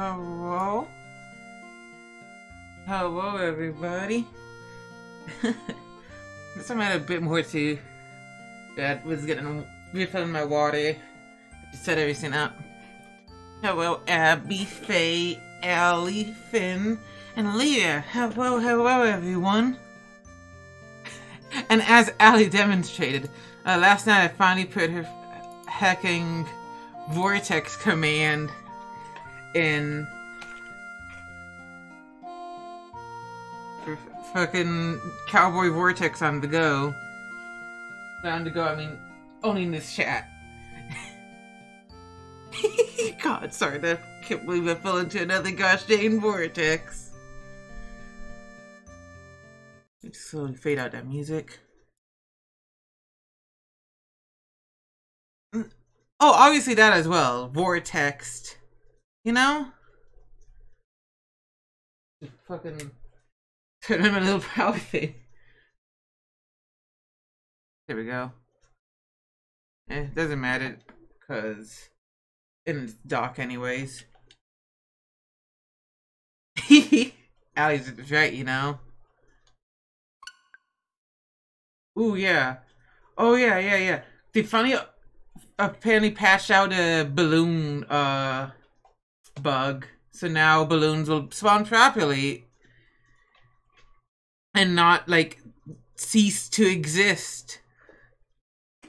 Hello? Hello, everybody. This time I had a bit more to. Dad was getting refilling my water. Set everything up. Hello, Abby, Faye, Allie, Finn, and Leah. Hello, hello, everyone. And as Allie demonstrated, uh, last night I finally put her hacking vortex command in fucking cowboy vortex on the go. On the go, I mean, owning this chat. God, sorry, I can't believe I fell into another gosh dang vortex. Just slowly fade out that music. Mm. Oh, obviously that as well. Vortex. You know? Fucking turn on my little power thing. There we go. Eh, doesn't matter, cause it's dark anyways. Allie's right, you know. Ooh yeah. Oh yeah, yeah, yeah. They finally uh, apparently patched out a balloon uh bug. So now balloons will spawn properly and not like cease to exist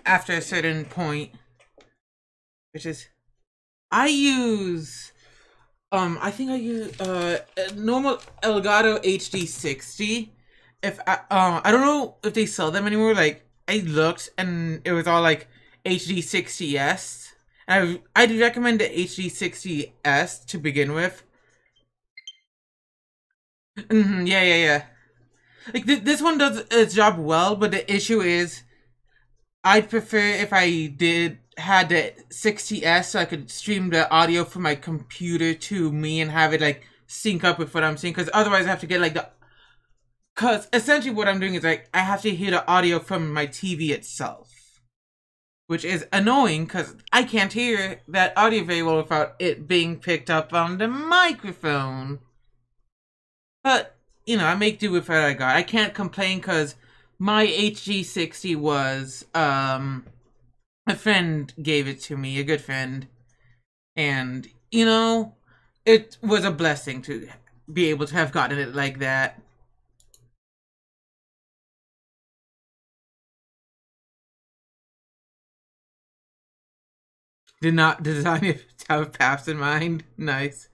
after a certain point. Which is I use um I think I use uh normal Elgato HD60 if I, uh, I don't know if they sell them anymore. Like I looked and it was all like HD60s. And I I'd recommend the HD60s to begin with. hmm yeah, yeah, yeah. Like th- this one does its job well, but the issue is, I'd prefer if I did had the 60s so I could stream the audio from my computer to me and have it like sync up with what I'm seeing. Because otherwise, I have to get like the Cause essentially what I'm doing is like I have to hear the audio from my TV itself. Which is annoying because I can't hear that audio very well without it being picked up on the microphone. But, you know, I make do with what I got. I can't complain because my HD60 was, um, a friend gave it to me, a good friend. And, you know, it was a blessing to be able to have gotten it like that. Did not design have paths in mind. Nice.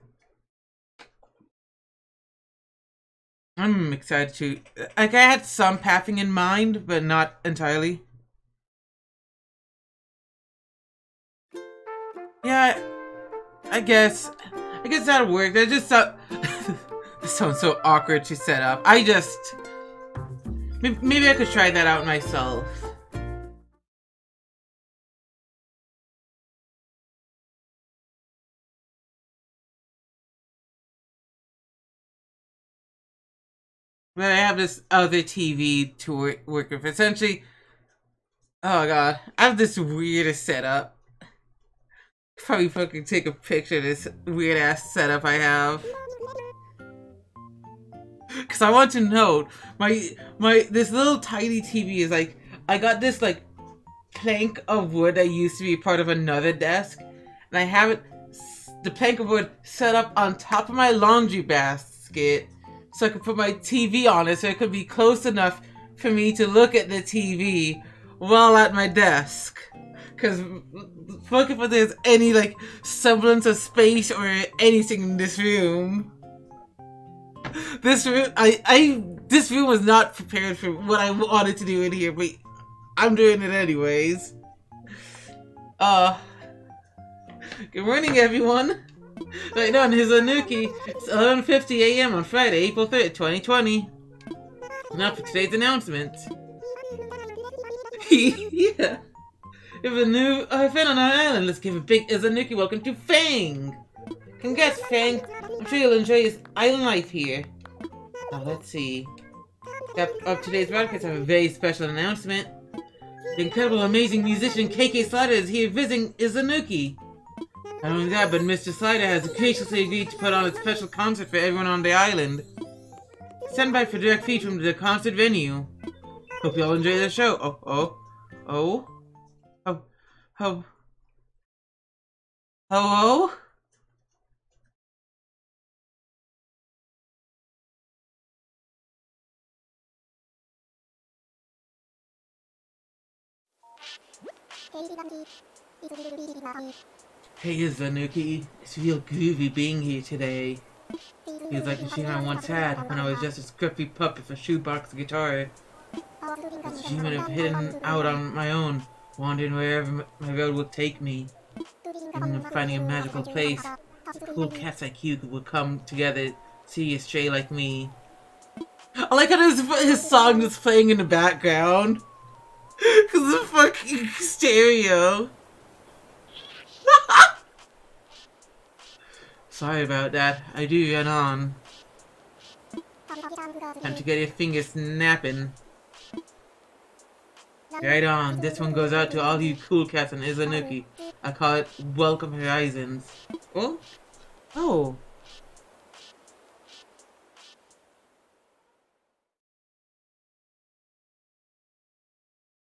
I'm excited to. Like, I had some pathing in mind, but not entirely. Yeah, I guess. I guess that'll work. That just so. this sounds so awkward to set up. I just. Maybe I could try that out myself. But I have this other TV to work, work with. Essentially, oh god, I have this weirdest setup. Probably fucking take a picture of this weird ass setup I have. Cause I want to know my my this little tiny TV is like I got this like plank of wood that used to be part of another desk, and I have it the plank of wood set up on top of my laundry basket so I could put my TV on it so it could be close enough for me to look at the TV while at my desk. Cause fuck if there's any like semblance of space or anything in this room. This room, I, I, this room was not prepared for what I wanted to do in here, but I'm doing it anyways. Uh, good morning, everyone. Right now on it's 11.50 a.m. on Friday, April 3rd, 2020. Now for today's announcement. yeah. We have a new uh, fan on our island. Let's give a big Izanuki welcome to Fang! Congrats, Fang! I'm sure you'll enjoy his island life here. Now, let's see. Up, up today's broadcast, I have a very special announcement. The incredible, amazing musician KK Slider is here visiting Izanuki. Not only that, but Mr. Slider has graciously agreed to put on a special concert for everyone on the island. Send by for direct feed from the concert venue. Hope you all enjoy the show. Oh, oh, oh, oh, oh, hello? Hey Zanuki, it's real groovy being here today. Feels like I once had when I was just a scruffy pup with a shoebox guitar. It's a dream of hidden out on my own, wandering wherever my road would take me. Of finding a magical place, cool cats like you would come together, see a stray like me. I like how his, his song is playing in the background. Cause the fucking stereo. Sorry about that. I do run on. Time to get your fingers snapping. Right on. This one goes out to all you cool cats in Izanuki. I call it Welcome Horizons. Oh? Oh.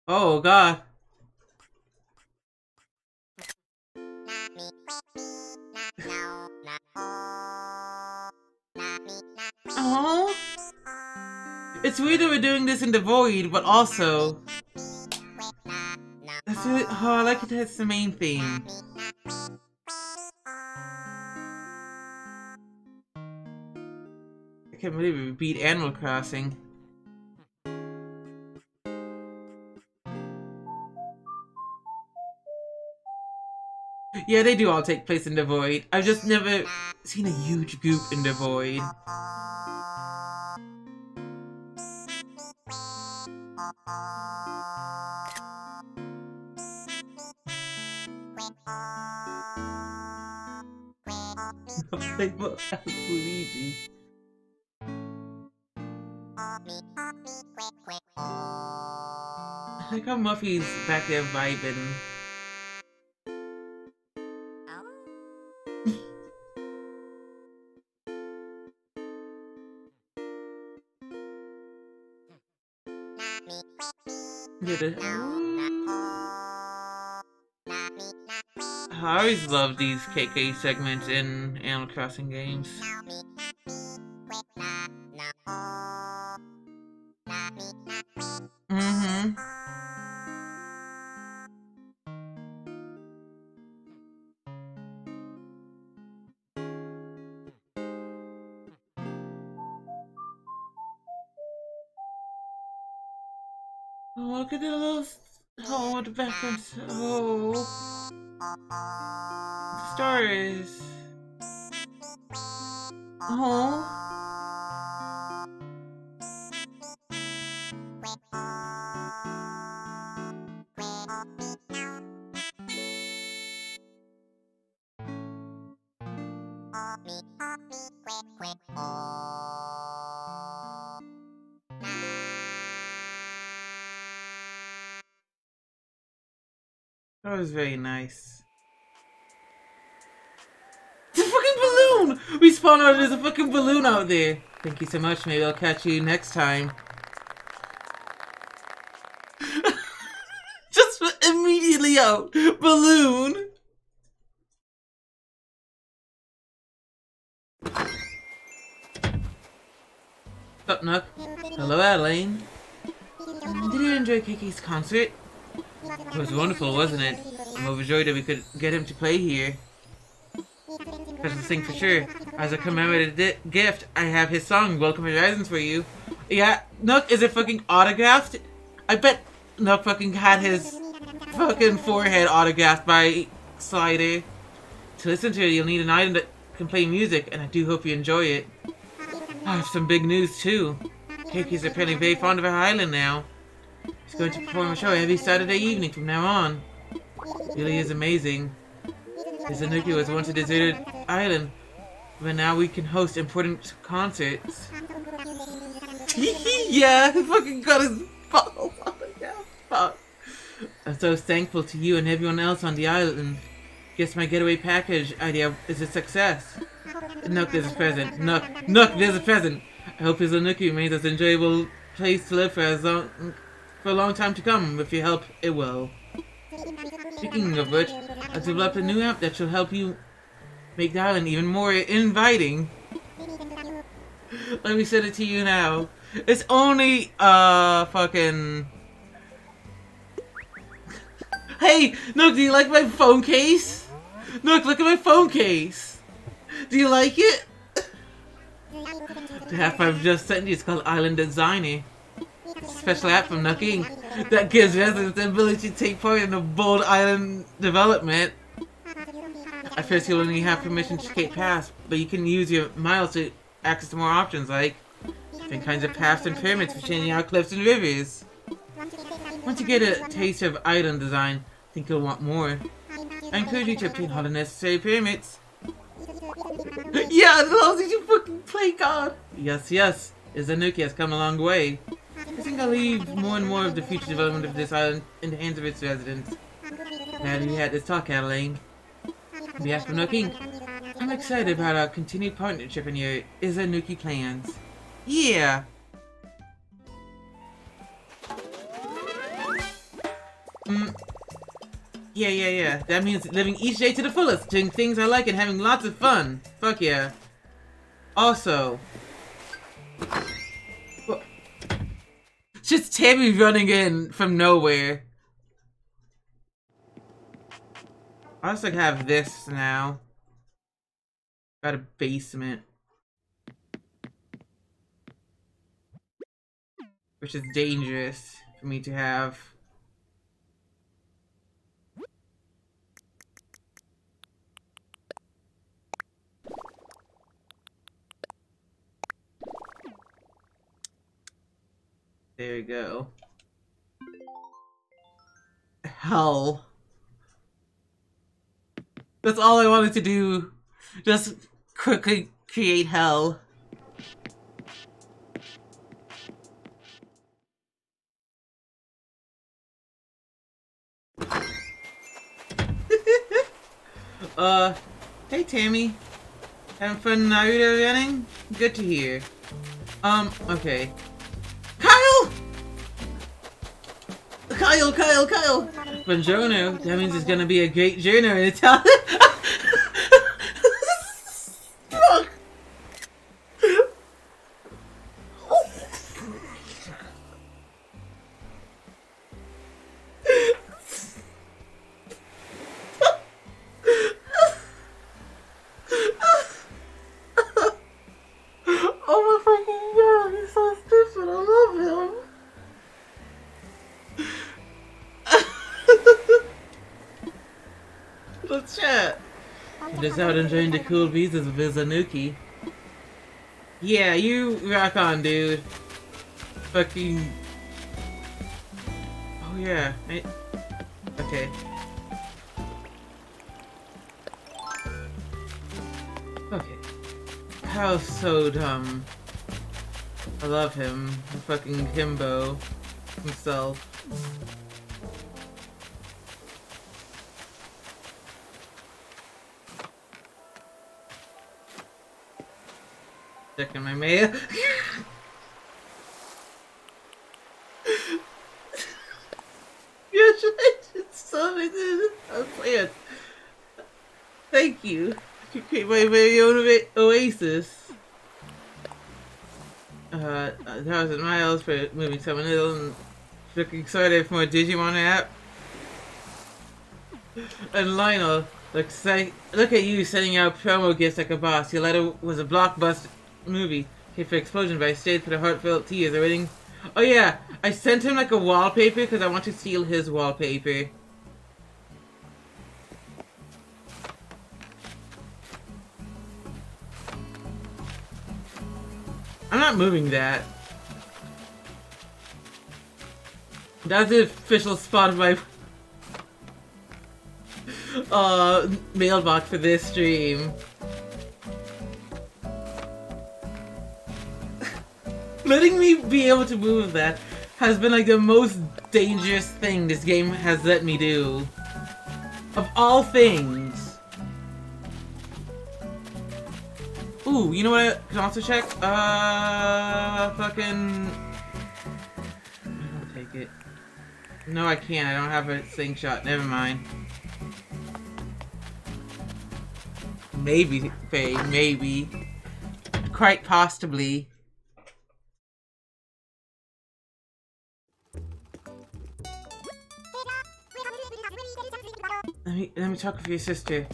Oh god. Oh. It's weird that we're doing this in the void, but also that's really, oh, I like it has the main theme. I can't believe we beat Animal Crossing. Yeah, they do all take place in the void. I've just never seen a huge goop in the void. Luigi. I like how Muffy's back there vibing. I always love these KK segments in Animal Crossing games. Was very nice. It's a fucking balloon! We spawned out, there's a fucking balloon out there. Thank you so much, maybe I'll catch you next time. Just immediately out. Balloon! Up, Nook. Hello, Adelaine. Did you enjoy KK's concert? It was wonderful, wasn't it? I'm overjoyed that we could get him to play here. The thing for sure. As a commemorative gift, I have his song, Welcome Horizons, for you. Yeah, Nook, is it fucking autographed? I bet Nook fucking had his fucking forehead autographed by Slider. To listen to it, you'll need an item that can play music, and I do hope you enjoy it. I have some big news, too. KK's apparently very fond of her island now. She's going to perform a show every Saturday evening from now on. Really is amazing. Zanuki was once a deserted island, but now we can host important concerts. yeah, he fucking got his bottle Fuck. I'm so thankful to you and everyone else on the island. Guess my getaway package idea is a success. Nook, there's a present. Nook, Nook, there's a present. I hope his remains as enjoyable place to live for as long for a long time to come. With your help, it will. Speaking of which, I've developed a new app that should help you make the island even more inviting. Let me send it to you now. It's only, uh, fucking... Hey, Nook, do you like my phone case? Nook, look at my phone case. Do you like it? The app I've just sent you is called Island Designer. Special app from Inc. that gives residents the ability to take part in the bold island development. At first, you'll only have permission to skate past, but you can use your miles to access more options like different kinds of paths and pyramids for changing out cliffs and rivers. Once you get a taste of island design, I think you'll want more. I encourage you to obtain all the necessary pyramids. yeah, as long as you fucking play God. Yes, yes, Izanuki has come a long way. I think I'll leave more and more of the future development of this island in the hands of its residents. Now that we had this talk, Adeline. On behalf of Nook Inc., I'm excited about our continued partnership in your Izanuki plans. Yeah! Mm. Yeah, yeah, yeah. That means living each day to the fullest, doing things I like and having lots of fun. Fuck yeah. Also... Just Tammy running in from nowhere. I also have this now. Got a basement. Which is dangerous for me to have. There we go. Hell. That's all I wanted to do. Just quickly create hell. uh, hey Tammy. Having fun Naruto running? Good to hear. Um, okay. Kyle, Kyle, Kyle! Buongiorno. That means it's gonna be a great journey in Italian. out enjoying the cool visas of Izanuki. Yeah, you rock on, dude. Fucking... Oh yeah, I... Okay. Okay. How so dumb. I love him. Fucking himbo himself. Checking my mail. Congratulations, son. I'm playing. Thank you. You create my very own oasis. Uh, a thousand miles for moving someone ill and looking excited for a Digimon app. And Lionel, look, say, look at you sending out promo gifts like a boss. Your letter was a blockbuster movie. Okay, for Explosion, but I stayed for the heartfelt tears. Everything. Oh yeah, I sent him like a wallpaper because I want to steal his wallpaper. I'm not moving that. That's the official spot of my uh, mailbox for this stream. letting me be able to move that has been like the most dangerous thing this game has let me do. Of all things. Ooh, you know what I can also check? Uh, fucking... I'll take it. No, I can't. I don't have a slingshot. shot. Never mind. Maybe, Faye, maybe. Quite possibly. Let me, let me talk with your sister.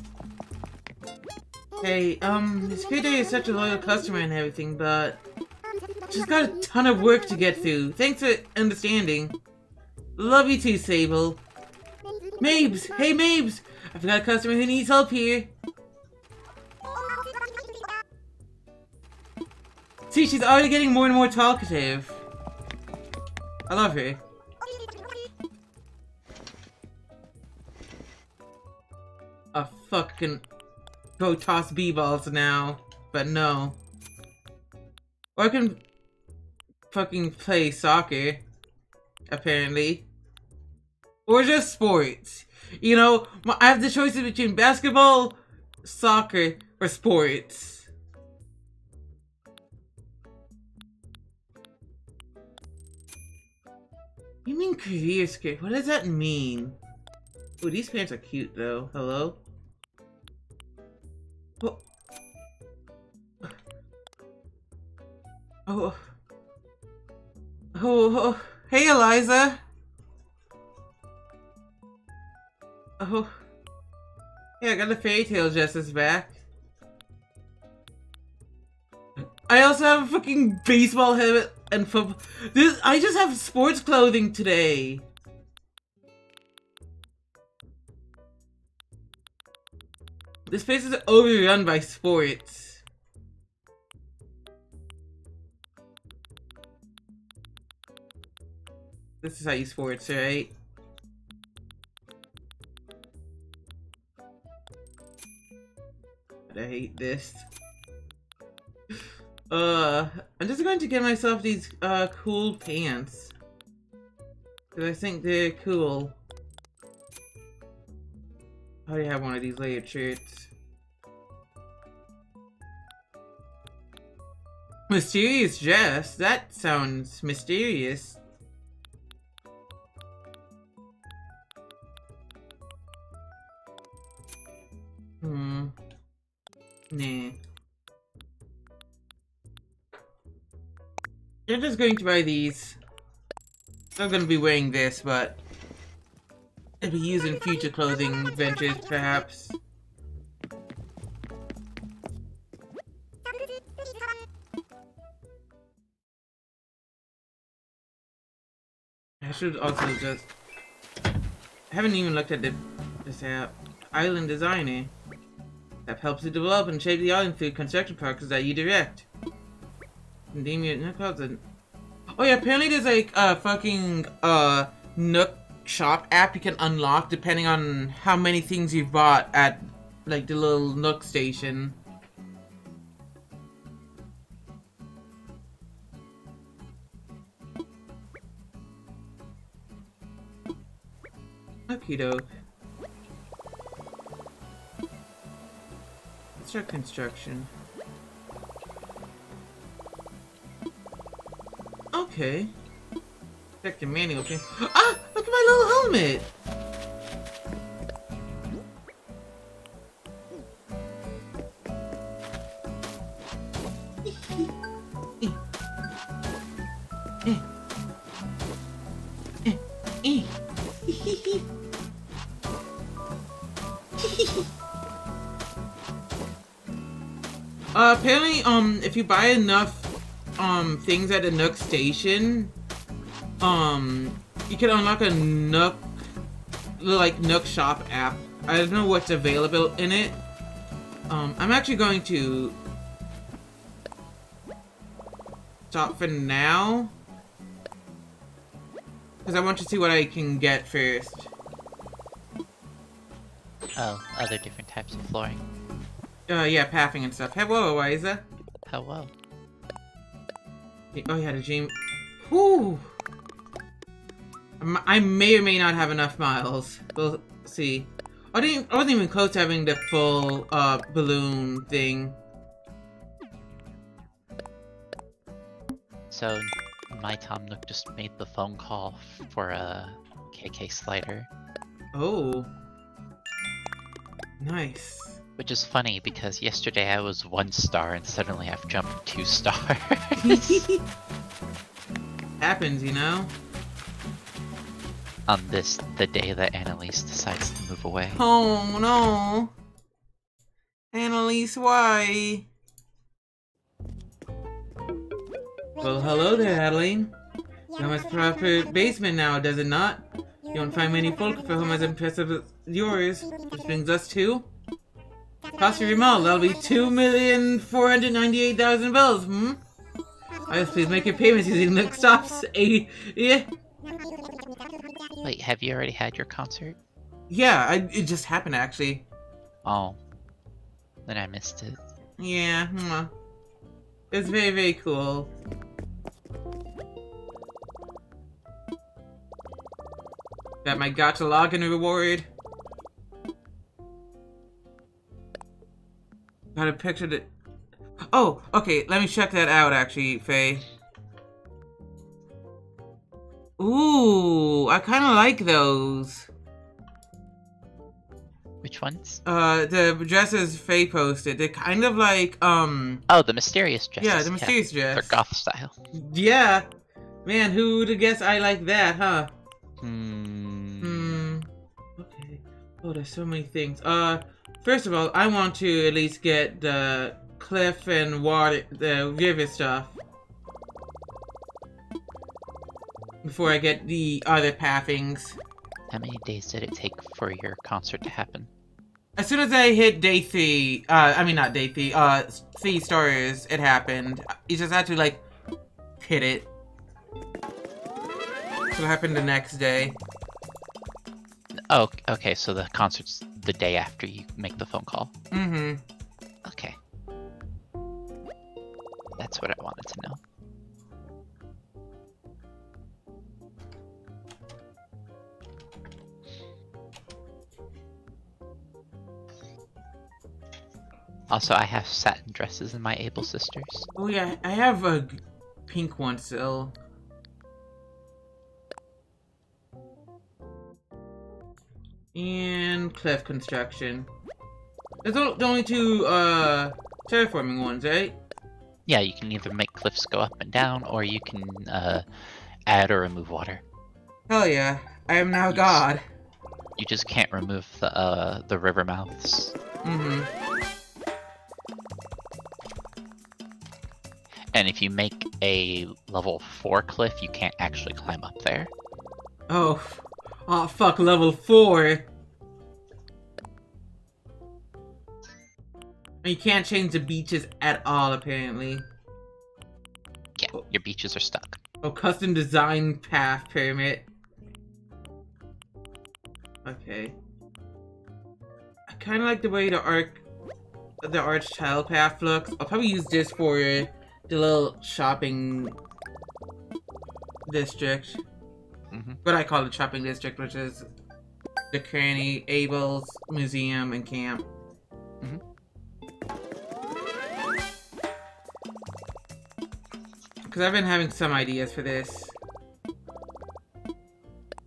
Hey, um, Day is such a loyal customer and everything, but she's got a ton of work to get through. Thanks for understanding. Love you too, Sable. Mabes! Hey, Mabes! I've got a customer who needs help here. See, she's already getting more and more talkative. I love her. Fucking go toss b-balls now, but no. Or I can fucking play soccer, apparently. Or just sports. You know, I have the choices between basketball, soccer, or sports. You mean career skirt? What does that mean? Oh, these pants are cute though. Hello? Oh. Oh, oh. Hey, Eliza. Oh. Yeah, I got the fairy tale justice back. I also have a fucking baseball helmet and football. This I just have sports clothing today. This place is overrun by sports. This is how you sports, right? I hate this. Uh, I'm just going to get myself these, uh, cool pants. Because I think they're cool. I already have one of these layered shirts. Mysterious dress? That sounds mysterious. Nah. I'm just going to buy these. I'm gonna be wearing this, but It'll be used in future clothing ventures, perhaps. I should also just... I haven't even looked at the, this app. Island Designer. That helps you develop and shape the island through construction projects that you direct. Endymion, Oh yeah, apparently there's like a fucking uh Nook shop app you can unlock depending on how many things you've bought at like the little Nook station. Okie doke. Let's construction. Okay. Check the manual. Ah! Look at my little helmet! Apparently, um, if you buy enough, um, things at the Nook station, um, you can unlock a Nook, like Nook Shop app. I don't know what's available in it. Um, I'm actually going to stop for now. Because I want to see what I can get first. Oh, other different types of flooring. Uh, yeah, pathing and stuff. Hello, Eliza. Hello. Oh, yeah, the dream. Whew. I may or may not have enough miles. We'll see. I didn't. I wasn't even close to having the full uh, balloon thing. So, my Tom Nook just made the phone call for a KK slider, Oh. Nice. Which is funny because yesterday I was one star and suddenly I've jumped two stars. Happens, you know? on this, the day that Annalise decides to move away. Oh no. Annalise, why? Well, hello there, Adeline. You have a proper basement now, does it not? You don't find many folk for whom as impressive as yours. Which brings us to... Cost of remodel, that'll be two million four hundred ninety-eight thousand bells, hmm? I guess please make your payments using Nook Stops. A yeah, Wait, have you already had your concert? yeah. I, it just happened actually. Oh. Then I missed it. Yeah, mwah. it's very very cool. Got my gotcha login reward. Got a picture that. Oh, okay. Let me check that out. Actually, Faye. Ooh, I kind of like those. Which ones? Uh, the dresses Faye posted. They're kind of like um. Oh, the mysterious dresses. Yeah, the mysterious They're goth style. Yeah. Man, who would have guessed I like that, huh? Hmm. Hmm. Okay. Oh, there's so many things. Uh, first of all, I want to at least get the cliff and water, the river stuff. Before I get the other pathings. How many days did it take for your concert to happen? As soon as I hit day three, uh, I mean not day three, uh, three stars, it happened. You just had to like hit it. So it happened the next day. Oh, okay, so the concert's the day after you make the phone call. Mm-hmm. Okay. That's what I wanted to know. Also, I have satin dresses in my Able Sisters. Oh yeah, I have a pink one still. And cliff construction. There's the only two uh terraforming ones, right? Yeah, you can either make cliffs go up and down, or you can uh, add or remove water. Hell yeah, I am now Yes. God. You just can't remove the uh, the river mouths. Mm-hmm. And if you make a level 4 cliff, you can't actually climb up there. Oh, oh fuck, level four. You can't change the beaches at all, apparently. Yeah, Oh. your beaches are stuck. Oh, custom design path permit. Okay. I kind of like the way the arc, the arch tile path looks. I'll probably use this for the little shopping district. Mhm. What I call the shopping district, which is the Cranny, Able's Museum, and Camp. Mhm. Because I've been having some ideas for this.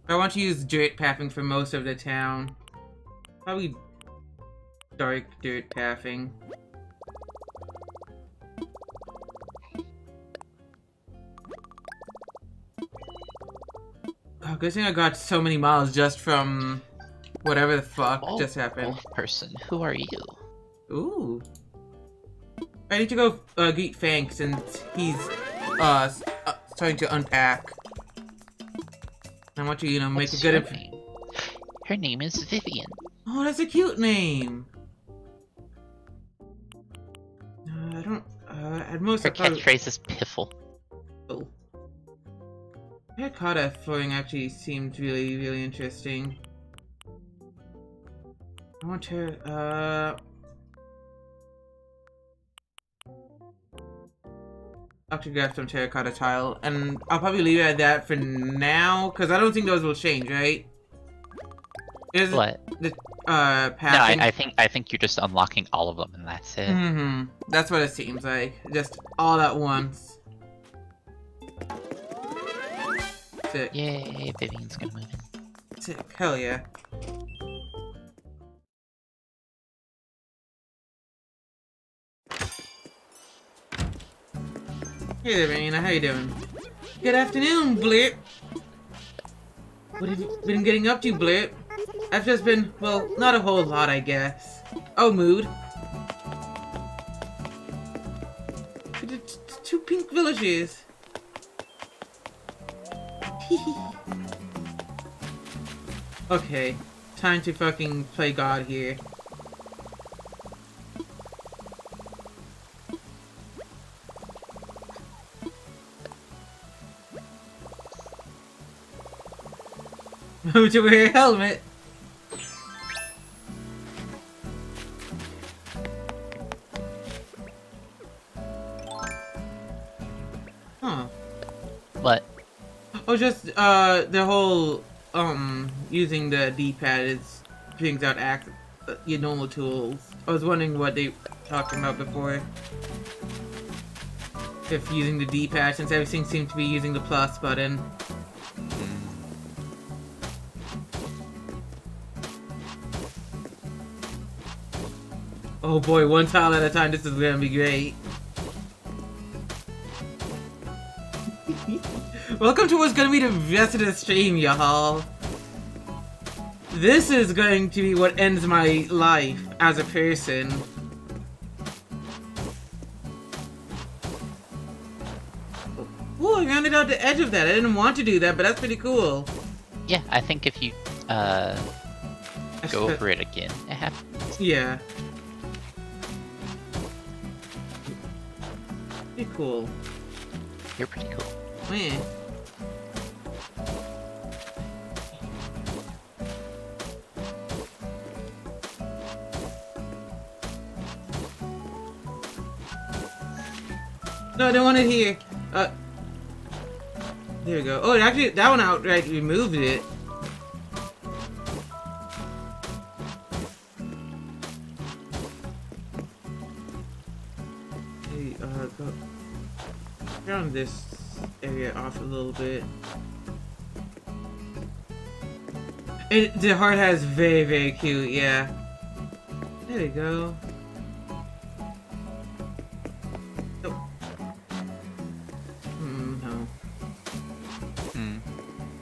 I want to use dirt pathing for most of the town. Probably dark dirt pathing. Oh, good thing I got so many miles just from whatever the fuck Oh, just happened. Person, who are you? Ooh. I need to go uh, greet Fang since he's uh, uh starting to unpack. I want you, you know, make What's a good. name? Her name is Vivian. Oh, that's a cute name. Uh, I don't. Uh, at most, Her probably. catchphrase is piffle. Oh. Terracotta flooring actually seemed really, really interesting. I want to, uh... I'll actually grab some terracotta tile, and I'll probably leave it at that for now, because I don't think those will change, right? Is What? the, uh, No. I, I think I think you're just unlocking all of them, and that's it. Mm-hmm. That's what it seems like. Just all at once. Sick. Yay, Vivian's gonna move in. Sick. Hell yeah. Hey there, Raina. How you doing? Good afternoon, Blip. What have you been getting up to, Blip? I've just been, well, not a whole lot, I guess. Oh, mood. Two pink villages. okay, time to fucking play God here. Move to wear a helmet. Oh, just uh, the whole um using the D-pad is brings out act uh, your normal tools. I was wondering what they talked about before. If using the D-pad, since everything seemed to be using the plus button. Oh boy, one tile at a time, this is gonna be great. Welcome to what's gonna be the rest of the stream, y'all. This is going to be what ends my life as a person. Ooh, I rounded out the edge of that. I didn't want to do that, but that's pretty cool. Yeah, I think if you uh go over it again, it happens. Yeah. Pretty cool. You're pretty cool. Man. No, I don't want it here. Uh, there we go. Oh, it actually, that one outright removed it. Hey, uh, go round this area off a little bit. It, the heart has very, very cute, yeah. There we go.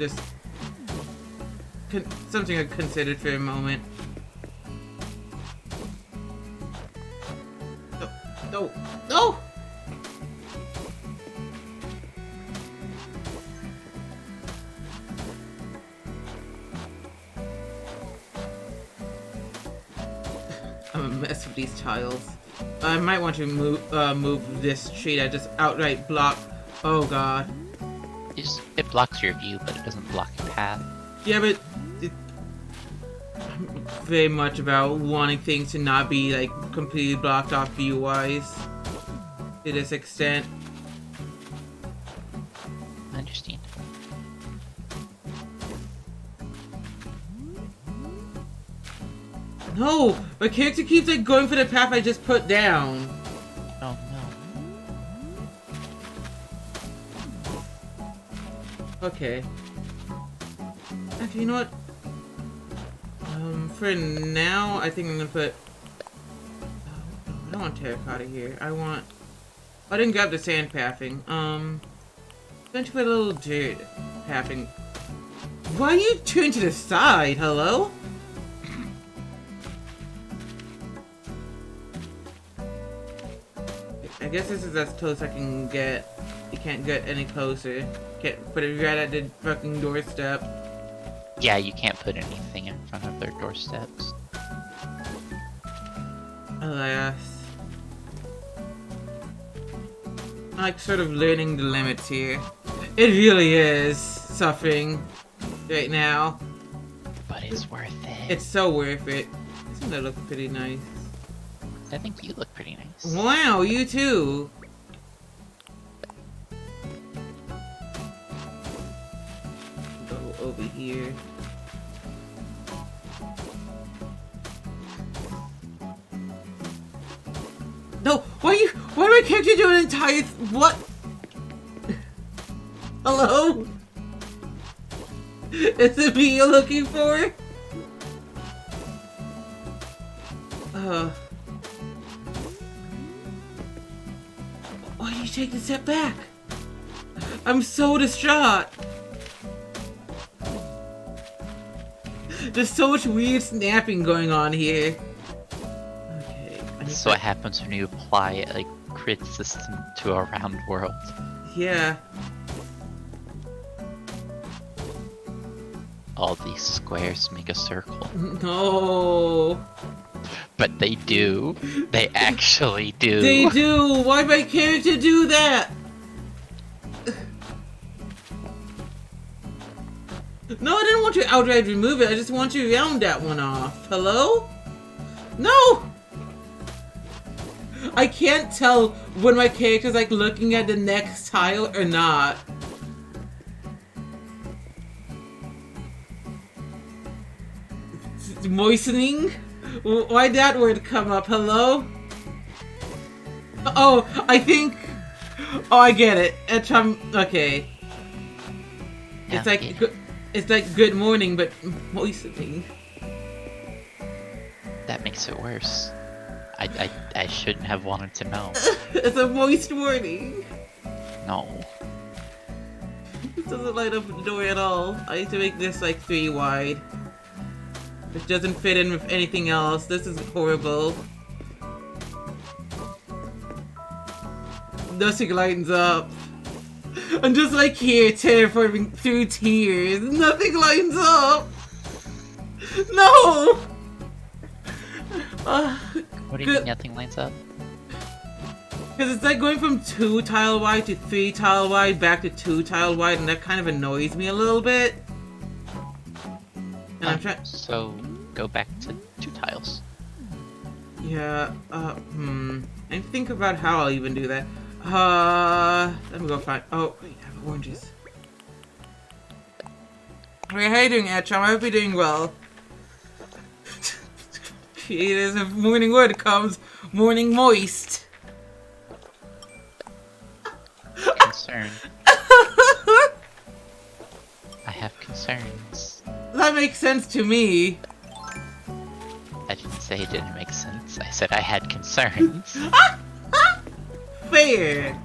Just something I considered for a moment. No, no, no! I'm a mess with these tiles. I might want to move uh, move this tree that just outright block. Oh god. It just it blocks your view, but it doesn't block your path. Yeah, but it, I'm very much about wanting things to not be like completely blocked off view wise to this extent. I understand. No, my character keeps like going for the path I just put down. Okay. Actually, you know what? Um, for now, I think I'm gonna put. Oh, I don't want terracotta here. I want. I didn't grab the sand pathing. Um, going to put a little dirt pathing. Why you turn to the side? Hello? I guess this is as close I can get. You can't get any closer. Can't put it right at the fucking doorstep. Yeah, you can't put anything in front of their doorsteps. Alas. I'm like sort of learning the limits here. It really is suffering right now. But it's worth it. It's so worth it. Doesn't that look pretty nice? I think you look pretty nice. Wow, you too. Over here. No, why you? Why do I character do an entire what? Hello? Is it me you're looking for? Uh. Why do you take the step back? I'm so distraught. There's so much weird snapping going on here. Okay. This is what happens when you apply a grid system to a round world. Yeah. All these squares make a circle. No. But they do. They actually do. They do. Why my character do that? No, I didn't want to outright remove it. I just want you to round that one off. Hello? No! I can't tell when my character's like looking at the next tile or not. Moistening? Why'd that word come up? Hello? Oh, I think. Oh, I get it. It's um. Okay. It's like good. It's like good morning, but moistening. That makes it worse. I, I, I shouldn't have wanted to know. it's a moist morning. No. This doesn't light up the door at all. I need to make this like three wide. It doesn't fit in with anything else. This is horrible. Nothing lightens up. I'm just like here, terraforming through tears. Nothing lines up. No. Uh, What do you mean nothing lines up? Because it's like going from two tile wide to three tile wide back to two tile wide, and that kind of annoys me a little bit. And I'm Um, trying. So go back to two tiles. Yeah, uh, hmm. I think about how I'll even do that. Uh, let me go find. Oh, wait, I have oranges. Hey, how you doing, Etcham? I hope you're doing well. Creators of Morning Wood comes Morning Moist. Concern. I have concerns. that makes sense to me. I didn't say it didn't make sense. I said I had concerns. Fair.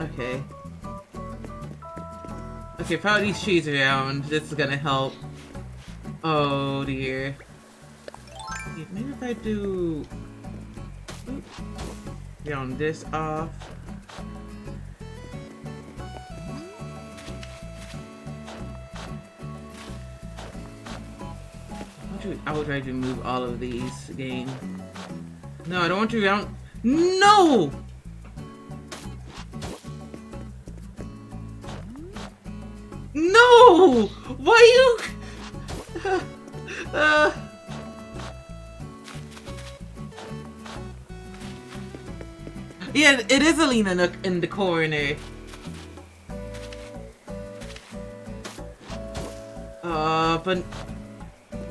Okay. Okay, put these trees around. This is gonna help. Oh dear. Yeah, Maybe if I do. Oop. Round this off. I want to move all of these again. No, I don't want to round. No! No! Why you? Uh, yeah, it is Alina Nook in the corner. Uh, but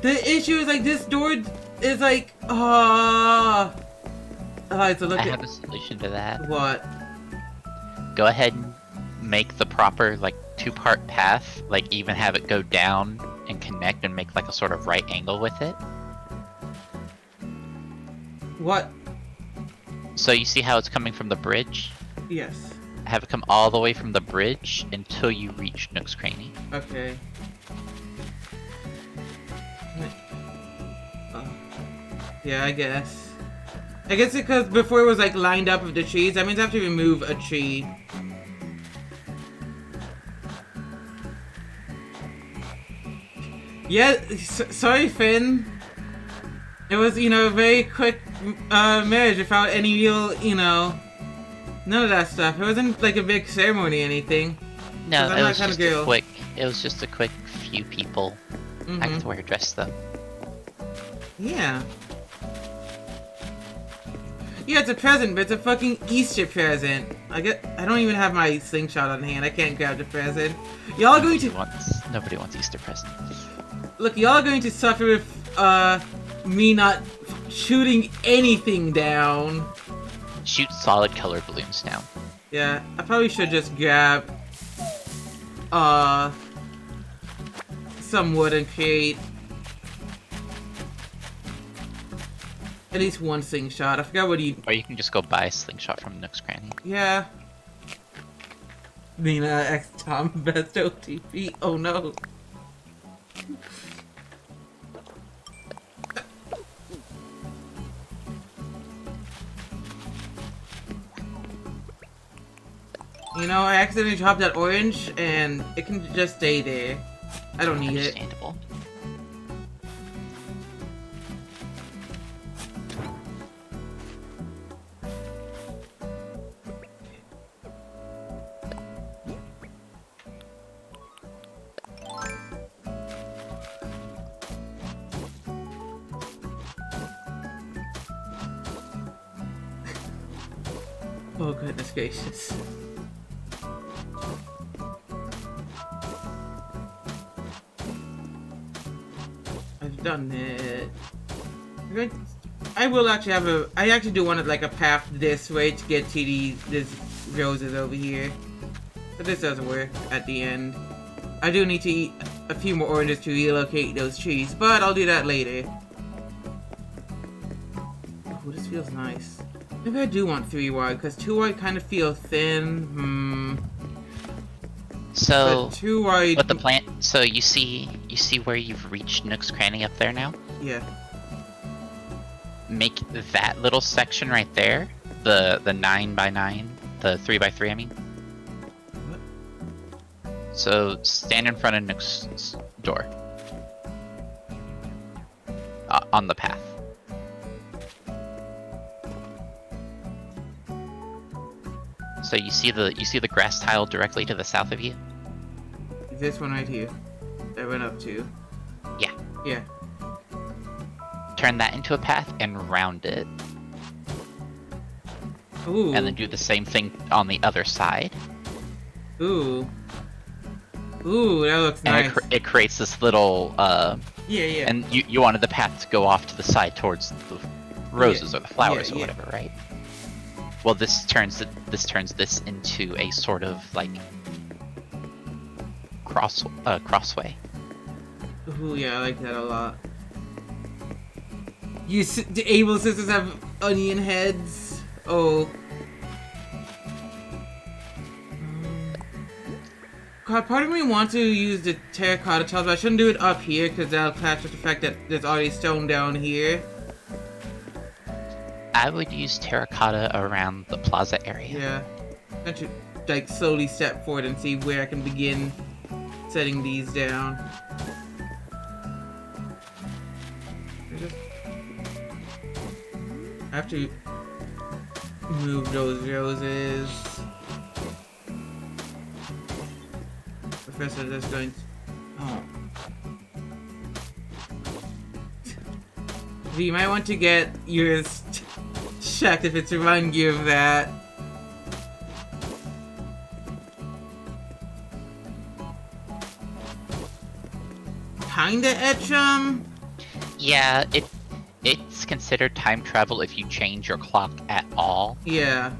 the issue is like this door is like, uh. I have a solution to that. what? Go ahead and make the proper like two-part path, like even have it go down and connect and make like a sort of right angle with it. What? So you see how it's coming from the bridge? Yes. Have it come all the way from the bridge until you reach Nook's Cranny. Okay. Wait. Oh. Yeah, I guess. I guess because before it was like lined up with the trees, that means I have to remove a tree. Yeah, s sorry, Finn. It was, you know, a very quick uh, marriage without any real, you know, none of that stuff. It wasn't like a big ceremony or anything. No, it was just a quick. It was just a quick few people. I Mhm. get to wear a dress though. Yeah. Yeah, it's a present, but it's a fucking Easter present. I get. I don't even have my slingshot on hand. I can't grab the present. Y'all are going Nobody to wants. Nobody wants Easter presents. look. Y'all are going to suffer with uh me not shooting anything down. Shoot solid color balloons down. Yeah, I probably should just grab uh some wood and create at least one slingshot. I forgot what he. Or you can just go buy a slingshot from Nook's Cranny. Yeah. Nina X Tom best OTP. Oh no. You know, I accidentally dropped that orange, and it can just stay there. I don't need it. Understandable. Oh goodness gracious. I've done it. Going- I will actually have a. I actually do want it like a path this way to get to the this roses over here. But this doesn't work at the end. I do need to eat a few more oranges to relocate those trees, but I'll do that later. Oh, this feels nice. Maybe I do want three wide, because two wide kind of feel thin. Hmm. So, but two wide. what the plant? So you see, you see where you've reached Nook's Cranny up there now. Yeah. Make that little section right there, the the nine by nine, the three by three. I mean. So stand in front of Nook's door. Uh, on the path. So you see the you see the grass tile directly to the south of you. This one right here. That went up to. Yeah. Yeah. Turn that into a path and round it, Ooh. and then do the same thing on the other side. Ooh. Ooh, that looks And nice. it, cr- it creates this little uh, yeah, yeah. and you, you wanted the path to go off to the side towards the roses or the flowers yeah, or yeah. whatever, right? Well, this turns this turns this into a sort of like cross uh, crossway. Ooh, yeah, I like that a lot. You the Able Sisters have onion heads. Oh. Um, part of me wants to use the terracotta tiles, but I shouldn't do it up here because that'll clash with the fact that there's already stone down here. I would use terracotta around the plaza area. Yeah. Going to like slowly step forward and see where I can begin setting these down. I I have to move those roses. Professor just going to... Oh. You might want to get yours checked if it's reminding you of that. Kinda Etchum? Yeah, it it's considered time travel if you change your clock at all. Yeah.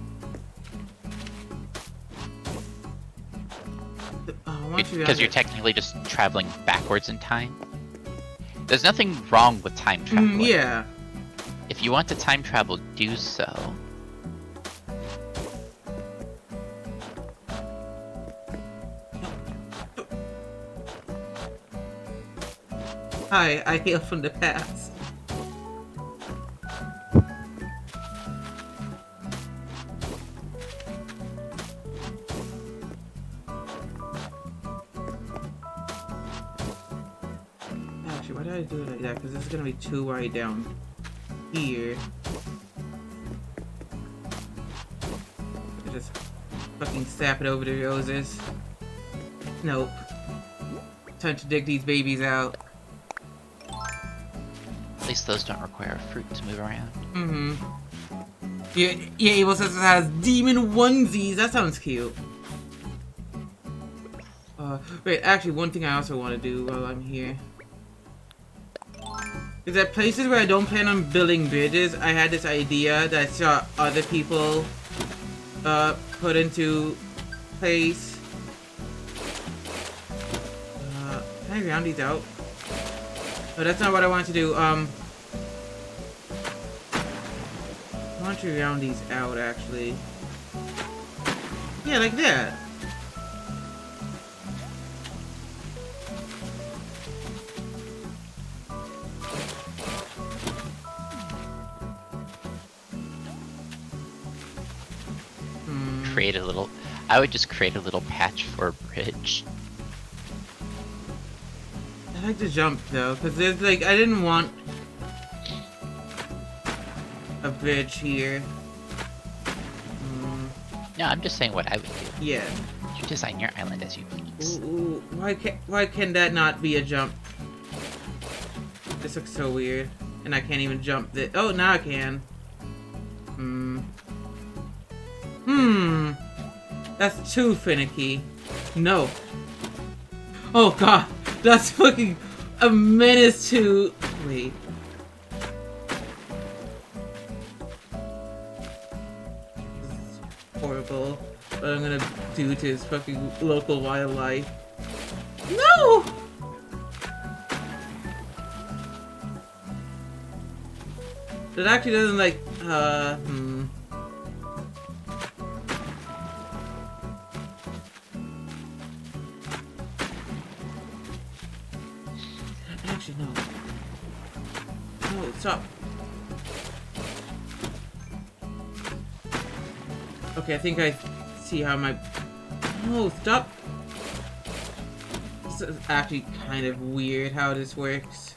I want you Because you're technically just traveling backwards in time. There's nothing wrong with time travel. Mm, yeah. If you want to time travel, do so. Hi, I hail from the past. Actually, why did I do it like that? Because this is gonna be too wide down here. Just fucking sap it over the roses. Nope. Time to dig these babies out. At least those don't require fruit to move around. Mm-hmm. Yeah, yeah, Evil Sisters has demon onesies. That sounds cute. Uh, wait, actually, one thing I also want to do while I'm here is that places where I don't plan on building bridges, I had this idea that I saw other people uh, put into place. Uh, can I round these out? Oh, that's not what I want to do. Um, I want to round these out, actually. Yeah, like that. Create a little. I would just create a little patch for a bridge. I like to jump though, because there's like I didn't want a bridge here. Mm, No, I'm just saying what I would do. yeah. You design your island as you please. Ooh, ooh, why can why can that not be a jump? This looks so weird, and I can't even jump. This. Oh, now I can. Hmm. Hmm. That's too finicky. No. Oh god, that's fucking a menace to. Wait. Horrible. What I'm gonna do to his fucking local wildlife. No! It actually doesn't like, uh, hmm. Actually, no. No, oh, stop. Okay, I think I see how my... Oh, no, stop! This is actually kind of weird how this works.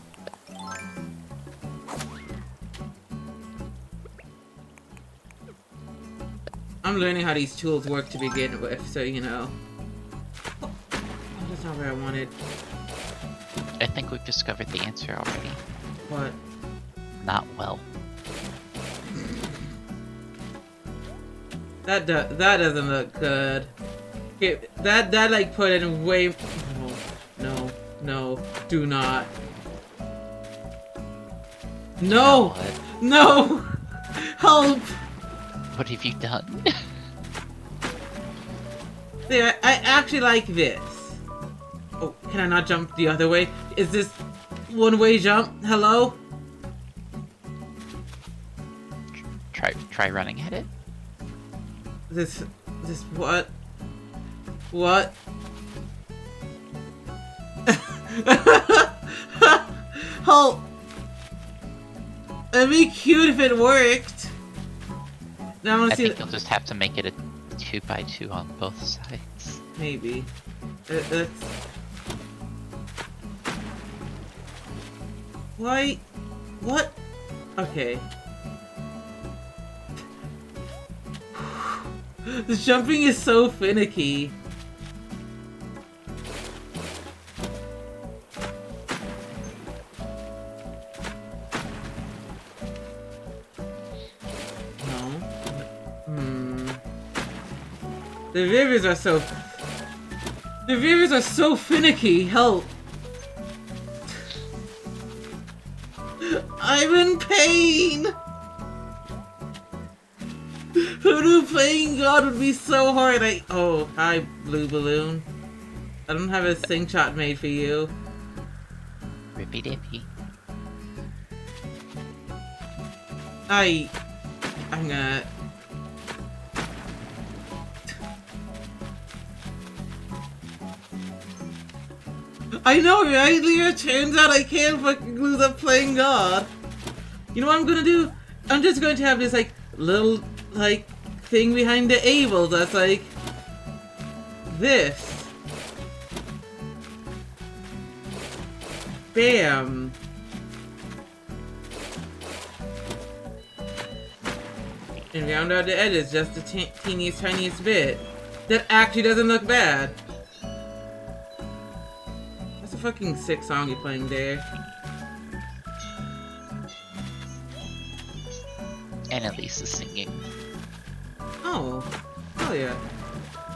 I'm learning how these tools work to begin with, so you know. Oh, that's not where I wanted. I think we've discovered the answer already. What? Not well. That do that doesn't look good. Okay, that that like put in way. No, no, no, do not. No, no, help! What have you done? There, I actually like this. Oh, can I not jump the other way? Is this one-way jump? Hello? try try running at it. This, this what? What? Help! It'd be cute if it worked. Now I want I to see. think you'll just have to make it a two by two on both sides. Maybe. Uh, that's... Why? What? Okay. the jumping is so finicky. No. Hmm. The rivers are so the rivers are so finicky. Help. I'm in pain. Hoodoo playing God would be so hard. I oh hi blue balloon. I don't have a sing shot made for you. Rippy dippy. I I'm gonna. I know, right, Leah? Turns out I can't fucking lose up playing God. You know what I'm gonna do? I'm just going to have this, like, little, like, thing behind the able that's like... This. Bam. And round out the edges just the te teeniest, tiniest bit. That actually doesn't look bad. Fucking sick song you're playing there. Annalise is singing. Oh. Oh yeah.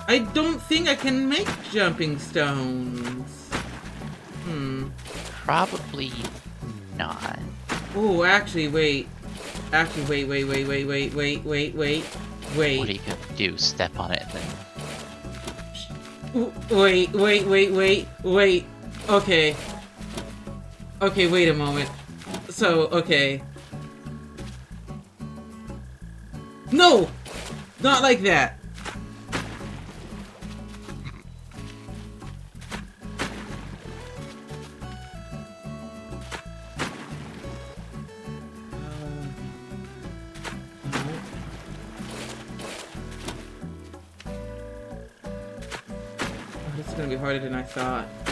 I don't think I can make jumping stones. Hmm. Probably not. Oh, actually, wait. Actually, wait, wait, wait, wait, wait, wait, wait, wait, wait. What are you gonna do? Step on it then Wait, wait, wait, wait, wait. Okay. Okay, wait a moment. So, okay. No! Not like that. Um, no. Oh, harder than I thought.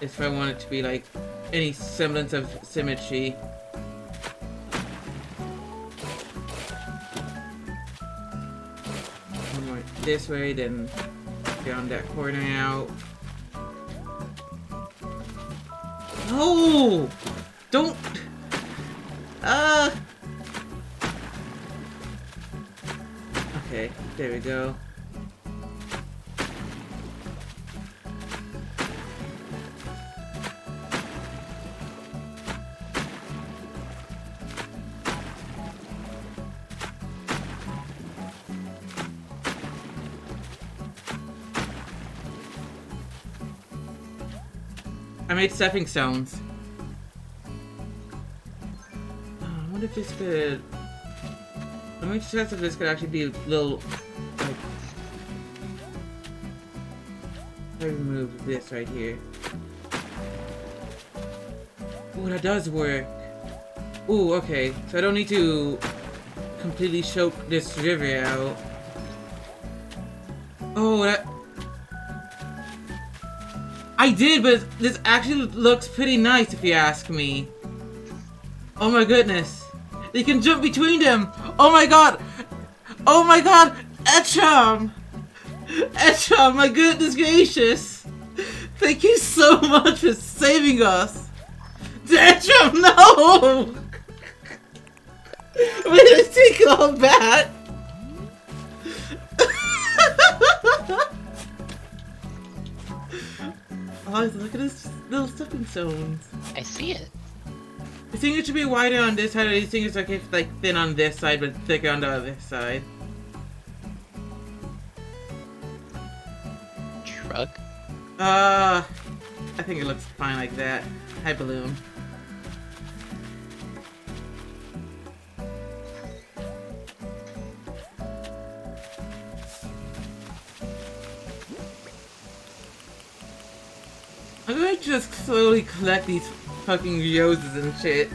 If I want it to be like any semblance of symmetry. This way, then down that corner out. No! Don't! Uh! Okay, there we go. I made stepping stones. Oh, I wonder if this could. Let me test if this could actually be a little. Like. I remove this right here. Ooh, that does work. Ooh, okay. So I don't need to completely choke this river out. Oh, that. I did, but this actually looks pretty nice if you ask me. Oh my goodness. They can jump between them. Oh my god. Oh my god. Etcham. Etcham, my goodness gracious. Thank you so much for saving us. Etcham, no. Wait, let's take it all back. Oh, look at this little stepping stones. I see it. I think it should be wider on this side, or do you think it's okay if like thin on this side but thicker on the other side? Truck? Uh, I think it looks fine like that. Hi, Bloom. I'm to just slowly collect these fucking roses and shit.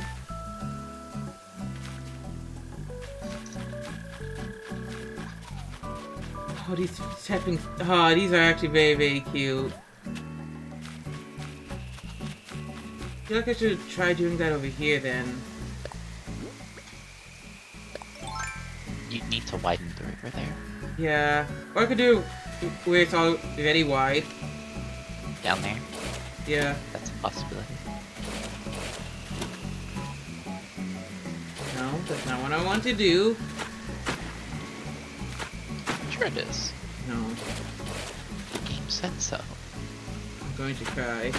Oh, these stepping. Oh, these are actually very, very cute. I feel like I should try doing that over here then. You need to widen the river there. Yeah. Or I could do where it's already wide. Down there. Yeah. That's a possibility. No, that's not what I want to do. Sure it is. No, The game said so. I'm going to try.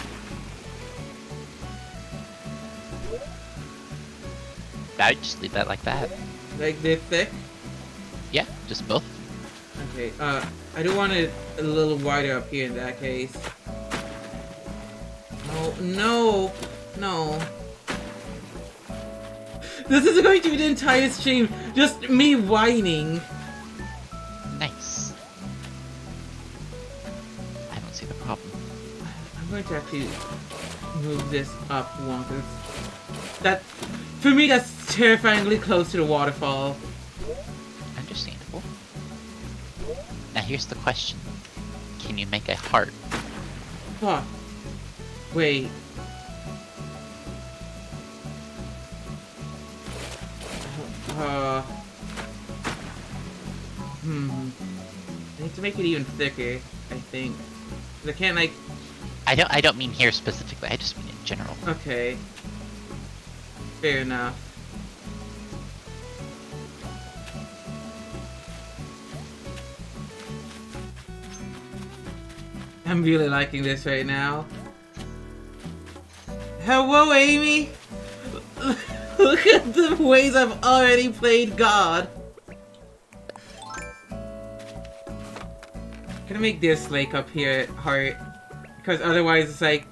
I just leave that like that. Like this thick? Yeah, just both. Okay, uh, I do want it a little wider up here in that case. No, no. This is going to be the entire stream, just me whining. Nice. I don't see the problem. I'm going to actually move this up one, that, for me, that's terrifyingly close to the waterfall. Understandable. Now here's the question. Can you make a heart? Fuck. Wait. Uh. Hmm. I need to make it even thicker, I think. I can't, like. I don't I don't mean here specifically, I just mean in general. Okay. Fair enough. I'm really liking this right now. Hello, Amy! Look at the ways I've already played God! Gonna make this lake up here heart. Because otherwise it's like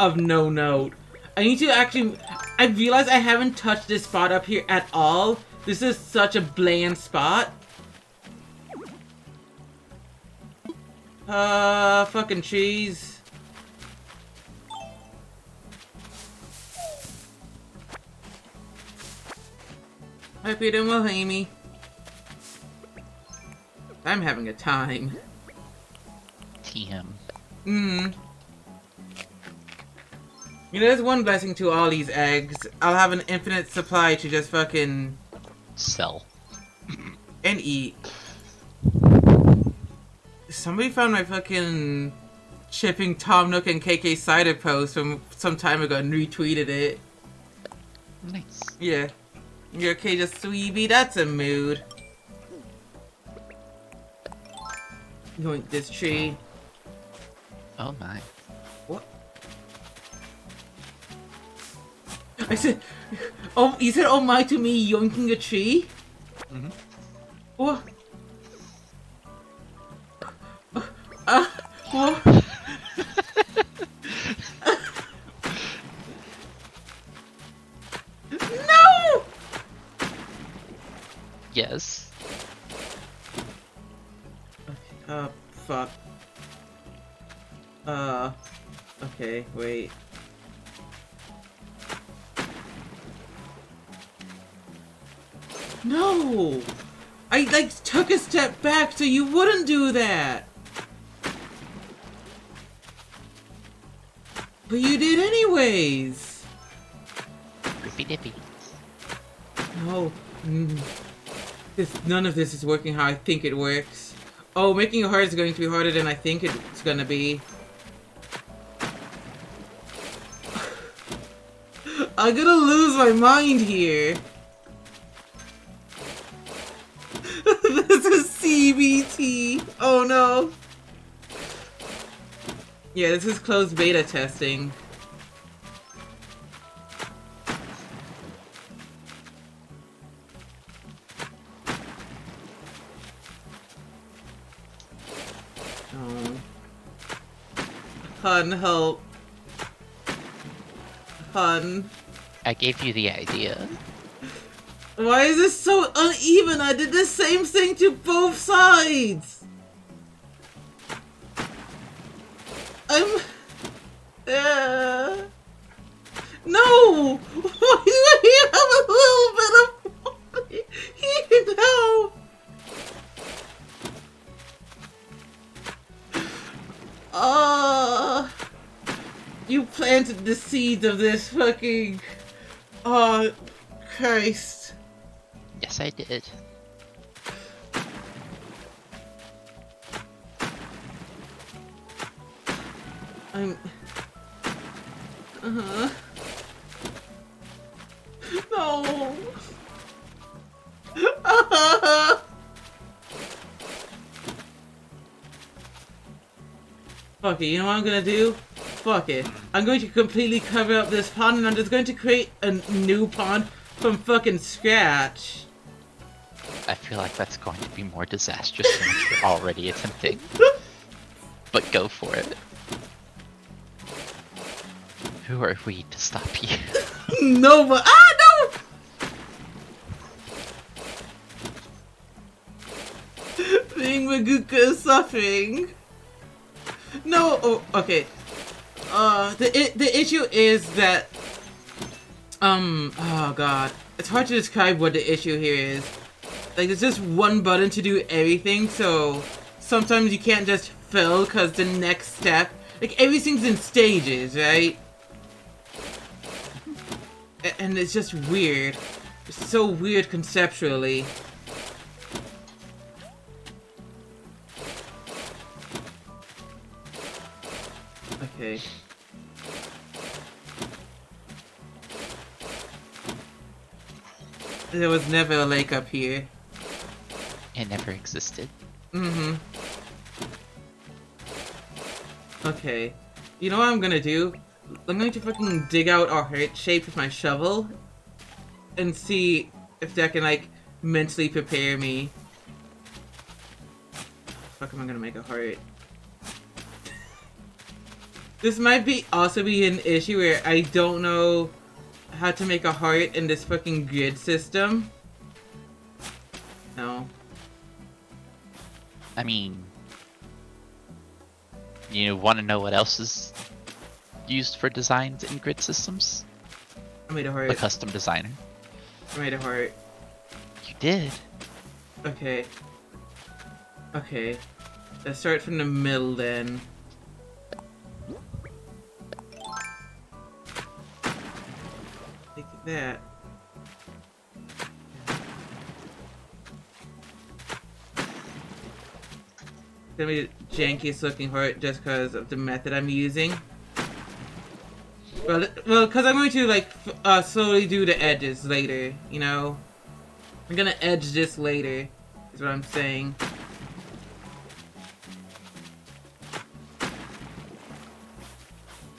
of no note. I need to actually... I realize I haven't touched this spot up here at all. This is such a bland spot. Uh, fucking cheese. Hope you're doing well, Amy. I'm having a time. TM. Hmm. You know, there's one blessing to all these eggs. I'll have an infinite supply to just fucking... Sell. and eat. Somebody found my fucking shipping Tom Nook and KK Slider post from some time ago and retweeted it. Nice. Yeah. You're okay, just Sweeby, that's a mood. Yoink this tree. Oh my. What? I said, oh, you said oh my to me yoinking a tree? Mhm. What? Uh, what? Yes. Uh, fuck. Uh, okay, wait. No! I, like, took a step back so you wouldn't do that! But you did anyways! Dippy dippy. No. Mm. This, none of this is working how I think it works. Oh, making it hard is going to be harder than I think it's gonna be. I'm gonna lose my mind here. this is CBT. Oh no. Yeah, this is closed beta testing. Hun, help. Hun. I gave you the idea. Why is this so uneven? I did the same thing to both sides! I'm... Uh... No! Why do I have a little bit of... No! Uh... You planted the seeds of this fucking... Oh, Christ. Yes, I did. I'm. Uh huh. No. Uh-huh. Fuck it, you know what I'm gonna do? Fuck it. I'm going to completely cover up this pond and I'm just going to create a new pond from fucking scratch. I feel like that's going to be more disastrous than what you're already attempting. But go for it. Who are we to stop you? no, but ah no! Being Maguka is suffering. No, oh, okay. Uh, the the issue is that um, oh god, it's hard to describe what the issue here is. Like, there's just one button to do everything, so sometimes you can't just fill because the next step, like everything's in stages, right? And it's just weird. It's so weird conceptually. Okay. There was never a lake up here. It never existed. Mm-hmm. Okay. You know what I'm gonna do? I'm going to fucking dig out our heart shape with my shovel and see if that can like mentally prepare me. Fuck am I gonna make a heart? This might be also be an issue where I don't know how to make a heart in this fucking grid system. No. I mean, you want to know what else is used for designs in grid systems? I made a heart. The custom designer. I made a heart. You did. Okay. Okay. Let's start from the middle then. That. Gonna be jankiest looking heart just because of the method I'm using. Well, well, because I'm going to like uh, slowly do the edges later, you know. I'm gonna edge this later, is what I'm saying.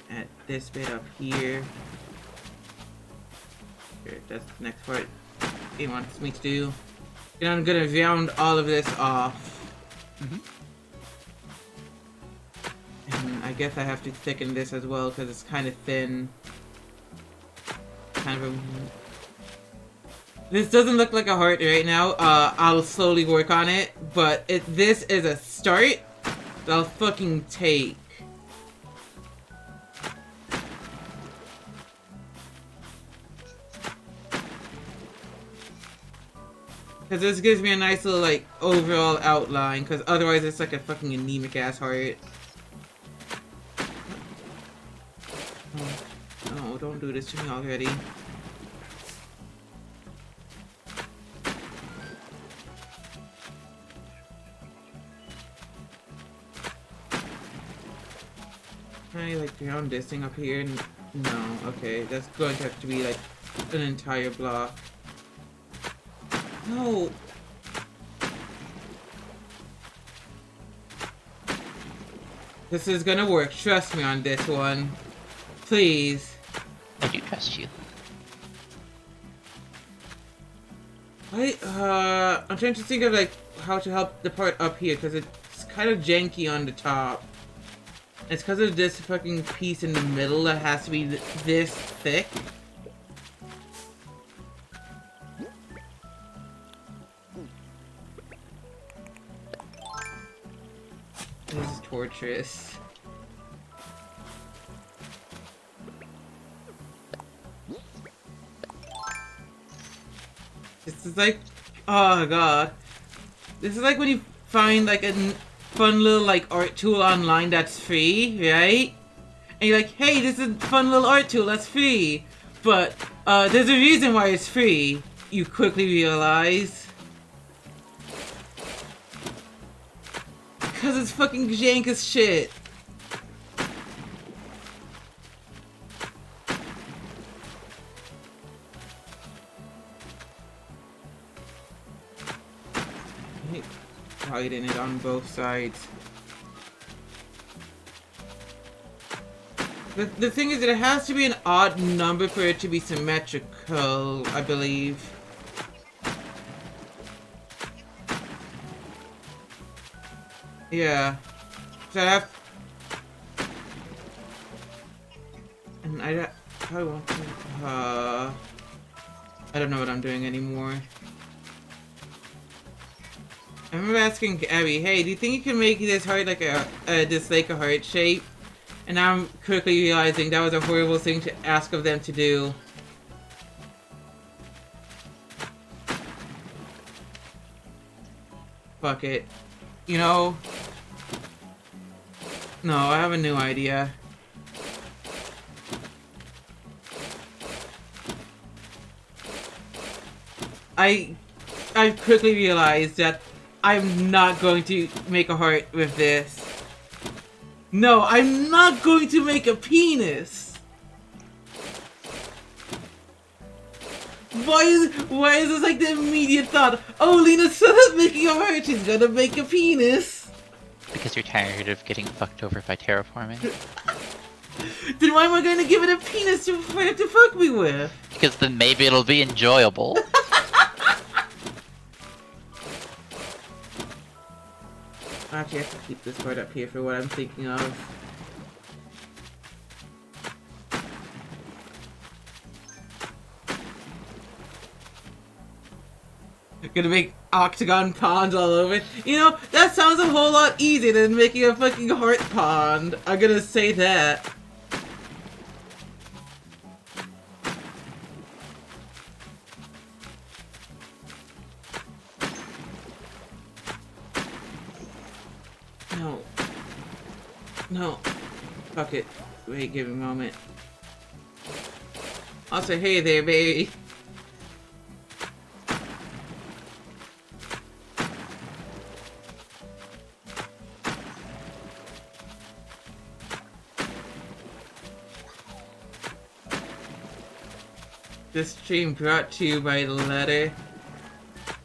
Add this bit up here. That's the next part he wants me to do. And I'm gonna round all of this off. Mhm. And I guess I have to thicken this as well because it's kind of thin. Kind of a this doesn't look like a heart right now. Uh, I'll slowly work on it, but it, this is a start that I'll fucking take. Because this gives me a nice little, like, overall outline, because otherwise it's like a fucking anemic ass heart. Oh, oh, don't do this to me already. Can I like ground this thing up here? No, okay, that's going to have to be like an entire block. No. This is gonna work, trust me on this one. Please. I do trust you. I, uh, I'm trying to think of like how to help the part up here because it's kind of janky on the top. It's because of this fucking piece in the middle that has to be th this thick. Is torturous. This is like, oh god. This is like when you find like a fun little like art tool online that's free, right? And you're like, hey, this is a fun little art tool that's free. But uh, there's a reason why it's free. You quickly realize. Cause it's fucking jank as shit. Hiding it on both sides. The, the thing is it has to be an odd number for it to be symmetrical, I believe. Yeah. So I have... And I, don't- I want to... Uh, I don't know what I'm doing anymore. I remember asking Abby, hey, do you think you can make this heart like a, uh, this like a heart shape? And now I'm quickly realizing that was a horrible thing to ask of them to do. Fuck it. You know? No, I have a new idea. I I quickly realized that I'm not going to make a heart with this. No, I'm not going to make a penis. Why is why is this like the immediate thought? Oh, Lena said that making a heart, she's gonna make a penis. Because you're tired of getting fucked over by terraforming. Then why am I going to give it a penis to, for it to fuck me with? Because then maybe it'll be enjoyable. I actually have to keep this part up here for what I'm thinking of. Gonna make octagon ponds all over. You know, that sounds a whole lot easier than making a fucking heart pond. I'm gonna say that. No. No. Fuck it. Wait, give me a moment. I'll say, hey there, baby. This stream brought to you by the letter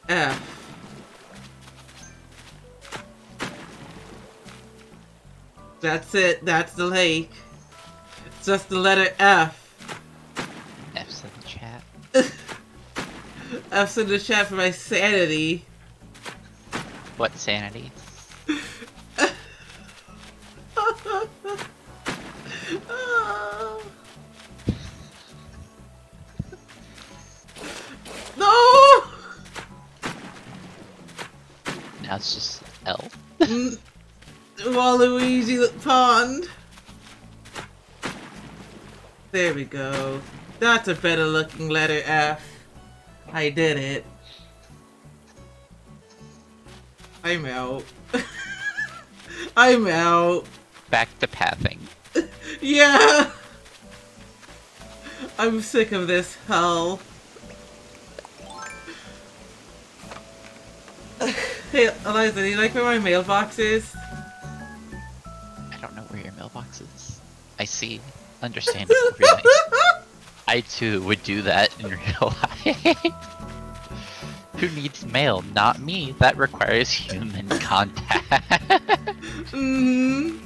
F. That's it. That's the lake. It's just the letter F. F's in the chat. F's in the chat for my sanity. What sanity? Now it's just L. Mm, Waluigi pond. There we go. That's a better looking letter F. I did it. I'm out. I'm out. Back to pathing. Yeah! I'm sick of this hell. Hey, Eliza, do you like where my mailbox is? I don't know where your mailbox is. I see. Understandable. really. I too would do that in real life. Who needs mail? Not me. That requires human contact. Mm.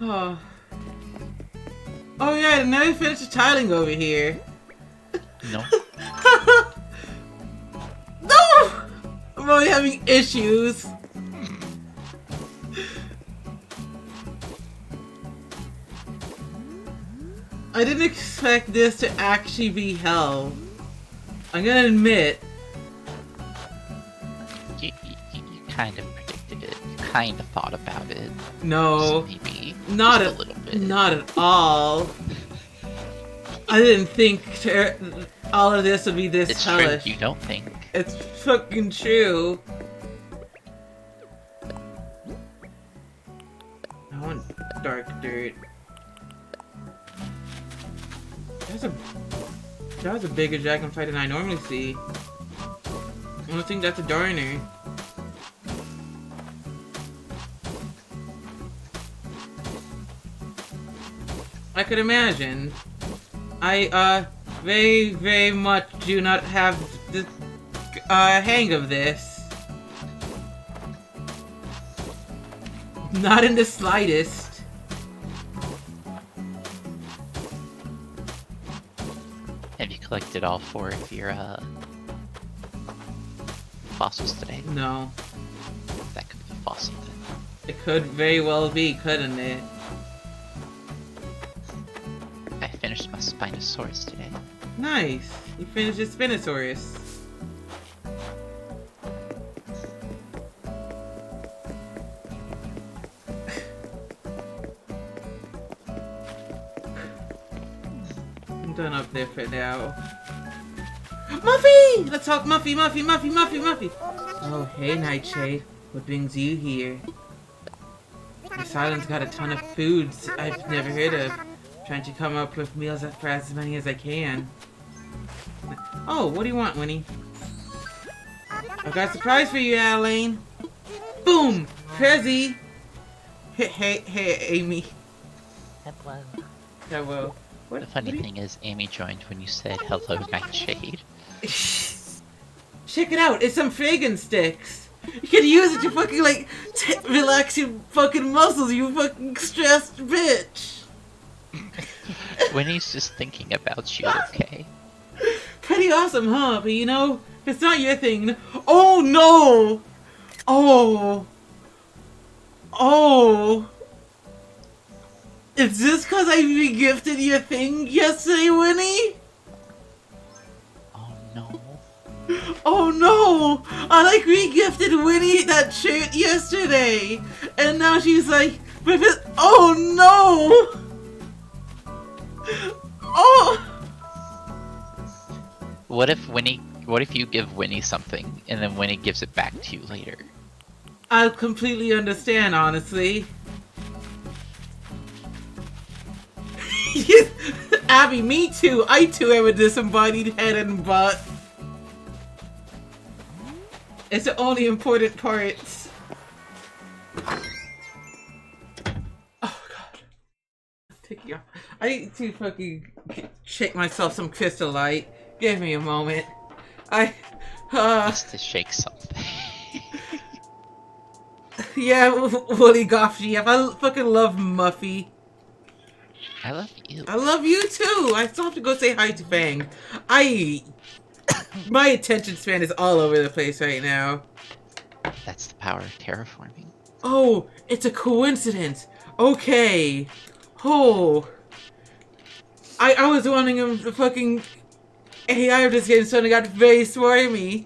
Oh. Oh yeah, now we finished the tiling over here. no. No! I'm only having issues. I didn't expect this to actually be hell. I'm gonna admit, You, you, you kind of predicted it. You kind of thought about it. no, Maybe. not just a, a little bit. not at all. I didn't think ter- all of this would be this it's true. hellish. You don't think. It's fucking true. I want dark dirt. That's a that was a bigger dragonfly than I normally see. I don't think that's a darner. I could imagine. I uh very very much do not have uh, hang of this. Not in the slightest. Have you collected all four of your uh, fossils today? No. That could be a fossil then. It could very well be, couldn't it? I finished my Spinosaurus today. Nice. You finished your Spinosaurus. Done up there for now. Muffy! Let's talk Muffy, Muffy, Muffy, Muffy, Muffy! Oh, hey, Nightshade. What brings you here? Miss Island's got a ton of foods I've never heard of. Trying to come up with meals for as many as I can. Oh, what do you want, Winnie? I've got a surprise for you, Alain. Boom! Prezi! Hey, hey, hey, Amy. Hello. Hello. What, The funny what do you- thing is, Amy joined when you said hello, Nightshade. Check it out. It's some fragrance sticks. You can use it to fucking like t- relax your fucking muscles. You fucking stressed bitch. Winnie's just thinking about you, okay? Pretty awesome, huh? But you know, if it's not your thing. Oh no! Oh. Oh. Is this because I regifted your thing yesterday, Winnie? Oh no! Oh no! I like re-gifted Winnie that shirt yesterday, and now she's like, "But it- oh no! Oh! What if Winnie? What if you give Winnie something and then Winnie gives it back to you later? I completely understand, honestly. Yes, Abby, me too. I too have a disembodied head and butt. It's the only important parts. Oh god. Take you off. I need to fucking shake myself some crystal light. Give me a moment. I uh Just to shake something. yeah, Woolly Goffy. I fucking love Muffy. I love you. I love you too. I still have to go say hi to Fang. I my attention span is all over the place right now. That's the power of terraforming. Oh, it's a coincidence. Okay. Oh. I I was wanting him to fucking AI of this game suddenly got very swarmy.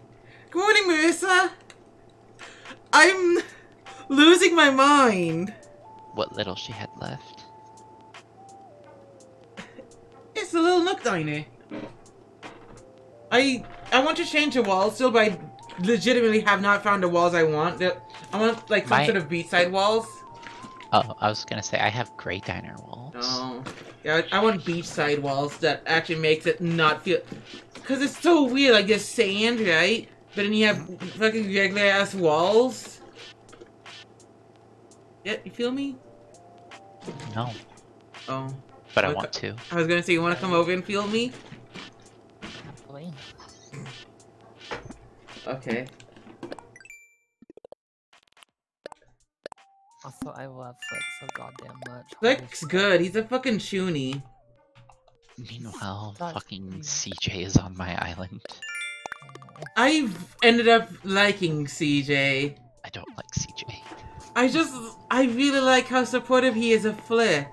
Good morning, Marissa. I'm losing my mind. What little she had left. It's a little nook diner. I I want to change the walls still, but I legitimately have not found the walls I want. I want like some My- sort of beachside walls. Oh, I was gonna say I have gray diner walls. Oh, yeah, I I want beachside walls that actually makes it not feel. Cause it's so weird, like there's sand, right? But then you have fucking regular ass walls. Yeah, you feel me? No, Oh, but I want to. I was gonna say you want to come over and feel me. Wait. Okay. Also, I love Flick so goddamn much. Flick's good. He's a fucking shoonie. Meanwhile, That's fucking weird. CJ is on my island. I've ended up liking CJ. I don't like CJ. I just, I really like how supportive he is of Flick.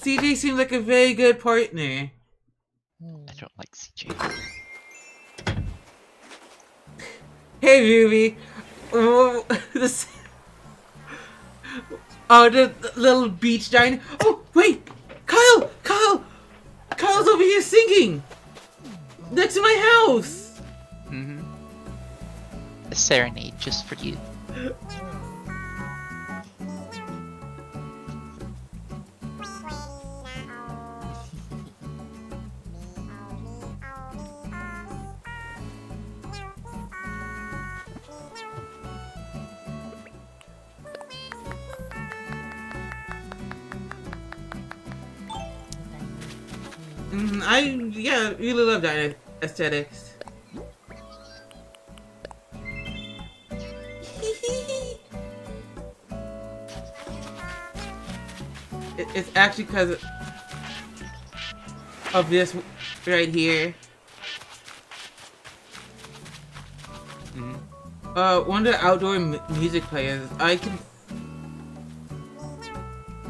CJ seems like a very good partner. Hmm. I don't like CJ. Hey, Ruby. Oh, this. Oh, the, the little beach diner. Oh, wait! Kyle! Kyle! Kyle's over here singing! Next to my house! Mm-hmm. A serenade just for you. Mm, I, yeah, really love that aesthetics. It, it's actually because of this right here. Mm-hmm. Uh, one of the outdoor m music players. I can.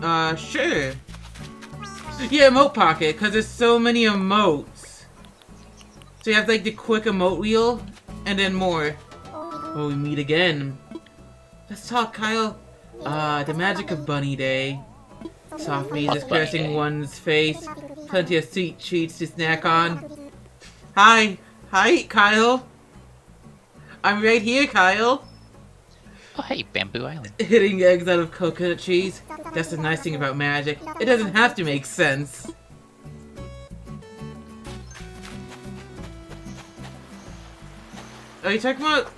Uh, sure. Yeah, emote pocket, because there's so many emotes. So you have like the quick emote wheel, and then more. When we meet again. Let's talk, Kyle. Uh, the magic of Bunny Day. Soft Fuck caressing one's face. Plenty of sweet treats to snack on. Hi. Hi, Kyle. I'm right here, Kyle. Oh hey, Bamboo Island. Hitting eggs out of coconut cheese. That's the nice thing about magic. It doesn't have to make sense. Are you talking about?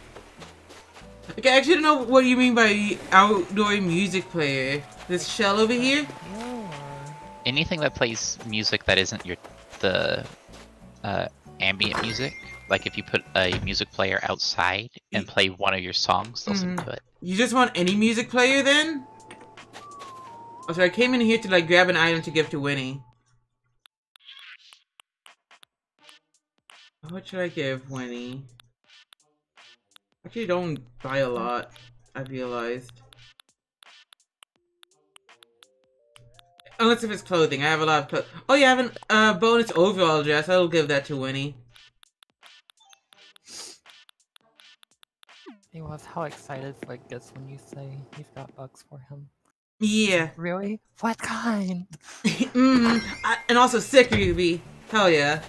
Okay, I actually don't know what you mean by outdoor music player. This shell over here? Anything that plays music that isn't your the uh, ambient music. Like if you put a music player outside and play one of your songs, they'll Mhm. to it. You just want any music player then? Oh, so I came in here to like grab an item to give to Winnie. What should I give Winnie? Actually, don't buy a lot. I realized. Unless if it's clothing. I have a lot of clothes. Oh, yeah, I have a uh, bonus overall dress. I'll give that to Winnie. He was how excited Flick gets when you say you've got bugs for him. Yeah. Really? What kind? mm, I, and also sick Ruby. Hell yeah.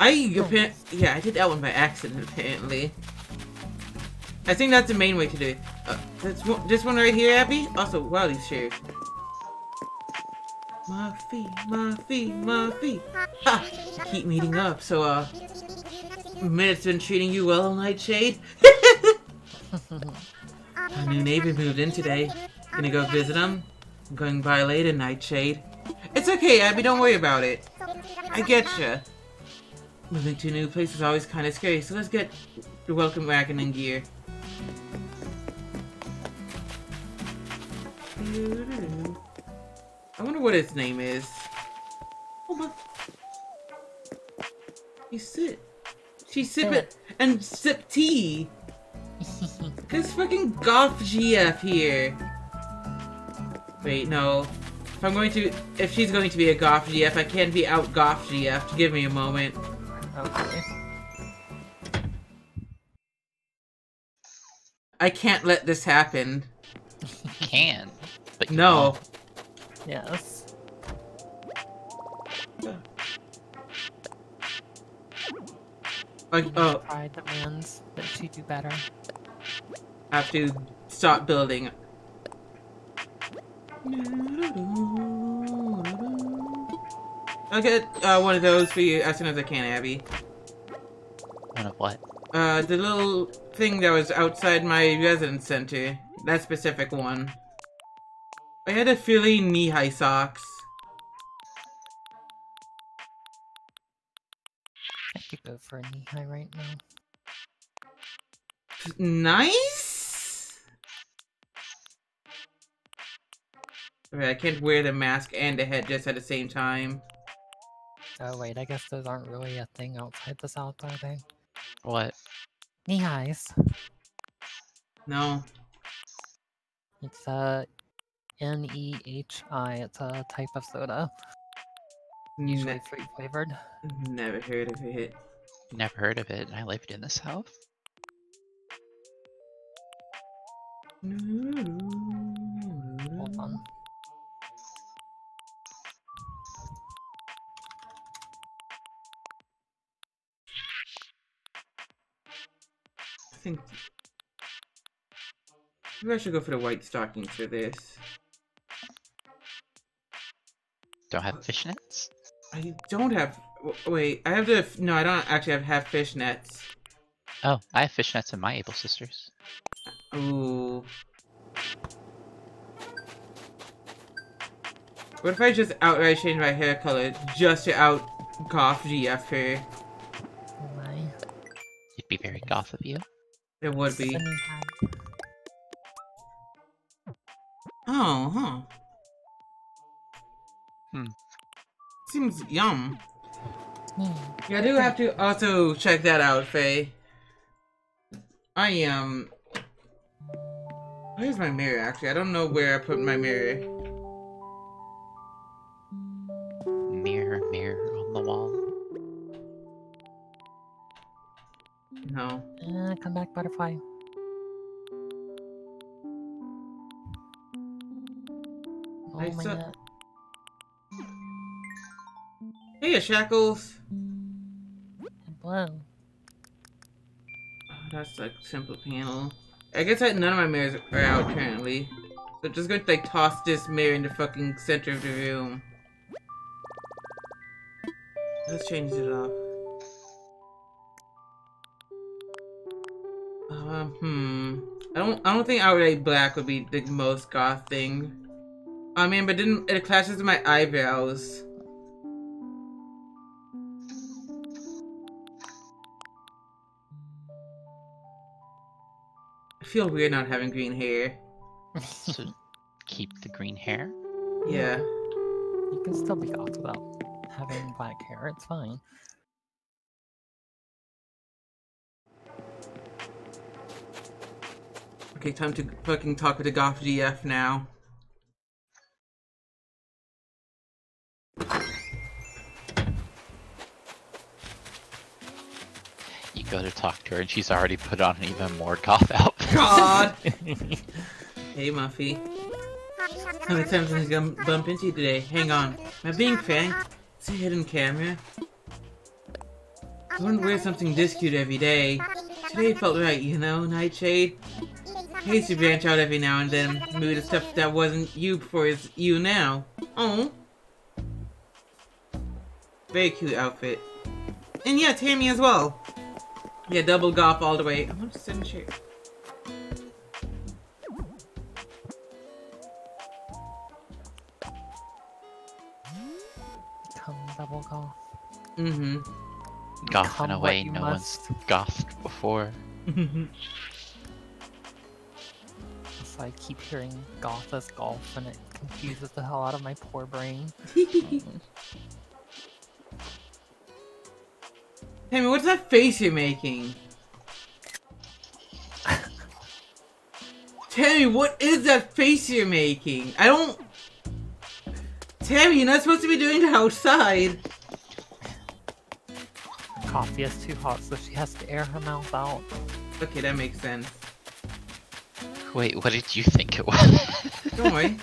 I Oh. yeah, I did that one by accident apparently. I think that's the main way to do it. Uh, this one, this one right here, Abby. Also, wow, these shares. My feet, my feet, my feet. Ha! Keep meeting up. So, uh, Minutes been treating you well, on Nightshade. My new neighbor moved in today. Gonna go visit him. I'm going by later, Nightshade. It's okay, Abby, don't worry about it. I getcha. Moving to a new place is always kind of scary, so let's get the welcome wagon in gear. I wonder what its name is. Oh my. You sit. She sip it and sip tea. Cause fucking Goth GF here. Wait, no. If I'm going to, if she's going to be a Goth GF, I can't be out Goth GF. Give me a moment. okay. I can't let this happen. Can. But you No. won't. Yes. Like, oh, Pride demands that she do better. I have to stop building. I'll get uh, one of those for you as soon as I can, Abby. One of what? Uh, the little thing that was outside my residence center. That specific one. I had a feeling knee-high socks. I could go for a knee high right now. Nice? Okay, I can't wear the mask and the head just at the same time. Oh wait, I guess those aren't really a thing outside the south, are they? What? Knee highs. No. It's uh N E H I. It's a type of soda, usually Ne- fruit flavored. never heard of it. Never heard of it, and I lived in the south. Hold on. I think maybe I should go for the white stockings for this. Don't have fishnets? I don't have. Wait, I have the. No, I don't actually have have fishnets. Oh, I have fishnets in my Able Sisters. Ooh. What if I just outright change my hair color just to out goth GF her? Oh my. It'd be very goth of you. It would be. Oh, huh. Hmm. Seems yum. Hmm. Yeah, I do have to also check that out, Faye. I am. Where's my mirror? Actually, I don't know where I put my mirror. Mirror, mirror on the wall. No. Uh, come back, butterfly. Oh I my god. Hey, Shackles. Hello. Oh, that's like simple panel. I guess that none of my mirrors are out currently. So I'm just going to like toss this mirror in the fucking center of the room. Let's change it up. Um, hmm. I don't. I don't think outright black would be the most goth thing. I mean, but then it clashes with my eyebrows. Feel weird not having green hair. So keep the green hair. Yeah. You can still be goth without having black hair. It's fine. Okay, time to fucking talk with the Goth GF now. Go to talk to her, and she's already put on an even more goth outfit. God. hey, Muffy. How many times am I gonna bump into you today? Hang on. Am I being frank? It's a hidden camera. I wouldn't wear something this cute every day. Today felt right, you know, Nightshade. I used to branch out every now and then, maybe the stuff that wasn't you before is you now. Oh. Very cute outfit. And yeah, Tammy as well. Yeah, double golf all the way. I'm gonna sit in the chair. Come double goth. Mm-hmm. Goth Become in a way no must. one's gothed before. So I keep hearing goth as golf and it confuses the hell out of my poor brain. Tammy, what's that face you're making? Tammy, what is that face you're making? I don't... Tammy, you're not supposed to be doing that outside. Coffee is too hot, so she has to air her mouth out. Okay, that makes sense. Wait, what did you think it was? Don't worry.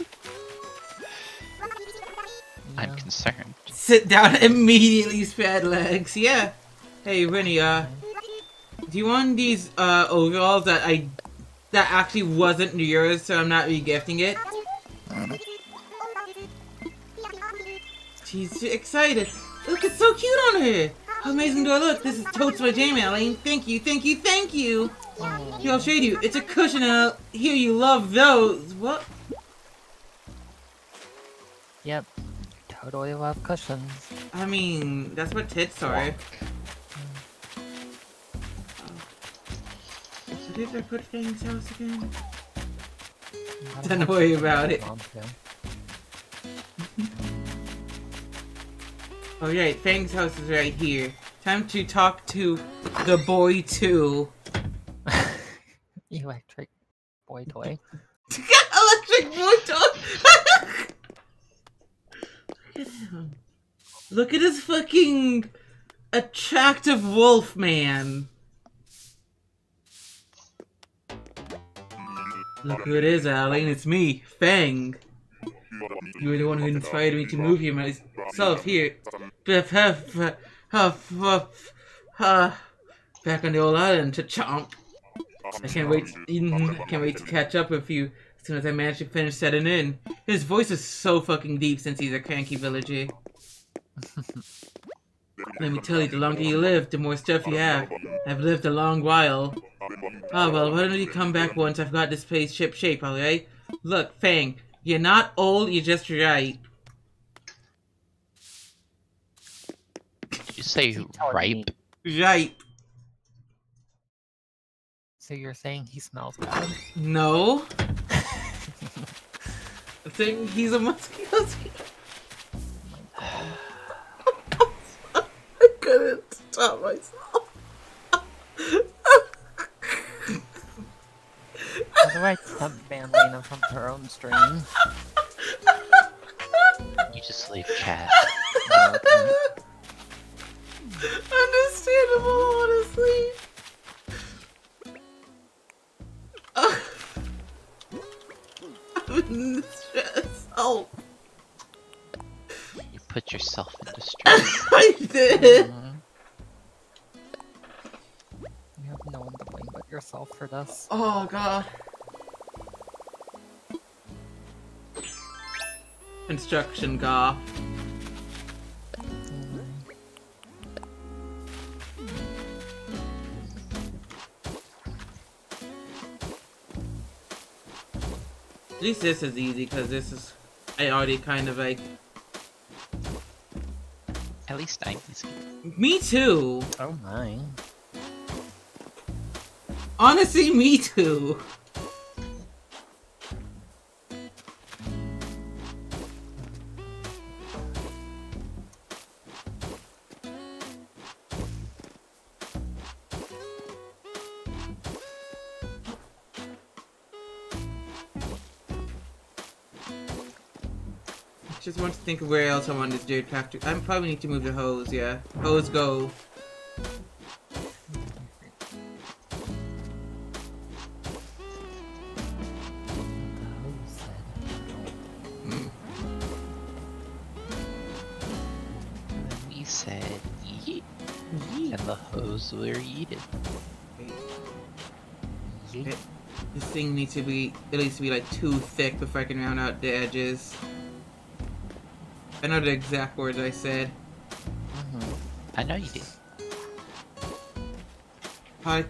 I'm concerned. Sit down immediately, spread legs. Yeah. Hey, Winnie, uh... Do you want these, uh, overalls that I... That actually wasn't yours, so I'm not regifting it? She's excited. Look, it's so cute on her. How amazing do I look? This is totes my jam, Aline. Thank you, thank you, thank you. Here, I'll trade you. It's a cushion and I'll hear you love those. What? Yep. Totally love cushions. I mean, that's what tits are. Did I put Fang's house again? Don't worry about it. hold on to. Alright, Fang's house is right here. Time to talk to the boy too. Electric boy toy. Electric boy dog. Look at his fucking attractive wolf man. Look who it is, Aline. It's me, Fang. You were the one who inspired me to move here myself here. Back on the old island to chomp. I can't wait. I can't wait to catch up with you as soon as I manage to finish setting in. His voice is so fucking deep since he's a cranky villager. Let me tell you, the longer you live, the more stuff you have. I've lived a long while. Ah, well, why don't you come back once I've got this place ship shape, alright? Look, Fang, you're not old, you're just right. Did you say Keep telling me. ripe? So you're saying he smells bad? No. I think he's a mosquito. I couldn't stop myself. How do I tempt ban Lena from her own stream? You just leave chat. No, okay. Understandable, honestly. I'm in distress. Oh, You put yourself in distress. I did. Mhm. You have no one to blame but yourself for this. Oh god. Construction goth. Mhm. At least this is easy because this is I already kind of like At least I'm easy. me too. Oh my. Honestly, me too. think of where else I wanted to do craft. I probably need to move the hose, yeah. Hose go. We said yeet, and the hose were This thing needs to be, it needs to be like too thick before I can round out the edges. I know the exact words I said. Mhm. I know you do. I,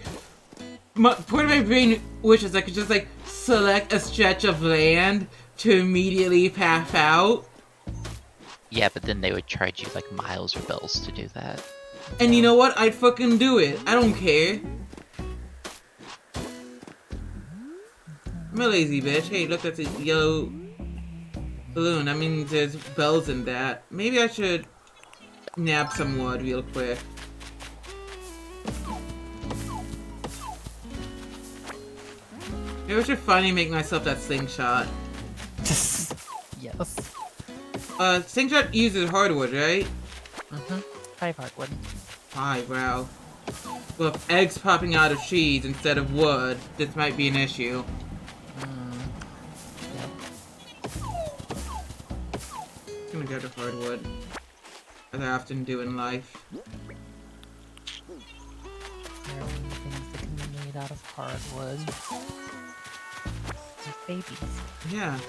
my, part of my brain wishes I could just like select a stretch of land to immediately path out. Yeah, but then they would charge you like miles or bells to do that. And you know what? I'd fucking do it. I don't care. I'm a lazy bitch. Hey, look, that's a yellow balloon. I mean, there's bells in that. Maybe I should nab some wood real quick. Maybe I should finally make myself that slingshot. yes. Uh, slingshot uses hardwood, right? Mm-hmm. Five hardwood. Hi, wow. Well, if eggs popping out of trees instead of wood, this might be an issue. Gonna go to hardwood. As I often do in life. There are things that can be made out of hardwood. Like babies. Yeah.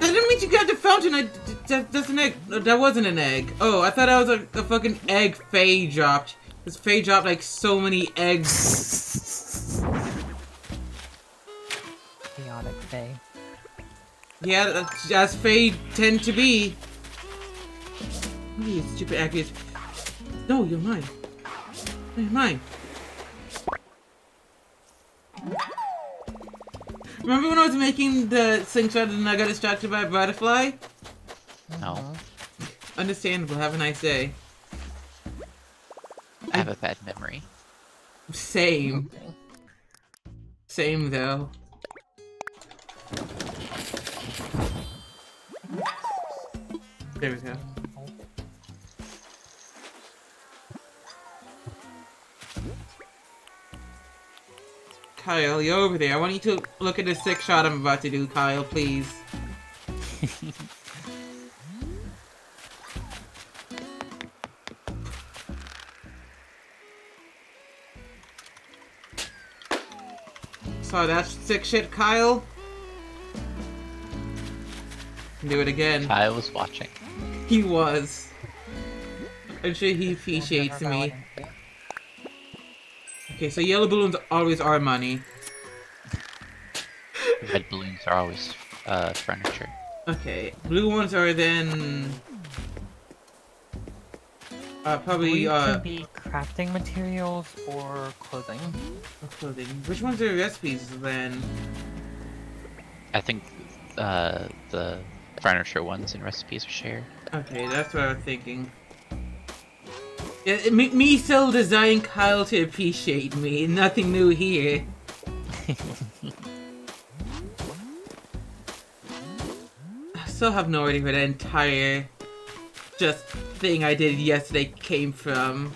That didn't mean you got the fountain. I, that, that's an egg. No, That wasn't an egg. Oh, I thought that was a, a fucking egg Faye dropped. Because Faye dropped like so many eggs. Chaotic Faye. Yeah, that's, as Faye tend to be. What are you stupid accurate? No, you're mine. No, You're mine. Remember when I was making the slingshot and I got distracted by a butterfly? No. Understandable. Have a nice day. I have a bad memory. Same. Okay. Same though. There we go. Kyle, you're over there. I want you to look at the sick shot I'm about to do, Kyle, please. Saw that sick shit, Kyle? Do it again. Kyle was watching. He was. I'm sure he appreciates me. Valid. Okay, so yellow balloons always are money. Red balloons are always uh, furniture. Okay, blue ones are then... Uh, probably, Blue uh, can be crafting materials or clothing. clothing. Which ones are recipes then? I think uh, the furniture ones and recipes are shared. Okay, that's what I was thinking. Yeah, me, me still design Kyle to appreciate me. Nothing new here. I still have no idea where the entire just thing I did yesterday came from.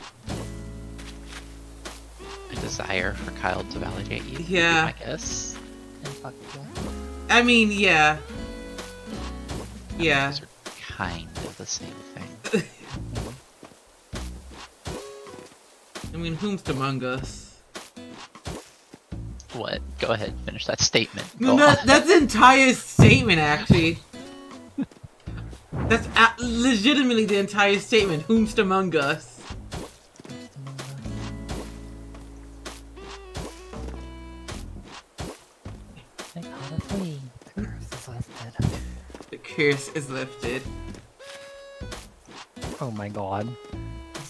A desire for Kyle to validate you. Yeah. I guess. and fuck you. I mean, yeah. Yeah. Those are kind of the same thing. I mean, whom's among us? What? Go ahead, finish that statement. No, that, that's the entire statement, actually. That's a- legitimately the entire statement. Whomst among us? Just among us. They call it free. Curse is lifted. The curse is lifted. Oh my god.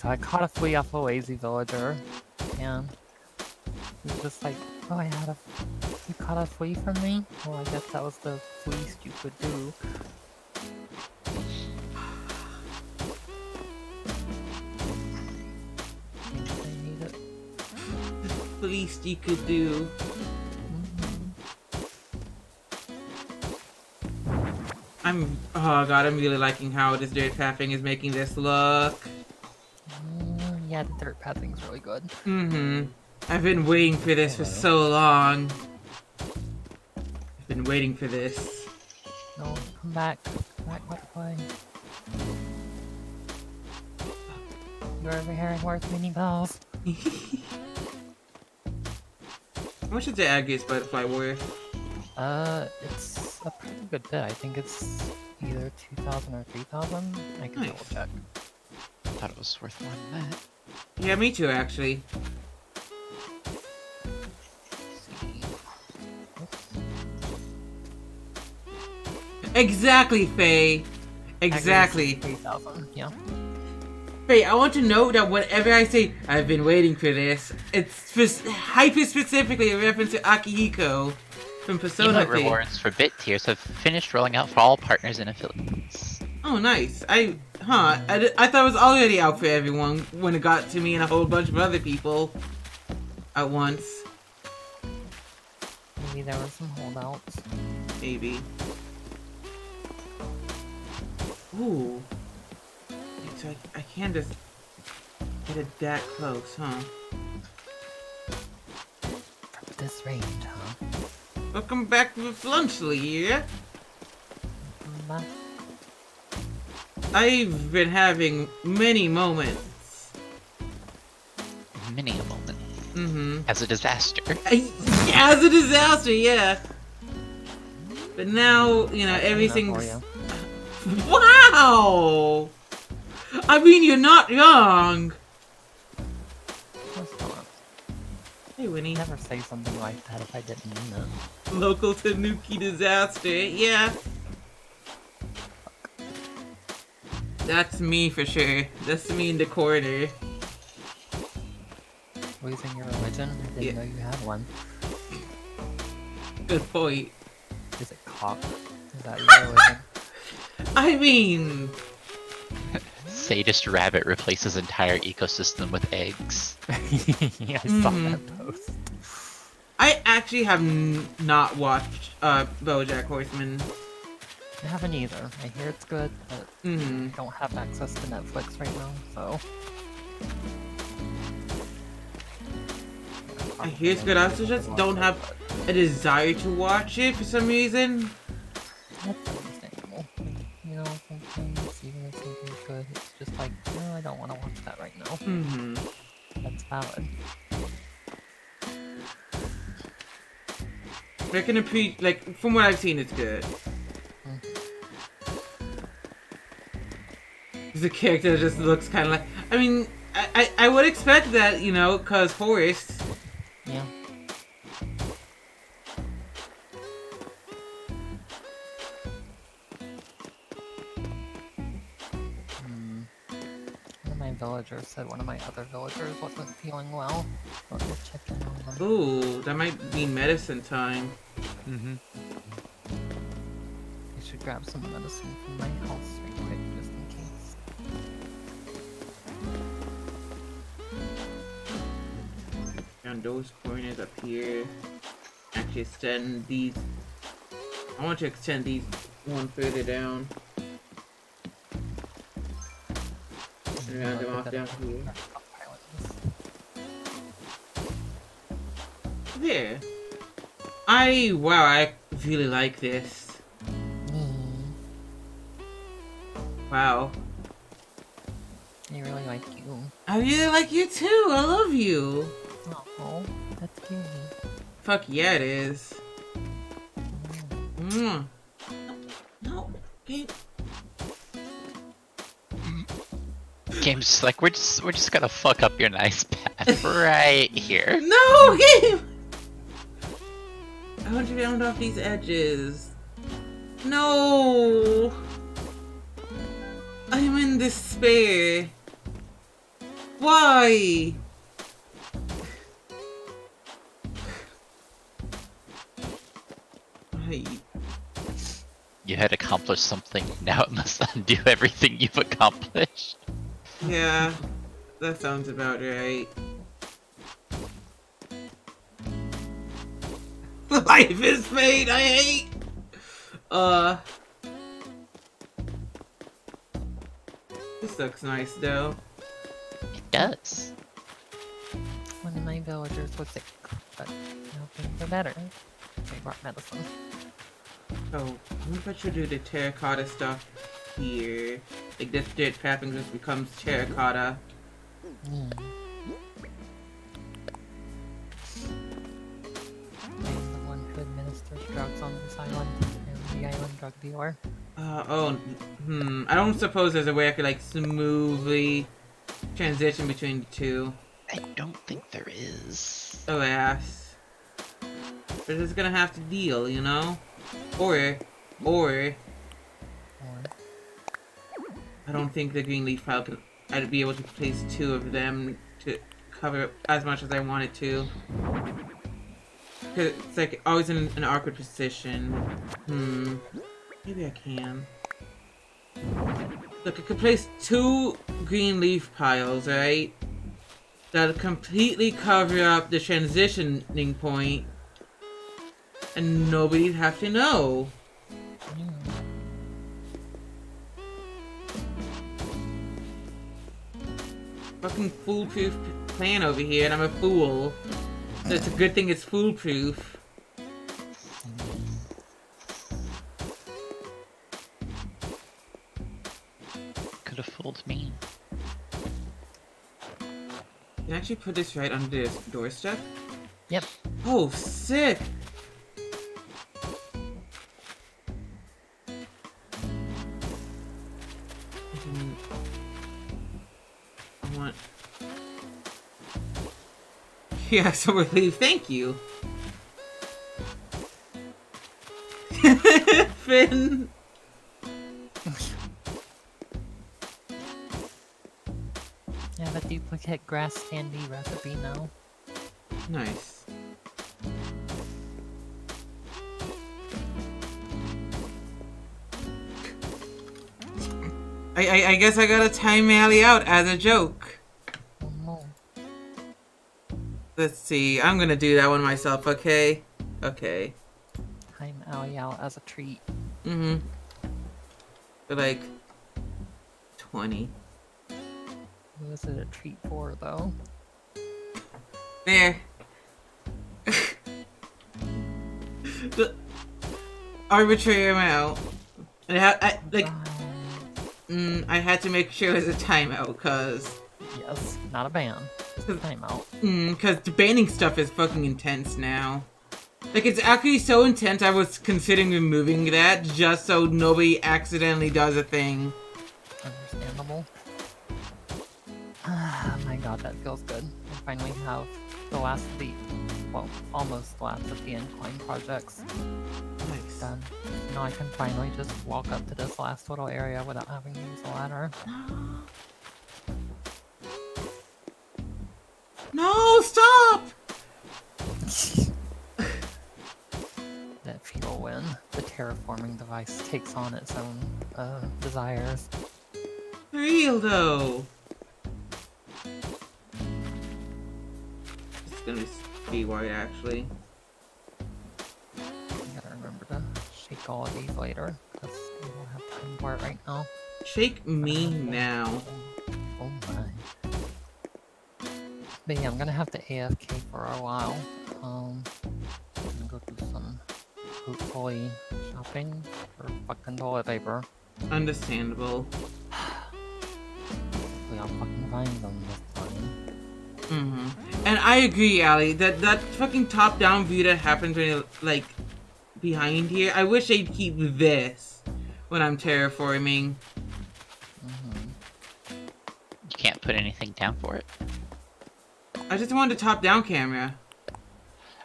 So I caught a flea off a lazy villager, and he was just like, oh, I had a, you caught a flea from me? Well, I guess that was the least you could do. Seems they need it. The least you could do. Mm-hmm. I'm. Oh god, I'm really liking how this dirt pathing is making this look. Yeah, the dirt pathing's really good. Mm-hmm. I've been waiting for this for so long. I've been waiting for this. No, come back. Come back, butterfly. You're over here worth mini bells. How much is the Agrias Butterfly worth? Uh, it's a pretty good bit. I think it's either 2,000 or 3,000. I can Nice. double check. Thought it was worth more than that. Yeah, me too, actually. Exactly, Faye. Exactly. 3,000, yeah. Faye, I want to know that whenever I say, I've been waiting for this, it's spe- hyper specifically a reference to Akihiko from Persona Emote 3. rewards for bit tiers have finished rolling out for all partners and affiliates. Oh, nice. I, huh, I, I thought it was already out for everyone when it got to me and a whole bunch of other people at once. Maybe there were some holdouts. Maybe. Ooh. So I, I can't just get it that close, huh? From this range, huh? Welcome back to yeah? Mm, I've been having many moments. Many a moment. Mm-hmm. As a disaster. As a disaster, yeah. But now, you know, I'll clean that for everything's... Wow! I mean, you're not young. Of course not. Hey, Winnie. Never say something like that if I didn't mean it. Local Tanuki disaster, yeah. That's me for sure. That's me in the corner. Losing your religion? I didn't Yeah. know you had one. Good point. Is it cock? Is that your religion? I mean, Sadist rabbit replaces entire ecosystem with eggs. yeah, I saw that post. I actually have n- not watched uh, BoJack Horseman. I haven't either. I hear it's good, but hmm I don't have access to Netflix right now, so. I hear it's good. I also just don't have a desire to watch it for some reason. That's understandable. You know, sometimes even if something's good, it's just like, no, I don't want to watch that right now. hmm That's valid. I can appreciate, like, from what I've seen, it's good. The character that just looks kind of like. I mean, I, I, I would expect that, you know, because Forrest. Yeah. Hmm. One of my villagers said one of my other villagers wasn't feeling well. Let me check in on them. Ooh, that might be medicine time. Mm-hmm. I should grab some medicine from my house right quick, Down those corners up here. Actually, extend these. I want to extend these one further down. And round them off down here. There. I wow, I really like this. Wow. I really like you. I really like you too. I love you. Oh, that's cute. Fuck yeah, it is. Mwah. Mm. No, game. Game's just like we're just we're just gonna fuck up your nice path right here. No, game. I want you to round off these edges. No. I'm in despair. Why? I, You had accomplished something. Now it must undo everything you've accomplished. yeah, that sounds about right. Life is fate. I hate. Uh. This looks nice though. It does. One of my villagers was sick, but now things are better. They brought medicine. Oh, I'm gonna you do the terracotta stuff here. Like this dirt pattern just becomes terracotta. Hmm. I'm the one who administers drugs on this island. I'm the island drug dealer. Uh, oh, hmm. I don't suppose there's a way I could like smoothly transition between the two. I don't think there is. Alas. We're just gonna have to deal, you know? Or, or, I don't think the green leaf pile could, I'd be able to place two of them to cover as much as I wanted to. Cause it's like always in an awkward position. Hmm. Maybe I can. Look, I could place two green leaf piles, right? That'll completely cover up the transitioning point, and nobody'd have to know. Fucking foolproof plan over here, and I'm a fool. So it's a good thing it's foolproof. Could have fooled me. Can I actually put this right under this doorstep? Yep. Oh, sick! Want... Yeah, so we relief, thank you! Finn! I have a duplicate grass standy recipe now. Nice. I, I, I guess I gotta time Allie out as a joke. Let's see. I'm gonna do that one myself, okay? Okay. Time Allie out as a treat. Mm-hmm. For like 20. Who is it a treat for though? There. the arbitrary amount. I, I like mm, I had to make sure it was a timeout cuz Yes, not a ban. A timeout. mm, cuz the banning stuff is fucking intense now. Like it's actually so intense I was considering removing that just so nobody accidentally does a thing. Understandable. Ah, my god, that feels good. I finally have the last of the, well, almost the last of the incline projects Nice. done. Now I can finally just walk up to this last little area without having to use a ladder. No, stop! that feel when the terraforming device takes on its own uh, desires. Real though. It's gonna be white actually. I gotta remember to shake all of these later, because we don't have time for it right now. Shake me now. Oh my. But yeah, I'm gonna have to AFK for a while. Um, I'm gonna go do some hopefully shopping for fucking toilet paper. Understandable. Hopefully I'll fucking find them this time. hmm And I agree, Ali. That that fucking top-down view that happens when you're like behind here. I wish they'd keep this when I'm terraforming. Mm -hmm. You can't put anything down for it. I just wanted a top-down camera.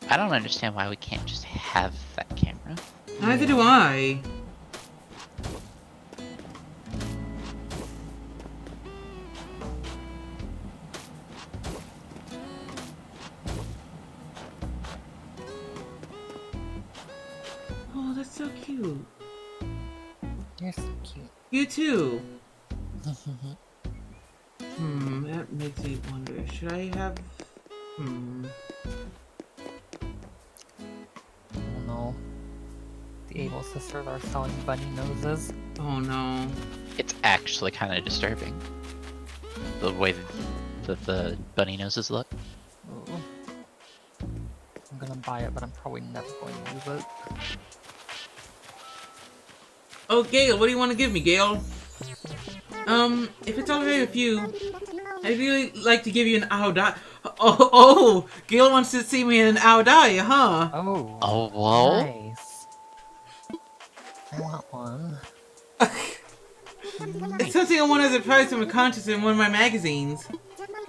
I don't understand why we can't just have that camera. Neither do I. Oh, that's so cute. You're so cute. You too. Hmm, that makes me wonder. Should I have? Hmm. oh no. The Able sisters are selling bunny noses. Oh no. It's actually kind of disturbing. The way that the bunny noses look. Ooh. I'm gonna buy it, but I'm probably never going to use it. Oh, Gayle, what do you want to give me, Gayle? Um, if it's alright with you, I'd really like to give you an Aodai. Oh, oh, Gil wants to see me in an Aodai, huh? Oh. Oh, whoa. Nice. I want one. It's something I won as a prize from a contest in one of my magazines.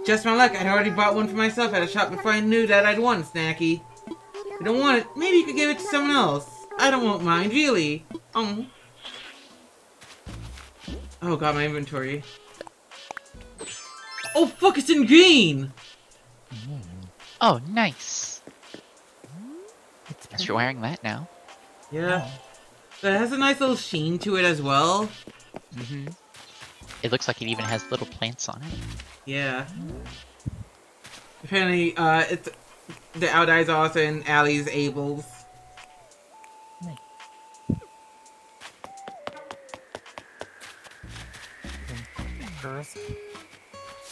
Just my luck, I'd already bought one for myself at a shop before I knew that I'd won, Snacky. I don't want it, maybe you could give it to someone else. I don't want mine, really. Oh. Oh god, my inventory. Oh fuck, it's in green! Oh, nice. Guess you're wearing that now. Yeah. That has a nice little sheen to it as well. Mm-hmm. It looks like it even has little plants on it. Yeah. Apparently, uh, it's the Outeyes also in Allie's Able's.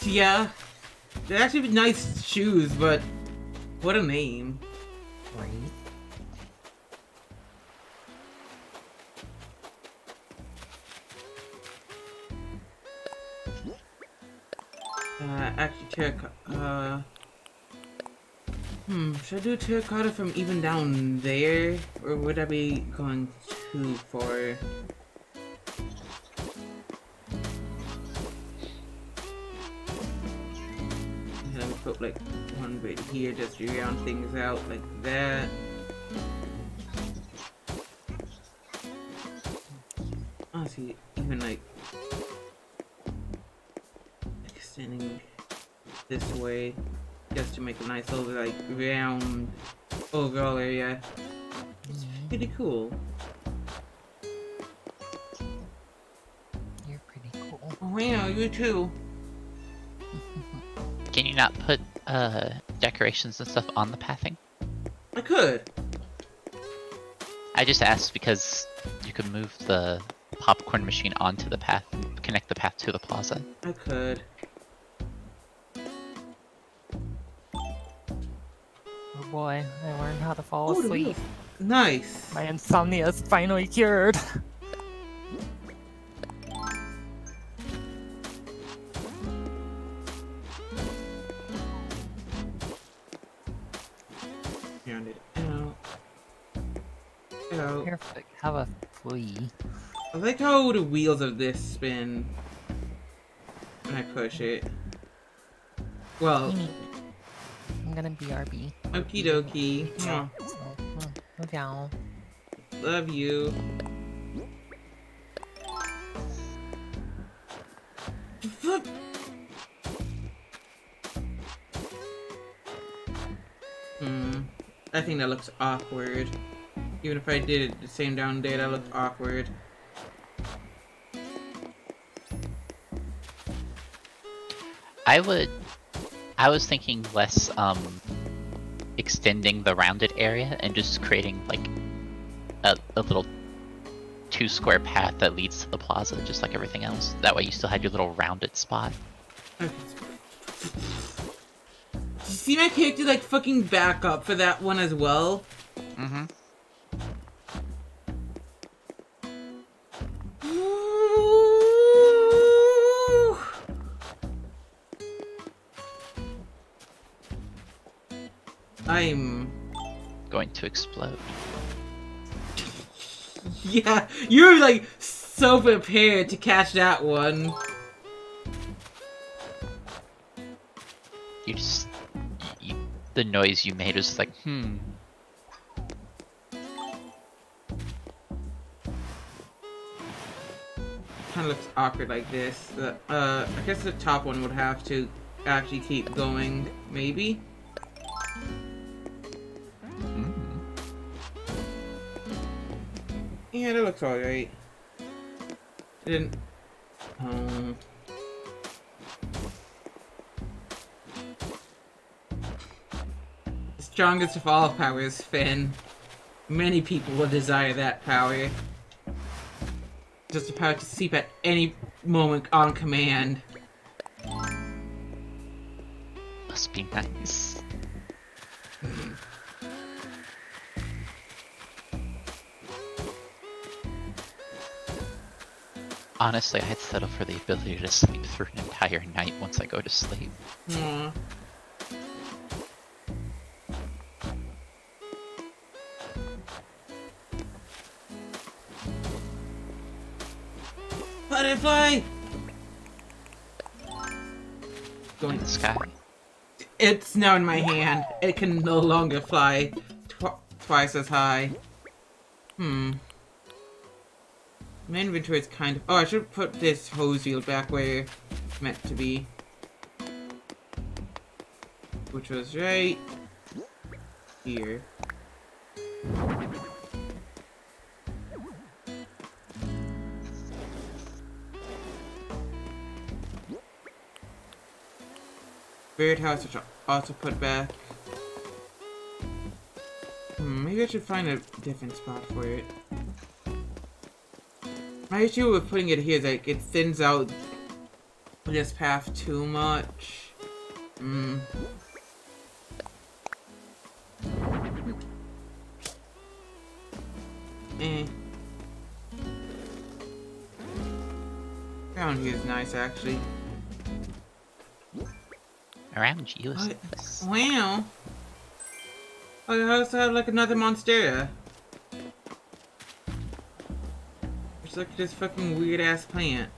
Yeah. They're actually nice shoes, but what a name. Right. Uh, actually, terracotta. Uh, hmm, should I do terracotta from even down there? Or would I be going too far? Put like one bit here just to round things out like that. Honestly, even like extending this way just to make a nice little like round overall area. It's pretty cool. You're pretty cool. Oh yeah, you too. Can you not put uh, decorations and stuff on the pathing? I could. I just asked because you could move the popcorn machine onto the path, connect the path to the plaza. I could. Oh boy, I learned how to fall Oh, the asleep. Nice. My insomnia is finally cured. Round it out. Out. Perfect. Have a flea. I like how the wheels of this spin when I push it. Well, I'm gonna BRB. okie dokie. Mwah. So, mm, move. Love you. Hmm. I think that looks awkward. Even if I did it the same down day, that looked awkward. I would. I was thinking less um, extending the rounded area and just creating like a, a little two square path that leads to the plaza, just like everything else. That way, you still had your little rounded spot. Okay. You see my character like fucking back up for that one as well? Mm-hmm. I'm Going to explode. yeah, you're like so prepared to catch that one. You just. You, the noise you made was like, hmm. Kind of looks awkward like this. The, uh, I guess the top one would have to actually keep going, maybe. Mm. Yeah, that looks alright. It didn't. Um. Strongest of all powers, Finn. Many people will desire that power. Just a power to sleep at any moment on command. Must be nice. Honestly, I'd settle for the ability to sleep through an entire night once I go to sleep. Aw. Butterfly! In Going. the sky. It's now in my hand. It can no longer fly tw twice as high. Hmm. My inventory is kind of. Oh, I should put this hose reel back where it's meant to be. Which was right here. Birdhouse, which I'll also put back. Hmm, maybe I should find a different spot for it. My issue with putting it here is like it thins out this path too much. Hmm. Eh. Down here is nice actually. Around you is Wow. Oh, I also have like another Monstera. Just look at this fucking weird ass plant.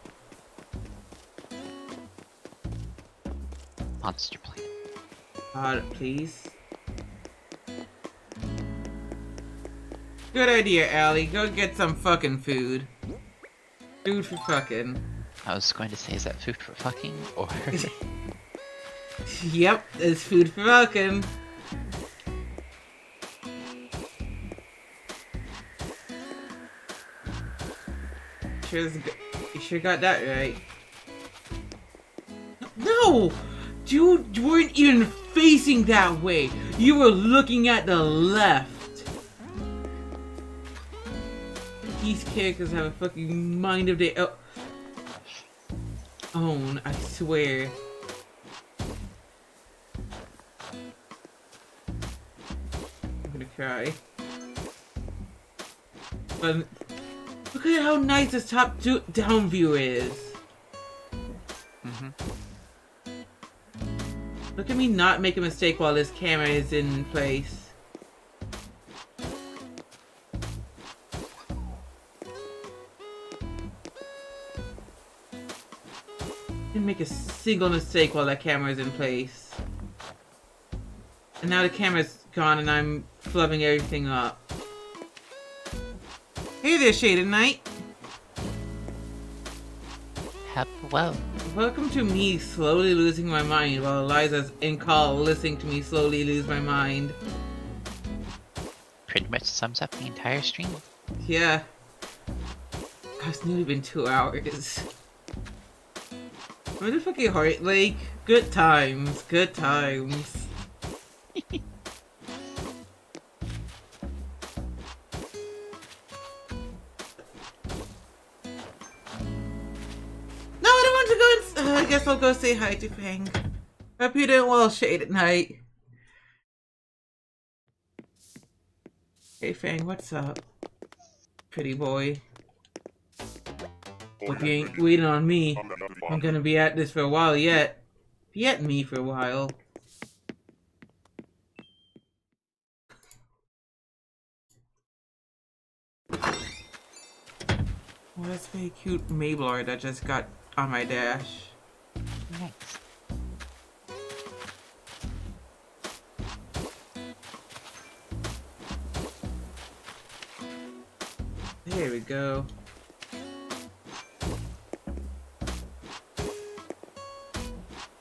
monster plant. God, please. Good idea, Allie. Go get some fucking food. Food for fucking. I was going to say, is that food for fucking or? Yep, it's food for fucking. Sure, you sure got that right. No! Dude, you weren't even facing that way. You were looking at the left. These characters have a fucking mind of their own, I swear. Cry. But look at how nice this top do- down view is. hmm Look at me not make a mistake while this camera is in place. Didn't make a single mistake while that camera is in place. And now the camera's gone and I'm flubbing everything up. Hey there, Shaded Knight. Hello. Welcome to me slowly losing my mind while Eliza's in call listening to me slowly lose my mind. Pretty much sums up the entire stream. Yeah. It's nearly been two hours. Where the fucking Heart Lake? Good times, good times. I'll go say hi to Fang. Hope you doing well, Shaded Knight. Hey Fang, what's up? Pretty boy. Hope you ain't waiting on me. I'm gonna be at this for a while yet. Be at me for a while. Oh, that's very cute Maybelline that just got on my dash. Nice. There we go.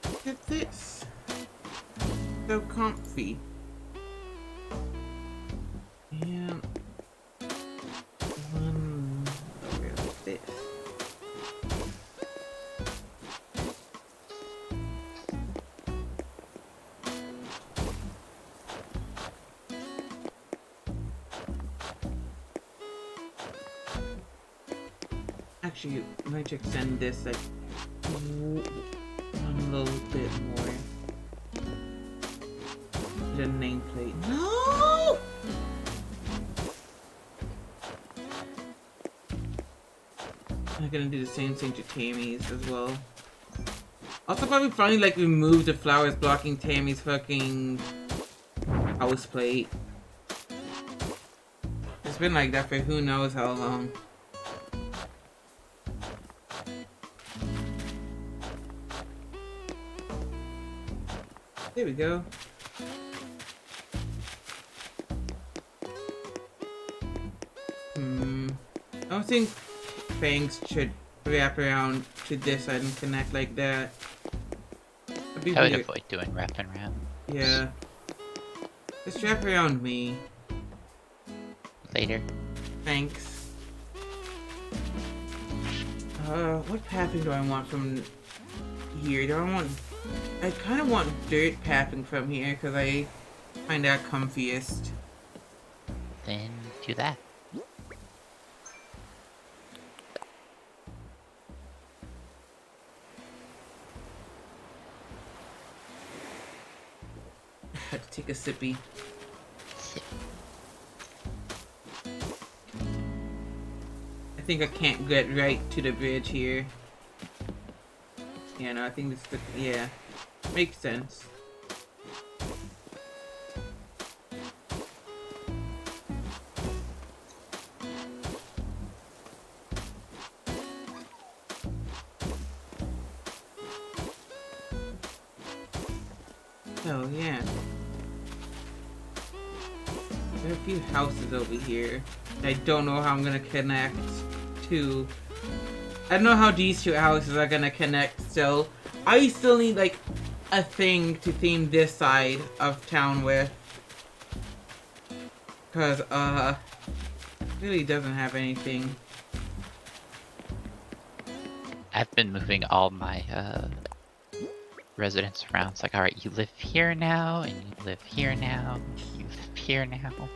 Look at this. So comfy. Might extend this like one little bit more. The nameplate. No! I'm gonna do the same thing to Tammy's as well. Also probably finally like remove the flowers blocking Tammy's fucking house plate. It's been like that for who knows how long. There we go. Hmm. I don't think fangs should wrap around to this side and connect like that. That'd be I would weird. avoid doing wrap and wrap. Yeah. Just wrap around me. Later. Thanks. Uh, what pathing do I want from here? Do I want... I kind of want dirt pathing from here, because I find that comfiest. Then do that. Take a sippy. I think I can't get right to the bridge here. Yeah, no, I think this is the yeah. Makes sense. Oh yeah. There are a few houses over here. I don't know how I'm gonna connect to. I don't know how these two houses are gonna connect so I still need like a thing to theme this side of town with. Cause uh really doesn't have anything. I've been moving all my uh, residents around. It's like, alright, you live here now, and you live here now, you live here now.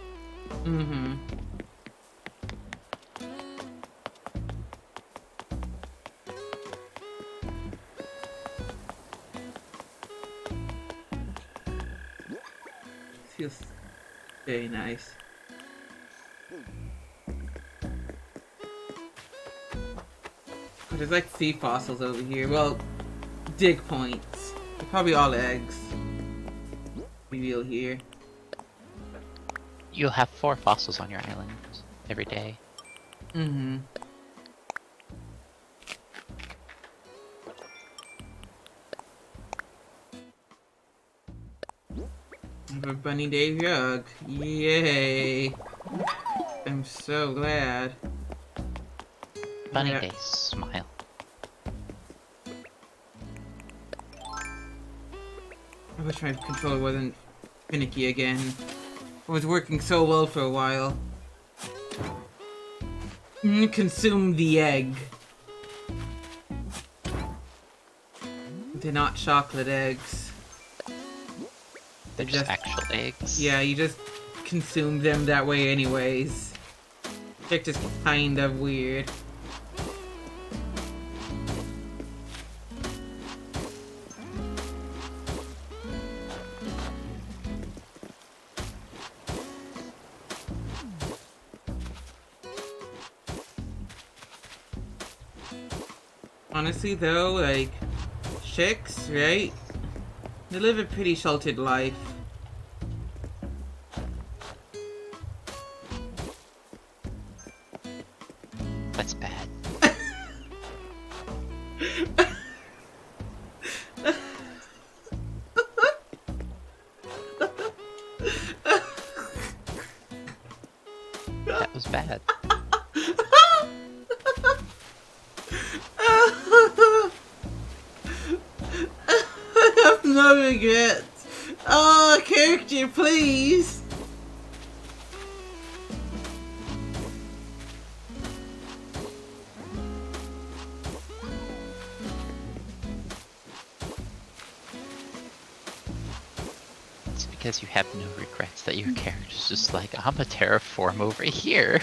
Mm-hmm. Very nice. Oh, There's like sea fossils over here. Well, dig points. They're probably all eggs. Reveal here. You'll have four fossils on your island every day. Mm-hmm. A bunny day rug. Yay! I'm so glad. Bunny Yeah. Day, smile. I wish my controller wasn't finicky again. It was working so well for a while. Mm, consume the egg. They're not chocolate eggs. They're just actual eggs. Yeah, you just consume them that way anyways. They're just kind of weird. Honestly though, like, chicks, right? They live a pretty sheltered life. regrets that your character's just like, I'm a terraform over here.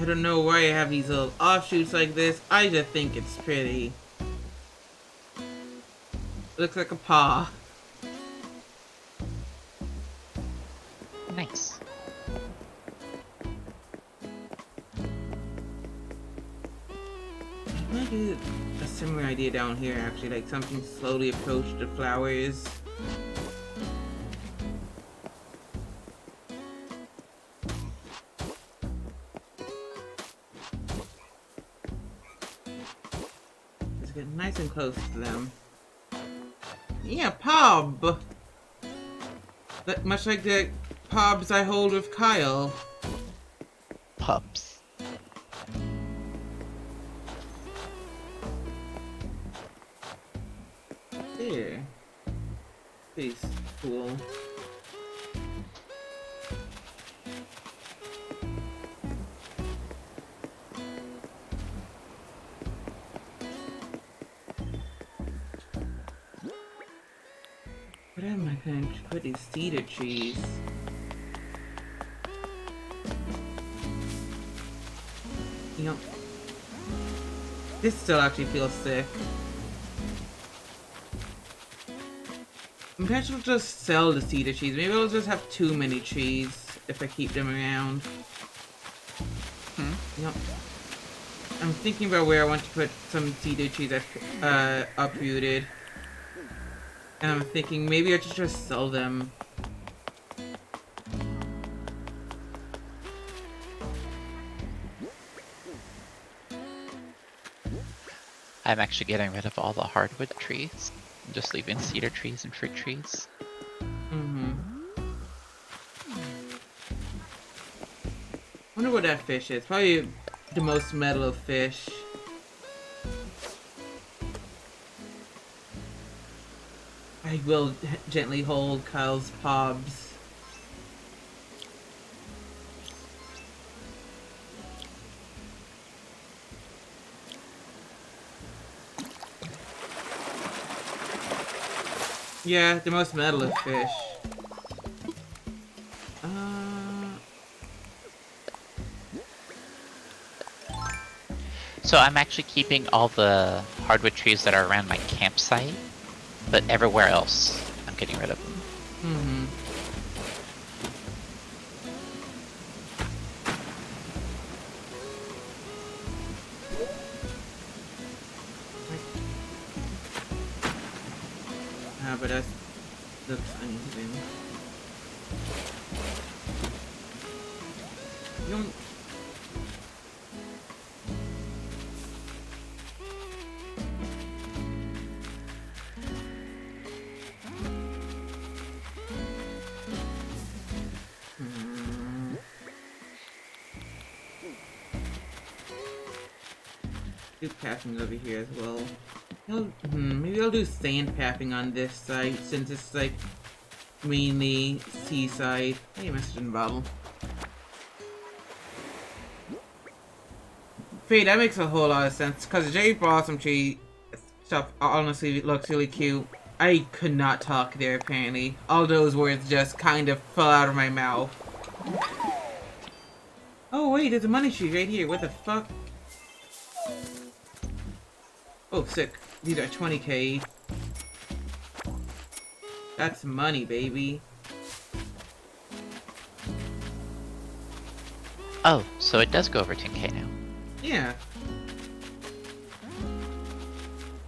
I don't know why I have these little offshoots like this. I just think it's pretty. Looks like a paw. Nice. I might do a similar idea down here actually, like something slowly approach the flowers. Much like the Pobs I hold with Kyle. Pubs. Still actually feel sick. Maybe I should just sell the cedar trees. Maybe I'll just have too many trees if I keep them around. Hmm? Yep. I'm thinking about where I want to put some cedar trees I've uh, uprooted. And I'm thinking maybe I should just sell them. I'm actually getting rid of all the hardwood trees. I'm just leaving cedar trees and fruit trees. Mm-hmm. Wonder what that fish is. Probably the most metal of fish. I will gently hold Kyle's pobs. Yeah, the most metal of fish. Uh, So I'm actually keeping all the hardwood trees that are around my campsite, but everywhere else, I'm getting rid of them. Sand pathing on this site since it's like mainly seaside. Hey, message in the bottle. Fade, that makes a whole lot of sense because the J Blossom tree stuff honestly looks really cute. I could not talk there apparently. All those words just kind of fell out of my mouth. Oh wait, there's a money tree right here. What the fuck? Oh, sick. These are 20k. That's money, baby. Oh, so it does go over 10k now. Yeah.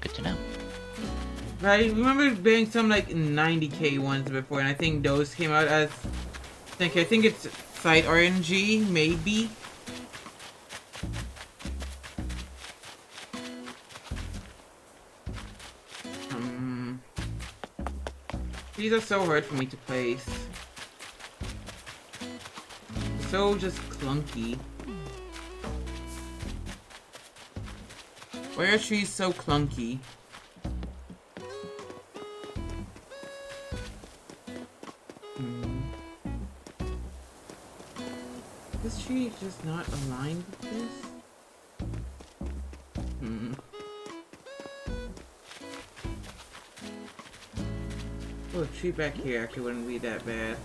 Good to know. I remember being some like 90k ones before, and I think those came out as. I think I think it's site RNG, maybe. These are so hard for me to place. So just clunky. Why are trees so clunky? Hmm. This tree just not aligned with this? Hmm. Tree back here actually wouldn't be that bad.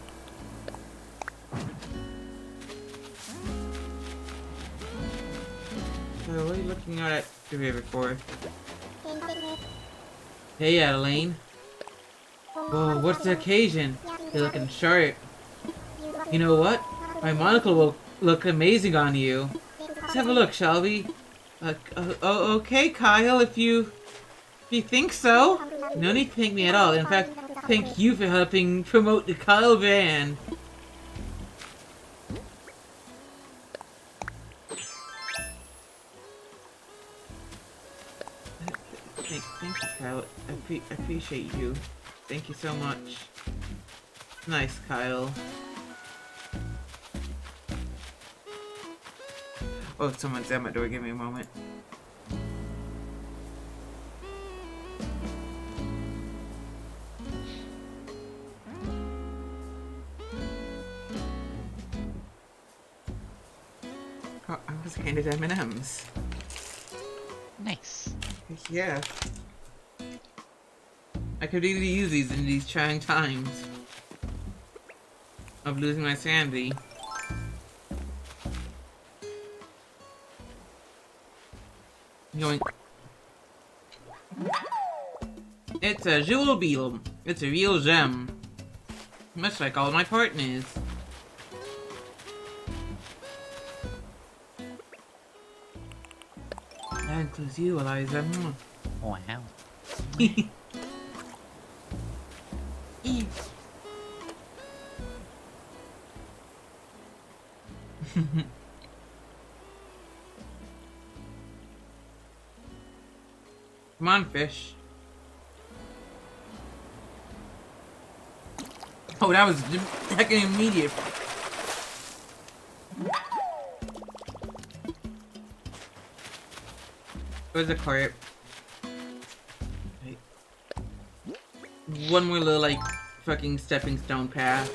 So what are you looking at the river for? Hey, Adeline. Whoa, what's the occasion? You're looking sharp. You know what? My monocle will look amazing on you. Let's have a look, shall we? Uh, uh, oh, okay, Kyle, if you... If you think so. No need to thank me at all. In fact, thank you for helping promote the Kyle brand. Thank, thank you, Kyle. I, pre I appreciate you. Thank you so much. Nice, Kyle. Oh, someone's at my door. Give me a moment. M&M's. Nice. Yeah. I could really use these in these trying times of losing my sanity. Going. It's a jewel beetle. It's a real gem. Much like all my partners. That includes you, Eliza. Wow. Come on, fish. Oh, that was heckin' immediate. Where's the carp? One more little, like, fucking stepping stone path.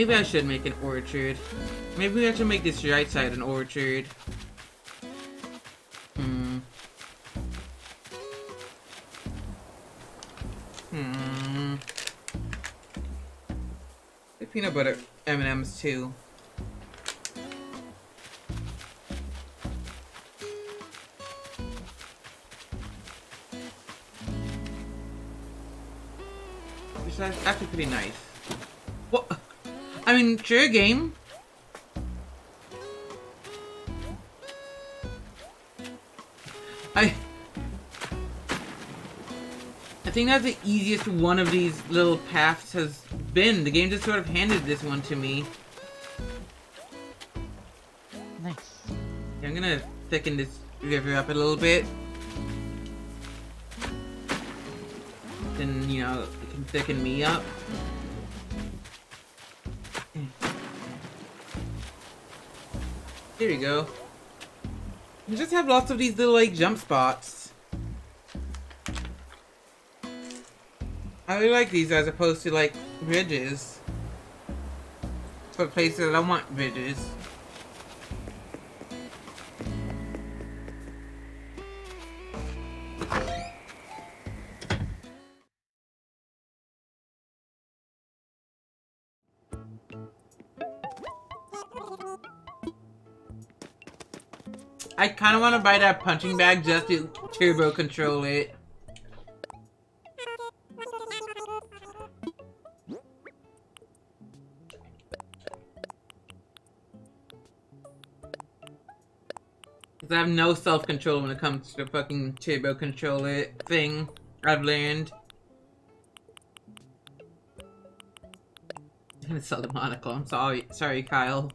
Maybe I should make an orchard. Maybe I should make this right side an orchard. Hmm. Hmm. The peanut butter M&M's too. Which is actually pretty nice. I mean, sure, game. I... I think that's the easiest one of these little paths has been. The game just sort of handed this one to me. Nice. Yeah, I'm gonna thicken this river up a little bit. Then, you know, it can thicken me up. Here we go. You just have lots of these little, like, jump spots. I really like these as opposed to, like, bridges. For places that I want bridges. Kind of want to buy that punching bag just to turbo control it. Cause I have no self-control when it comes to the fucking turbo control it thing I've learned. I'm gonna sell the monocle, I'm sorry, sorry Kyle.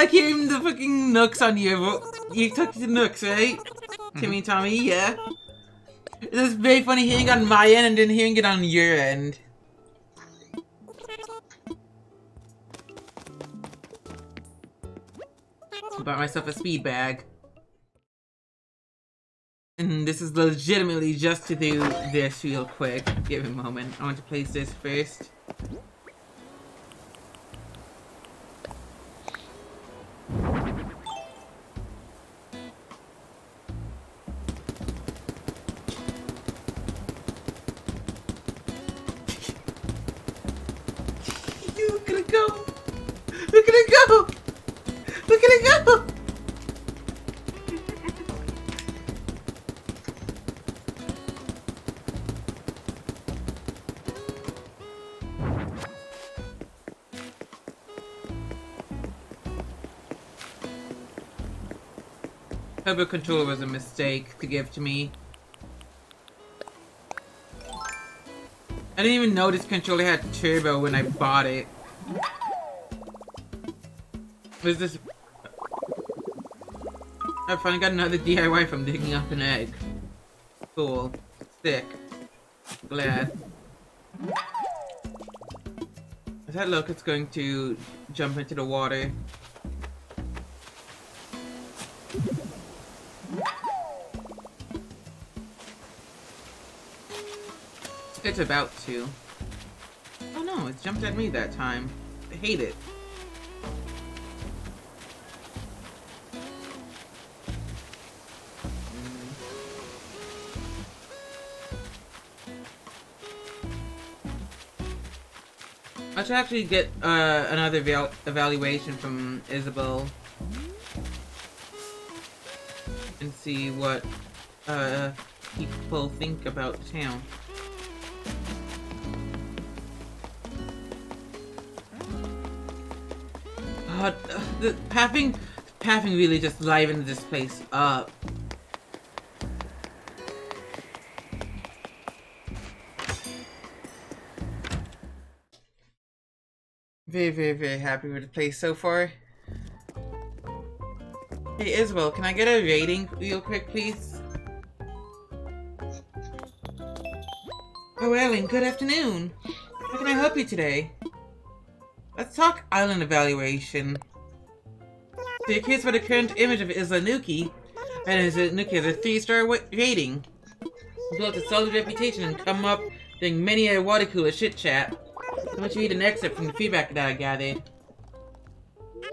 Like hearing the fucking nooks on you. You took the nooks, right? Timmy Tommy, yeah. Is very funny hearing on my end and then hearing it on your end. Bought myself a speed bag. And this is legitimately just to do this real quick. Give a moment. I want to place this first. Turbo controller was a mistake to give to me. I didn't even know this controller had turbo when I bought it. Was this? I finally got another DIY from digging up an egg. Cool. Sick. Glad. Is that locust going to jump into the water? It's about to. Oh no, it jumped at me that time. I hate it. I should actually get uh, another eval evaluation from Isabelle and see what uh, people think about the town. The pathing, pathing really just livened this place up. Very, very, very happy with the place so far. Hey Isabelle, can I get a rating real quick, please? Oh, Ellen, good afternoon. How can I help you today? Let's talk island evaluation. You're curious about the current image of Islanuki, and Islanuki has a three-star rating. Built a solid reputation and come up during many a water cooler chit chat. I want you to an excerpt from the feedback that I gathered.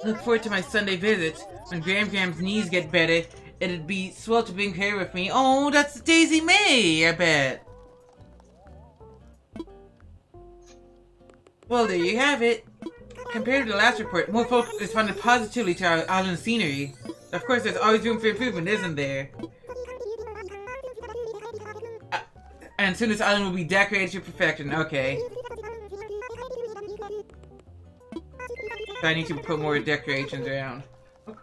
Look forward to my Sunday visit. When Gram Gram's knees get better, it'd be swell to bring her with me. Oh, that's Daisy Mae, I bet. Well, there you have it. Compared to the last report, more folks responded positively to our island scenery. Of course, there's always room for improvement, isn't there? Uh, and soon this island will be decorated to perfection. Okay. I need to put more decorations around.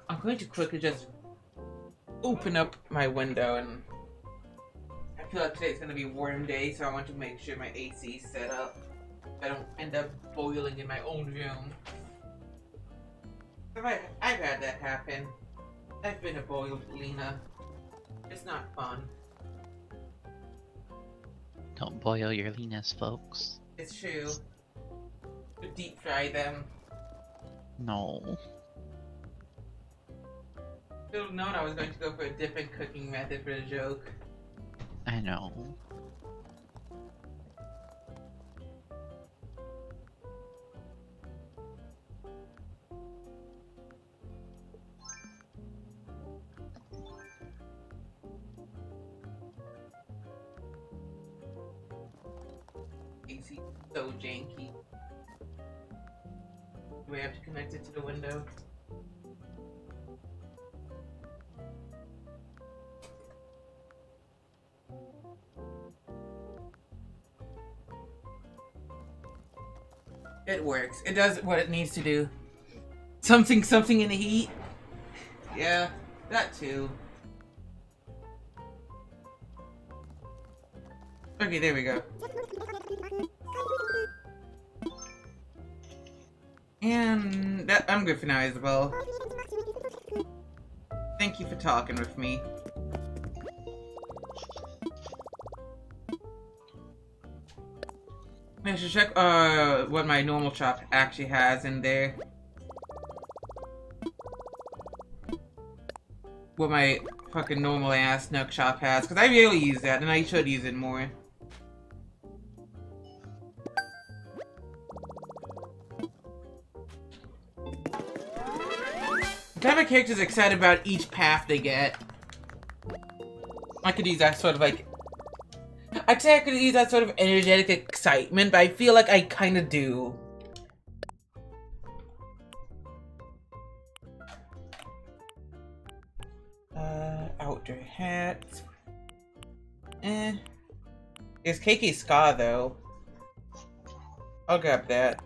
I'm going to quickly just open up my window and I feel like today's gonna be a warm day, so I want to make sure my AC is set up. I don't end up boiling in my own room. I, I've had that happen. I've been a boiled Lena. It's not fun. Don't boil your Linas, folks. It's true. Deep fry them. No. Should have known I was going to go for a different cooking method for the joke. I know. So janky. Do we have to connect it to the window? It works. It does what it needs to do. Something, something in the heat. Yeah, that too. Okay, there we go. And that, I'm good for now, as well. Thank you for talking with me. I should check uh, what my normal shop actually has in there. What my fucking normal ass Nook shop has, because I really use that, and I should use it more. Kind of character's excited about each path they get. I could use that sort of like I'd say I could use that sort of energetic excitement, but I feel like I kind of do. Uh, outdoor hat. Eh. It's KK Ska, though. I'll grab that.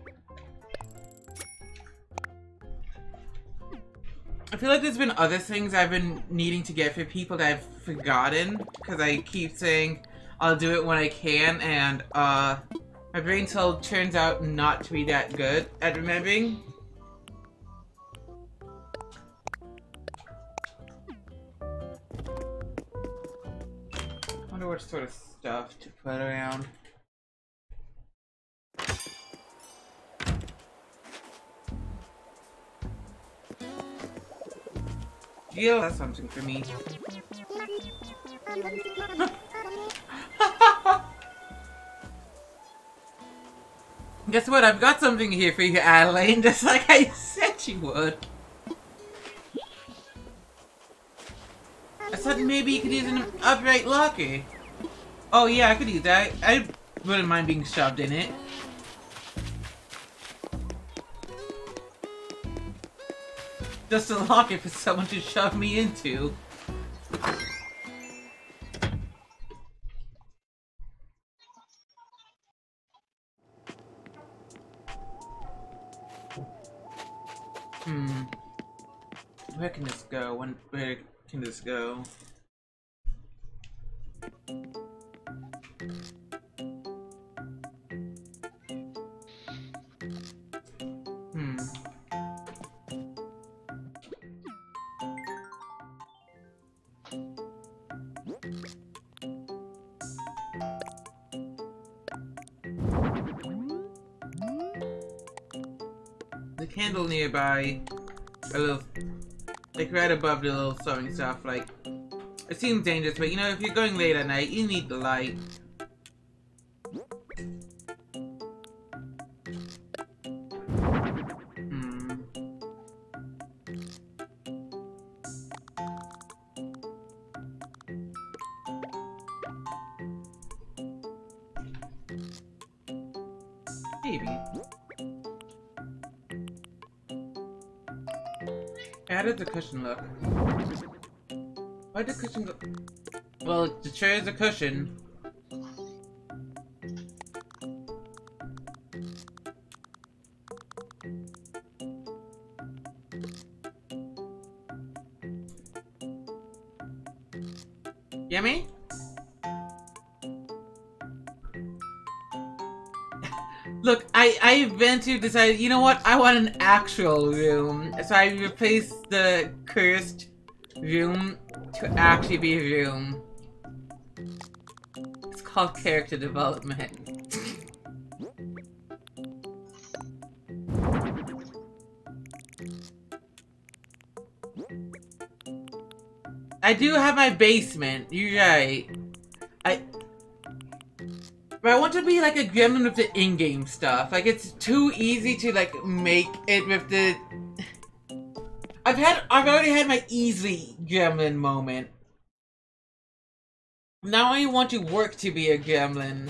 I feel like there's been other things I've been needing to get for people that I've forgotten, because I keep saying I'll do it when I can, and uh, my brain cell turns out not to be that good at remembering. wonder what sort of stuff to put around. Yeah, that's something for me. Guess what? I've got something here for you, Adelaine, just like I said you would. I thought maybe you could use an upright locker. Oh yeah, I could use that. I wouldn't mind being shoved in it. Just a locker for someone to shove me into. Hmm. Where can this go? When, where can this go? Candle nearby, a little, like right above the little sewing stuff, like, it seems dangerous, but you know, if you're going late at night, you need the light. Cushion Well, the chair is a cushion. Yummy? Look, I I eventually decided, you know what? I want an actual room, so I replaced the cursed room to actually be a room. It's called character development. I do have my basement. You're right. I. But I want to be like a gremlin with the in-game stuff. Like it's too easy to like make it with the. I've had. I've already had my easy gremlin moment. Now I want to work to be a gremlin.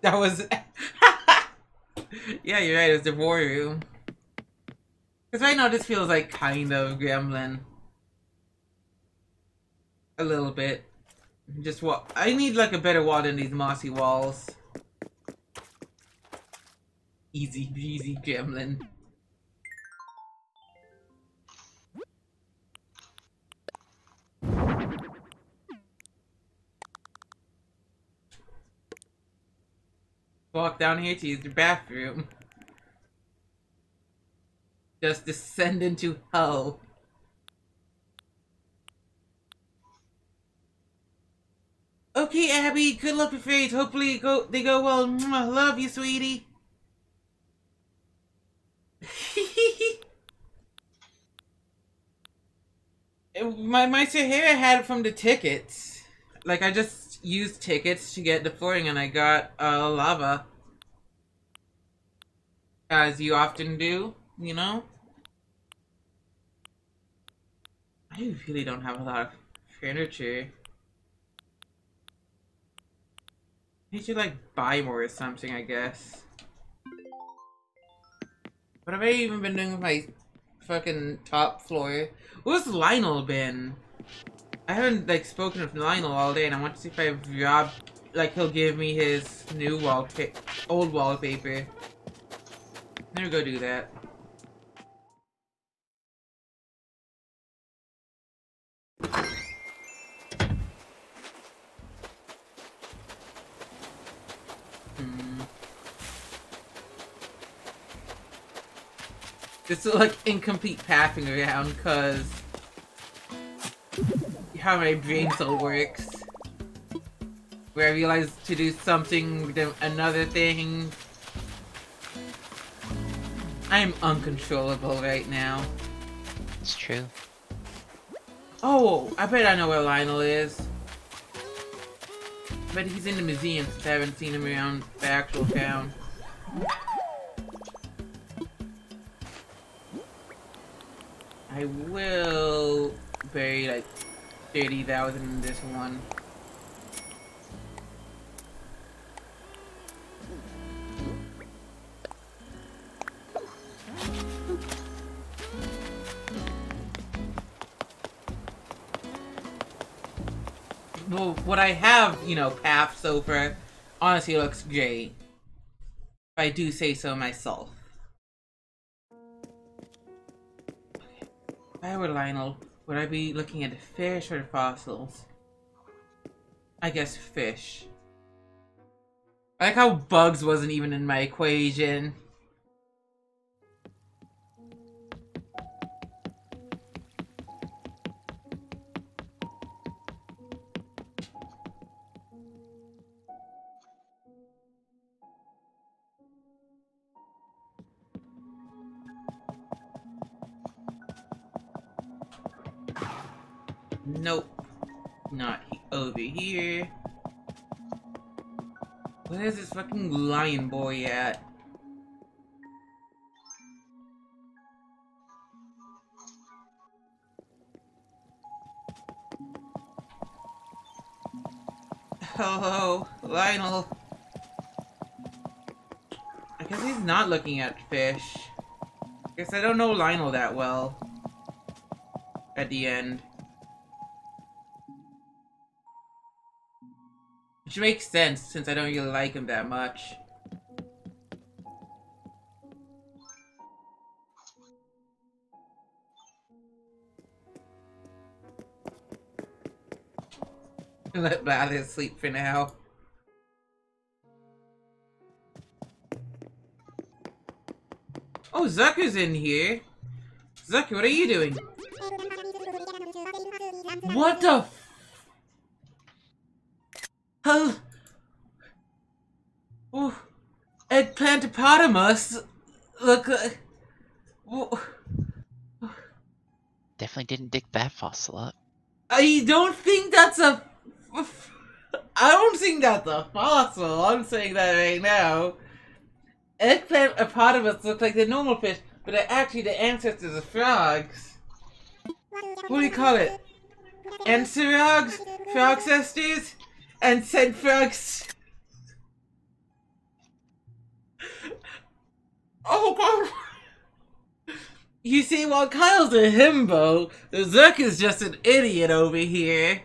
That was. yeah, you're right. It's the war room. Because right now this feels like kind of gremlin. A little bit. Just what I need like a better wall than these mossy walls. Easy breezy gremlin. Walk down here to use the bathroom. Just descend into hell. Okay, Abby, good luck with fate. Hopefully go they go well. Love you, sweetie. my my Saharah had it from the tickets. Like I just used tickets to get the flooring and I got uh, lava. As you often do, you know? I really don't have a lot of furniture. I should like buy more or something, I guess. What have I even been doing with my fucking top floor? Where's Lionel been? I haven't like spoken with Lionel all day and I want to see if I've robbed like he'll give me his new wallpaper old wallpaper. Never go do that. Is like incomplete pathing around because how my brain still works. Where I realize to do something, then another thing. I am uncontrollable right now. It's true. Oh, I bet I know where Lionel is. I bet he's in the museum since I haven't seen him around the actual town. I will bury like 30,000 in this one. well, what I have, you know, paths over, honestly looks great. If I do say so myself. If I were Lionel, would I be looking at fish or fossils? I guess fish. I like how bugs wasn't even in my equation. Nope. Not over here. Where's this fucking lion boy at? Hello, Lionel. I guess he's not looking at fish. I guess I don't know Lionel that well. At the end. Which makes sense, since I don't really like him that much. Let Blather sleep for now. Oh, Zucker's in here. Zucker, what are you doing? What the Hell. Oh, eggplantopotamus. Look. Uh, Definitely didn't dig that fossil up. I don't think that's a. I don't think that's a fossil. I'm saying that right now. Eggplantopotamus look like the normal fish, but they're actually the ancestors of frogs. What do you call it? Ancestors? Frog sisters? And said frogs. Oh god! You see, while Kyle's a himbo, Zerk is just an idiot over here.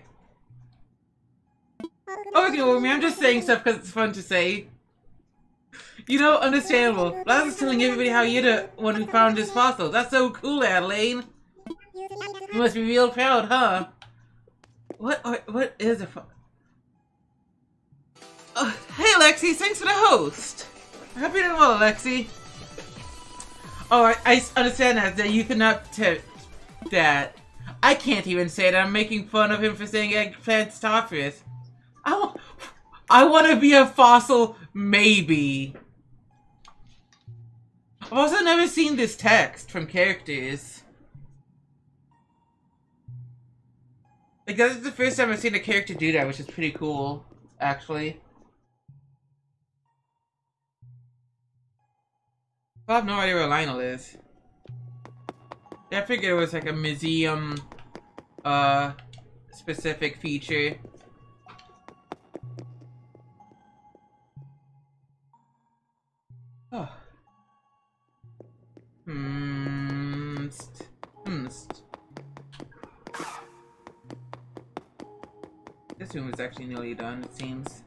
Oh, ignore me, I'm just saying stuff because it's fun to say. You know, understandable. Lazarus telling everybody how you're the one who found this fossil. That's so cool, Adelaine. You must be real proud, huh? What, what is a fossil? Uh, hey, Lexi, thanks for the host. You're doing well, Lexi. Oh, I, I understand that, that you cannot tell that. I can't even say that I'm making fun of him for saying eggplant toffees. I want, I want to be a fossil, maybe. I've also never seen this text from characters. Like, is the first time I've seen a character do that, which is pretty cool, actually. I have no idea where Lionel is. I figured it was like a museum, uh, specific feature. Oh. Hmm. Hmm. This room is actually nearly done, it seems.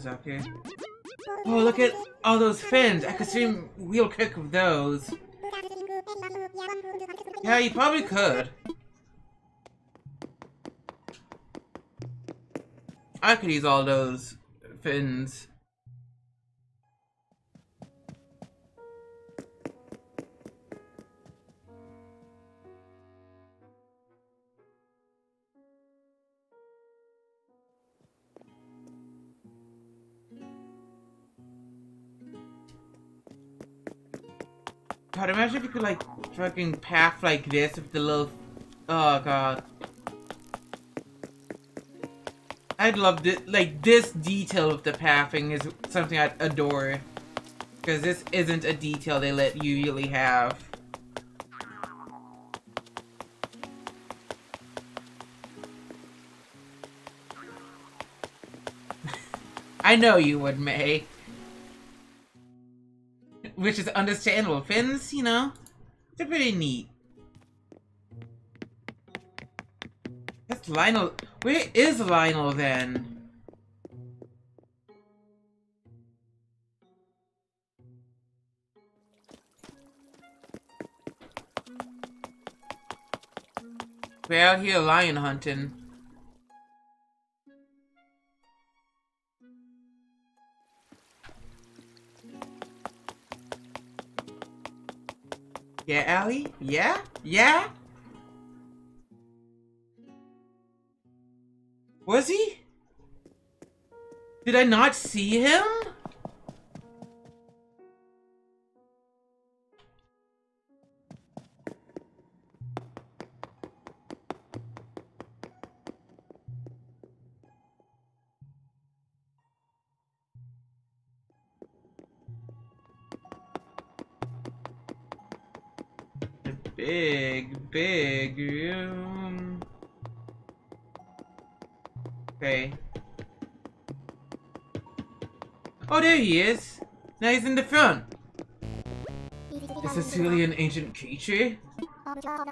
Zucker? Oh, look at all those fins! I could swim real quick with those. Yeah, you probably could. I could use all those fins. Fucking path like this with the little. Oh god. I'd love this. Like this detail of the pathing is something I adore, because this isn't a detail they let you really have. I know you would, May. Which is understandable. Fins, you know, they're pretty neat. That's Lionel. Where is Lionel then? We're out here lion hunting. Yeah, Allie? Yeah? Yeah? Was he? Did I not see him? Is. In the front. Is this really an ancient creature?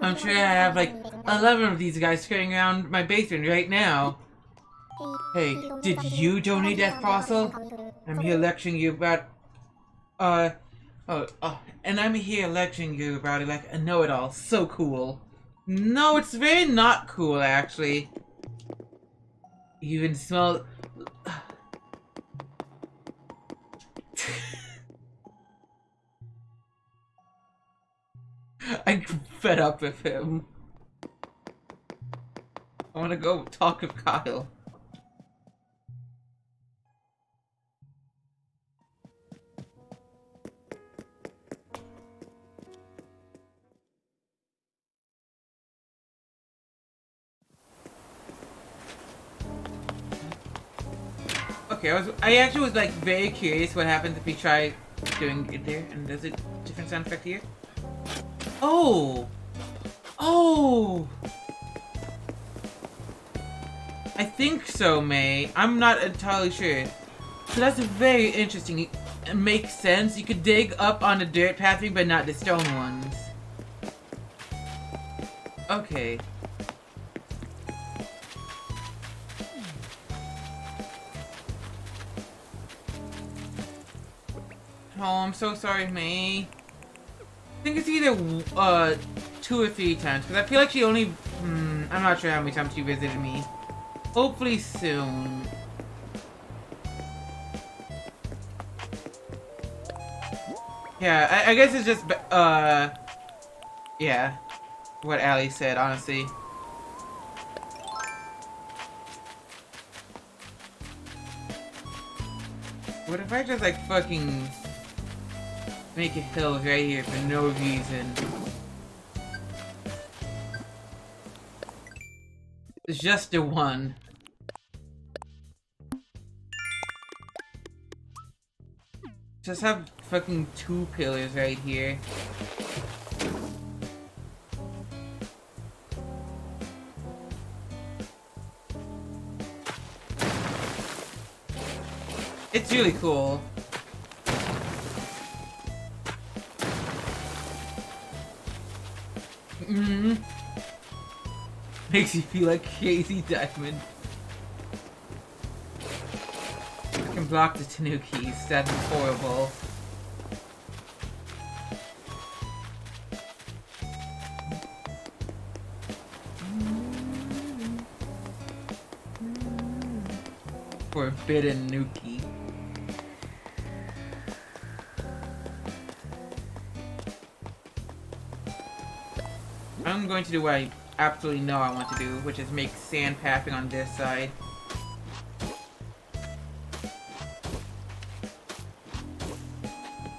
I'm sure I have like 11 of these guys carrying around my basement right now. Hey, did you donate that fossil? I'm here lecturing you about, uh, oh, oh, and I'm here lecturing you about it like a know-it-all. So cool. No, it's very not cool, actually. You even smell... up with him. I want to go talk with Kyle. Okay, I was I actually was like very curious what happens if we try doing it there and there's a different sound effect here. Oh! Oh! I think so, May. I'm not entirely sure. So that's very interesting. It makes sense. You could dig up on the dirt pathing, but not the stone ones. Okay. Oh, I'm so sorry, May. I think it's either uh two or three times because I feel like she only. Hmm, I'm not sure how many times she visited me. Hopefully soon. Yeah, I, I guess it's just uh, yeah, what Ali said. Honestly. What if I just like fucking make a hill right here for no reason? It's just a one. Just have fucking two pillars right here. It's really cool. Mm -hmm. Makes you feel like Crazy Diamond. I can block the Tanukis, that's horrible. Forbidden Nuki. I'm going to do I absolutely know I want to do, which is make sand pathing on this side.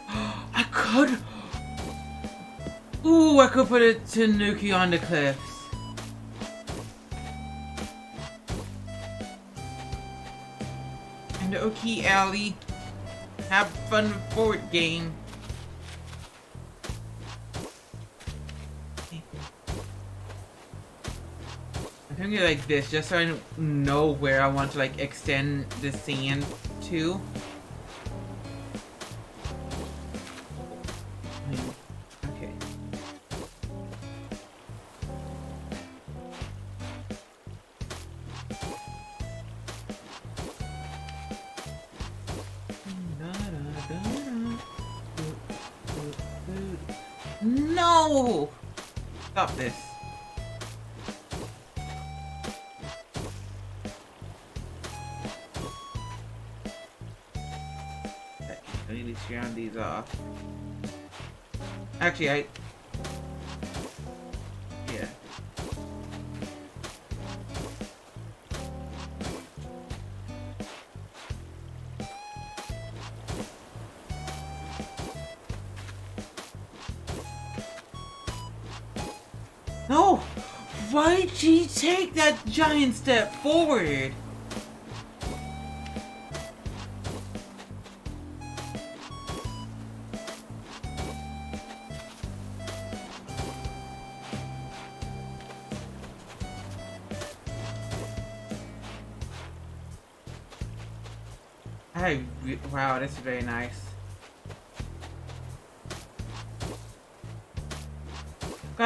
I could... Ooh, I could put a Tanuki on the cliffs. And okay, Allie. Have fun with board game. Gonna like this just so I know where I want to like extend the sand to. Giant step forward? I wow, that's very nice.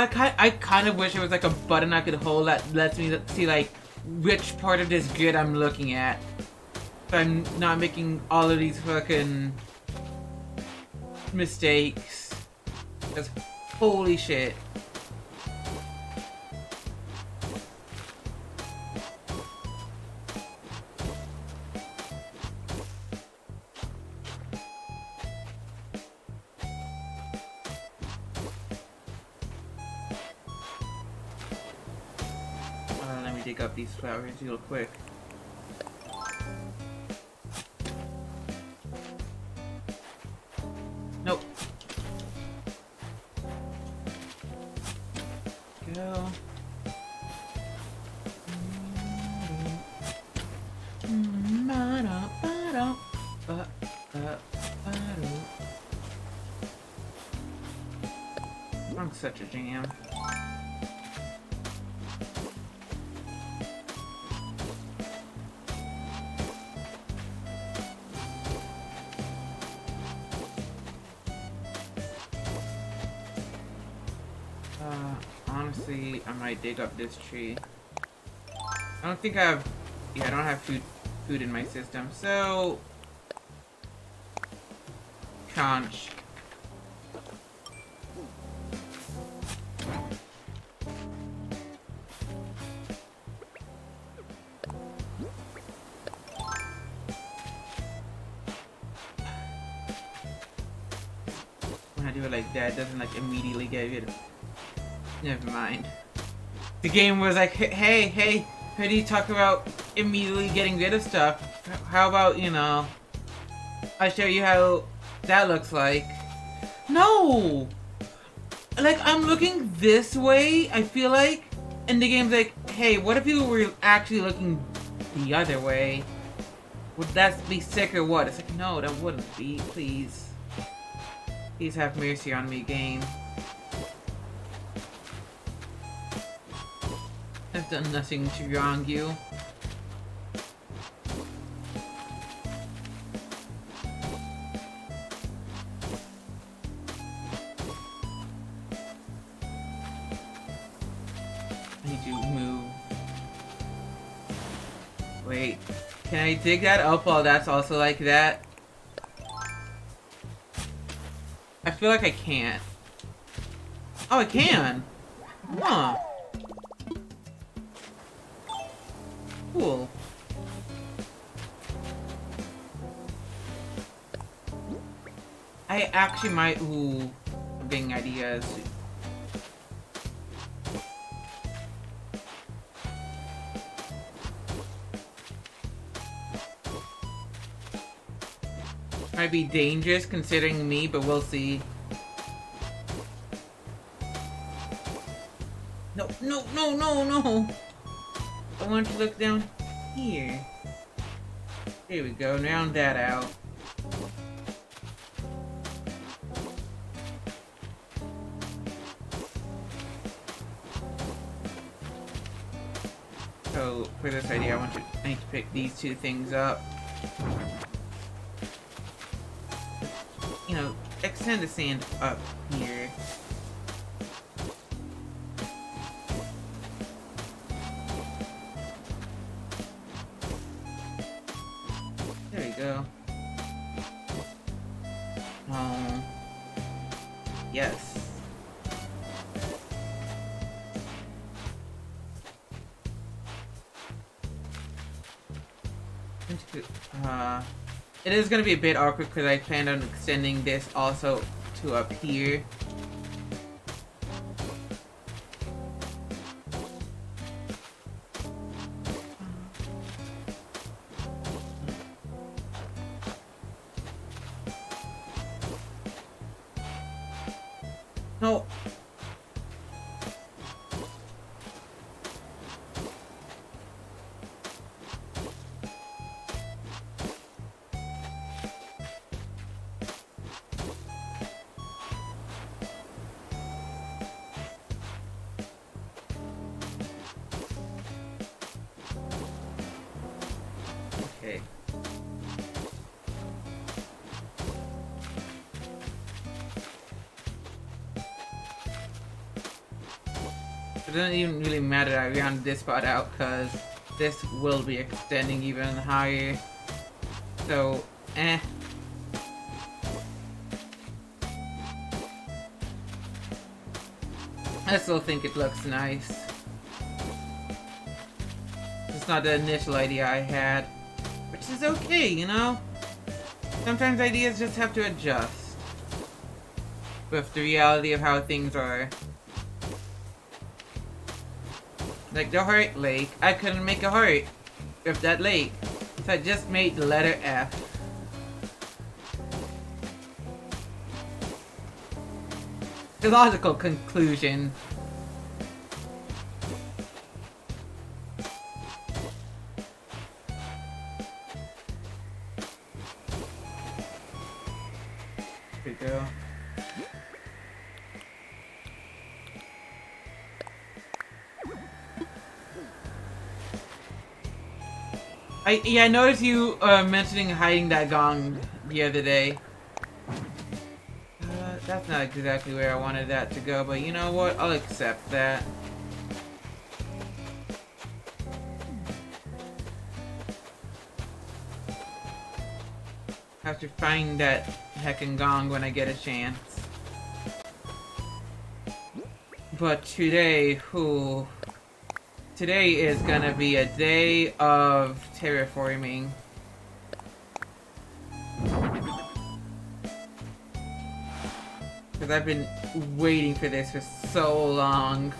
I kind, I kind of wish there was like a button I could hold that lets me see like which part of this grid I'm looking at. So I'm not making all of these fucking mistakes. Because holy shit. Real quick. Dig up this tree. I don't think I have... Yeah, I don't have food food in my system, so... Conch. The game was like, hey, hey, how do you talk about immediately getting rid of stuff? How about, you know, I show you how that looks like. No! Like, I'm looking this way, I feel like, and the game's like, hey, what if you were actually looking the other way? Would that be sick or what? It's like, no, that wouldn't be, please. Please have mercy on me, game. Done nothing to wrong you. I need to move. Wait, can I dig that up while that's also like that? I feel like I can't. Oh, I can! Huh. Cool. I actually might. Ooh, getting ideas. Might be dangerous considering me, but we'll see. No, no, no, no, no! I want to look down here. There we go, round that out. So, for this idea, I want to, I need to pick these two things up. You know, extend the sand up here. Is gonna be a bit awkward because I planned on extending this also to up here. That I round this part out because this will be extending even higher. So, eh. I still think it looks nice. It's not the initial idea I had, which is okay, you know? Sometimes ideas just have to adjust with the reality of how things are. Like the heart lake, I couldn't make a heart with that lake. So I just made the letter F. The logical conclusion. I yeah, I noticed you uh, mentioning hiding that gong the other day. Uh, that's not exactly where I wanted that to go, but you know what? I'll accept that. Have to find that heckin' gong when I get a chance. But today, who? Today is gonna be a day of terraforming. Because I've been waiting for this for so long.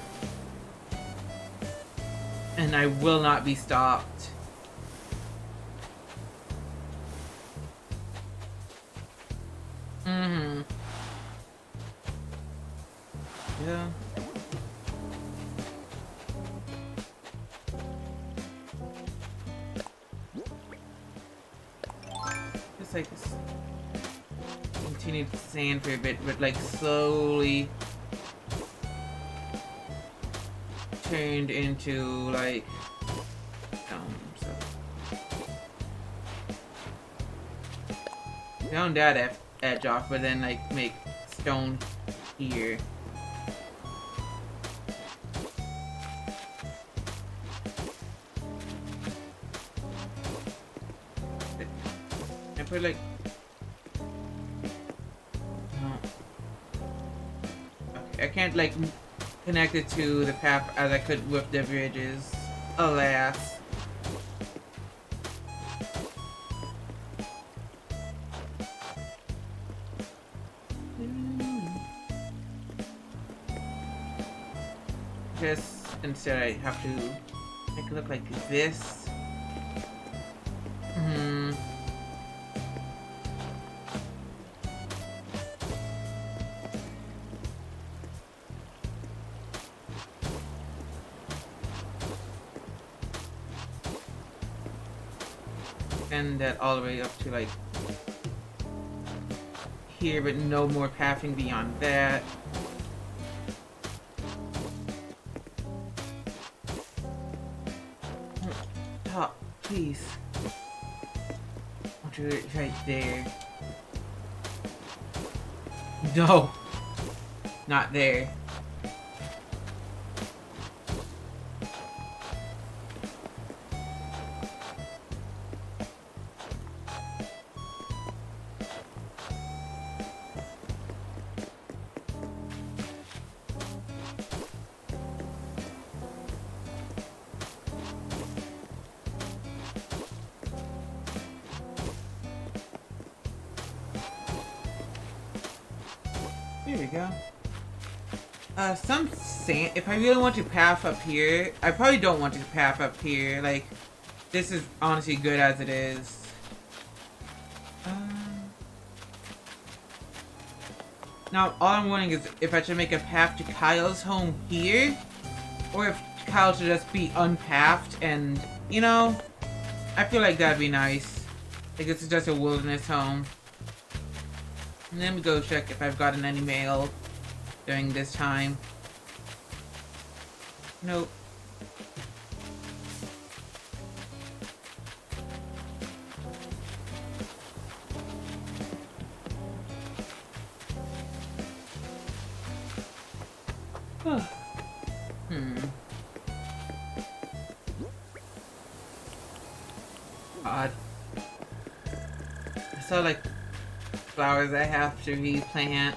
And I will not be stopped. Mm-hmm. Yeah. Sand for a bit, but like slowly turned into like um so down that edge off, but then like make stone here. Like m- connect it to the path as I could with the bridges. Alas. Just instead I have to make it look like this. All the way up to like here, but no more pathing beyond that. Top, please. Want you right there. No, not there. Really want to path up here, I probably don't want to path up here. Like, this is honestly good as it is. Um, now, all I'm wondering is if I should make a path to Kyle's home here, or if Kyle should just be unpathed and, you know, I feel like that'd be nice. Like, this is just a wilderness home. Let me go check if I've gotten any mail during this time. Nope. hmm. Odd. I saw like flowers I have to replant.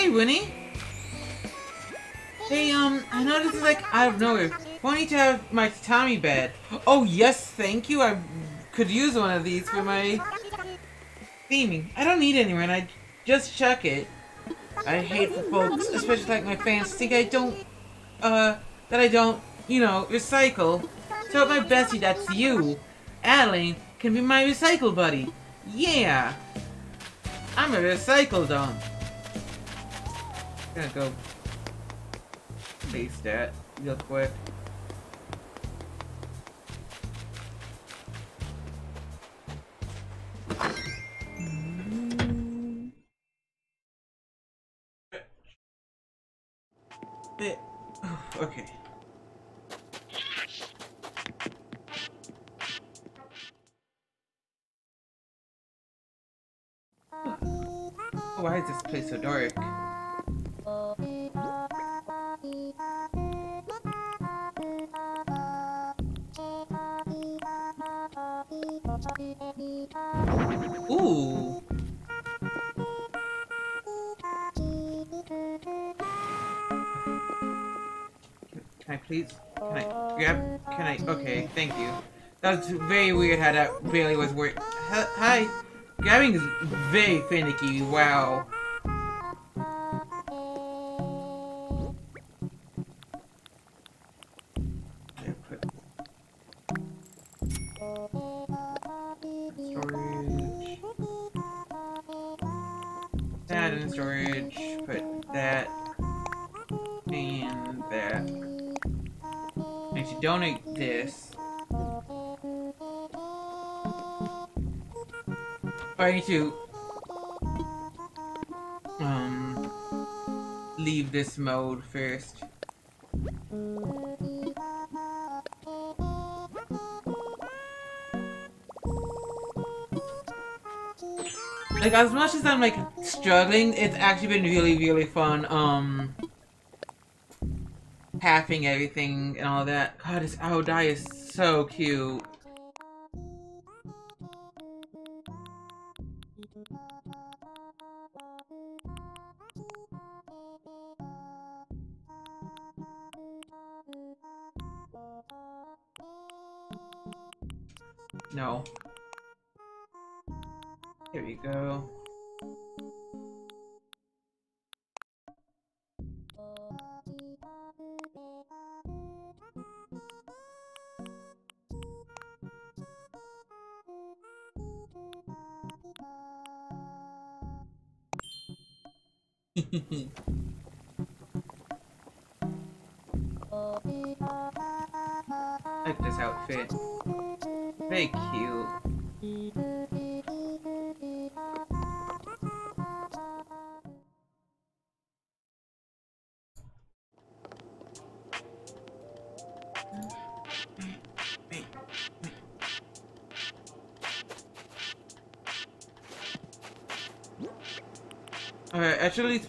Hey, Winnie! Hey, um, I know this is like out of nowhere. Why to have my Tommy bed? Oh, yes, thank you. I could use one of these for my theming. I don't need any when I just check it. I hate for folks, especially like my fans, think I don't, uh, that I don't, you know, recycle. So my bestie, that's you, Adeline, can be my recycle buddy. Yeah! I'm a recycle dump. Gonna go paste that real quick. Okay. Thank you. That's very weird how that really was work. Hi. Grabbing is very finicky. Wow. Mode first. Like as much as I'm like struggling, it's actually been really really fun. Um, halving everything and all that. God, this die is so cute.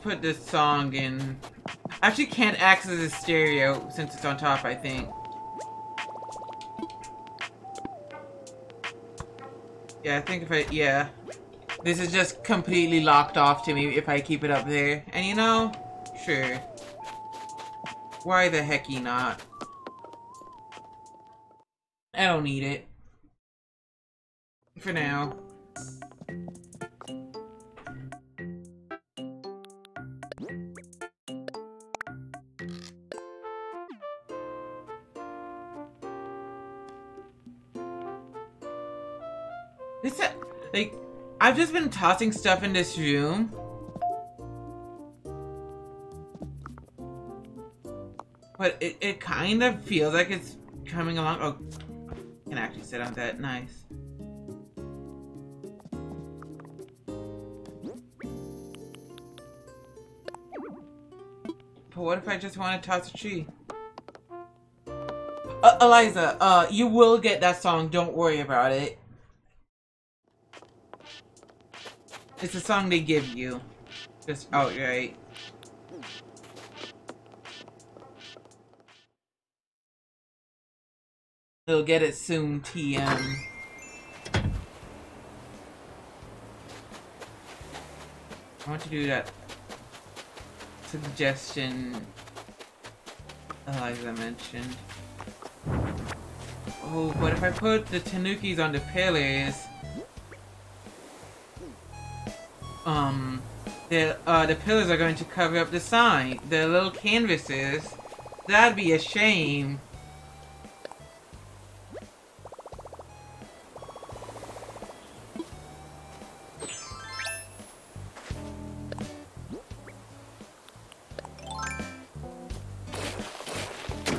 Put this song in. I actually can't access the stereo since it's on top, I think. Yeah, I think if I, yeah. This is just completely locked off to me if I keep it up there. And you know, sure. Why the hecky not? I don't need it. I've just been tossing stuff in this room. But it, it kind of feels like it's coming along. Oh, I can actually sit on that. Nice. But what if I just want to toss a tree? Uh, Eliza, uh, you will get that song. Don't worry about it. It's a song they give you. Just oh, outright. They'll get it soon, TM. I want to do that suggestion oh, Eliza mentioned. Oh, but if I put the tanukis on the pillars? Um the uh the pillars are going to cover up the sign the little canvases. That'd be a shame.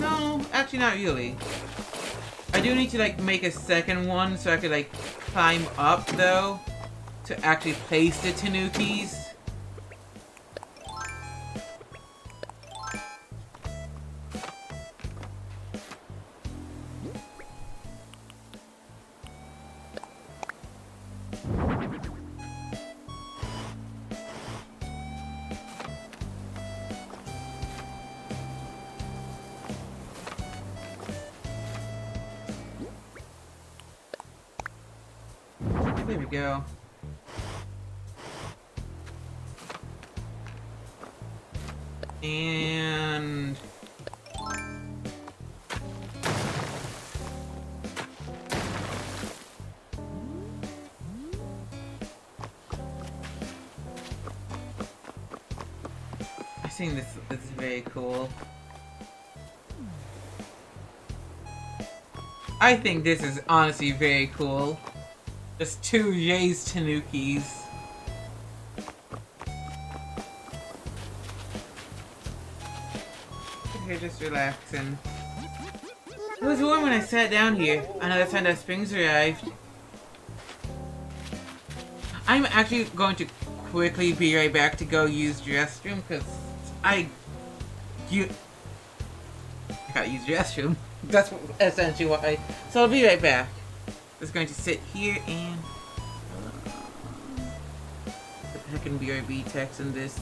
No actually not really. I do need to like make a second one so I could like climb up though to actually place the tanukis. I think this is honestly very cool. Just two Jay's Tanukis. Here, just relaxing. It was warm when I sat down here. Another sign that spring's arrived. I'm actually going to quickly be right back to go use the restroom because I you I gotta use the restroom. That's essentially why. So I'll be right back. Just going to sit here and uh, the heckin' BRB text in this.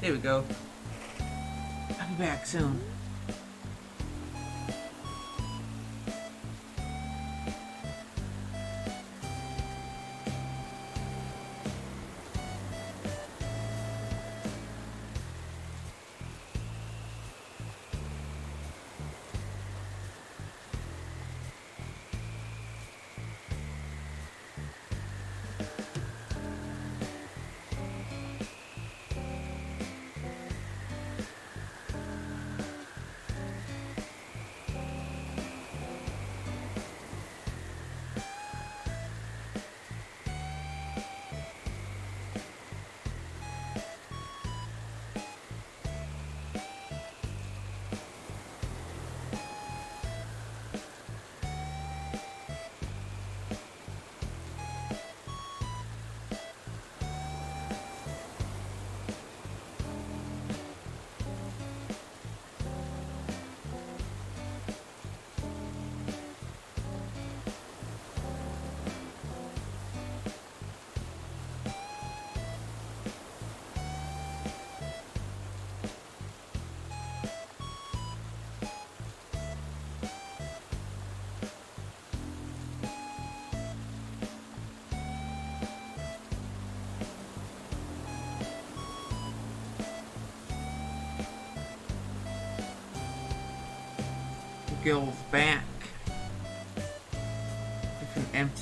There we go. I'll be back soon.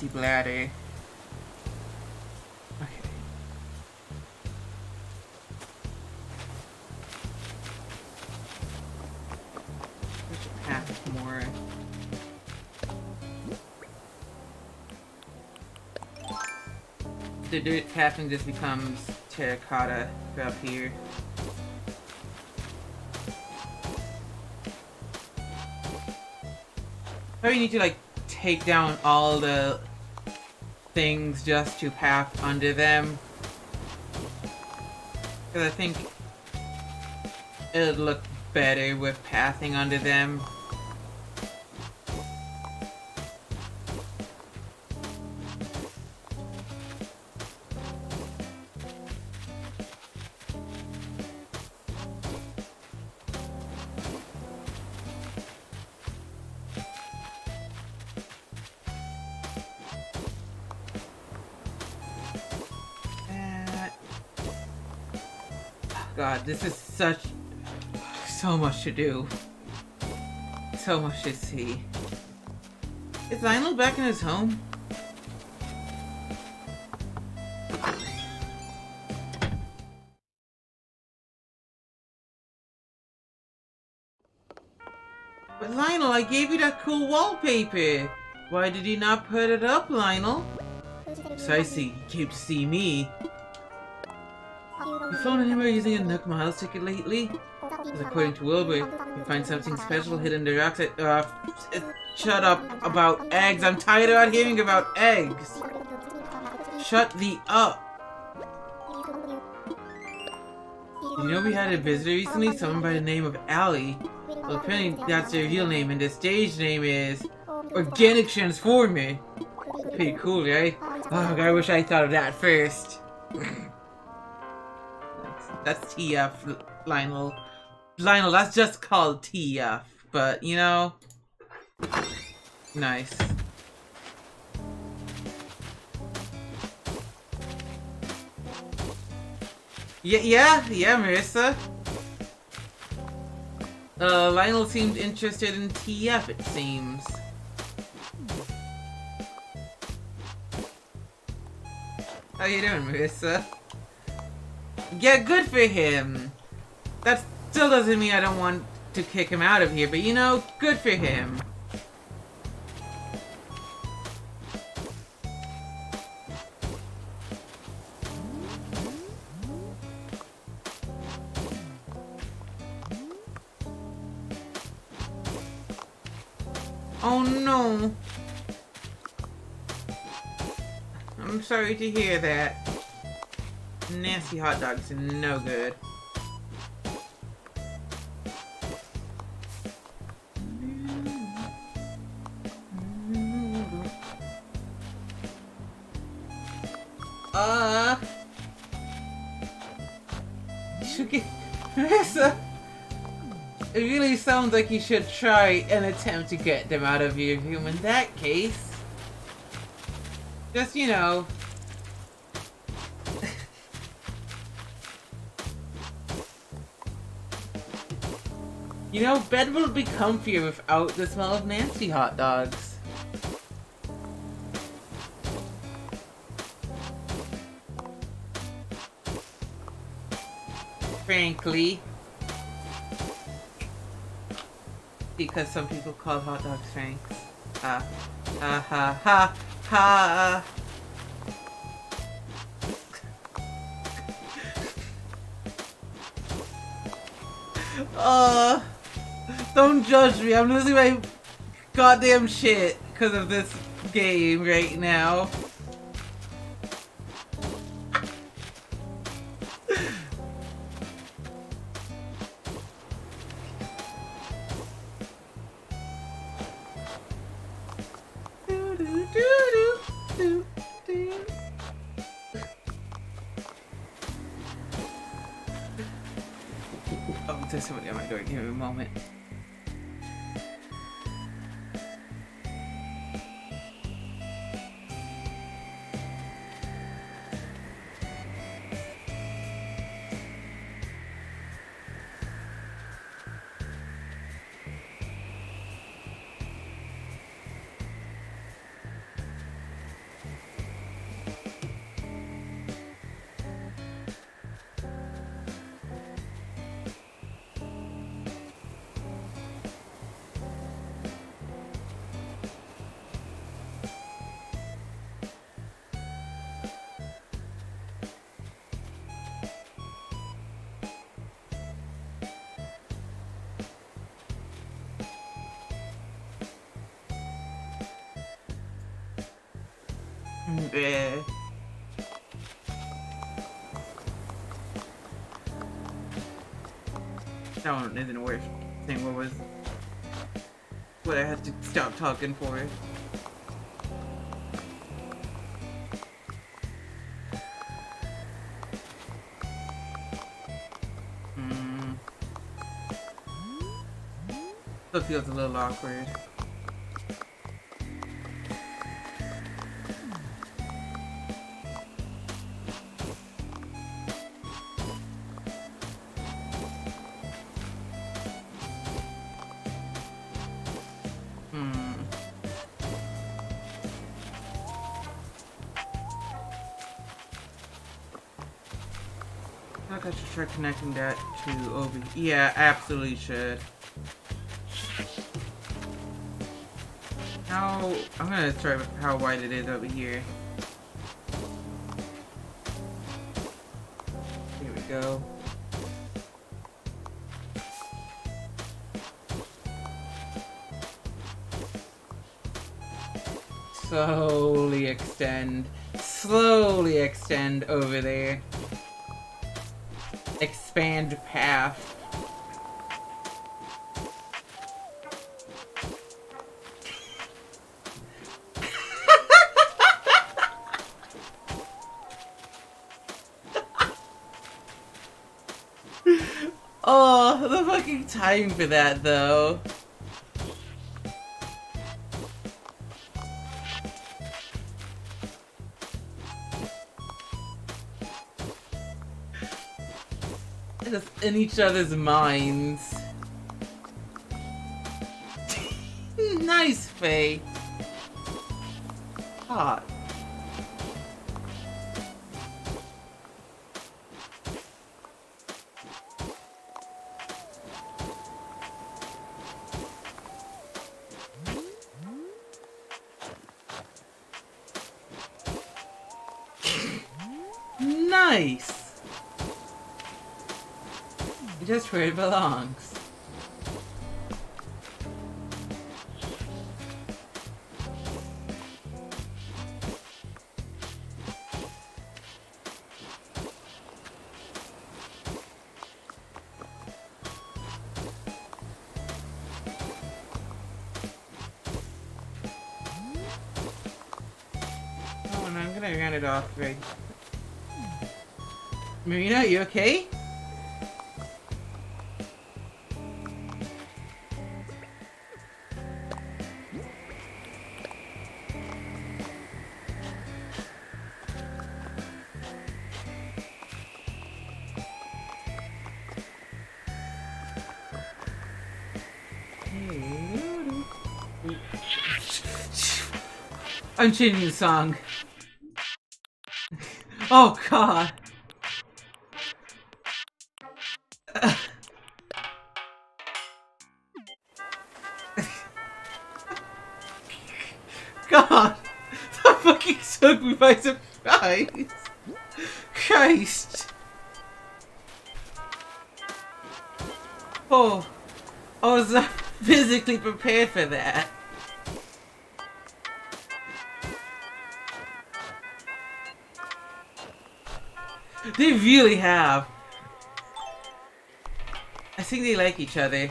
Empty bladder. Okay. There's a path more. The dirt pathing just becomes terracotta up here. Probably need to like take down all the things just to path under them. Because I think it would look better with pathing under them. God, this is such so much to do. So much to see. Is Lionel back in his home? But Lionel, I gave you that cool wallpaper. Why did you not put it up, Lionel? Precisely, you came to see me. Flown anywhere using a Nook Miles ticket lately? Because according to Wilbur, you find something special hidden in the rocks that, uh, shut up about eggs. I'm tired of hearing about eggs. Shut the up. You know we had a visitor recently, someone by the name of Allie. Well, apparently that's their real name, and the stage name is Organic Transformer. Pretty cool, right? Oh, I wish I thought of that first. That's, TF, Lionel. Lionel, that's just called TF, but you know, nice. Yeah, yeah, yeah, Marissa. Uh, Lionel seemed interested in TF, it seems. How you doing, Marissa? Yeah, good for him. That still doesn't mean I don't want to kick him out of here, but you know, good for him. Oh no. I'm sorry to hear that. Nasty hot dogs no good. Uh. Get Marissa. It really sounds like you should try and attempt to get them out of your in that case. Just, you know. You know, bed will be comfier without the smell of nasty hot dogs. Frankly. Because some people call hot dogs franks. Ha. Ha ha ha ha. Uh, don't judge me. I'm losing my goddamn shit because of this game right now. Isn't worth saying what was what I had to stop talking for. Hmm. Still feels a little awkward. Connecting that to Obi. Yeah, absolutely should. How I'm gonna try how wide it is over here. Here we go. Slowly extend. Time for that though. Just in each other's minds. nice, Faye. Nice. Just where it belongs. Marina, you okay? I'm changing the song. Oh. God, me by surprise. Christ. Oh, I was not physically prepared for that. They really have. I think they like each other.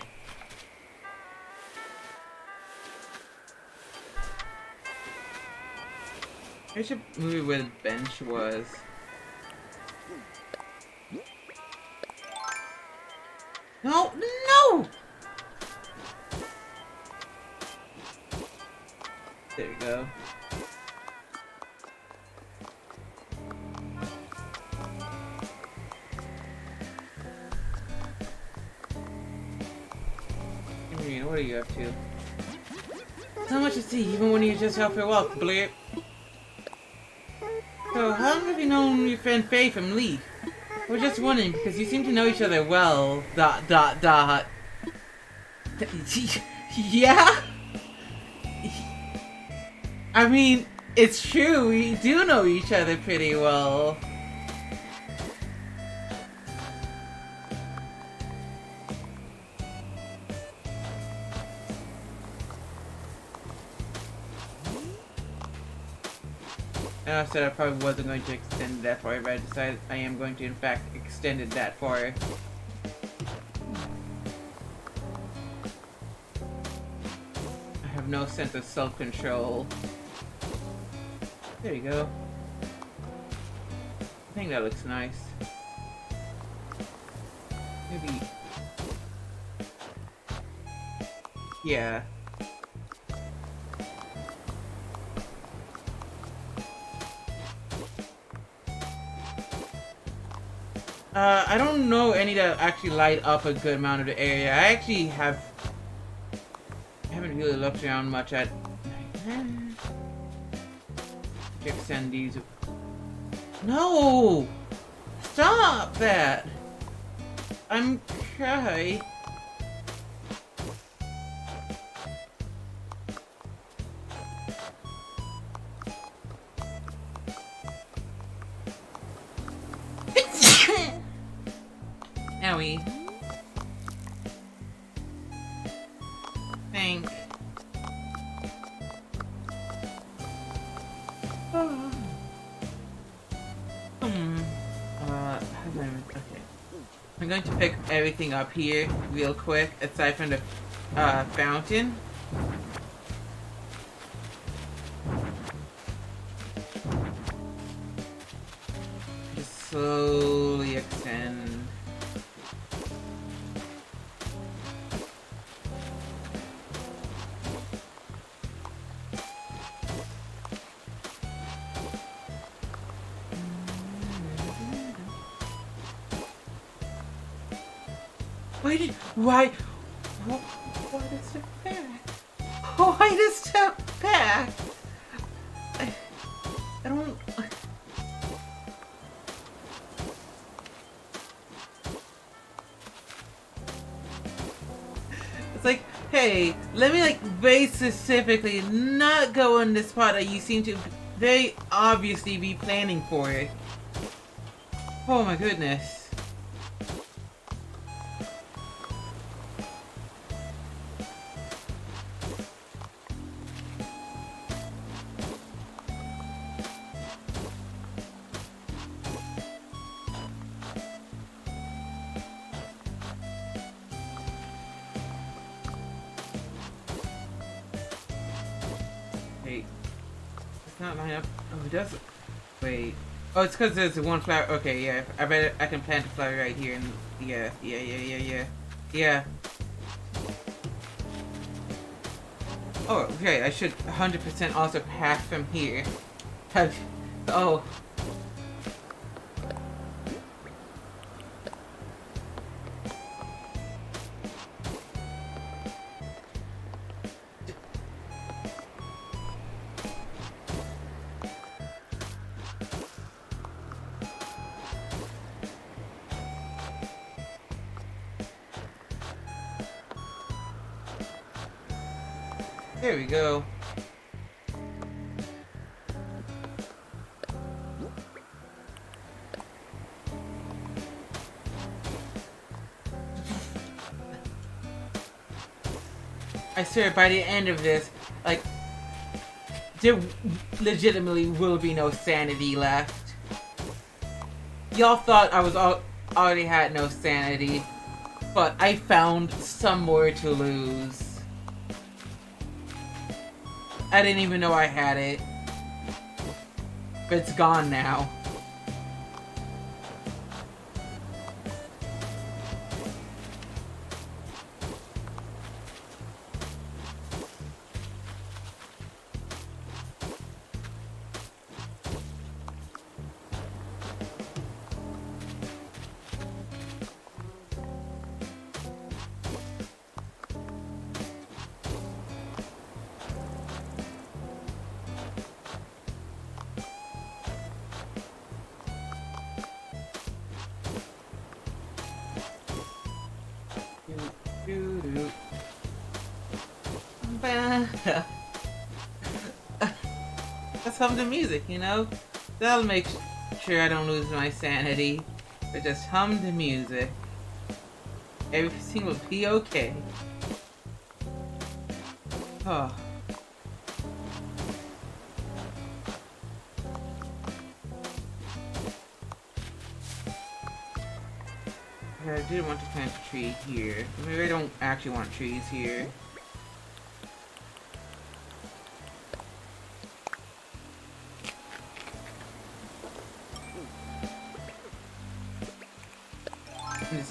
Should move where the bench was. No, no! There we go. What are you up to? So much to see, even when you're just out for a walk, friend Faye from Lee? We're just wondering, because you seem to know each other well, dot, dot, dot. yeah? I mean, it's true, we do know each other pretty well. Said I probably wasn't going to extend that far, but I decided I am going to in fact extend it that far. I have no sense of self-control. There you go. I think that looks nice. Maybe... Yeah. I don't know any that actually light up a good amount of the area. I actually have... haven't really looked around much at... Extend these... No! Stop that! I'm cry. Everything up here real quick, aside from the uh, fountain. Specifically not go in this spot that you seem to very obviously be planning for it. Oh my goodness. It's because there's one flower. Okay, yeah. I bet I can plant a flower right here. And yeah, yeah, yeah, yeah, yeah, yeah. Oh, okay. I should 100% also pass from here. Have. Oh. Swear, by the end of this, like, there legitimately will be no sanity left. Y'all thought I was al already had no sanity, but I found some more to lose. I didn't even know I had it. But it's gone now. Music, you know? That'll make sure I don't lose my sanity. But just hum the music. Everything will be okay. Oh. I didn't want to plant a tree here. Maybe I don't actually want trees here.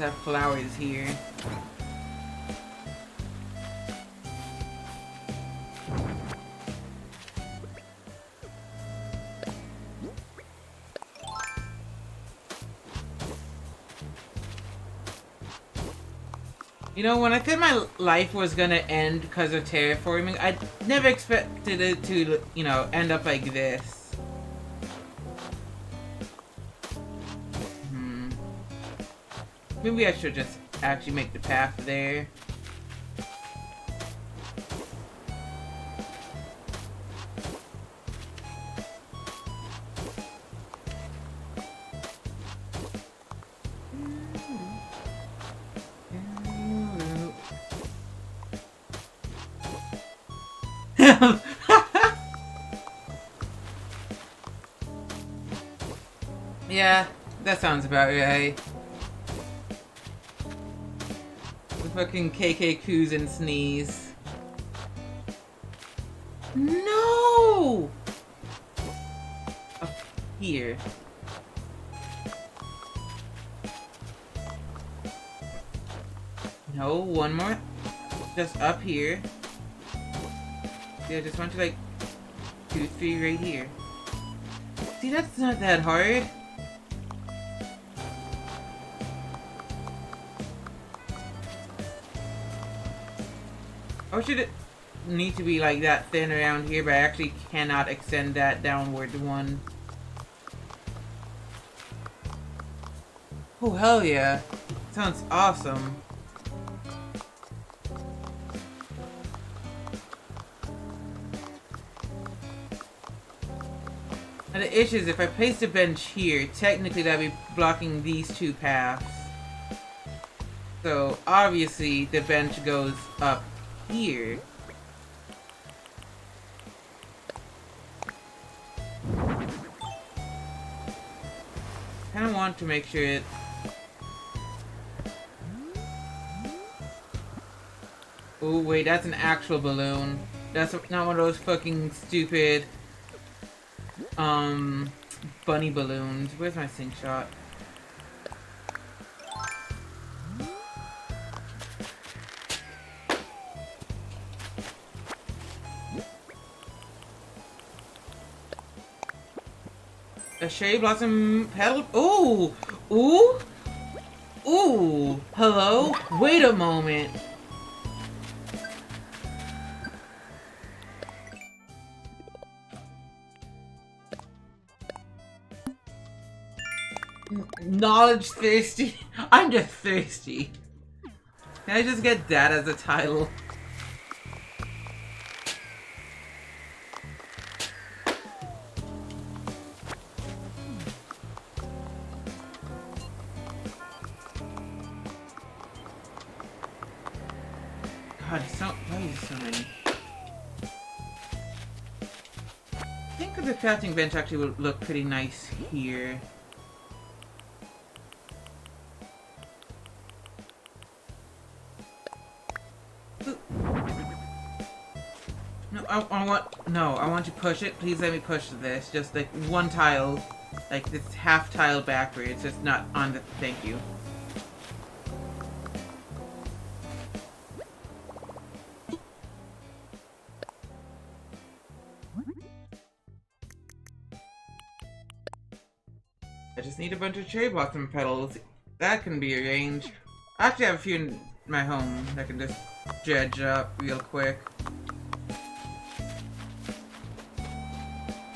Have flowers here. You know, when I said my life was gonna end because of terraforming, I never expected it to, you know, end up like this. Maybe I should just actually make the path there. yeah, that sounds about right. Fucking KK coos and sneeze. No! Up here. No, one more. Just up here. Yeah, just want to like two, three right here. See, that's not that hard. Or should it need to be like that thin around here, but I actually cannot extend that downward one. Oh, hell yeah. Sounds awesome. And the issue is if I place the bench here, technically that'd be blocking these two paths. So obviously the bench goes up here. kind of want to make sure it... Oh wait, that's an actual balloon. That's not one of those fucking stupid, um, bunny balloons. Where's my slingshot? A cherry blossom petal. Ooh! Ooh! Ooh! Hello? Wait a moment. Knowledge thirsty. I'm just thirsty. Can I just get that as a title? Think bench actually would look pretty nice here. No, I, I want no. I want to push it. Please let me push this. Just like one tile, like this half tile backwards. Just not on the. Thank you. Bunch of cherry blossom petals. That can be arranged. I actually have a few in my home that can just dredge up real quick.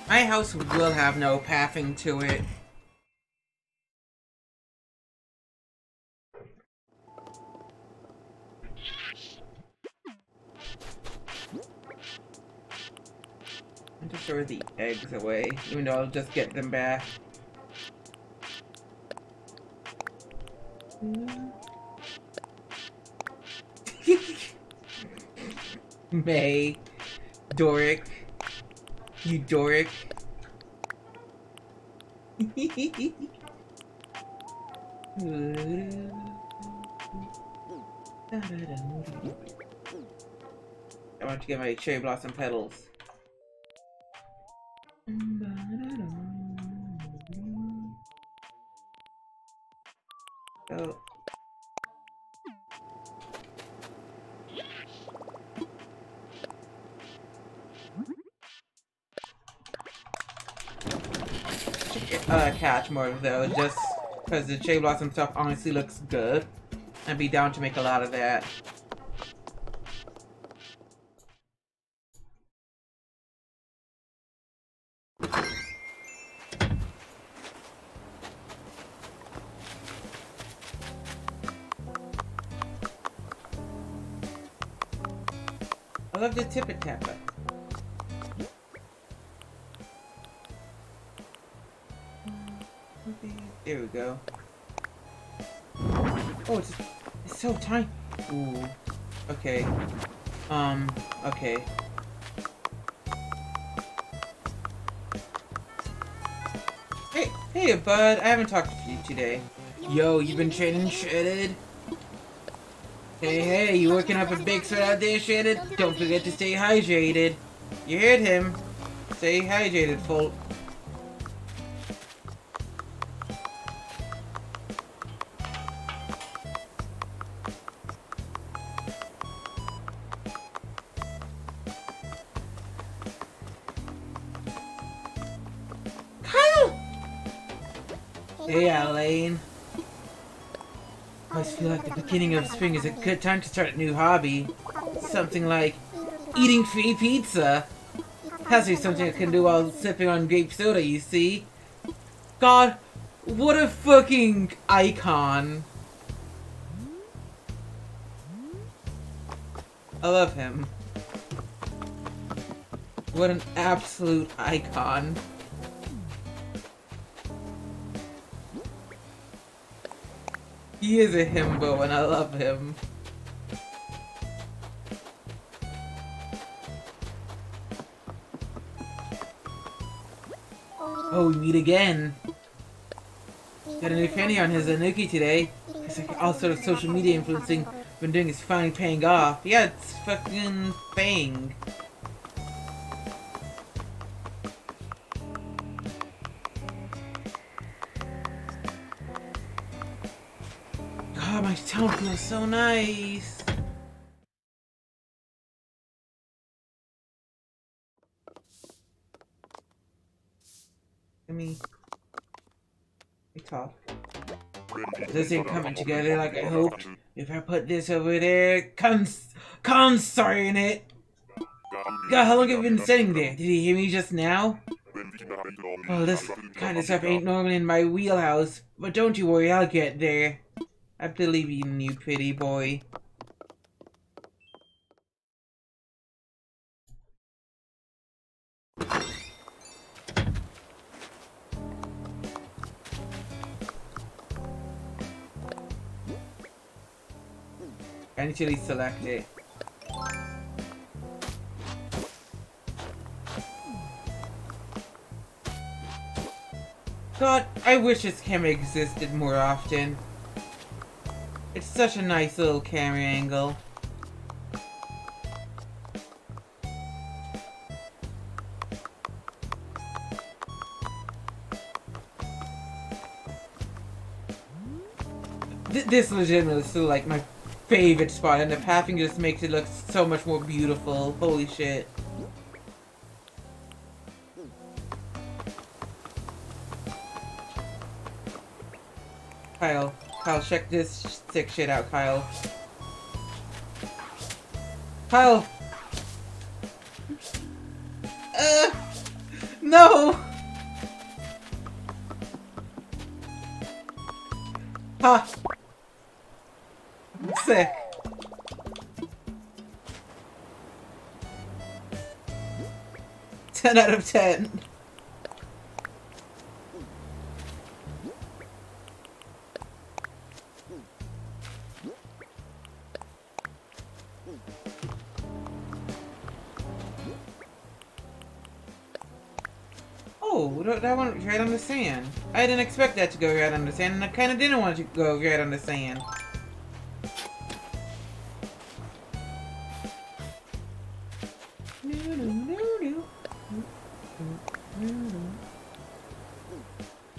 My house will have no pathing to it. I'm just throw the eggs away, even though I'll just get them back. May. Doric. You Doric. I want to get my cherry blossom petals. Catch more of those, just because the cherry blossom stuff honestly looks good. I'd be down to make a lot of that. I love the tippet tapper. So tiny. Ooh. Okay. Um, okay. Hey, hey, bud. I haven't talked to you today. Yo, you been training shredded? Hey, hey, you working up a big sweat out there, shredded? Don't forget to stay hydrated. You heard him. Stay hydrated, folk. Spring is a good time to start a new hobby. Something like eating free pizza. Has to be something I can do while sipping on grape soda, you see. God, what a fucking icon. I love him. What an absolute icon. He is a himbo and I love him. Oh, we meet again. Got a new fanny on his Anuki today. It's like all sort of social media influencing been doing is finally paying off. Yeah, it's fucking Fang. So nice. Let me, me talk. This ain't coming together like I hoped. If I put this over there, cons, consorting it. God, how long have you been sitting there? Did you hear me just now? Well, this kind of stuff ain't normally in my wheelhouse, but don't you worry, I'll get there. I believe in you, pretty boy. Actually select it. God, I wish this camera existed more often. It's such a nice little camera angle. Th this legitimately is still like my favorite spot and the pathing just makes it look so much more beautiful. Holy shit. Kyle, check this sick shit out, Kyle. Kyle! Uh, no! Ha! Sick. Ten out of ten. That that one right on the sand. I didn't expect that to go right on the sand, and I kind of didn't want it to go right on the sand.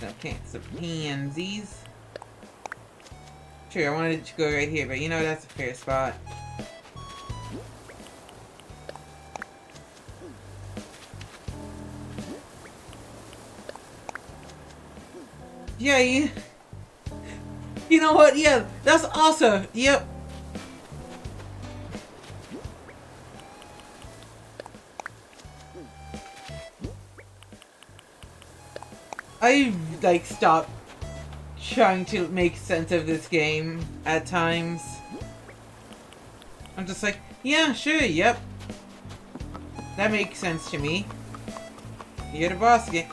Okay, some pansies. Sure, I wanted it to go right here, but you know that's a fair spot. Yeah, you, you know what? Yeah, that's awesome. Yep. I like stopped trying to make sense of this game at times. I'm just like, yeah, sure, yep. That makes sense to me. You're the boss again.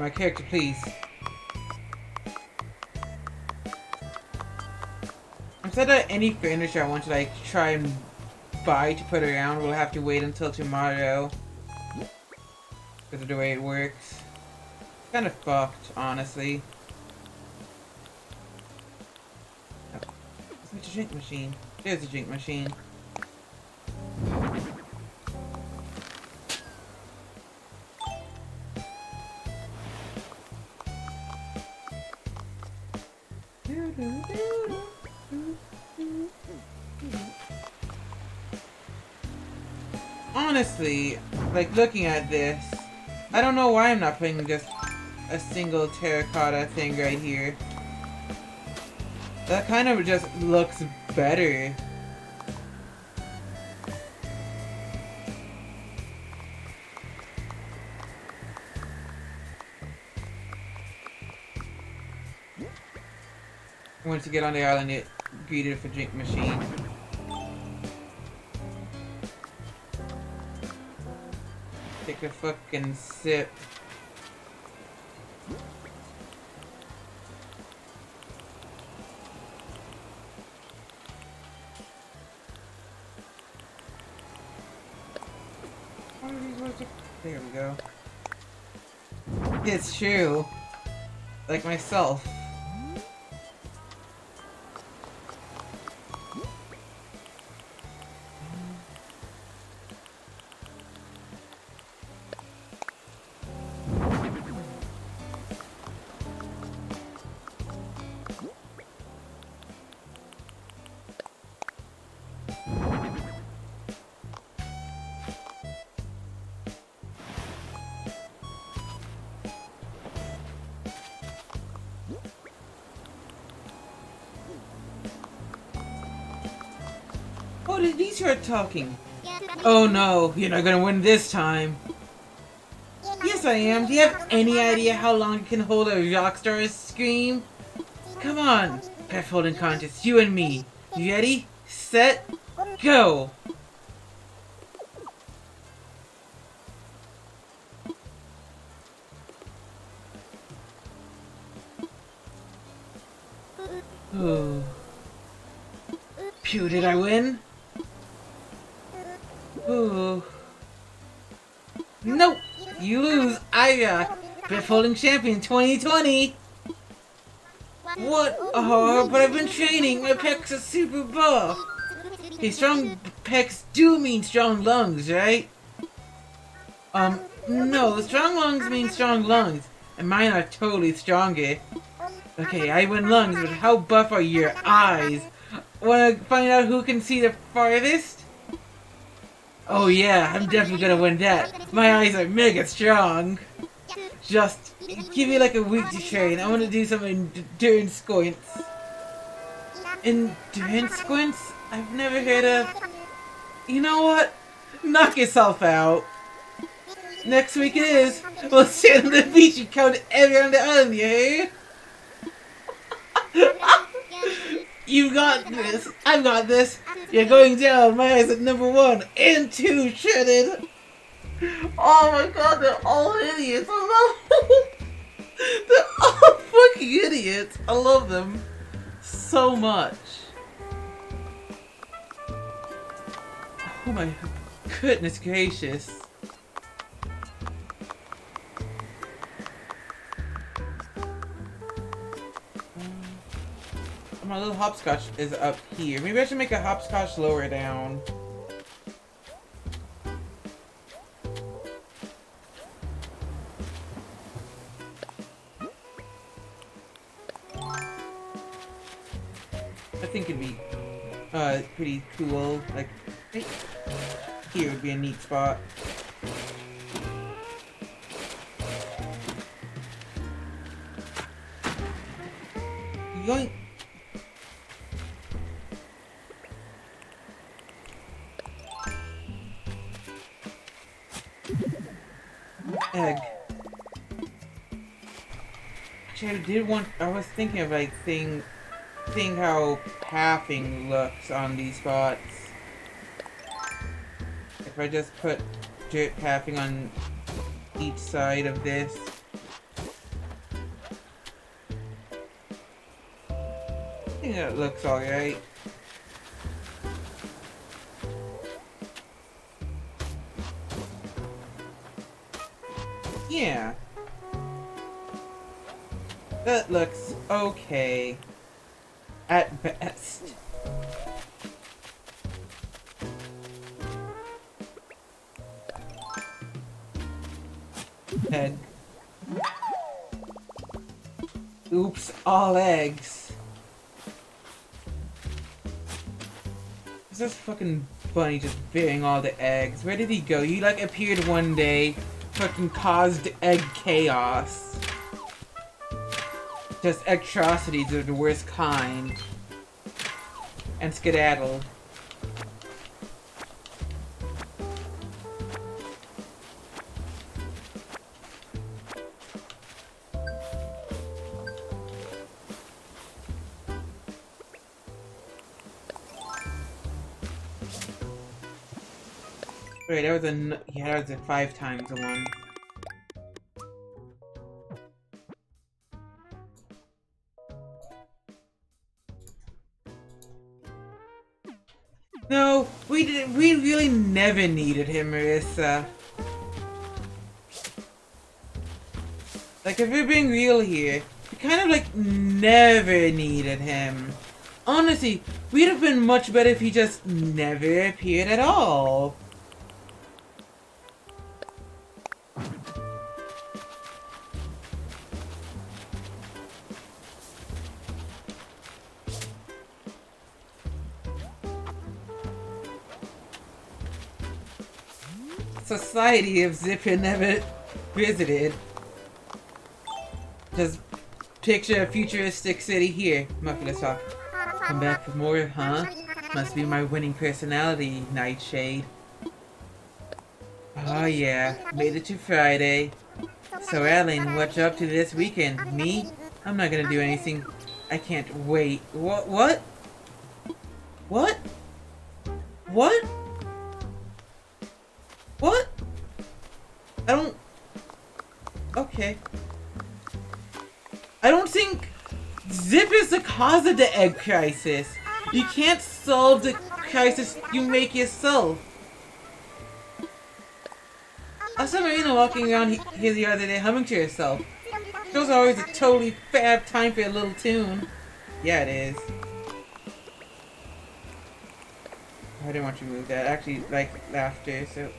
My character, please. Instead of any furniture I want to like try and buy to put around we'll have to wait until tomorrow. Because of the way it works. Kind of fucked, honestly. Oh, Where's the drink machine? There's the drink machine. Like looking at this, I don't know why I'm not putting just a single terracotta thing right here. That kind of just looks better. Once you get on the island, it greeted for drink machine. Take a fucking sip. There we go. It's true. Like myself. Talking? Oh no, you're not gonna win this time. Yes, I am. Do you have any idea how long it can hold a Rockstar scream? Come on, pet holding contest, you and me. You ready? Set, go! Holding Champion 2020! What? Oh, but I've been training! My pecs are super buff! Hey, strong pecs do mean strong lungs, right? Um, no, the strong lungs mean strong lungs, and mine are totally stronger. Okay, I win lungs, but how buff are your eyes? Wanna find out who can see the farthest? Oh yeah, I'm definitely gonna win that. My eyes are mega strong. Just give me like a week to train. I want to do some endurance squints. Endurance squints? I've never heard of. You know what? Knock yourself out. Next week it is. We'll stand on the beach and count everyone on the island, you got this. I've got this. You're going down. My eyes at number one and two shredded. Oh my god, they're all idiots. I love them. They're all fucking idiots. I love them so much. Oh my goodness gracious. My little hopscotch is up here. Maybe I should make a hopscotch lower down. Think it'd be uh pretty cool. Like here would be a neat spot. Yoink. egg. Actually, I did want. I was thinking of like seeing, seeing how pathing looks on these spots. If I just put dirt pathing on each side of this. I think that looks alright. Yeah. That looks okay. At best. Egg. Oops, all eggs. This is this fucking bunny just burying all the eggs? Where did he go? He like appeared one day fucking caused egg chaos. Just atrocities of the worst kind. And skedaddle. Wait, that was a yeah, that was a five times the one. No, we did. We really never needed him, Marissa. Like, if we're being real here, we kind of like never needed him. Honestly, we'd have been much better if he just never appeared at all. Society of Zipper never visited. Just picture a futuristic city here. Muffy, let's talk. Come back for more, huh? Must be my winning personality, Nightshade. Oh yeah, made it to Friday. So Alan, what you up to this weekend? Me? I'm not gonna do anything. I can't wait. What? What? What? What? What? I don't... Okay. I don't think Zip is the cause of the egg crisis. You can't solve the crisis you make yourself. I saw Marina walking around here the other day humming to herself. Those are always a totally fab time for a little tune. Yeah, it is. I didn't want you to move that. I actually like laughter, so...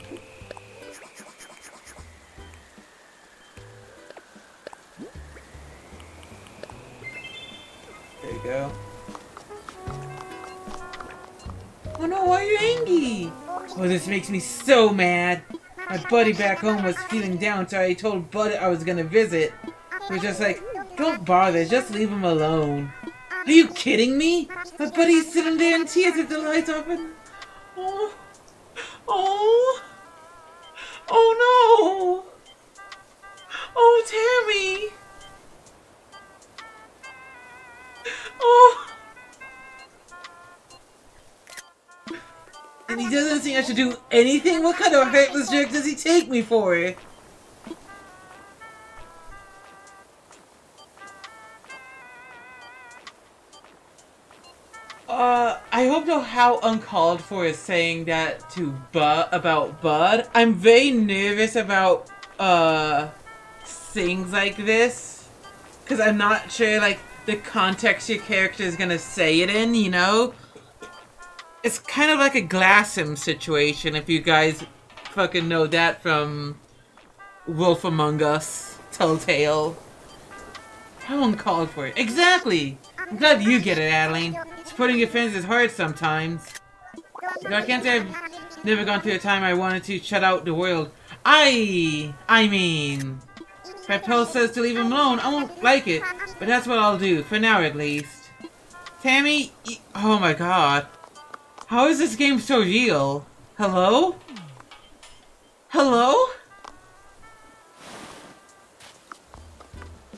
There you go. Oh no, why are you angry? Oh, this makes me so mad. My buddy back home was feeling down, so I told Bud I was gonna visit. He was just like, don't bother, just leave him alone. Are you kidding me? My buddy's sitting there in tears with the lights and... Oh... Oh... Oh no! Oh, Tammy! Oh! And he doesn't think I should do anything? What kind of heartless jerk does he take me for? Uh, I don't know how uncalled for is saying that to Bud about Bud. I'm very nervous about uh things like this because I'm not sure like the context your character is gonna say it in. You know, it's kind of like a Glassim situation. If you guys fucking know that from Wolf Among Us, Telltale. How uncalled for it. Exactly! I'm glad you get it, Adeline. Supporting your friends is hard sometimes. I can't say I've never gone through a time I wanted to shut out the world. I, I mean, if Paul says to leave him alone, I won't like it. But that's what I'll do, for now at least. Tammy, oh my god. How is this game so real? Hello? Hello?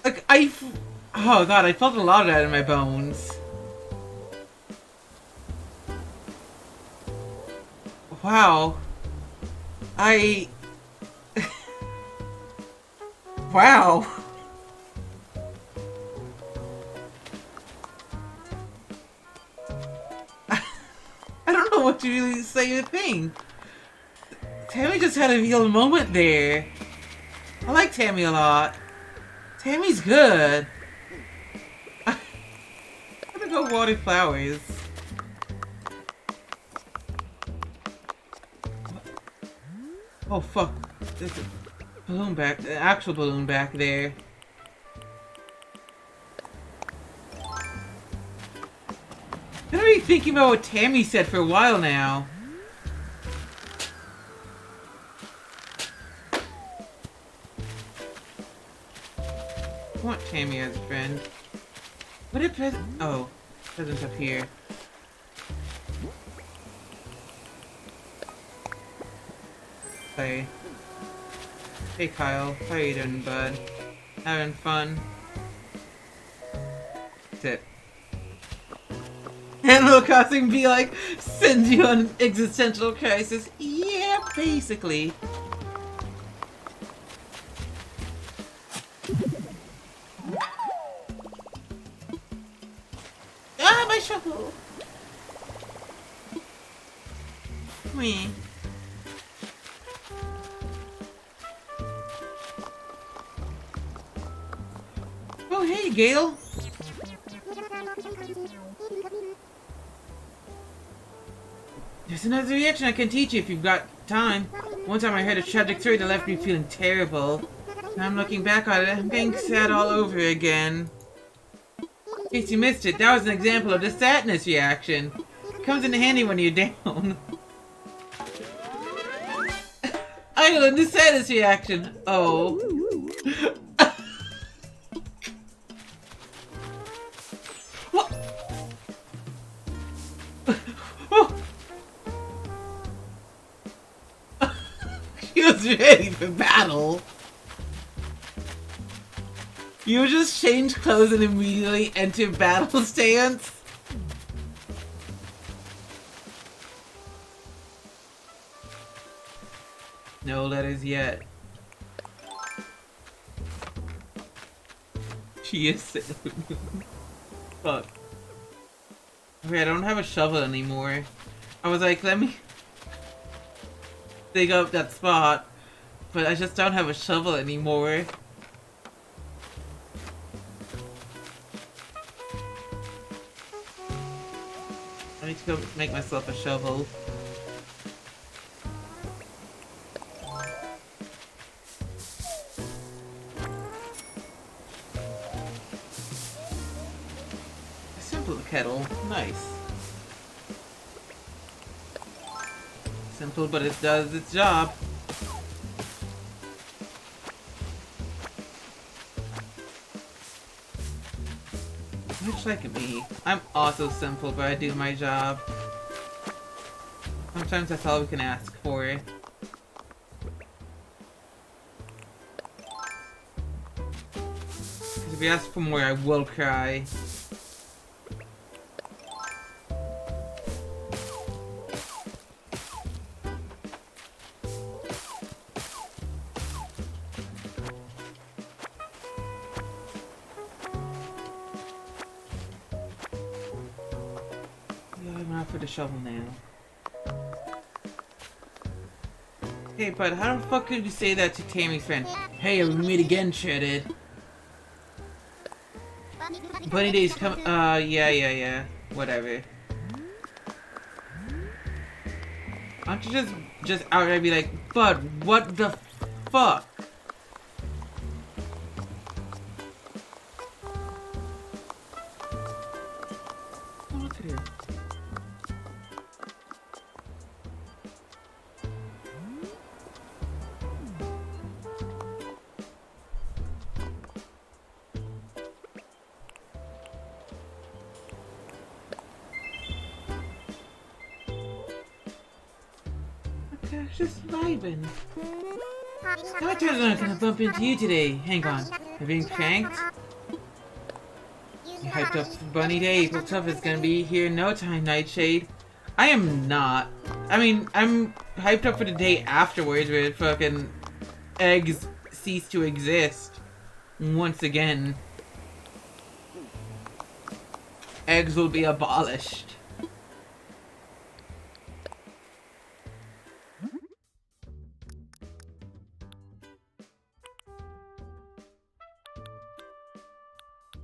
Like, I... Oh god, I felt a lot of that in my bones. Wow. I... wow. I don't know what to really say or think. Tammy just had a real moment there. I like Tammy a lot. Tammy's good. I'm gonna go water flowers. Oh fuck. There's a balloon back, an actual balloon back there. I've been thinking about what Tammy said for a while now. I want Tammy as a friend. What did present? Oh, presents up here. Hey. Hey Kyle, how you doing, bud? Having fun? That's it. Animal Crossing be like, sends you on an existential crisis. Yeah, basically. Ah, my shovel! Me. Oh, hey, Gayle. There's another reaction I can teach you if you've got time. One time I heard a tragic story that left me feeling terrible. Now I'm looking back on it, I'm getting sad all over again. In case you missed it, that was an example of the sadness reaction. It comes in handy when you're down. I learned the sadness reaction. Oh. what? he was ready for battle. You just change clothes and immediately enter battle stance? No letters yet. She is Fuck. Okay, I don't have a shovel anymore. I was like, let me dig up that spot, but I just don't have a shovel anymore. I need to go make myself a shovel. Kettle. Nice. Simple, but it does its job. Much like me. I'm also simple, but I do my job. Sometimes that's all we can ask for. Because if we ask for more, I will cry. Shovel now. Hey, bud, how the fuck could you say that to Tammy's friend? Hey, we meet again, Shredded. Bunny days come- uh, yeah, yeah, yeah. Whatever. Why don't you just, just outright be like, Bud, what the fuck? Was gonna bump into you today. Hang on. Have you been pranked? You hyped up for Bunny Day. April Tough is gonna be here in no time, Nightshade. I am not. I mean, I'm hyped up for the day afterwards where fucking eggs cease to exist. Once again. Eggs will be abolished.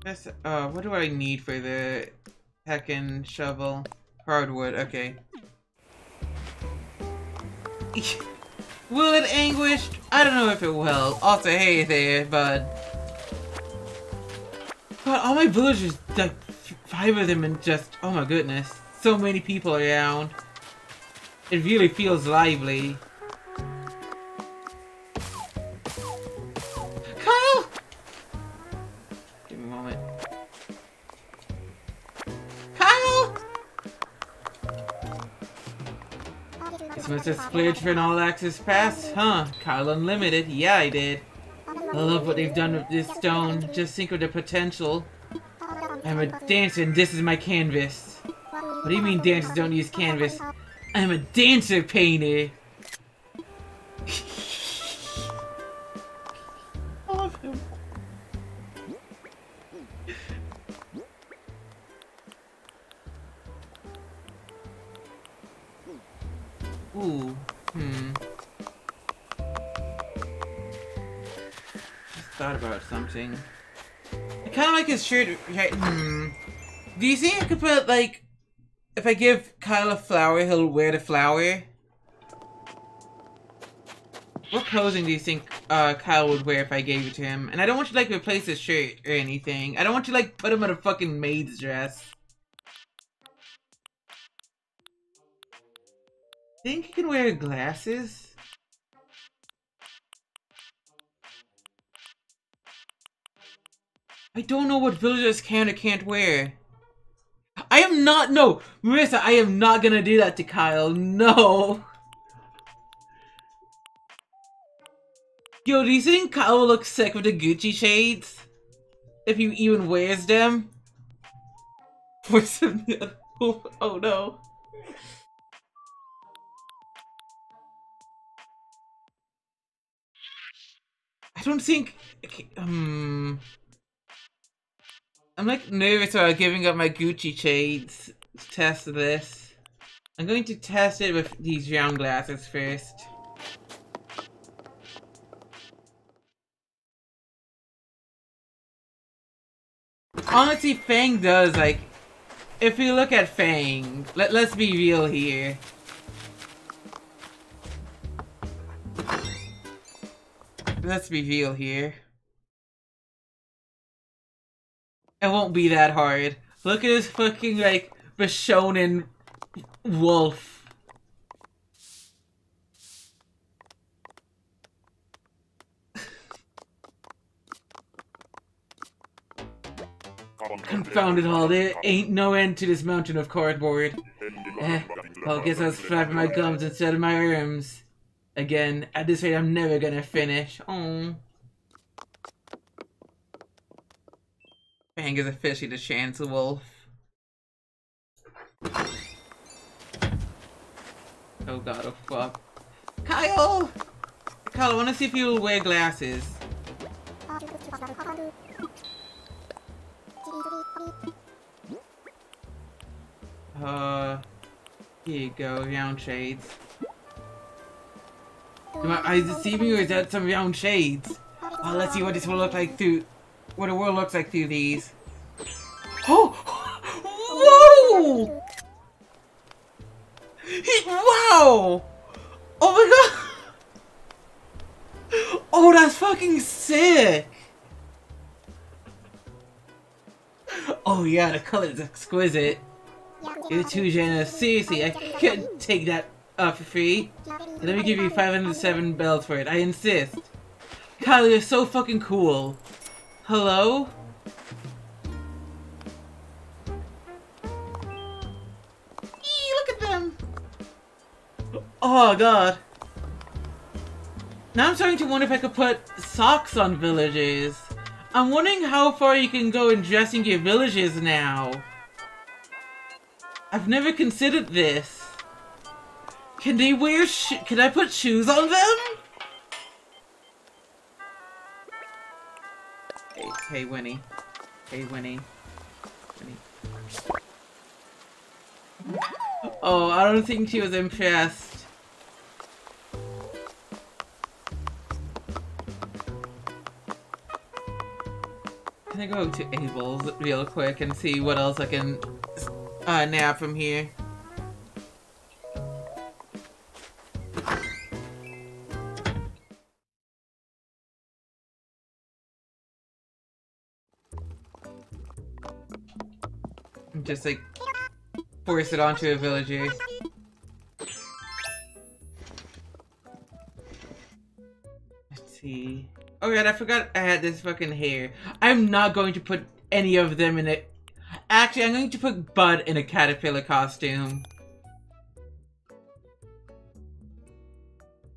Uh, what do I need for the heckin' shovel? Hardwood, okay. will it anguish? I don't know if it will. Also, hey there, bud. God, all my villagers, like, five of them and just, oh my goodness. So many people around. It really feels lively. This must have splurged for an all-access pass, huh? Kyle Unlimited. Yeah, I did. I love what they've done with this stone. Just think of the potential. I'm a dancer and this is my canvas. What do you mean dancers don't use canvas? I'm a dancer painter. Right, Hmm. Do you think I could put like, if I give Kyle a flower, he'll wear the flower? What clothing do you think uh, Kyle would wear if I gave it to him? And I don't want you to like replace his shirt or anything. I don't want you to like put him in a fucking maid's dress. Think he can wear glasses? I don't know what villagers can or can't wear. I am not- no! Marissa, I am not gonna do that to Kyle. No! Yo, do you think Kyle will look sick with the Gucci shades? If he even wears them? oh no. I don't think. Um, I'm like nervous about giving up my Gucci shades to test this. I'm going to test it with these round glasses first. Honestly, Fang does like. If you look at Fang, let let's be real here. Let's be real here. It won't be that hard. Look at this fucking, like, Bishonen wolf. Confound it all, there ain't no end to this mountain of cardboard. Eh, well, I guess I was flapping my gums instead of my arms. Again, at this rate, I'm never gonna finish. Oh. Fang is officially the chance wolf. Oh god, oh fuck. Kyle! Kyle, I wanna see if you'll wear glasses. Uh, here you go, round shades. Am I eyes deceiving or is that some round shades? Oh, let's see what this will look like through, what the world looks like through these. Oh! Whoa! He, wow! Oh my god! Oh, that's fucking sick! Oh yeah, the color is exquisite. You're too generous. Seriously, I can't take that uh, for free. Let me give you 507 bells for it. I insist. Kyle, you're so fucking cool. Hello? Oh god. Now I'm starting to wonder if I could put socks on villages. I'm wondering how far you can go in dressing your villages now. I've never considered this. Can they wear Can I put shoes on them? Hey, hey, Winnie. Hey, Winnie. Winnie. Oh, I don't think she was impressed. I go to Able's real quick and see what else I can uh, nab from here? Just like force it onto a villager. Let's see. Oh god, I forgot I had this fucking hair. I'm not going to put any of them in it. Actually, I'm going to put Bud in a caterpillar costume.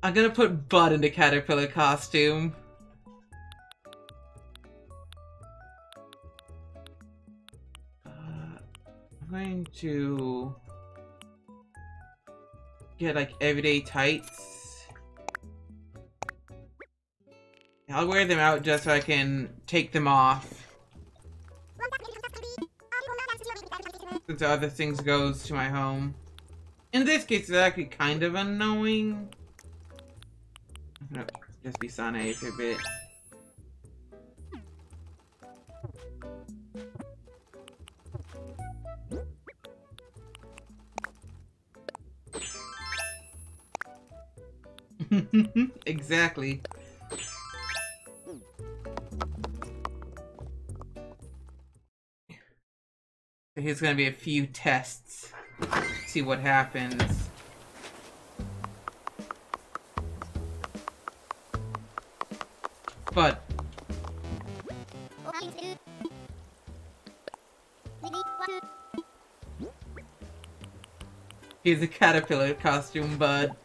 I'm gonna put Bud in the caterpillar costume. Uh, I'm going to get like everyday tights. I'll wear them out just so I can take them off. Since other things goes to my home. In this case, it's actually kind of annoying. I'm just be Sane for a bit. exactly. Here's gonna be a few tests. See what happens. But here's a caterpillar costume, bud.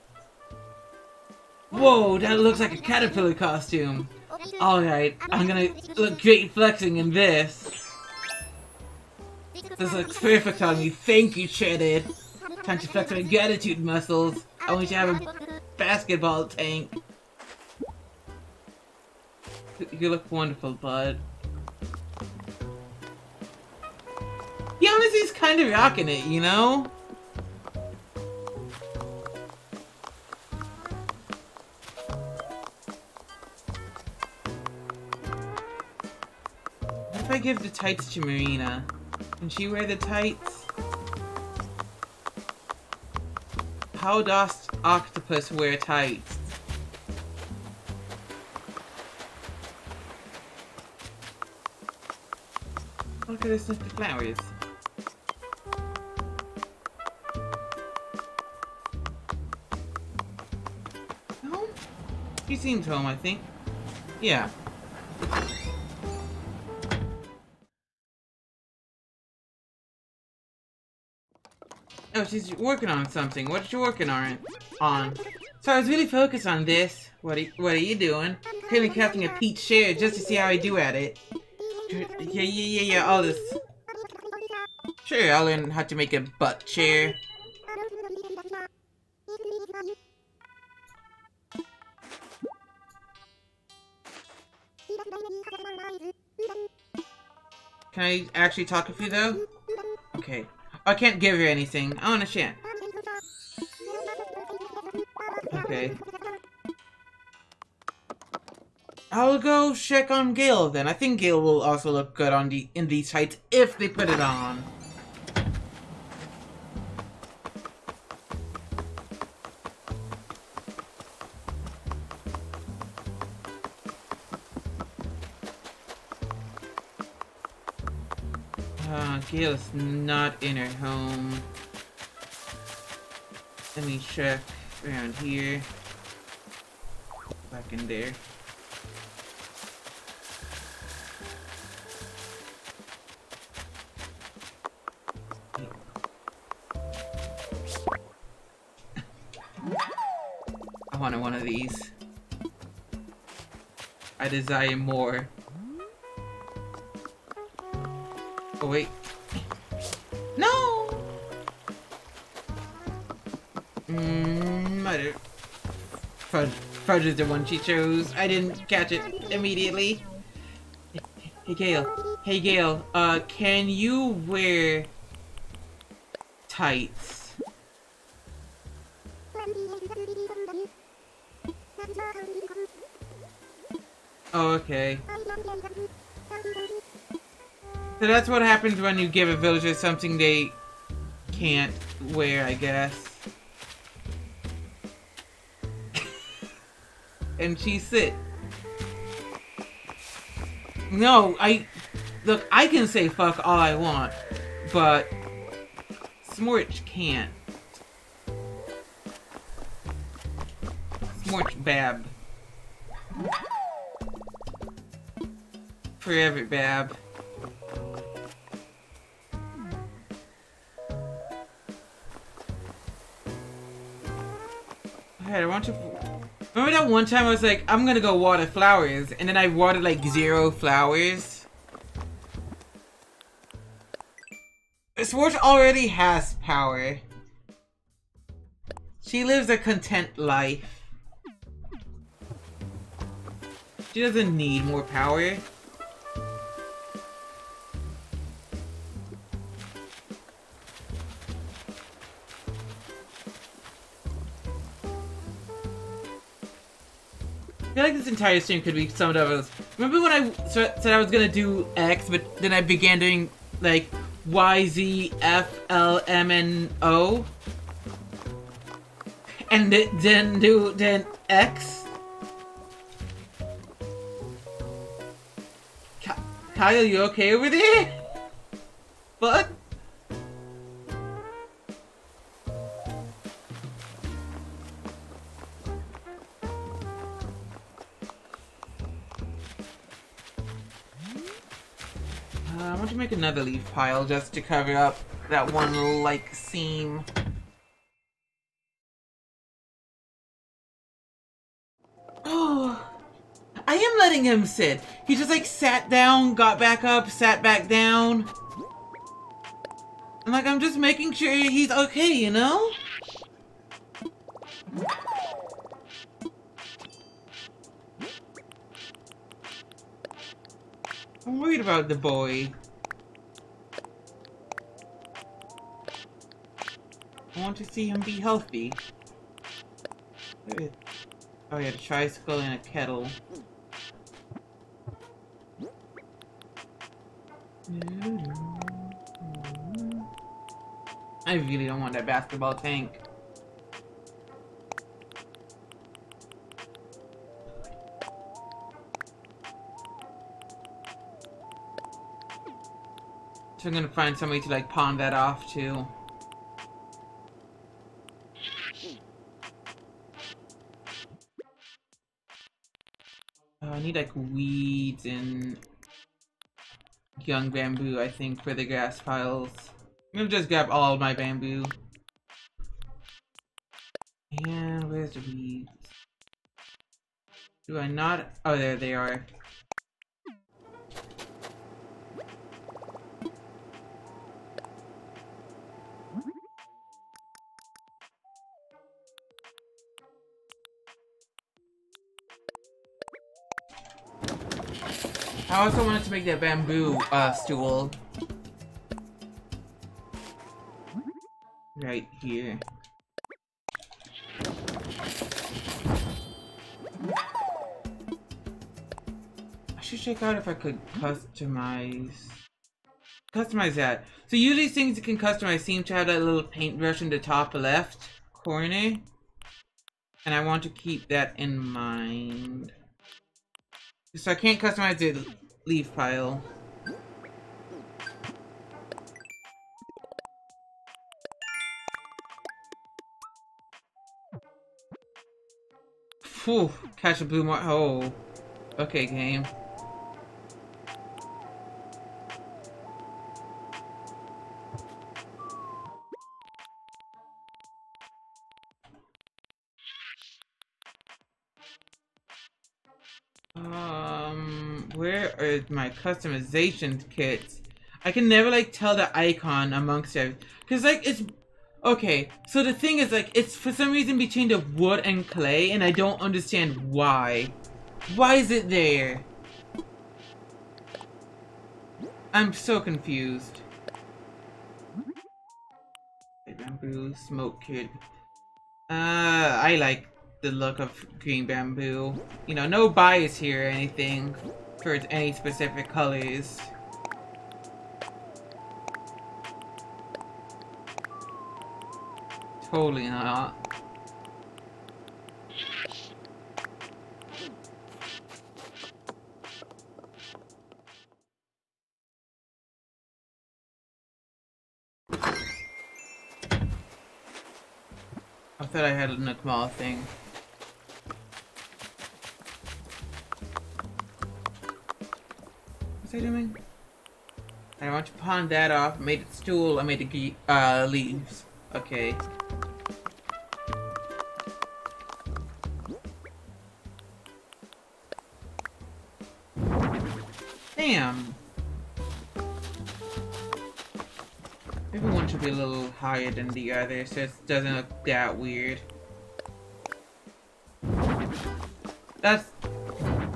Whoa, that looks like a caterpillar costume. Alright, I'm gonna look great flexing in this. This looks perfect on me. Thank you, Shredded. Time to flex my gratitude muscles. I want you to have a basketball tank. You look wonderful, bud. He kind of rocking it, you know? What if I give the tights to Marina? Can she wear the tights? How does octopus wear tights? Look at this, the flowers. Home? He seems home, I think. Yeah. Oh, she's working on something. What is she working on? On. So I was really focused on this. What are, what are you doing? Currently crafting a peach chair just to see how I do at it. Yeah, yeah, yeah, yeah, all this. Sure, I'll learn how to make a butt chair. Can I actually talk with you though? Okay. I can't give her anything. I want a chant. Okay. I'll go check on Gayle then. I think Gayle will also look good on the in these tights if they put it on. Gayle's not in her home. Let me check around here. Back in there. I wanted one of these. I desire more. Oh wait. Fudge is the one she chose. I didn't catch it immediately. Hey Gayle. Hey Gayle. uh, can you wear tights? Oh, okay. So that's what happens when you give a villager something they can't wear, I guess. And she sit. No, I... Look, I can say fuck all I want, but... Smorch can't. Smorch Bab. Forever Bab. Alright, I want to Remember that one time I was like, I'm gonna go water flowers, and then I watered like zero flowers? Swartz already has power. She lives a content life. She doesn't need more power. This entire stream could be summed up as remember when I said I was gonna do X, but then I began doing like Y, Z, F, L, M, and O, and then do then X. Kyle, you okay over there? What? Another leaf pile just to cover up that one like, seam. Oh, I am letting him sit. He just, like, sat down, got back up, sat back down. And, like, I'm just making sure he's okay, you know? I'm worried about the boy. I want to see him be healthy. Oh yeah, the tricycle and a kettle. I really don't want that basketball tank. So I'm gonna find somebody to like pawn that off to. Need like weeds and young bamboo, I think, for the grass piles. I'm gonna just grab all my bamboo. And where's the weeds? Do I not? Oh, there they are. I also wanted to make that bamboo uh, stool. Right here. I should check out if I could customize... Customize that. So usually things you can customize seem to have that little paintbrush in the top left corner. And I want to keep that in mind. So I can't customize the leaf pile. Phew, catch a blue mar- oh. Okay, game. Are my customization kits? I can never like tell the icon amongst it. Cause like it's okay. So the thing is like it's for some reason between the wood and clay, and I don't understand why. Why is it there? I'm so confused. Bamboo smoke kit. Uh, I like the look of green bamboo. You know, no bias here or anything for any specific colors. Totally not. I thought I had a Nukmal thing. I? I want to pawn that off. I made it stool. I made the uh, leaves. Okay. Damn. Maybe one should be a little higher than the other, so it doesn't look that weird. That's...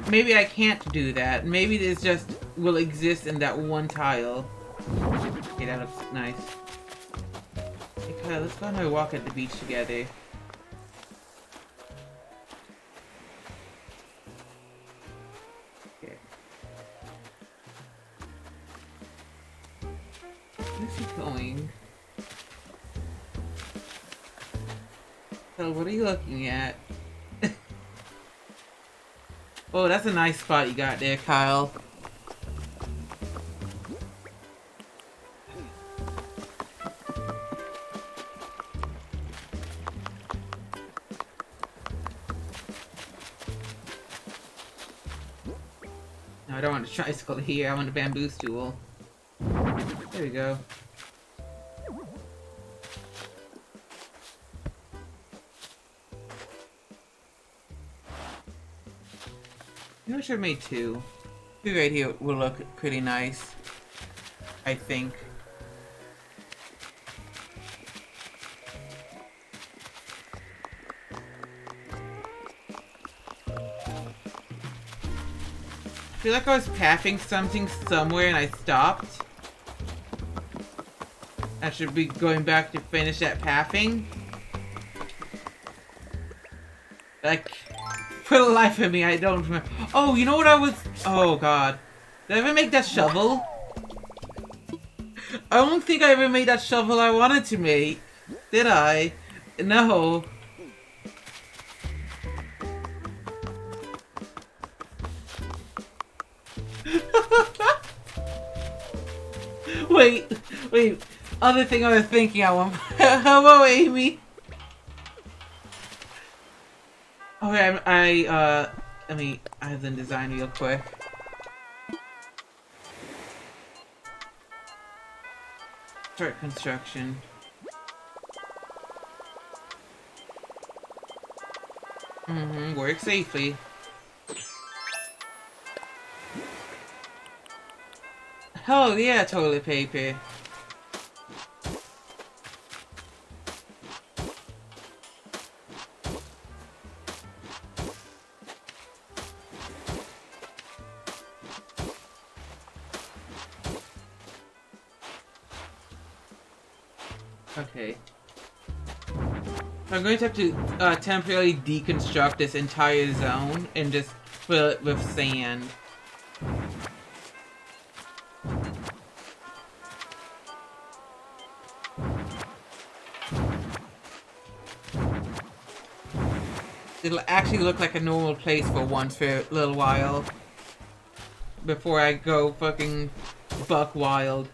Maybe I can't do that. Maybe it's just will exist in that one tile. Okay, that looks nice. Hey Kyle, let's go on a walk at the beach together. Okay. Where's he going? So what are you looking at? oh, that's a nice spot you got there, Kyle. Tricycle here. I want a bamboo stool. There we go. I should have made two. Two right here will look pretty nice. I think. I feel like I was pathing something somewhere and I stopped. I should be going back to finish that pathing. Like, for the life of me, I don't remember. Oh, you know what I was... Oh, God. Did I ever make that shovel? I don't think I ever made that shovel I wanted to make. Did I? No. Other thing I was thinking I want. Hello, Amy. Okay, I'm, I uh, let me add the design real quick. Start construction. Mm-hmm, work safely. Oh yeah, toilet paper. I'm going to have to uh, temporarily deconstruct this entire zone and just fill it with sand. It'll actually look like a normal place for once for a little while. Before I go fucking buck wild.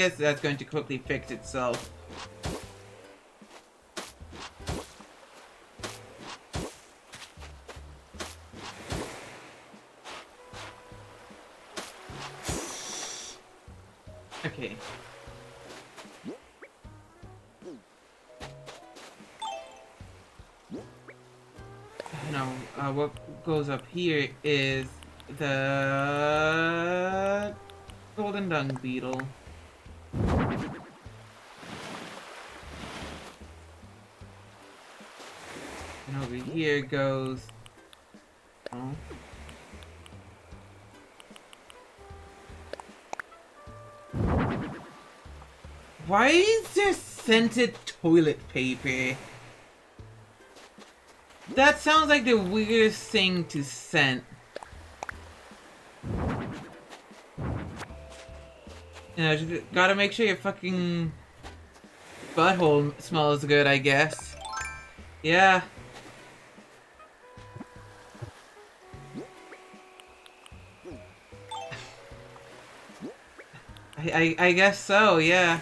Guess that's going to quickly fix itself. Okay. No, uh, what goes up here is the golden dung beetle. Goes. Oh. Why is there scented toilet paper? That sounds like the weirdest thing to scent. You know, just gotta make sure your fucking butthole smells good, I guess. Yeah. I, I, guess so, yeah.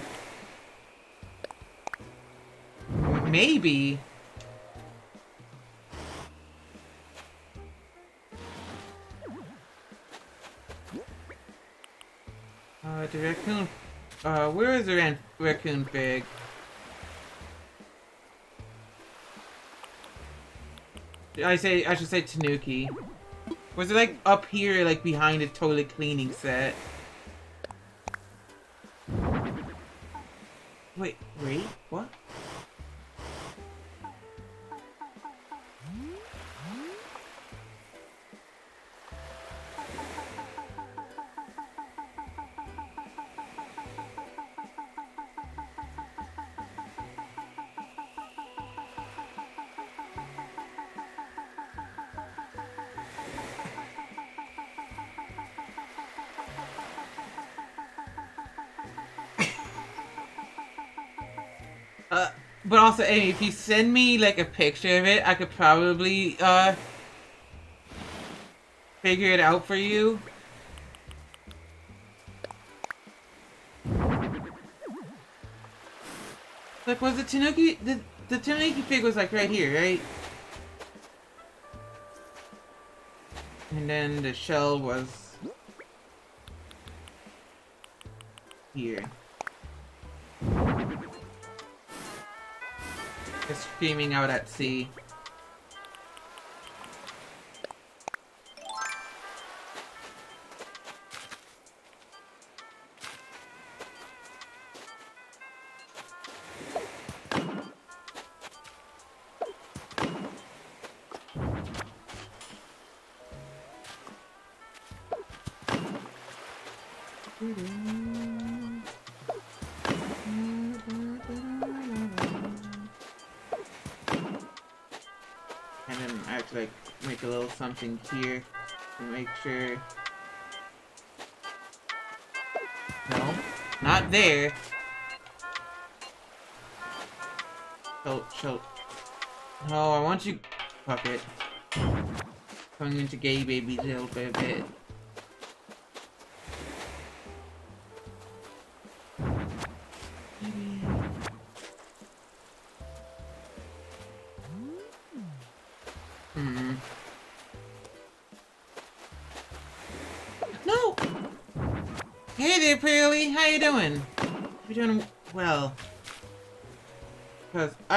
Maybe. Uh, the raccoon. Uh, where is the ran- raccoon pig? I say I should say Tanuki. Was it like up here, like behind the toilet cleaning set? Also, Amy, if you send me like a picture of it, I could probably uh figure it out for you. Like, was the Tanuki the the Tanuki pig was like right here, right? And then the shell was here. Screaming out at sea.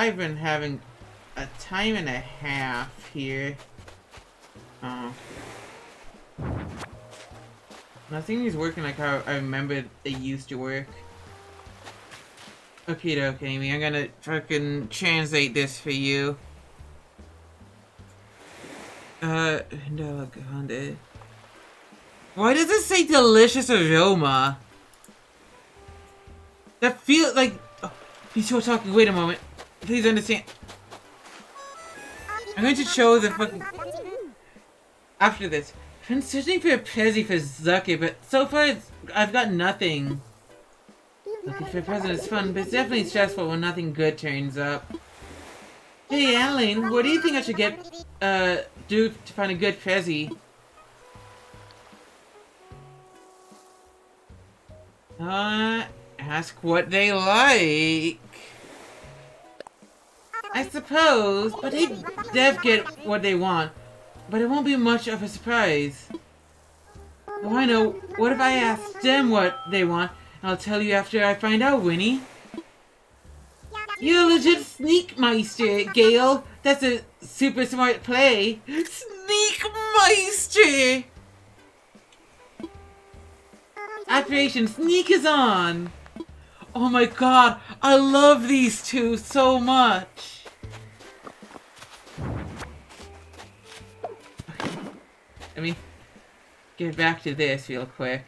I've been having a time and a half here. Oh. Nothing is working like how I remember they used to work. Okay, okay, Amy. I'm gonna fucking translate this for you. Uh, grande. Why does it say delicious aroma? That feel like. Oh, he's still talking. Wait a moment. Please understand. I'm going to show the fucking. After this, I've been searching for a Prezi for Zucker, but so far I've got nothing. Looking for a present is fun, but it's definitely stressful when nothing good turns up. Hey, Adeline, what do you think I should get, uh, do to find a good Prezi? Uh, ask what they like. I suppose, but they dev get what they want. But it won't be much of a surprise. Oh, I know. What if I ask them what they want? I'll tell you after I find out, Winnie. You're a legit sneak meister, Gayle. That's a super smart play. Sneak meister! Operation Sneak is on! Oh my god, I love these two so much! Let me get back to this real quick.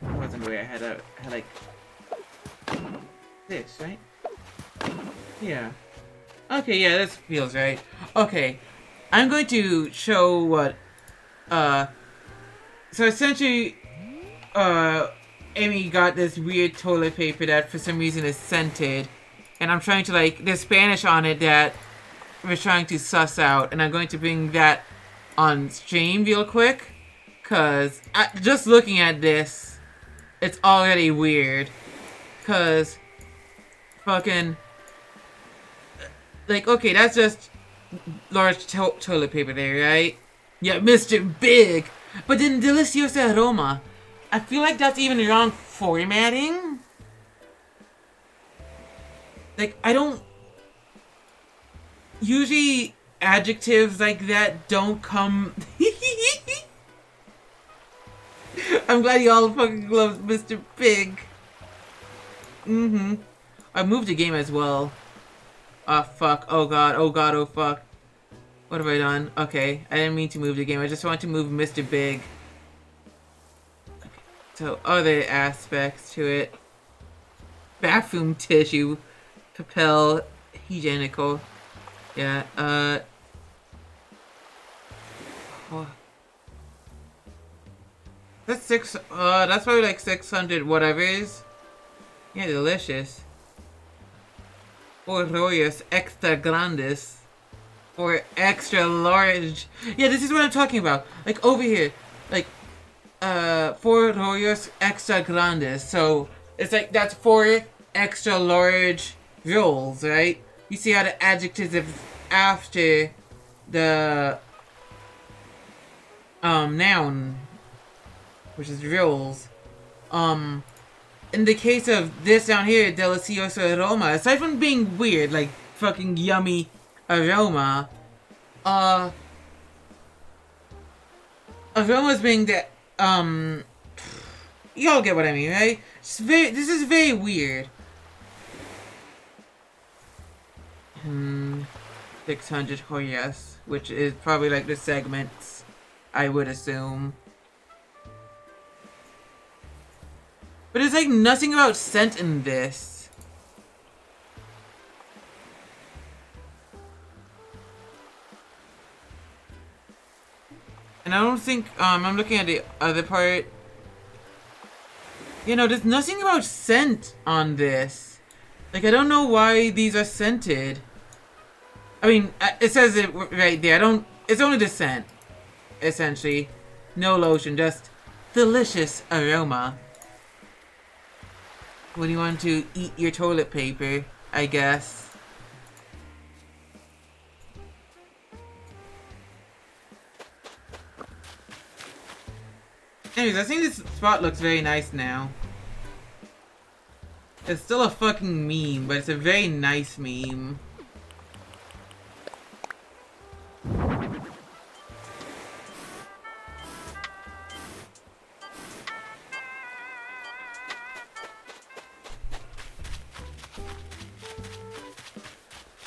That wasn't way I had a had like this, right? Yeah. Okay, yeah, this feels right. Okay, I'm going to show what, uh, so essentially, uh, Amy got this weird toilet paper that for some reason is scented, and I'm trying to like, there's Spanish on it that we're trying to suss out, and I'm going to bring that on stream real quick, cause I, just looking at this, it's already weird, cause fucking like okay, that's just large to- toilet paper there, right? Yeah, Mr. Big, but then Deliciosa Aroma. I feel like that's even wrong formatting. Like I don't usually adjectives like that don't come. I'm glad you all fucking love Mr. Big. Mm-hmm. I moved the game as well. Ah, fuck. Oh god. Oh god. Oh fuck. What have I done? Okay. I didn't mean to move the game. I just want to move Mr. Big. So, other aspects to it. Bathroom tissue. Papel. Hygienical. Yeah, uh... Oh. That's six, uh, that's probably like 600 whatever's. Yeah, delicious. Or extra grandes. Or extra large. Yeah, this is what I'm talking about. Like, over here. Like, uh, four rollos extra grandes. So, it's like, that's four extra large rolls, right? You see how the adjectives is after the um noun, which is rolls. Um, in the case of this down here, delicioso aroma, aside from being weird, like fucking yummy aroma, uh, aromas being the um, y'all get what I mean, right? It's very. This is very weird. Hmm. 600 oh yes, which is probably like the segments, I would assume. But it's like nothing about scent in this. And I don't think, um, I'm looking at the other part. You know, there's nothing about scent on this. Like, I don't know why these are scented. I mean, uh, it says it right there. I don't. It's only the scent, essentially. No lotion, just delicious aroma. When you want to eat your toilet paper, I guess. Anyways, I think this spot looks very nice now. It's still a fucking meme, but it's a very nice meme.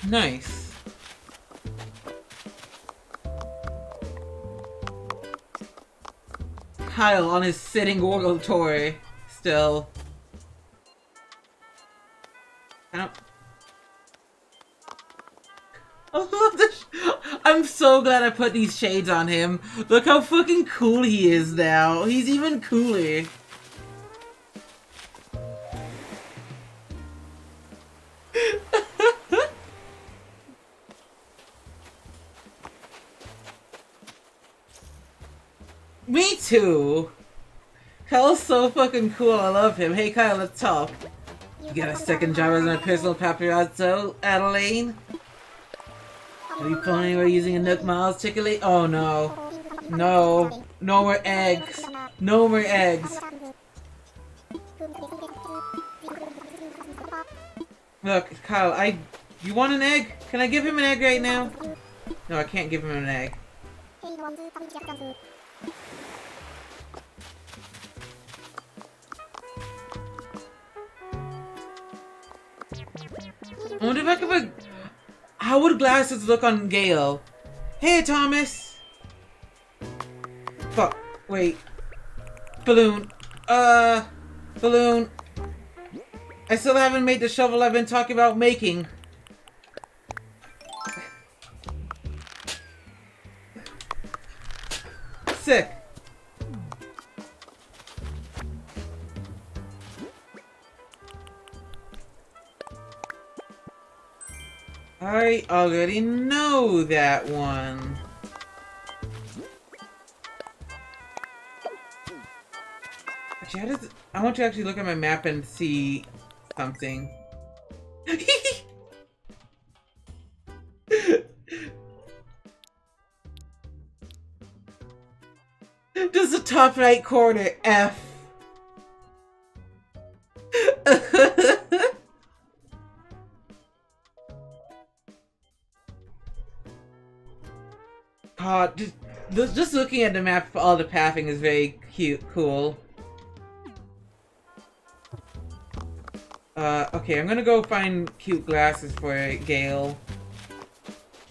Nice. Kyle on his sitting world toy still. I don't. I'm so glad I put these shades on him. Look how fucking cool he is now. He's even cooler. Me too. Kyle's so fucking cool. I love him. Hey Kyle, let's talk. You got a second job as my personal paparazzo, Adeline? Are you planning anywhere using a Nook Miles ticket? Oh no. No. No more eggs. No more eggs. Look, Kyle, I... You want an egg? Can I give him an egg right now? No, I can't give him an egg. I wonder if I could put... How would glasses look on Gayle? Hey, Thomas! Fuck. Wait. Balloon. Uh... Balloon. I still haven't made the shovel I've been talking about making. Sick. I already know that one. Actually, how does I want to actually look at my map and see something. Just the top right corner, F. God, just, just looking at the map for all the pathing is very cute, cool. Uh, okay, I'm gonna go find cute glasses for Gayle.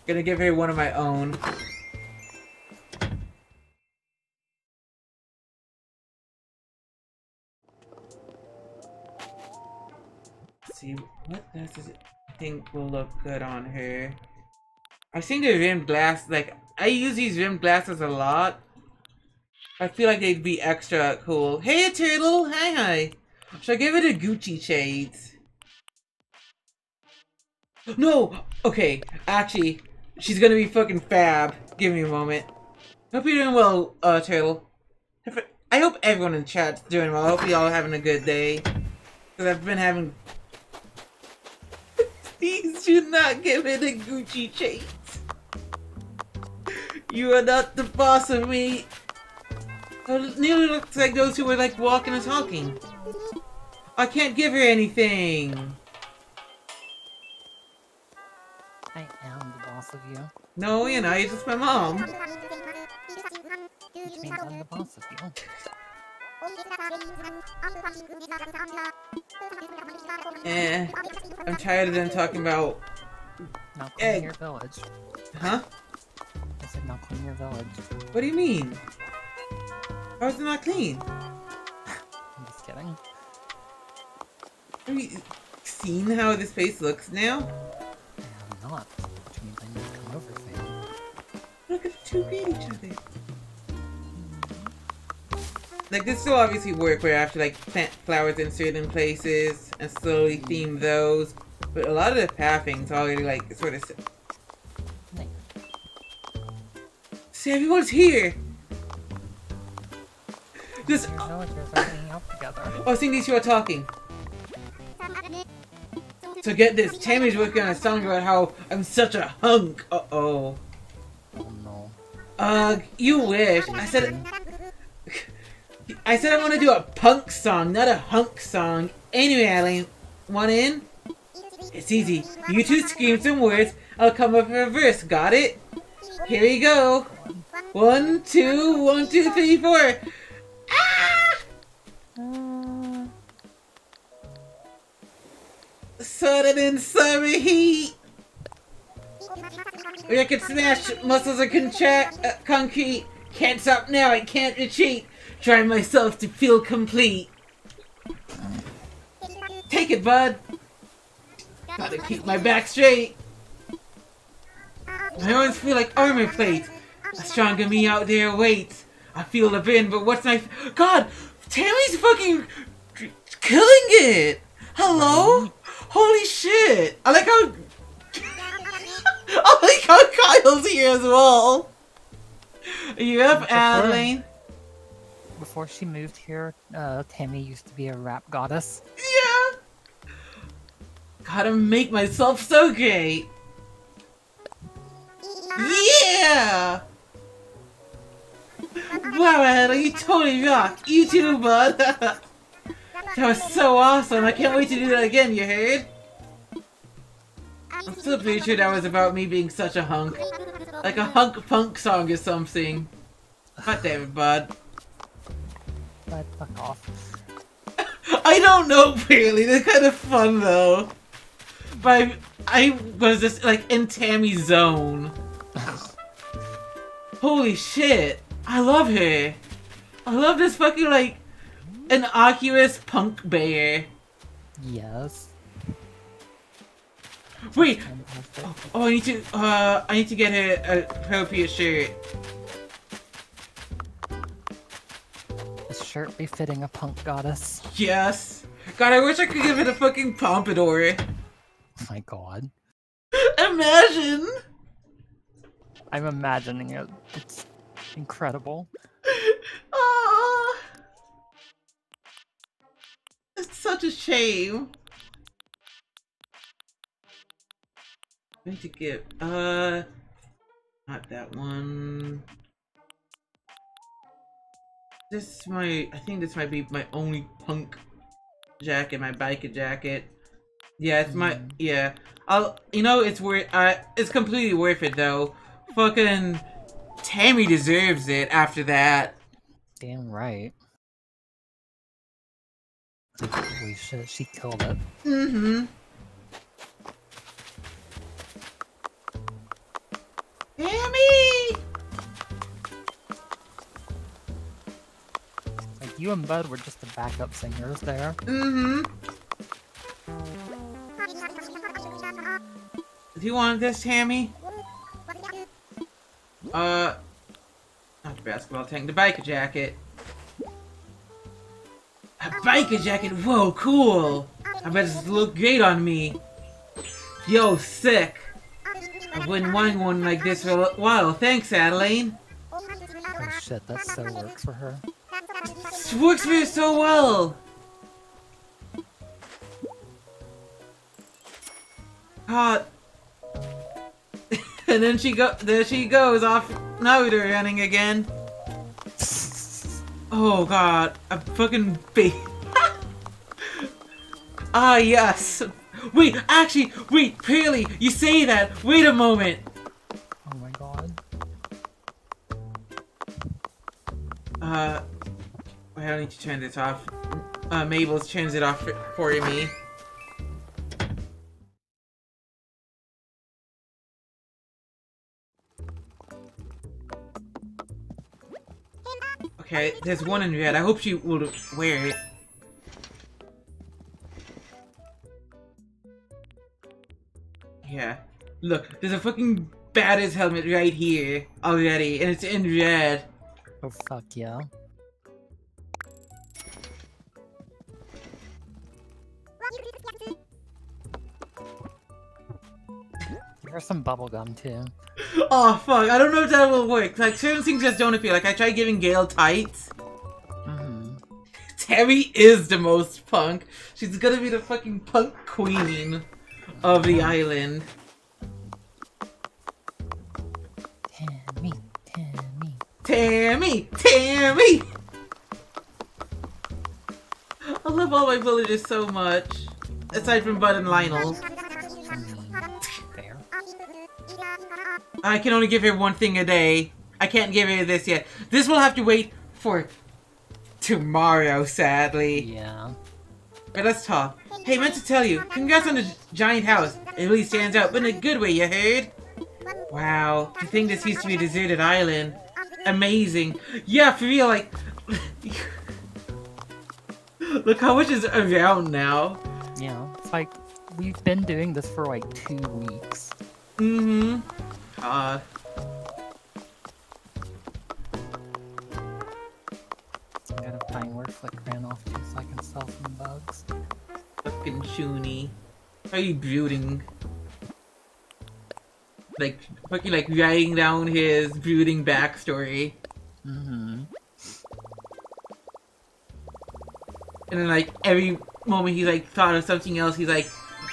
Gonna give her one of my own. Let's see, what glasses I think will look good on her? I've seen the rimmed glass, like, I use these rimmed glasses a lot. I feel like they'd be extra cool. Hey, turtle! Hi, hi! Should I give it a Gucci shades? No! Okay, actually, she's gonna be fucking fab. Give me a moment. Hope you're doing well, uh, Turtle. I hope everyone in chat's doing well. I hope y'all having a good day. Because I've been having... Please do not give it a Gucci shades. You are not the boss of me. It nearly looks like those who were like walking and talking. I can't give her anything. I am the boss of you. No, you're not. You're just my mom. Which means I'm the boss of you. Eh. I'm tired of them talking about. Clean Egg. your village. Huh? Now clean your village. What do you mean? How is it not clean? I'm just kidding. Have you seen how this place looks now? I am not. Which means I need to come over soon. Look at the two beat each other. Like this will obviously work where I have to like plant flowers in certain places and slowly theme those. But a lot of the pathing's already like sort of. See, everyone's here. Your villagers are hanging out together. oh, I think these two are talking. So get this, Tammy's working on a song about how I'm such a hunk. Uh oh. Oh no. Ugh, you wish. I said. I said I want to do a punk song, not a hunk song. Anyway, Eileen, want in? It's easy. You two scream some words. I'll come up with a verse. Got it? Here we go. One, two, one, two, three, four. Ah! Sudden in summer heat. I can smash muscles are contract, uh, concrete. Can't stop now. I can't retreat. Try myself to feel complete. Take it, bud. Gotta keep my back straight. I always feel like armor plate. A stronger me out there waits. I feel the burn, but what's my... God! Tammy's fucking killing it! Hello? Holy shit! I like how... I like how Kyle's here as well. Are you up, Before- Adeline? before she moved here, uh, Tammy used to be a rap goddess. Yeah. Gotta make myself so great. Yeah. Wow, Anna, you totally rock. You too, bud. that was so awesome. I can't wait to do that again. You heard? I'm still pretty sure that was about me being such a hunk. Like a hunk punk song or something. God damn it, bud. But fuck off. I don't know really. They're kind of fun though. But I, I was just like in Tammy's zone. Holy shit! I love her. I love this fucking like innocuous punk bear. Yes. Wait. Fantastic. Oh, I need to. Uh, I need to get her a appropriate shirt. A shirt befitting a punk goddess. Yes. God, I wish I could give it a fucking pompadour. Oh my god. Imagine. I'm imagining it. It's incredible. Oh, it's such a shame. I need to get uh, not that one. This might, I think this might be my only punk jacket, my biker jacket. Yeah, it's my, Mm. yeah. I'll, you know, it's worth, uh, it's completely worth it though. Fucking Tammy deserves it after that. Damn right. Holy shit, she killed it. Mm-hmm. Tammy! Like you and Bud were just the backup singers there. Mm-hmm. Do you want this, Tammy? Uh, not the basketball tank, the biker jacket. A biker jacket? Whoa, cool! I bet this look great on me. Yo, sick. I've been wanting one like this for a while. Thanks, Adeline. Oh shit, that so works for her. This works for you so well. God. And then she go. There she goes off. Now they're running again. Oh God, a fucking baby. ah yes. Wait, actually, wait, Pearly, you say that. Wait a moment. Oh my god. Uh, I need to turn this off. Uh, Mabel's turns it off for, for me. Okay, there's one in red. I hope she will wear it. Yeah. Look, there's a fucking badass helmet right here already, and it's in red. Oh fuck yeah. There's some bubblegum too. Oh fuck, I don't know if that will work. Like certain things just don't appeal. Like I tried giving Gayle tights. Mm-hmm. Tammy is the most punk. She's gonna be the fucking punk queen of the island. Tammy, Tammy. Tammy! Tammy! I love all my villagers so much. Aside from Bud and Lionel. I can only give her one thing a day. I can't give her this yet. This will have to wait for tomorrow, sadly. Yeah. But let's talk. Hey, meant to tell you, congrats on the giant house. It really stands out, but in a good way, you heard? Wow, to think this used to be a deserted island. Amazing. Yeah, for real, like... Look how much is around now. Yeah. It's like we've been doing this for like two weeks. Mm-hmm. God. I gotta find where Flick ran off to so I can sell some bugs. Fucking Shuni. How are you brooding? Like, fucking like writing down his brooding backstory. Mm-hmm. And then like every moment he's like thought of something else, he's like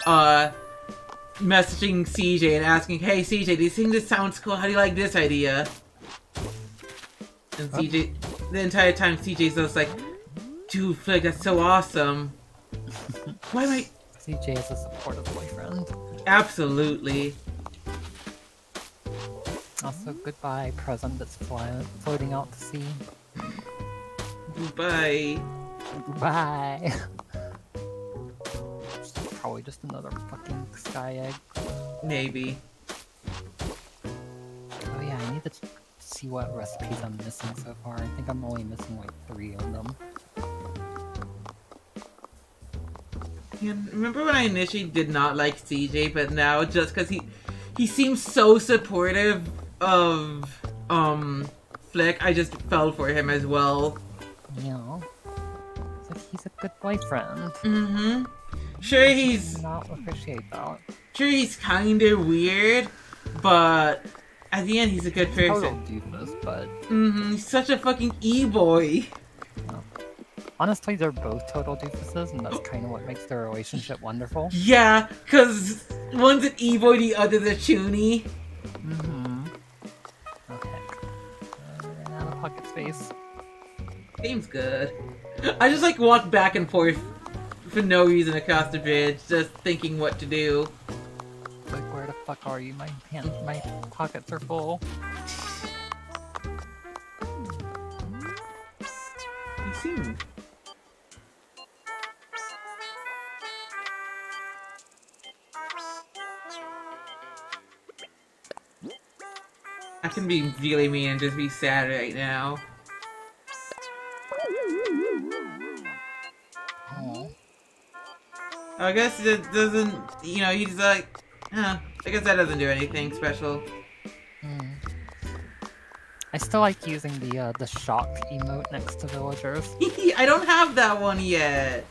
uh messaging CJ and asking, Hey CJ, do you think this sounds cool? How do you like this idea? And Huh? CJ the entire time CJ's just like, dude, Flick, that's so awesome. Why am I CJ is a supportive boyfriend. absolutely Also, goodbye, present that's floating out to sea. Goodbye. Bye. Probably just another fucking sky egg. Maybe. Oh yeah, I need to see what recipes I'm missing so far. I think I'm only missing like three of them. Remember when I initially did not like CJ, but now just because he he seems so supportive of um Flick, I just fell for him as well. Yeah. know, it's like he's a good boyfriend. Mm-hmm. Sure, he's Not appreciate that. sure he's kind of weird, but at the end, he's a good Total person. doofus, but Mm-hmm. He's such a fucking e-boy. honestly, they're both total doofuses, and that's kind of what makes their relationship wonderful. Yeah, cause one's an e-boy, the other's a chuny. Mm-hmm. Heck. Uh, out of pocket space. Game's good. I just like walk back and forth for no reason across the bridge, just thinking what to do. Like, where the fuck are you? My hands, my pockets are full. You seem. I can be really mean and just be sad right now. I guess it doesn't, you know, he's like, huh, I guess that doesn't do anything special. Hmm. I still like using the uh, the shock emote next to villagers. I don't have that one yet.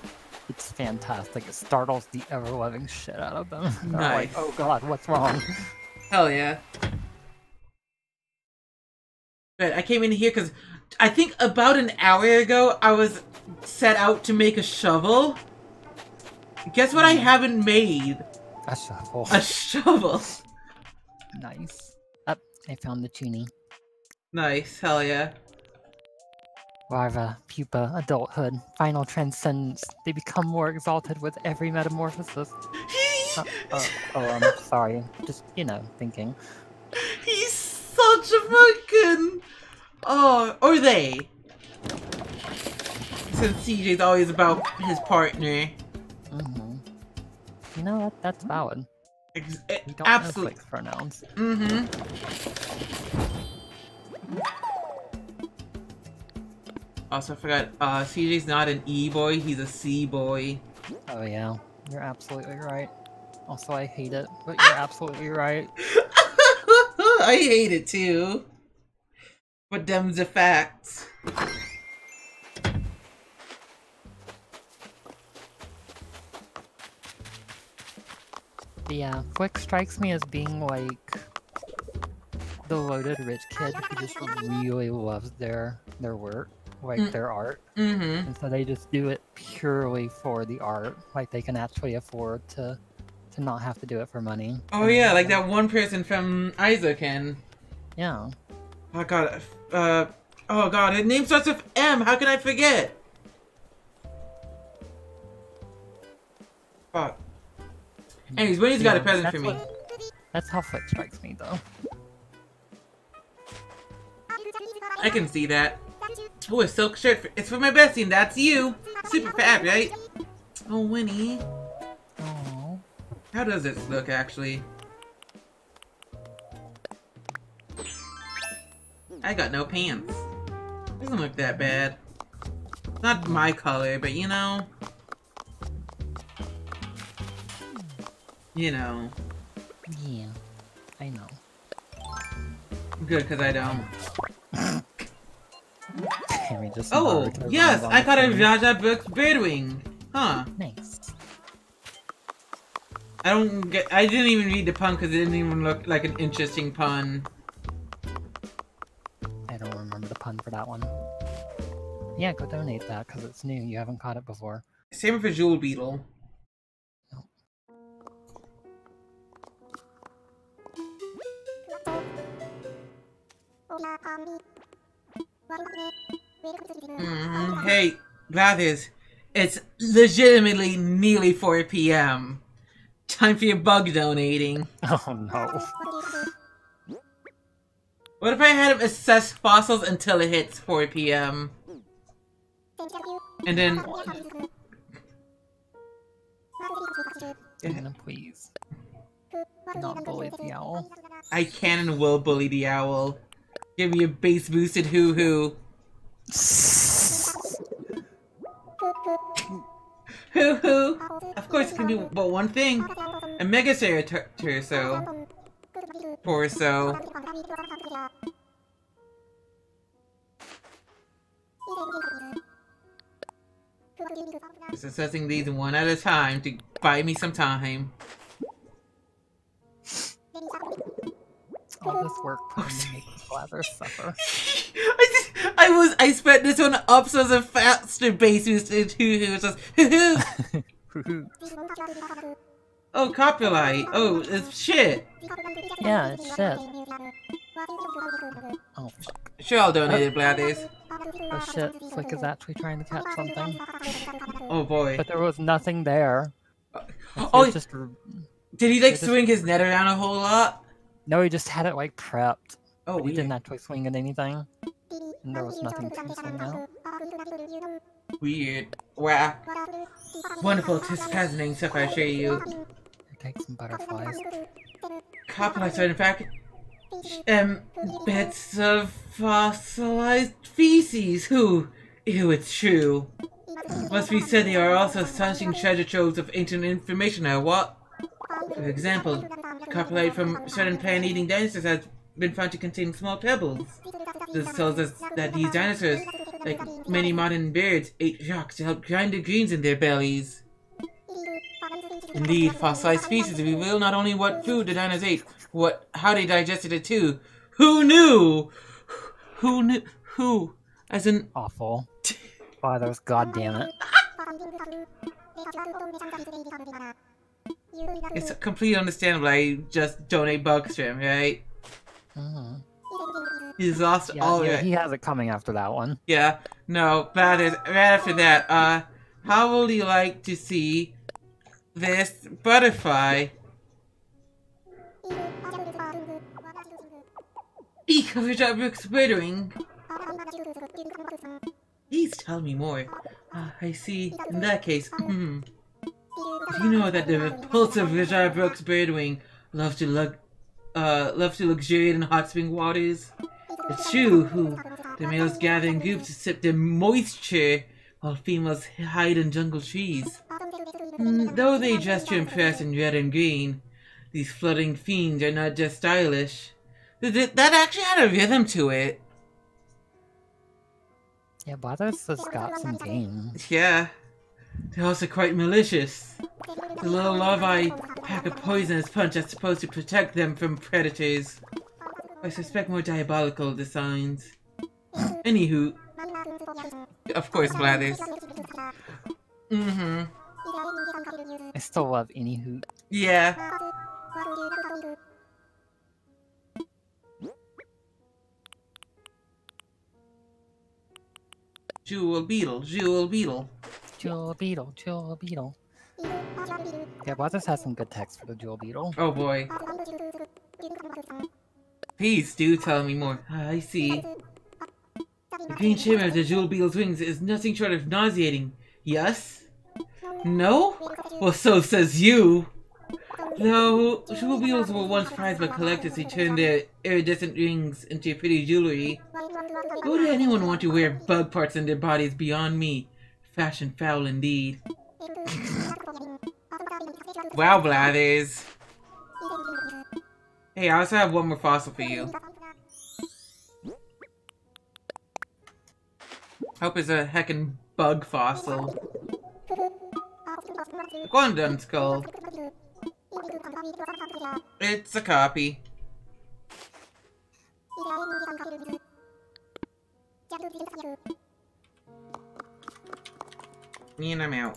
It's fantastic. It startles the ever loving shit out of them. They're Nice. like, oh god, what's wrong? Hell yeah. But I came in here because I think about an hour ago I was set out to make a shovel. Guess what I haven't made? A shovel. A shovel. nice. Up, I found the toonie. Nice, hell yeah. Larva, pupa, adulthood, final transcendence. They become more exalted with every metamorphosis. Uh, uh, oh, I'm sorry. Just, you know, thinking. He's such a fucking. Oh, or they. Since CJ's always about his partner. Mm-hmm. You know, that, that's valid. Ex- don't absolutely. know pronouns. Mm-hmm. Also, I forgot, uh, CJ's not an E-boy, he's a C-boy. Oh yeah, you're absolutely right. Also, I hate it, but you're absolutely right. I hate it too. But them's the facts. Yeah, Flick strikes me as being like the loaded rich kid who just really loves their their work, like Mm. their art, Mm-hmm. and so they just do it purely for the art. Like they can actually afford to to not have to do it for money. Oh yeah, like that one person from Isaacan. Yeah. Oh god, uh, oh god, his name starts with M, how can I forget? Fuck. Anyways, Winnie's got a present for me. what- That's how Flick strikes me, though. I can see that. Oh, a silk shirt. For, it's for my bestie, and that's you. Super fab, right? Oh, Winnie. Oh. How does this look, actually? I got no pants. Doesn't look that bad. Not my color, but you know. You know. Yeah. I know. Good, because I don't. Oh, yes! I caught a. Rajah Brooke's Birdwing. Huh. Nice. I don't get. I didn't even read the pun because it didn't even look like an interesting pun. I don't remember the pun for that one. Yeah, go donate that because it's new. You haven't caught it before. Same for Jewel Beetle. Mm, hey, Gladys, it's legitimately nearly 4 p.m. Time for your bug donating. Oh no. What if I had him assess fossils until it hits 4 p.m.? And then. Anna, please. Not bully the owl. I can and will bully the owl. Give me a base boosted hoo hoo. Hoo hoo! Of course, it can do but one thing a Mega Ceratosaurus. Torso. Just assessing these one at a time to buy me some time. All this work put me making Blather suffer. I, just, I was I spent this one up so as a faster base used who was just Oh copyright. Oh it's shit. yeah, it's shit. Oh, fuck. Sure I'll donate it, Bladders. Oh shit, Flick is actually trying to catch something. Oh boy. But there was nothing there. It's Oh just did he like just- swing his net around a whole lot? No, he just had it like prepped. Oh But he didn't actually swing at anything. And there was nothing to swing at. Weird. Wow. Wonderful, fascinating stuff I assure you. Take some butterflies. Coprolites are in fact um bits of fossilized feces. Who? Ew, it's true. Must be said they are also astonishing treasure troves of ancient information now, what? For example, coprolite from certain plant-eating dinosaurs has been found to contain small pebbles. This tells us that these dinosaurs, like many modern birds, ate rocks to help grind the greens in their bellies. Indeed, fossilized species reveal not only what food the dinosaurs ate, what how they digested it too. Who knew? Who knew? Who? As in, Awful. Blathers, god damn it. it's completely understandable. I just donate bucks to him, right? Mhm. He's lost Yeah, all yeah, of it. he has it coming after that one. Yeah, no, that is right after that. Uh, how would you like to see this butterfly? Eek, which I was spittering. Please tell me more. Ah, I see. In that case, hmm. You know that the repulsive Rajah Brooke's birdwing loves to lug, uh, love to luxuriate in hot spring waters. It's true, who the males gather in groups to sip their moisture, while females hide in jungle trees. Mm, though they dress to impress in red and green, these flooding fiends are not just stylish. Th- th- That actually had a rhythm to it. Yeah, Blathers has got some game. Yeah. They're also quite malicious. The little larvae pack a poisonous punch that's supposed to protect them from predators. I suspect more diabolical designs. Anywho, of course, Blathers. Mm-hmm. I still love Anywho. Yeah. Jewel Beetle, Jewel Beetle. Jewel Beetle, Jewel Beetle. Yeah, Blathers has some good text for the Jewel Beetle. Oh boy. Please do tell me more. Ah, I see. The green shimmer of the jewel beetle's wings is nothing short of nauseating. Yes? No? Well, so says you. Though jewel beetles were once prized by collectors who turned their iridescent rings into pretty jewelry, why would anyone want to wear bug parts in their bodies beyond me? Fashion foul indeed. Wow, Blathers. Hey, I also have one more fossil for you. Hope it's a heckin' bug fossil. Guandun skull. It's a copy. Me and I'm out.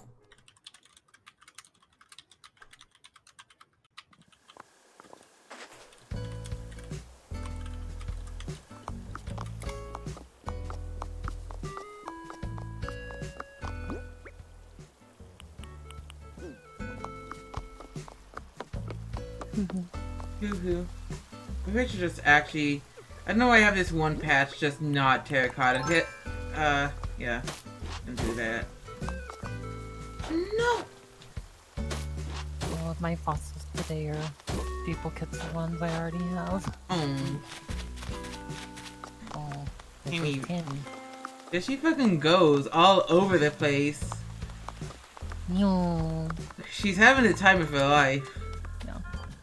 Hoo-hoo. Maybe I should just actually... I know I have this one patch, just not terracotta. Hit, uh, yeah. And do that. No! All of my fossils today are duplicates of ones I already have. Um, Oh, Amy. there she fucking goes all over the place. No. She's having the time of her life. No.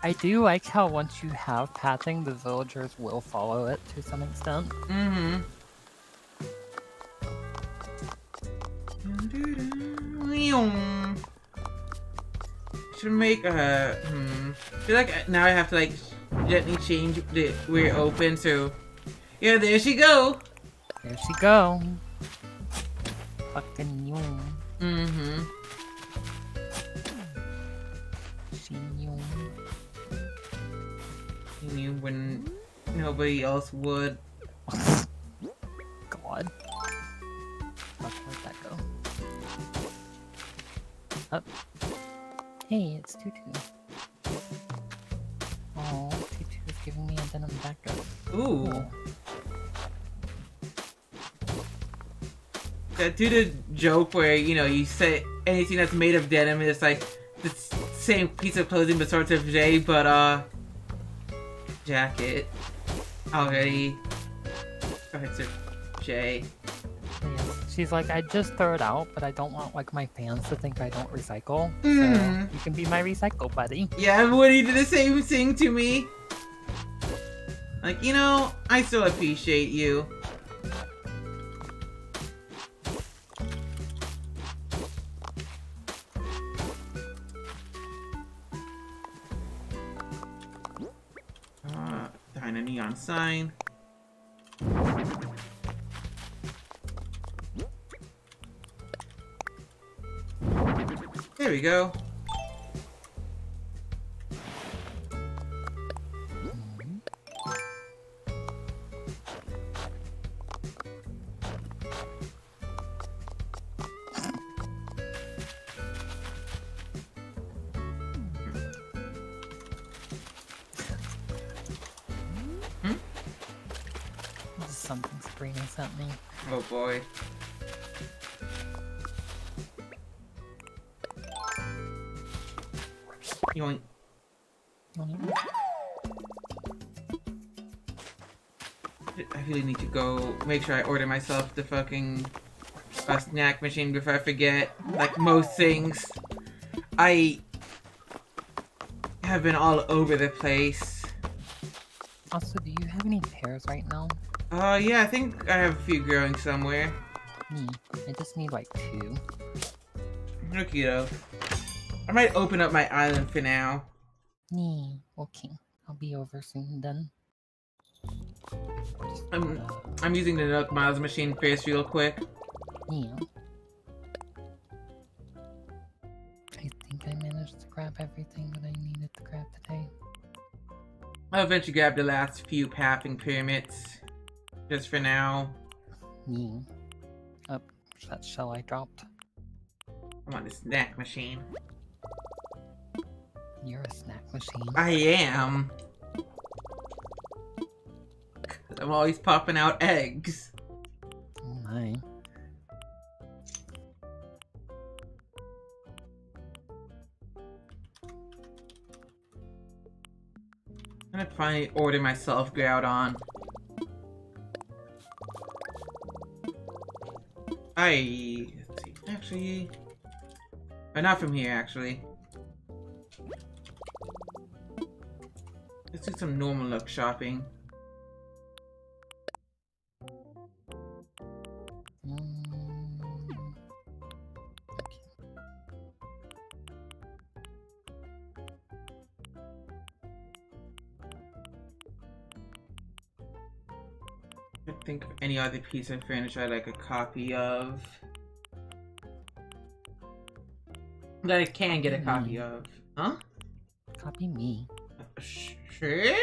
I do like how once you have patching, the villagers will follow it to some extent. Mm-hmm. Should make a hmm. I feel like now I have to like gently change the where it open. So yeah, there she go. There she go. Fucking you. Mm-hmm. She knew. You knew when nobody else would. God. Up. Hey, it's Tutu. Oh, Tutu is giving me a denim backdrop. Ooh. That do the joke where you know you say anything that's made of denim is like the same piece of clothing but starts of J, but uh, jacket already with J. She's like, I just throw it out, but I don't want like my fans to think I don't recycle. Mhm. So you can be my recycle buddy. Yeah, Woody did the same thing to me. Like you know, I still appreciate you. Uh, behind a neon sign. There we go. Make sure I order myself the fucking uh, snack machine before I forget. Like most things, I have been all over the place. Also, do you have any pears right now? Uh, yeah, I think I have a few growing somewhere. Me. I just need like two. Okie doke. I might open up my island for now. Me. Okay. I'll be over soon then. I'm I'm using the Nook Miles machine first real quick. Yeah. I think I managed to grab everything that I needed to grab today. I'll eventually grab the last few pathing pyramids. Just for now. Up. Oh, that shell I dropped. I'm on the snack machine. You're a snack machine. I am. I'm always popping out eggs. Oh my. I'm gonna finally order myself Groudon. I let's see. Actually, uh, not from here. Actually, let's do some normal Nook Shopping. Other piece of furniture I'd like a copy of. That I can get a copy Mm. of. Huh? Copy me. Sure?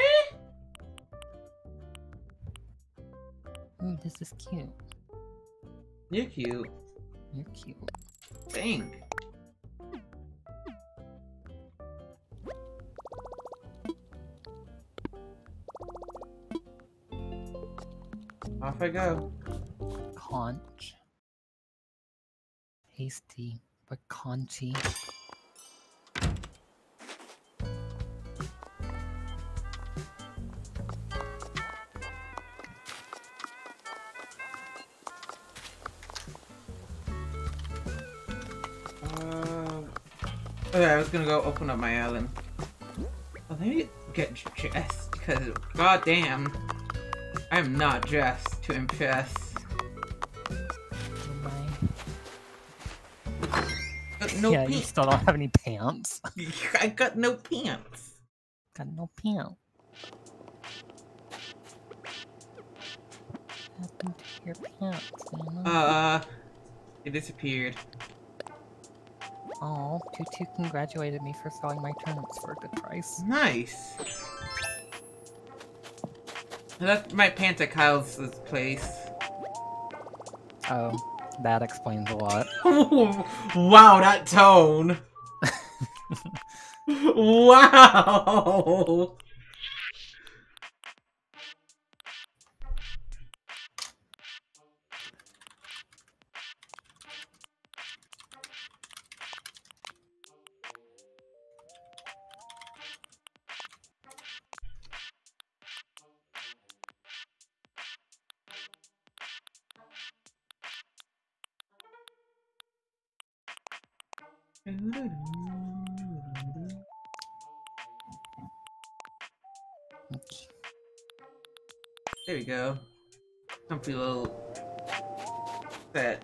Ooh, this is cute. You're cute. You're cute. Thanks. Off I go. Conch. Tasty, but conchy. Uh, okay, I was gonna go open up my island. Well, let me get dressed because, goddamn, I'm not dressed to impress. Oh got no yeah, you still don't have any pants. I got no pants. Got no pants. What happened to your pants? Uh, it disappeared. Oh, Tutu congratulated me for selling my turnips for a good price. Nice. I left my pants at Kyle's place. Oh, that explains a lot. wow, that tone. wow. Go. Comfy little set.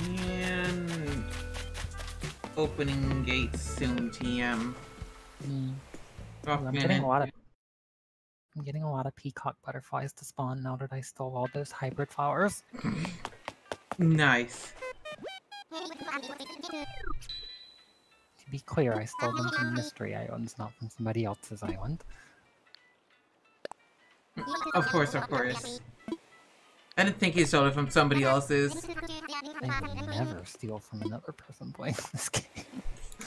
And opening gates soon, TM. Mm. Oh, I'm getting a lot of I'm getting a lot of peacock butterflies to spawn now that I stole all those hybrid flowers. Nice. To be clear, I stole them from Mystery Islands, not from somebody else's island. Of course, of course. I didn't think you stole it from somebody else's. I would never steal from another person playing this game.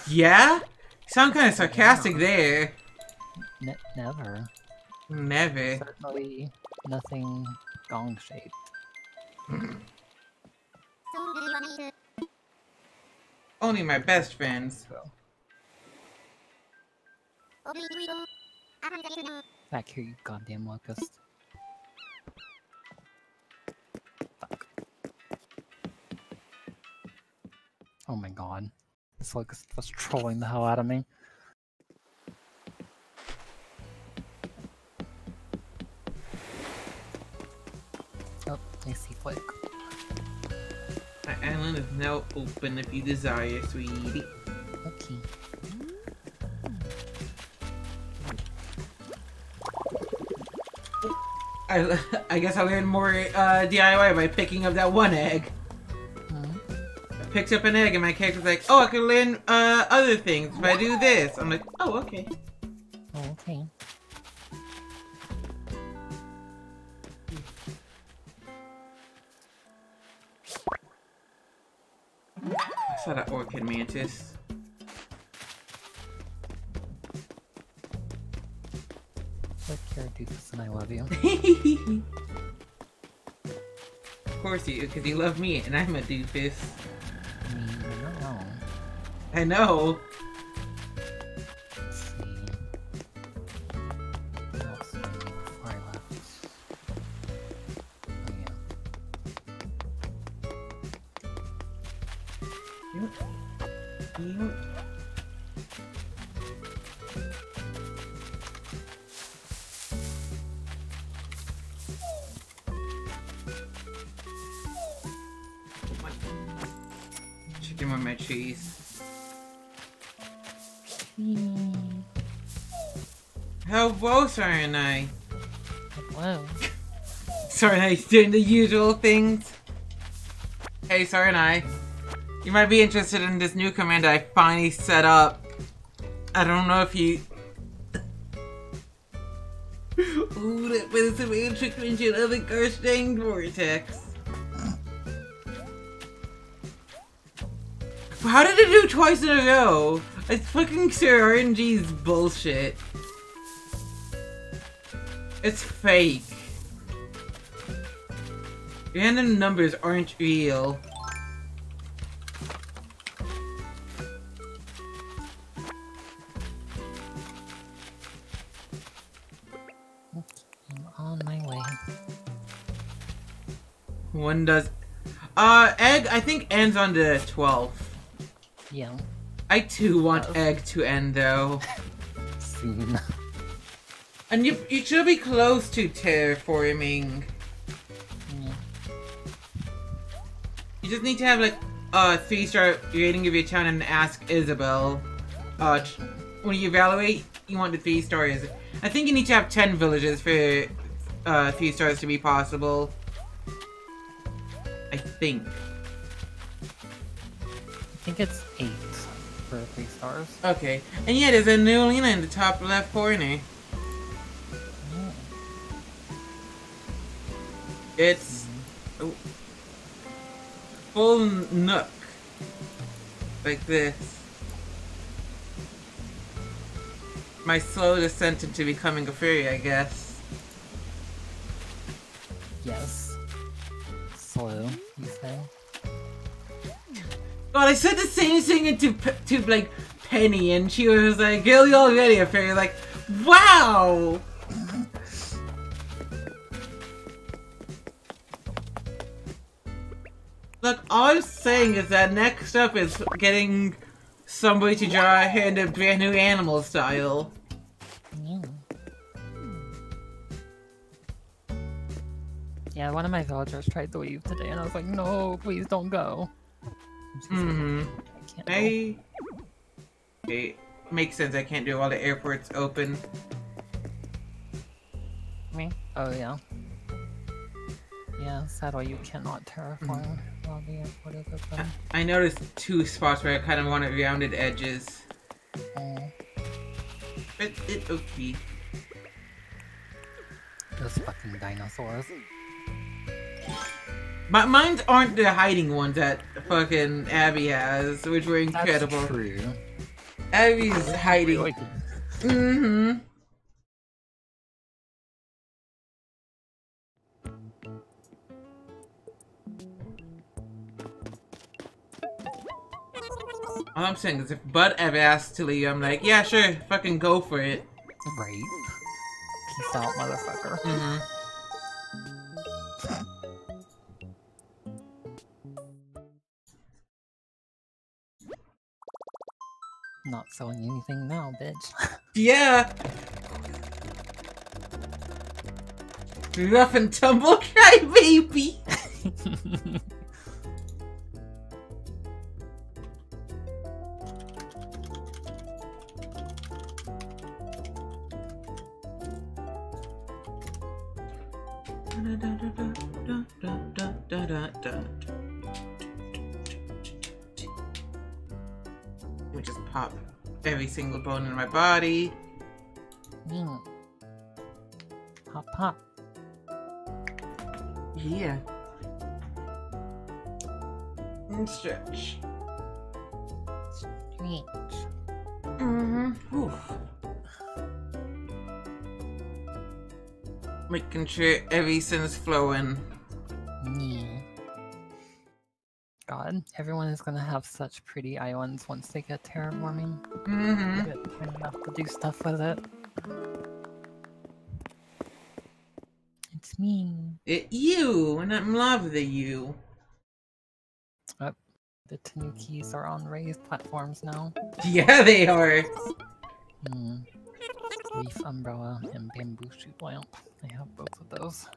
Yeah? You sound kind of sarcastic there. Ne- never. Never. Certainly nothing gong shaped. Only my best friends. So. Back here, you goddamn locust. Fuck. Oh my god. This locust was trolling the hell out of me. Now open if you desire, sweetie. Okay. I, I guess I learned more uh, DIY by picking up that one egg. Hmm. I picked up an egg and my character's like, oh, I can learn uh, other things if I do this. I'm like, oh, okay. Because you love me and I'm a doofus. I mean, you're not wrong. I know. Doing the usual things. Hey, sorry, and I. You might be interested in this new command I finally set up. I don't know if you. Ooh, that medicine man tricked me into another curse dang vortex. How did it do twice in a row? It's fucking Sir RNG's bullshit. It's fake. Random numbers aren't real. I'm on my way. One does. Uh, egg, I think ends on the 12th. Yeah. I too want Oh. egg to end though. Soon. And you you should be close to terraforming. Just need to have like a three star rating of your town and ask Isabelle. Uh, when you evaluate, you want the three stars. I think you need to have ten villages for uh three stars to be possible. I think. I think it's eight for three stars. Okay, and yeah, there's a new Lena in the top left corner. Oh. It's oh, full nook, like this. My slow descent into becoming a fairy, I guess. Yes. Slow, you say? God, I said the same thing to to like Penny, and she was like, "Girl, you already a fairy." Like, wow. Look, all I'm saying is that next up is getting somebody to draw a hand of brand new animal style. Yeah. Yeah, one of my villagers tried to leave today, and I was like, no, please don't go. And she's like, Mm-hmm. I. Okay, makes sense. I can't do it while the airport's open. Me? Oh, yeah. Yeah, sadly, you cannot terraform while the airport is open. I noticed two spots where I kind of wanted rounded edges. Oh, But it okay. those fucking dinosaurs. My mines aren't the hiding ones that fucking Abby has, which were incredible. That's true. Abby's hiding. Really? Mm-hmm. All I'm saying is if Bud ever asks to leave, I'm like, yeah, sure, fucking go for it. Right. Peace out, motherfucker. Mm-hmm. Not selling anything now, bitch. Yeah. Rough and tumble cry baby. body. Mm. Hop, hop. Yeah. And stretch. Stretch. Mm-hmm. Making sure everything's flowing. Yeah. God, everyone is gonna have such pretty islands once they get terraforming. Mm-hmm. Time enough to do stuff with it. It's me. It you, and I'm love the you. The Tanukis are on raised platforms now. Yeah, they are. Hmm. Leaf umbrella and bamboo shoot lamp. I have both of those.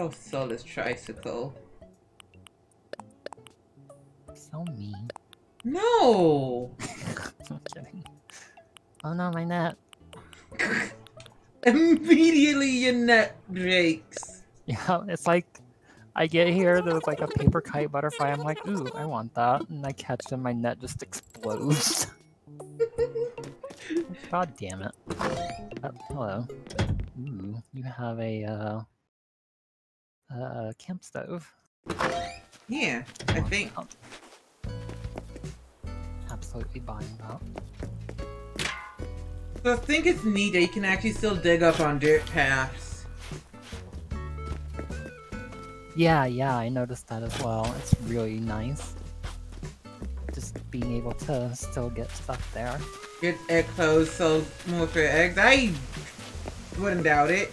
Oh, soulless tricycle. So mean. No. I'm kidding. Oh no, my net. Immediately your net breaks. Yeah, it's like I get here, there's like a paper kite butterfly. I'm like, ooh, I want that. And I catch it, and my net just explodes. God damn it. Oh, hello. Ooh, you have a, uh, uh, camp stove. Yeah, I think. Absolutely buying that. So I think it's neat that you can actually still dig up on dirt paths. Yeah, yeah, I noticed that as well. It's really nice. Just being able to still get stuff there. Get egg clothes, so more for eggs. I wouldn't doubt it.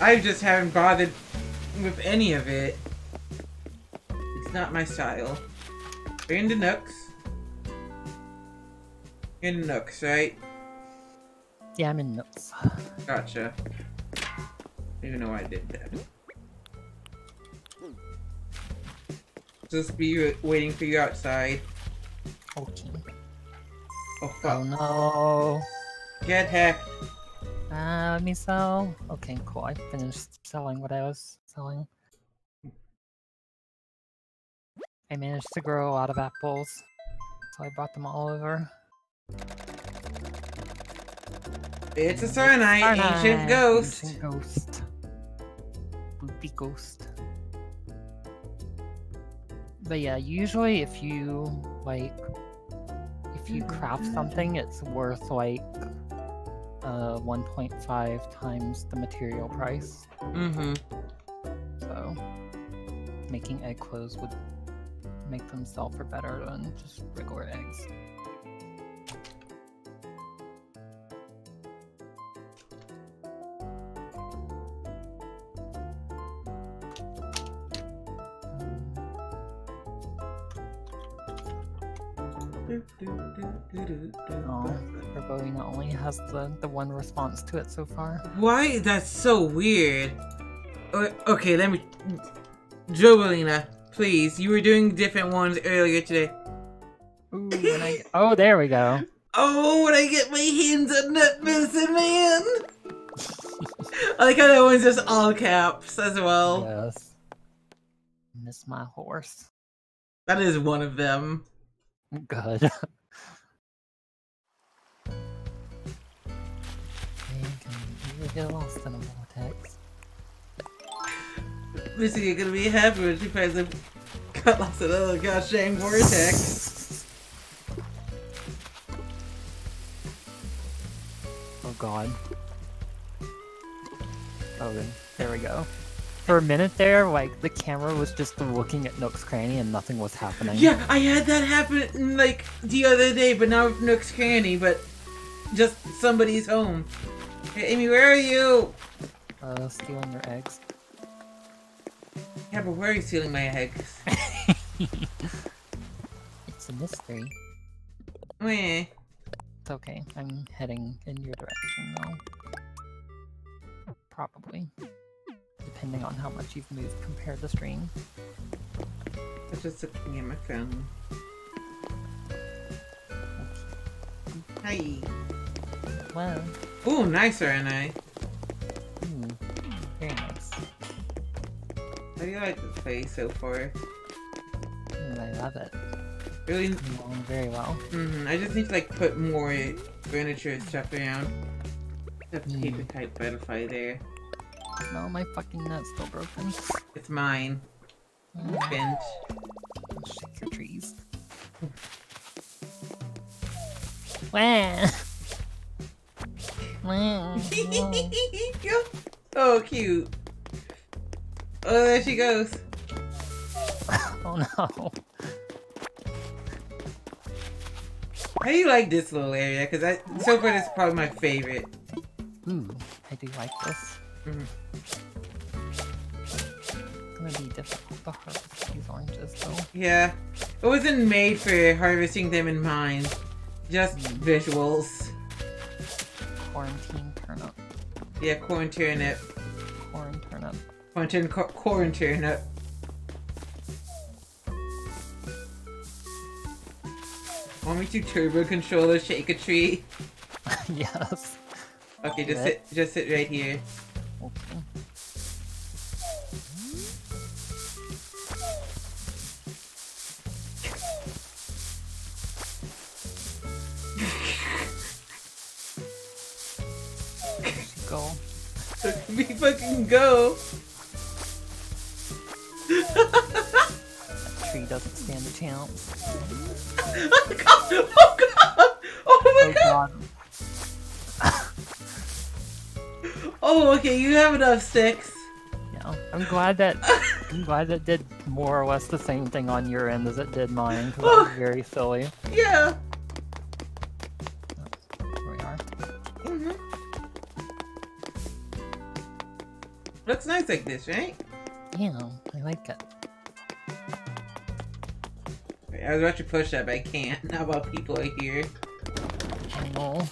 I just haven't bothered with any of it. It's not my style. We're in the nooks. In the nooks, right? Yeah, I'm in Nooks. Gotcha. Even know I did that. Just be waiting for you outside. Okay. Oh Oh no. Get hacked. Uh, let me sell. Okay, cool. I finished selling what I was selling. I managed to grow a lot of apples, so I brought them all over. It's a Sarnite, ancient ghost. Ancient ghost. Boopy ghost. But yeah, usually if you like, if you craft something, it's worth like uh 1.5 times the material price. Mm-hmm. So making egg clothes would make them sell for better than just regular eggs. Oh, Herbolina only has the, the one response to it so far. Why? That's so weird. Okay, let me. Joelina, please. You were doing different ones earlier today. Ooh, when I, oh, there we go. Oh, when I get my hands on that medicine man! I like how that one's just all caps as well. Yes. Miss my horse. That is one of them. Good. You get lost in a vortex. Missy, you're gonna be happy when she finds a got lost in another gosh dang vortex. Oh god. Oh, then there we go. For a minute there, like the camera was just looking at Nook's cranny and nothing was happening. Yeah, I had that happen like the other day, but not with Nook's Cranny, but just somebody's home. Hey, Amy, where are you? Uh, stealing your eggs. Yeah, but where are you stealing my eggs? It's a mystery. Meh. It's okay. I'm heading in your direction now. Probably. Depending on how much you've moved compared to stream. I was just looking at my phone. Hi. Well, Ooh, nicer, and I. hmm, very nice. How do you like the place so far? Mm, I love it. Really? Going very well. Mm, I just need to like put more furniture and stuff around. Hmm. paper type butterfly there. No, my fucking net's still broken. It's mine. Mm, Bent. Shake your trees. Wah. Wah. Mm-hmm. oh, cute. Oh, there she goes. oh no. How do you like this little area? Because I so far this is probably my favorite. Ooh, I do like this. Mhm. It's gonna be difficult to harvest these oranges though. Yeah. It wasn't made for harvesting them in mind. Just mm. visuals. Quarantine turnip. Yeah, quarantine it. Corn turnip. Quarantine, co- corn turnip. Want me to turbo controller shake a tree? yes. Okay, just sit just sit right here. Okay. me fucking go. Tree doesn't stand a chance. oh god! Oh god! Oh my Oh god! god. Oh, okay, you have enough sticks. Yeah. I'm glad that I'm glad that did more or less the same thing on your end as it did mine, because that oh. was very silly. Yeah. Looks nice like this, right? Yeah, I like it. I was about to push that, but I can't. Not while people are here. Know.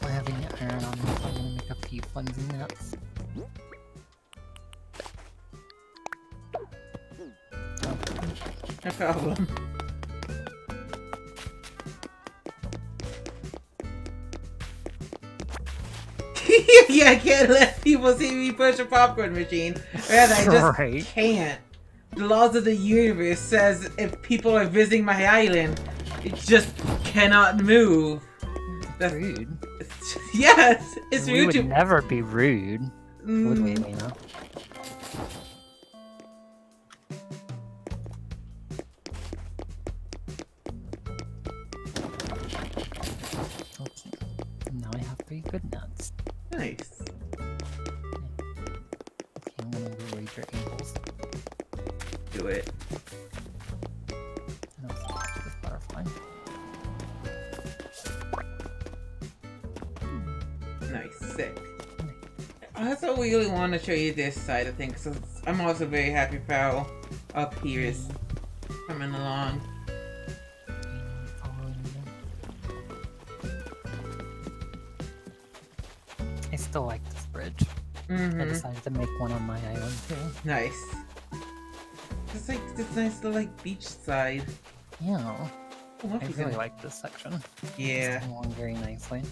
We're having iron on so I'm gonna make a few flimsy nets. Oh, No problem. yeah, I can't let people see me push a popcorn machine. Man, I just Right. can't. The laws of the universe says if people are visiting my island, it just cannot move. That's- rude. Yes, it's we rude would to. never be rude, would we, Mm, Lena? Show you this side of things. So I'm also very happy Fowl up here is coming along. And following you. I still like this bridge. I Mm-hmm. decided to make one on my island too. Nice. It's like this nice little like beach side. Yeah, I I really like this section. It's Yeah. coming along very nicely.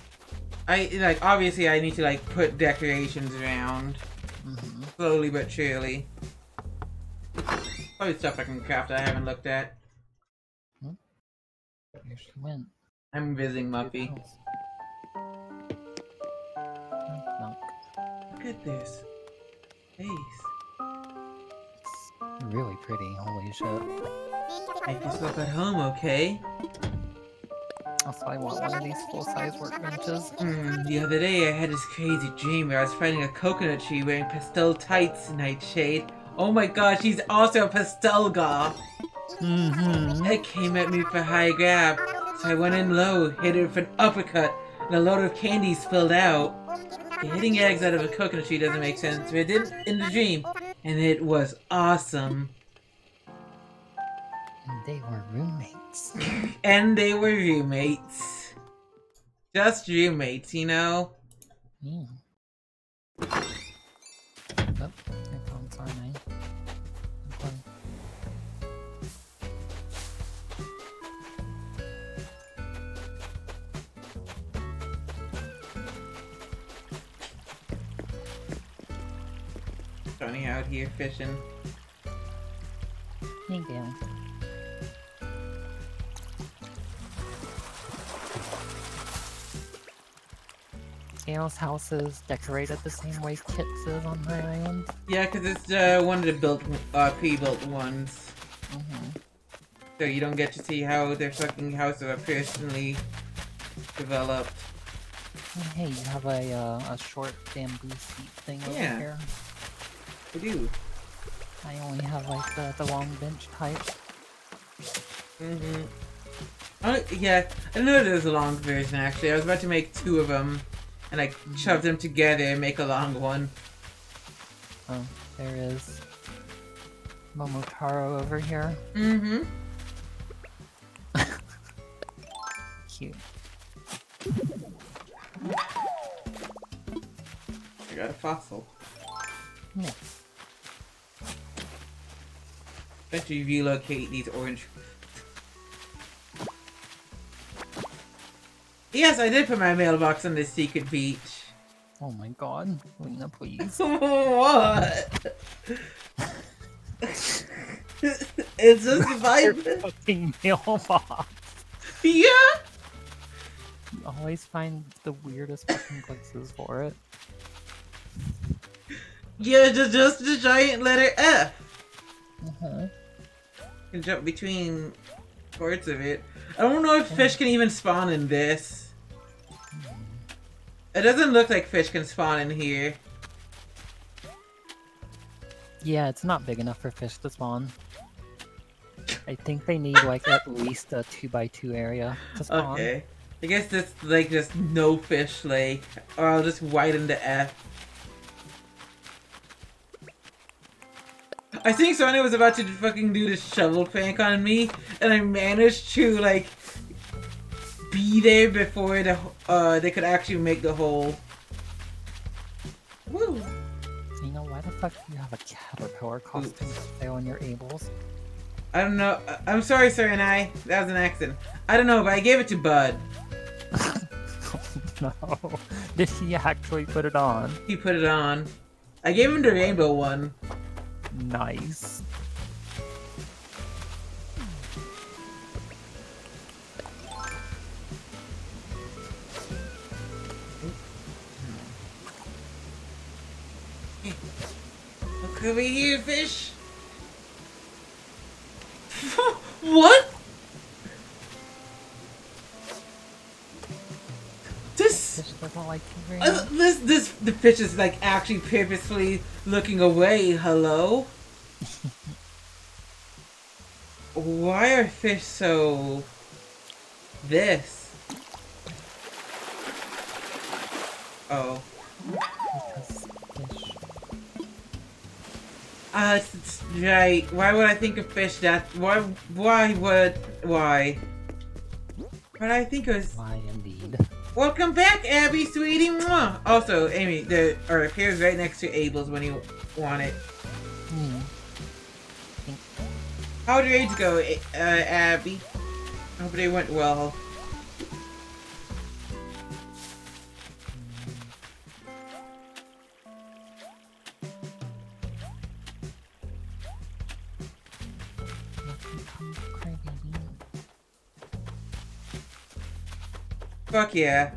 I like obviously I need to like put decorations around hmm slowly but surely. Probably stuff I can craft I haven't looked at. Here she went. I'm visiting Muffy. house. Knock, knock. Look at this face. It's really pretty. Holy shit. Make yourself at home, okay? Also, I want one of these full-size workbenches. Mm, the other day I had this crazy dream where I was finding a coconut tree wearing pastel tights, Nightshade. Oh my god, she's also a pastel goth. Mm-hmm. It came at me for high grab, so I went in low, hit her with an uppercut, and a load of candy spilled out. Hitting eggs out of a coconut tree doesn't make sense, but it did in the dream, and it was awesome. And they were roommates. And they were roommates. Just roommates, you know? Yeah. Oh, I found Sarnine. Okay. Johnny out here fishing. Thank you. Gayle's house is decorated the same way Kitt's is on my island. Yeah, because it's uh, one of the built, uh, pre-built ones. Mm-hmm. So you don't get to see how their fucking houses are personally developed. Hey, you have a uh, a short bamboo seat thing over Yeah. here. I do. I only have like the, the long bench type. Mm-hmm. Oh, yeah, I know there's a long version actually. I was about to make two of them, and I shove them together and make a long one. Oh, there is Momotaro over here. Mm-hmm. Cute. I got a fossil. Yeah. Eventually relocate these orange. Yes, I did put my mailbox on this secret beach. Oh my god. Lena, please. what? it's just vibe. fucking mailbox. Yeah. You always find the weirdest fucking places for it. Yeah, just just the giant letter F. Uh-huh. can jump between parts of it. I don't know if fish can even spawn in this. It doesn't look like fish can spawn in here. Yeah, it's not big enough for fish to spawn. I think they need like at least a 2x2 area to spawn. Okay. I guess this like just no fish lake. Or I'll just widen the F. I think Sonya was about to fucking do the shovel prank on me, and I managed to like be there before the uh they could actually make the hole. Woo! You know, why the fuck do you have a caterpillar costume to stay on your ables? I don't know. I- I'm sorry, sir, and I. That was an accident. I don't know, but I gave it to Bud. no. Did he actually put it on? He put it on. I gave him the rainbow one. Nice. Look over here, fish. what? This, Fish doesn't like uh, this, this, the fish is like actually purposefully looking away. Hello. Why are fish so? This. Oh. Because fish. Uh, it's, it's right. Why would I think of fish that? Why? Why would? Why? But I think it was. Why indeed? Welcome back, Abby, sweetie. Mwah. Also, Amy, the or appears right next to Able's when you want it. Hmm. How'd your age go, uh, Abby? I hope they went well. Fuck yeah.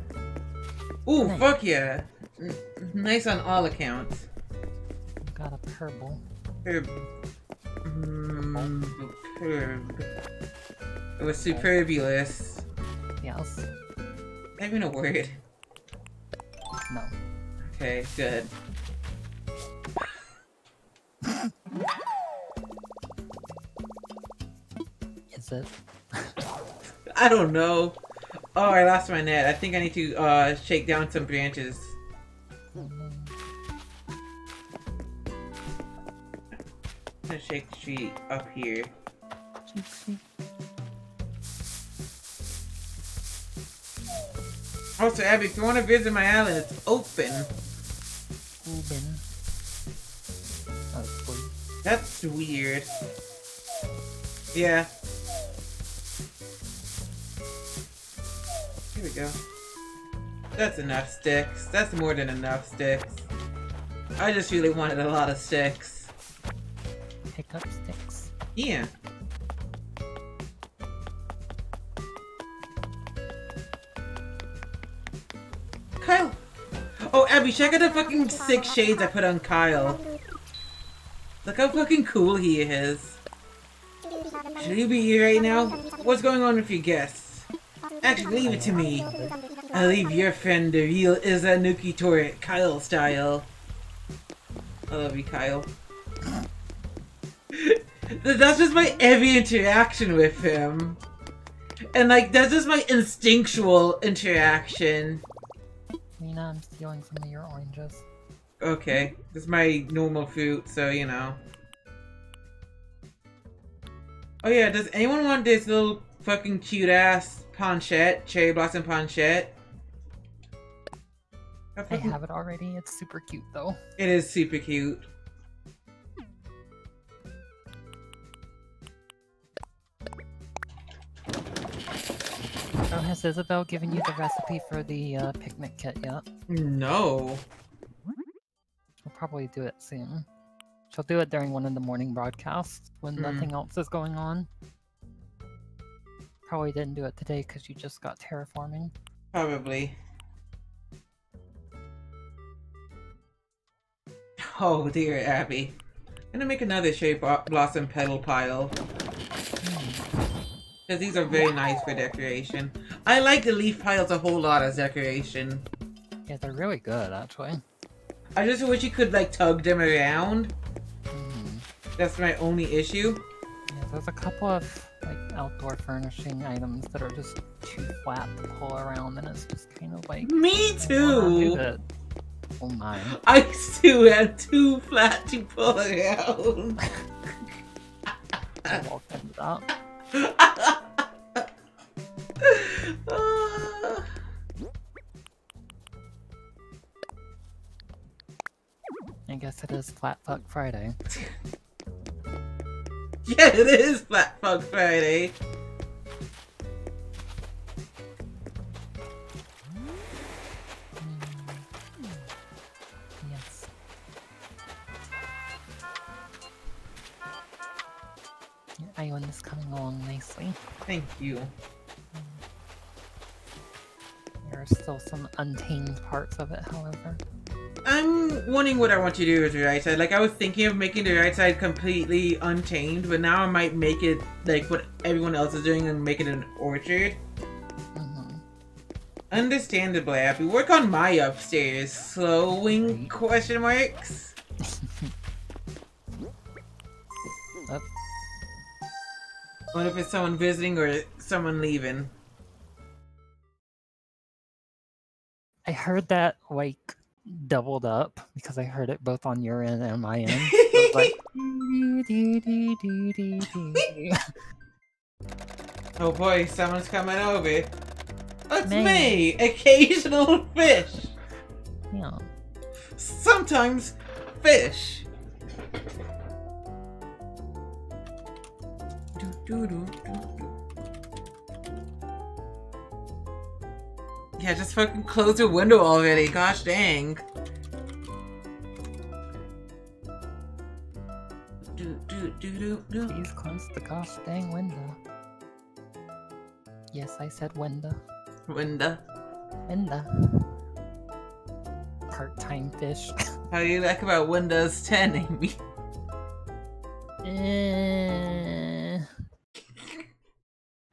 Ooh, Nice. fuck yeah. N- nice on all accounts. Got a purple. Herb. Mm, superb. It was superbulous. Yes. Not even a word. No. Okay, good. Is it? I don't know. Oh, I lost my net. I think I need to uh shake down some branches. I'm gonna shake the tree up here. Also, Abby, if you want to visit my island, it's open. Oh. That's weird. Yeah. We go. That's enough sticks. That's more than enough sticks. I just really wanted a lot of sticks. Pick up sticks. Yeah. Kyle! Oh, Abby, check out the fucking six shades I put on Kyle. Look how fucking cool he is. Should he be here right now? What's going on with your guests? Actually, leave it to me. I'll leave your friend the real Izanuki Torret, Kyle style. I love you, Kyle. That's just my every interaction with him. And like, that's just my instinctual interaction. Lena, I'm stealing some of your oranges. Okay, this is my normal fruit, so you know. Oh yeah, does anyone want this little fucking cute ass Ponchette, cherry blossom Ponchette. I have it already. It's super cute though. It is super cute. Oh, has Isabelle given you the recipe for the uh, picnic kit yet? No. We'll probably do it soon. She'll do it during one of the morning broadcasts when Hmm. nothing else is going on. Probably didn't do it today because you just got terraforming. Probably. Oh dear, Abby. I'm gonna make another shape blossom petal pile. Because these are very nice for decoration. I like the leaf piles a whole lot as decoration. Yeah, they're really good actually. I just wish you could like tug them around. Mhm. That's my only issue. Yeah, there's a couple of outdoor furnishing items that are just too flat to pull around, and it's just kind of like. Me I wanna do too! Oh my. I too am too flat to pull around. I walked into that. I guess it is Flat Fuck Friday. yeah, it is Flat Fuck Friday. Yes. Your island is coming along nicely. Thank you. There are still some untamed parts of it, however. I'm wondering what I want to do with the right side. Like I was thinking of making the right side completely untamed, but now I might make it like what everyone else is doing and make it an orchard. hmm Understandably, I have to work on my upstairs. Slowing question marks. Up. What if it's someone visiting or someone leaving? I heard that like doubled up because I heard it both on your end and my end. Like. Oh boy, someone's coming over. It's Me. me, occasional fish. yeah. Sometimes fish. Do, do, do, do, Yeah, just fucking close your window already. Gosh dang. Do, do, do, do, do. Please close the gosh dang window. Yes, I said window. Window. Window. Part-time fish. How do you like about Windows 10, Amy? Eh,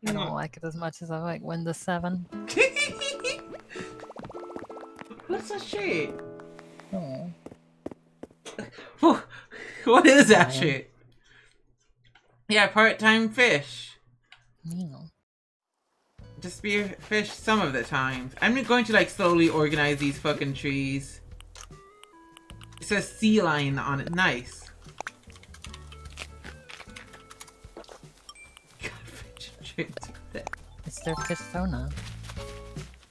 I don't like it as much as I like Windows 7. What's that shit? Oh. What is that Ryan. shit? Yeah, part-time fish. Yeah. Just be a fish some of the times. I'm going to like slowly organize these fucking trees. It says sea lion on it. Nice. God, fish trees. It's their fish sauna.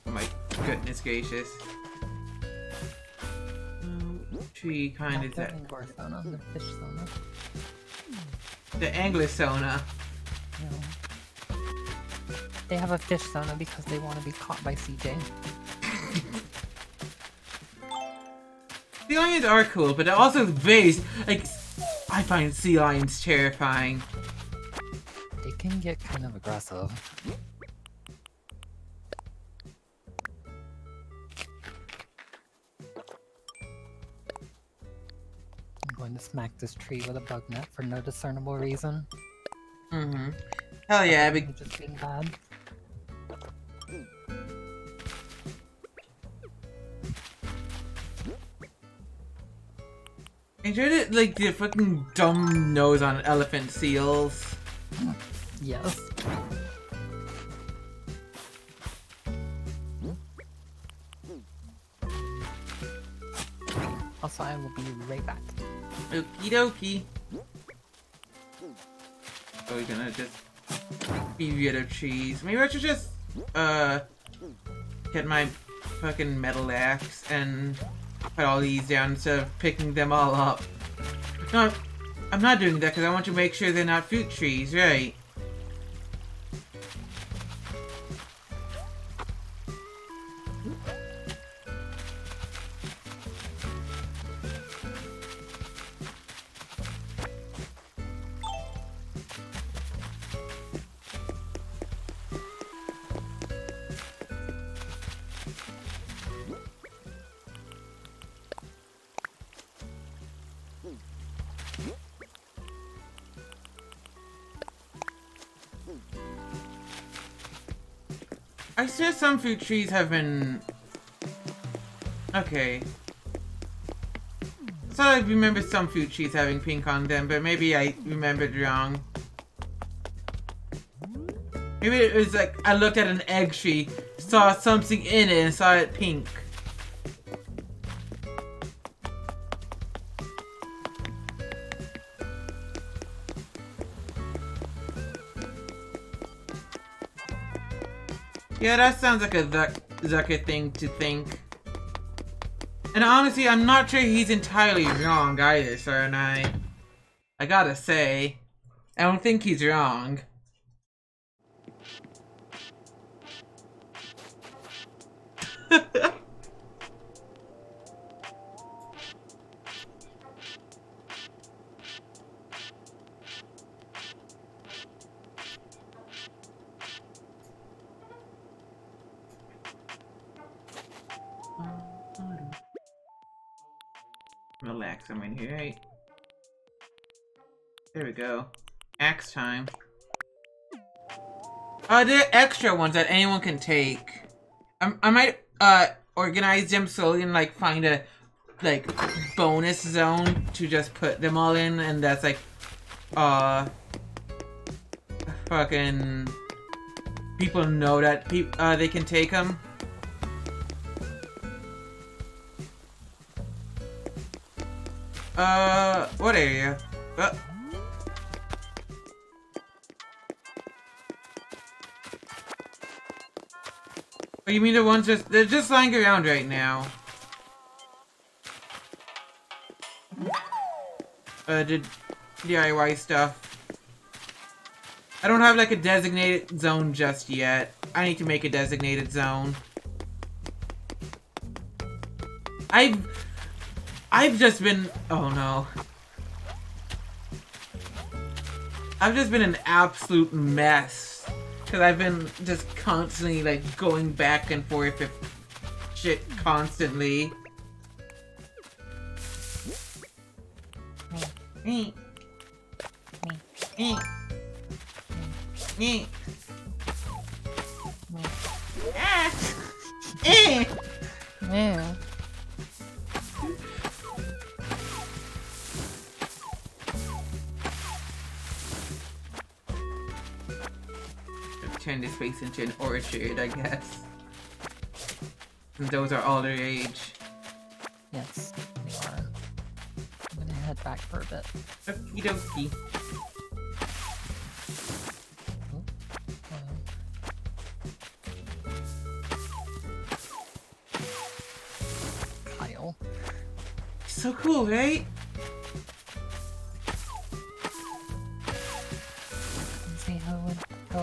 Oh my goodness gracious. Tree kind their that? their fish. The Anglosona. Yeah. They have a fish sauna because they want to be caught by CJ. Sea lions are cool, but they're also very like. I find sea lions terrifying. They can get kind of aggressive. Going to smack this tree with a bug net for no discernible reason. Mm-hmm. Hell yeah, Maybe big just being bad. enjoyed it like the fucking dumb nose on elephant seals. Yes. Also, I will be right back. Okie dokie. Oh, we're gonna just be rid of trees. Maybe I should just uh get my fucking metal axe and put all these down instead of picking them all up. No, I'm not doing that because I want to make sure they're not fruit trees, right? Some fruit trees have been... Okay. So I remember some fruit trees having pink on them, but maybe I remembered wrong. Maybe it was like, I looked at an egg tree, saw something in it, and saw it pink. Yeah, that sounds like a Zucker thing to think. And honestly, I'm not sure he's entirely wrong either, sir, and I... I gotta say, I don't think he's wrong. There we go. Axe time. Uh, there are extra ones that anyone can take. I, I might, uh, organize them slowly and, like, find a, like, bonus zone to just put them all in, and that's, like, uh, fucking, people know that pe uh, they can take them. Uh, what area? Uh, Oh, you mean the ones just they're just lying around right now? Uh, did DIY stuff. I don't have like a designated zone just yet. I need to make a designated zone. I've I've just been oh no. I've just been an absolute mess. Because I've been just constantly, like, going back and forth with shit constantly. Me. Me. Me. Ah! Eh! Yeah. Turn this place into an orchard, I guess. And those are all their age. Yes, they are. I'm gonna head back for a bit. Okie dokie. Oh, uh, Kyle. So cool, right?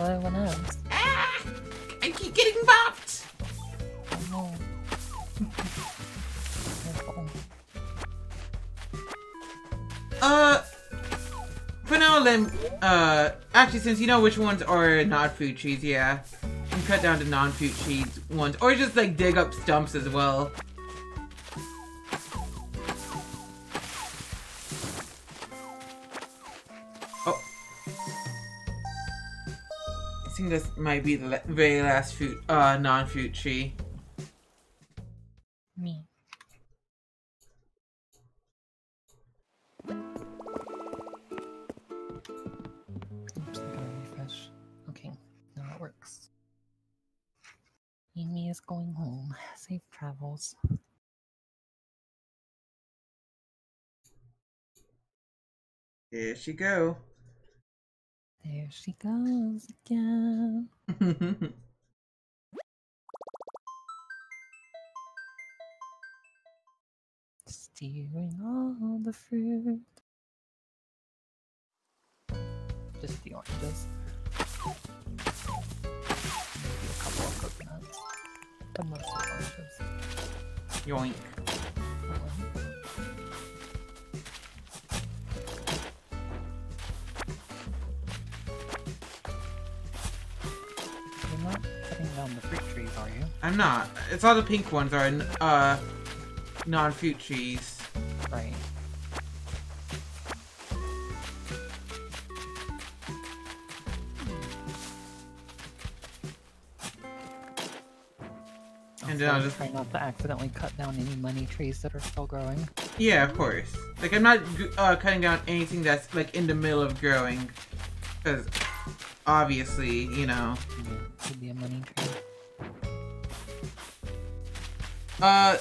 Everyone else. Ah! I keep getting bopped! Oh no. Uh, for now, then, uh, actually, since you know which ones are not food trees, yeah, you can cut down to non-food trees ones, or just like dig up stumps as well. I think this might be the very last food, uh, non-food tree. Me. Oops, I gotta refresh. Okay, now it works. Amy is going home. Safe travels. Here she go. There she goes again. Stealing all the fruit. Just the oranges. Maybe a couple of coconuts. But mostly oranges. Yoink. Down the fruit trees, are you? I'm not. It's all the pink ones are uh non-fruit trees. Right. And then I'll just try not to accidentally cut down any money trees that are still growing. yeah, of course. Like I'm not uh, cutting down anything that's like in the middle of growing, because obviously, you know. Mm, Could be a money tree. Uh,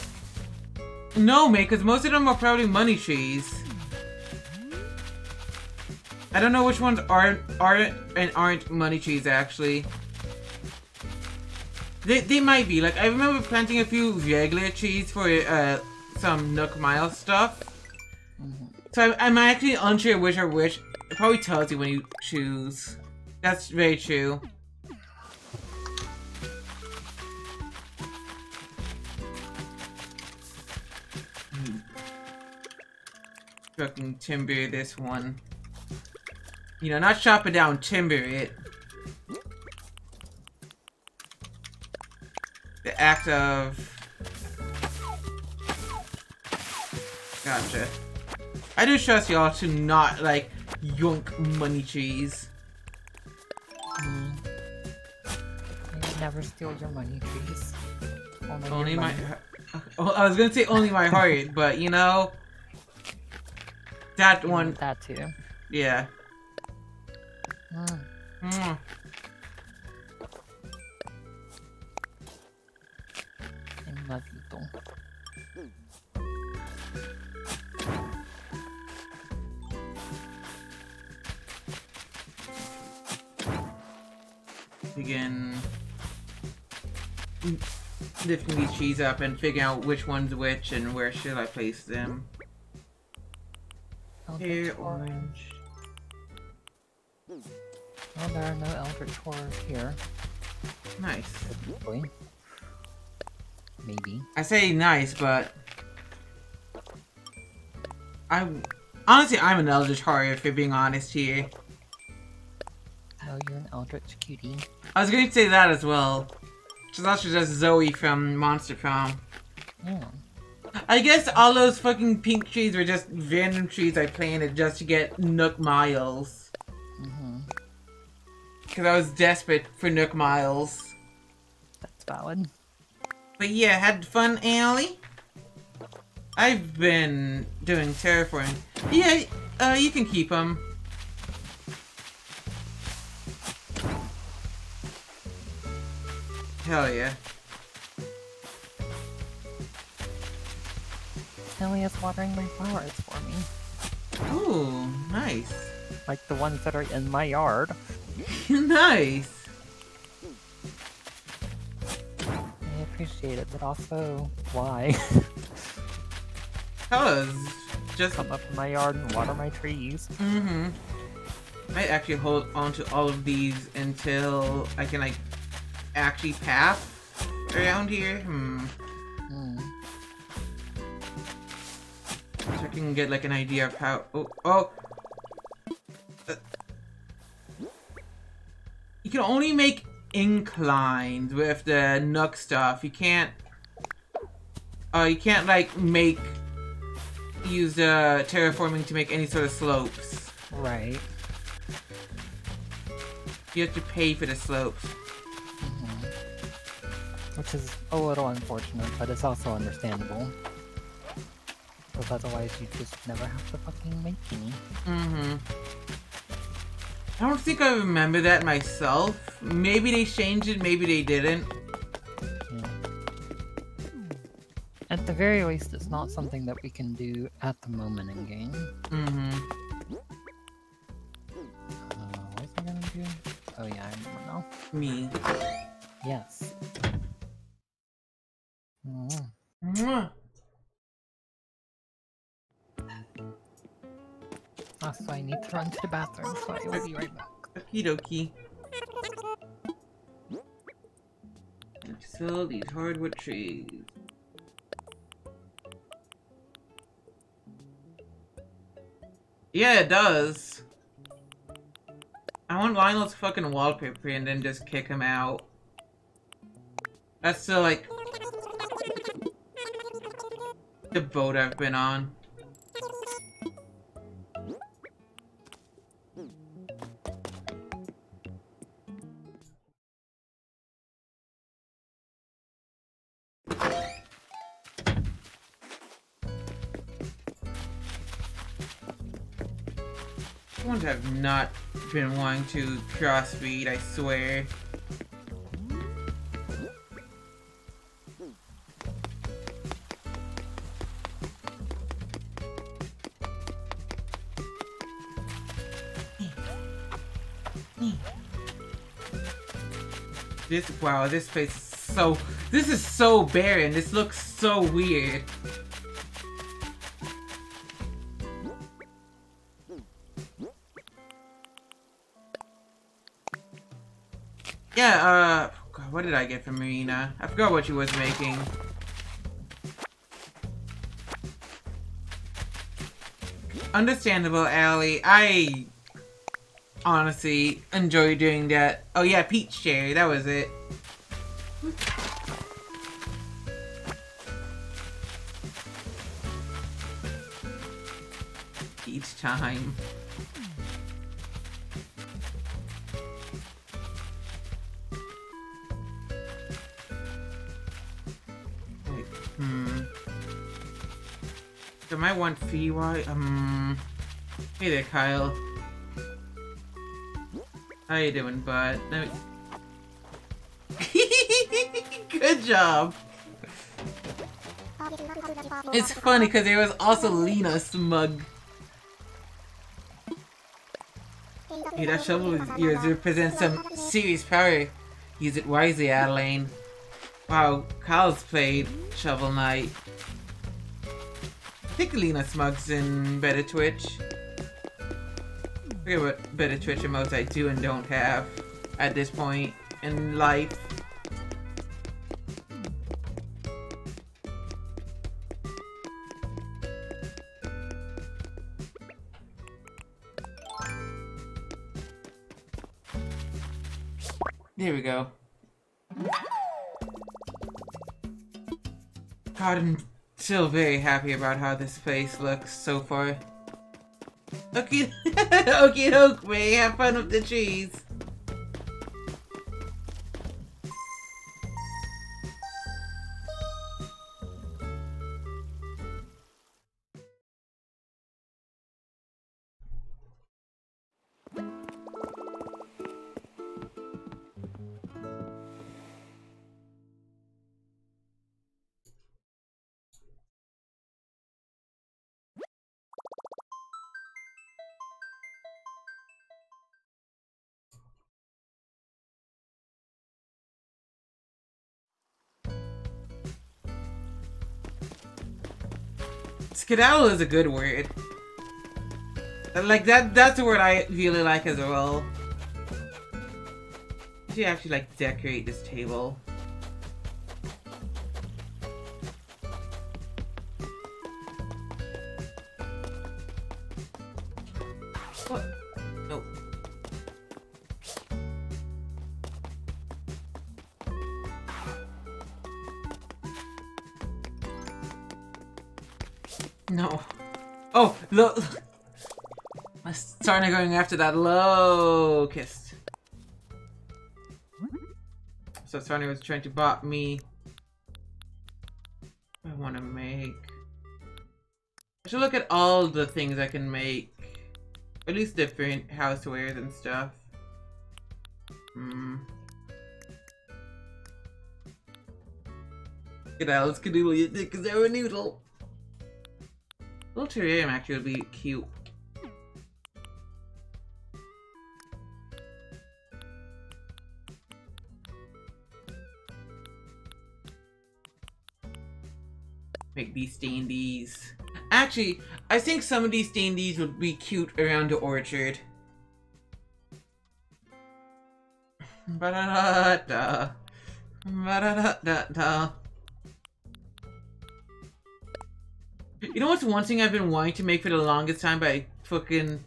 no, mate, because most of them are probably money trees. I don't know which ones aren't aren't and aren't money trees actually. They, they might be. Like, I remember planting a few regular trees for uh, some Nook Mile stuff. So I'm, I'm actually unsure which are which. It probably tells you when you choose. That's very true. Fucking timber this one. You know, not chop it down, timber it. The act of... Gotcha. I do trust y'all to not, like, yoink money trees. Mm. Never steal your money trees. Only, Only my... money. Oh, I was gonna say only my heart, but, you know... That Yeah, one, That too. yeah. Mm. Mm. En ladito. Begin lifting these trees up and figuring out which one's which and where should I place them. Here, Eldritch horror. orange. Well, oh, there are no eldritch horrors here. Nice. Hopefully. Maybe. I say nice, but I honestly I'm an Eldritch horror if you're being honest here. Oh, you're an eldritch cutie. I was going to say that as well. So that's just Zoe from Monster Prom. Yeah. I guess all those fucking pink trees were just random trees I planted just to get Nook Miles. Mm-hmm. Because I was desperate for Nook Miles. That's valid. But yeah, had fun, Allie? I've been doing terraforming. Yeah, uh, you can keep them. Hell yeah. Elliot's watering my flowers for me. Ooh, nice. Like the ones that are in my yard. nice. I appreciate it, but also, why? Cause, just Come up in my yard and water my trees. Mm-hmm. I actually hold on to all of these until I can like actually path around here. Hmm. Hmm. So I can get like an idea of how. Oh, oh. Uh, you can only make inclines with the Nook stuff. You can't. Uh, you can't like make use the terraforming to make any sort of slopes. Right. You have to pay for the slopes. Mhm. Which is a little unfortunate, but it's also understandable. Because otherwise you just never have to fucking make any. Mm-hmm. I don't think I remember that myself. Maybe they changed it, maybe they didn't. Yeah. At the very least, it's not something that we can do at the moment in game. Mm-hmm. Uh, what is I gonna do? Oh yeah, I remember now. Me. Yes. Mm. Mwah. Ah, also, I need to run to the bathroom, so I will be right back. Okie dokie. Still these hardwood trees. Yeah, it does. I want Lionel's fucking wallpaper and then just kick him out. That's still like the boat I've been on. Not been wanting to crossbreed, I swear. This wow, this place is so this is so barren. This looks so weird. Yeah, uh, what did I get from Marina? I forgot what she was making. Understandable, Allie. I honestly enjoy doing that. Oh yeah, peach cherry, that was it. Each time. I fee? Why? Um. Hey there, Kyle. How you doing, bud? Me- Good job. It's funny because there was also Lena smug. Hey, that shovel of yours represents some serious power. Use it wisely, Adeline. Wow, Kyle's played Shovel Knight. I think Lena Smug's in Better Twitch. forget what Better Twitch emotes I do and don't have at this point in life. There we go. God, still very happy about how this place looks so far. Okay, okie doke, May. Have fun with the trees. Skedaddle is a good word. Like that that's a word I really like as well. Should actually like decorate this table. Look. I'm starting going after that locust. So Sarnia was trying to bot me. I want to make. I should look at all the things I can make. At least different housewares and stuff. Hmm. Look at Alice Cadoodle, you think is a noodle. Little terrarium actually would be cute. Make these standees. Actually, I think some of these standees would be cute around the orchard. Ba-da-da-da. Ba-da-da-da-da. You know what's one thing I've been wanting to make for the longest time, but I fucking...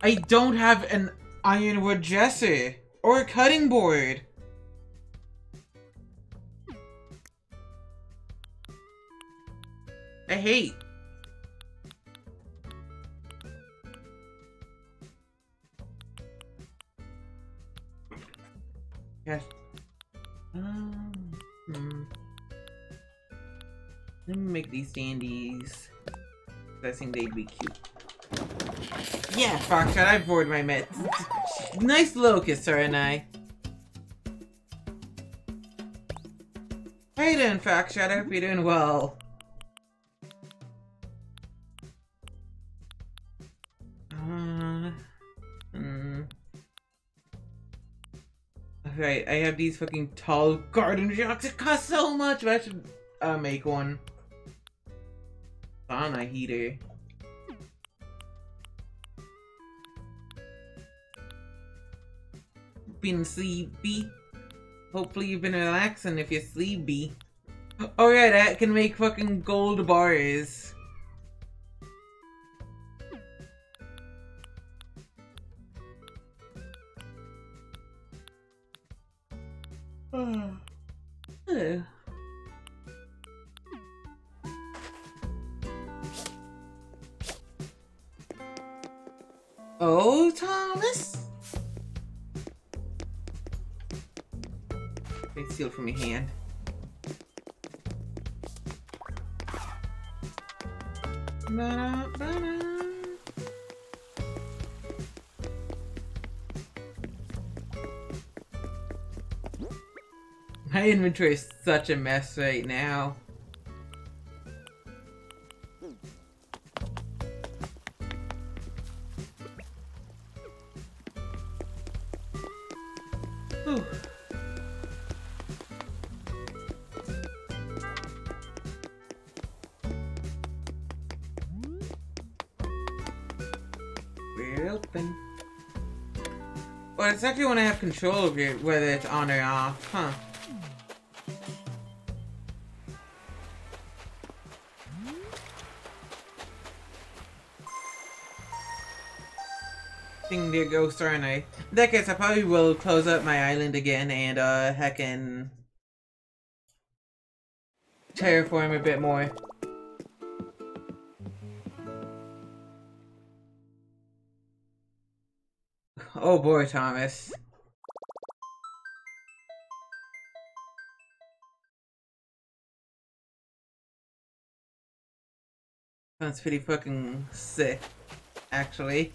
I don't have an ironwood dresser or a cutting board. I hate. Yes. Um, Let me make these standees. I think they'd be cute. Yeah, Foxtrot, I've bored my mitts. nice locust, aren't I? How you doing, Foxtrot? I hope you're doing well. Uh, hmm. Okay, Alright, I have these fucking tall garden rocks. It costs so much, but I should uh, make one. Sauna heater. Been sleepy. Hopefully you've been relaxing if you're sleepy. Alright, I can make fucking gold bars. Inventory is such a mess right now. We're open. Well, it's actually when I have control over it, whether it's on or off, huh? There goes, aren't I? In that case, I probably will close up my island again and, uh, heckin' terraform a bit more. Oh boy, Thomas. Sounds pretty fucking sick, actually.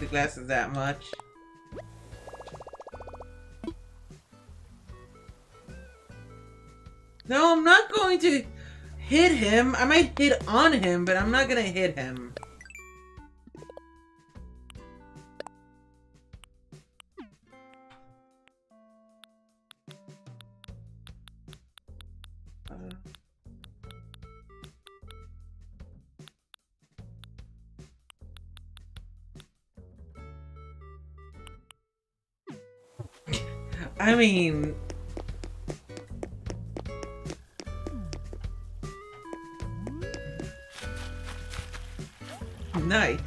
The glasses that much. No, I'm not going to hit him. I might hit on him, but I'm not gonna hit him. Mean, nice.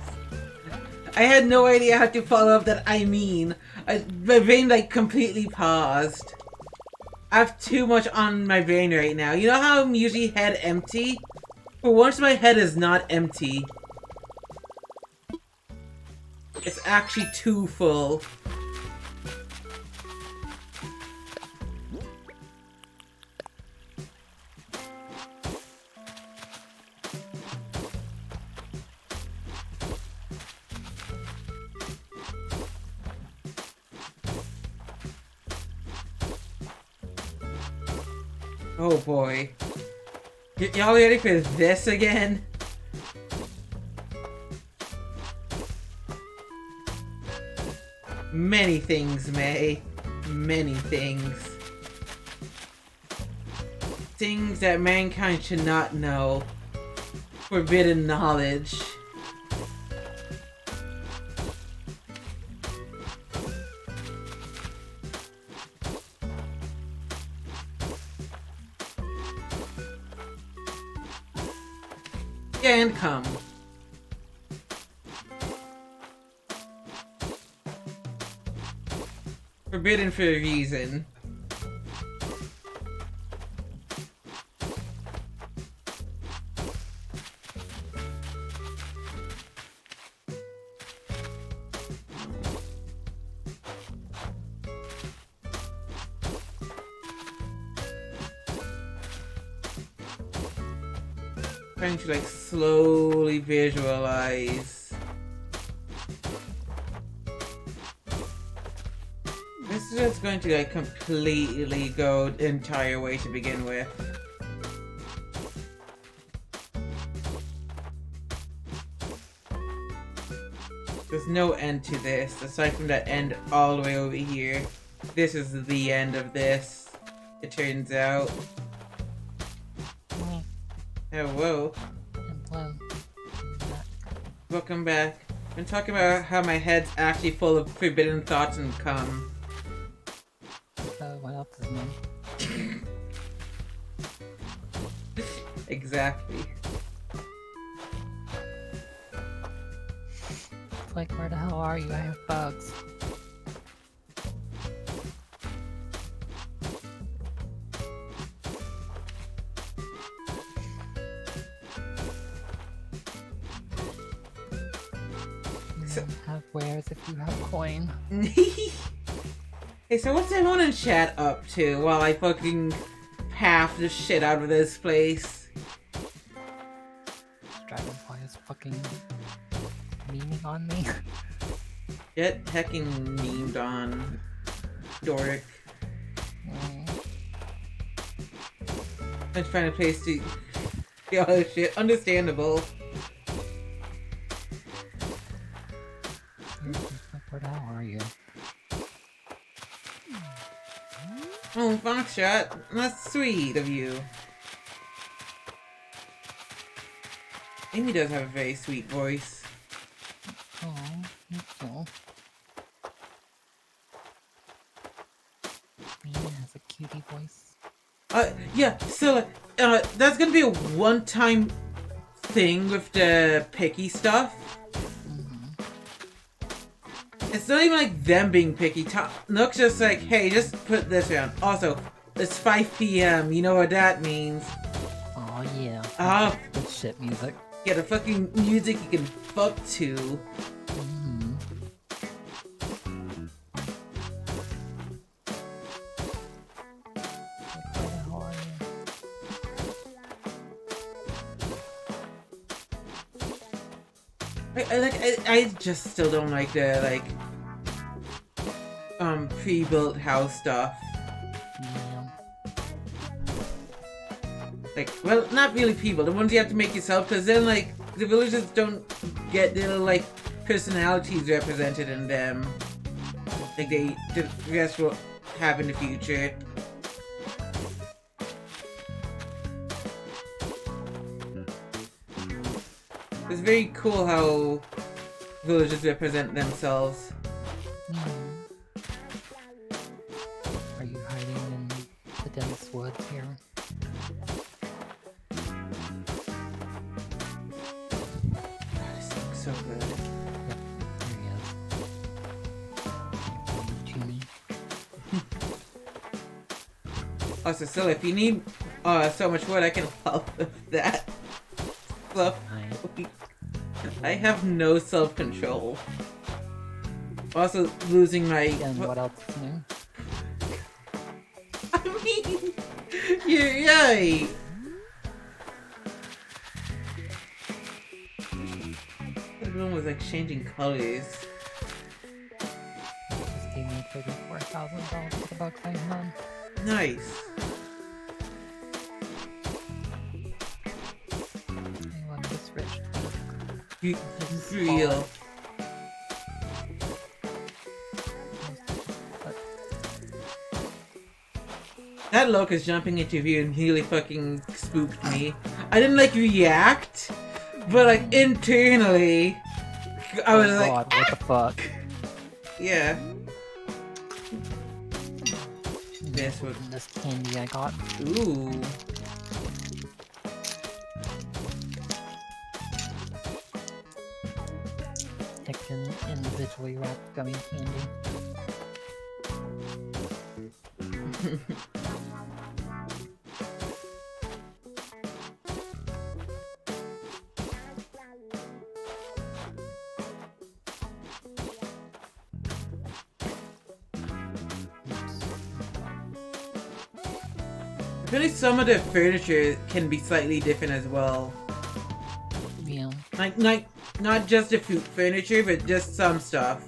I had no idea how to follow up that I mean. I, my brain like completely paused. I have too much on my brain right now. You know how I'm usually head empty? For once my head is not empty. It's actually too full. Ready for this again? Many things, May. Many things. Things that mankind should not know. Forbidden knowledge. Forbidden for a reason. Trying to like slowly visualize. Going to like completely go the entire way to begin with. There's no end to this, aside from that end all the way over here. This is the end of this, it turns out. Oh, whoa. and Welcome back. I'm talking about how my head's actually full of forbidden thoughts and cum. Exactly. It's like, where the hell are you? I have bugs. You So- have wares if you have coin. hey, so what's everyone in chat up to while I fucking half the shit out of this place? Dragonfly is fucking memeing on me. Get hecking memed on Doric. Mm. I'm trying to place to get all this shit. Understandable. Where the hell are you? Oh, Foxshot, that's sweet of you. Amy does have a very sweet voice. Oh, too. Mia has a cutie voice. Uh, yeah, so, uh, that's gonna be a one-time thing with the picky stuff. Mm-hmm. It's not even like them being picky. Ta- Nook's just like, hey, just put this around. Also, it's 5 p.m. You know what that means. Oh yeah. Ah, Good shit music. get a fucking music you can fuck to. I, like. I, I just still don't like the like um pre-built house stuff. Like, well, not really people. The ones you have to make yourself, because then like the villagers don't get their like personalities represented in them. Like they the rest will have in the future. Very cool how villagers represent themselves. Mhm. Are you hiding in the dense woods here? This looks so good. Yep, there he is. Jimmy. Also, still, if you need uh, so much wood, I can help with that. Fluff. I have no self-control. Also, losing my... And what else is new? I mean, you're right. Everyone was like changing colors. Just gave me thirty-four thousand dollars for the I had. Nice. Real. That locust jumping into view and really fucking spooked me. I didn't like react, but like internally, I oh was oh like, God, what the fuck? yeah. This would. This candy I got. Ooh. In individually wrapped gummy candy. I feel like some of the furniture can be slightly different as well. Yeah. Like, like not just the food furniture, but just some stuff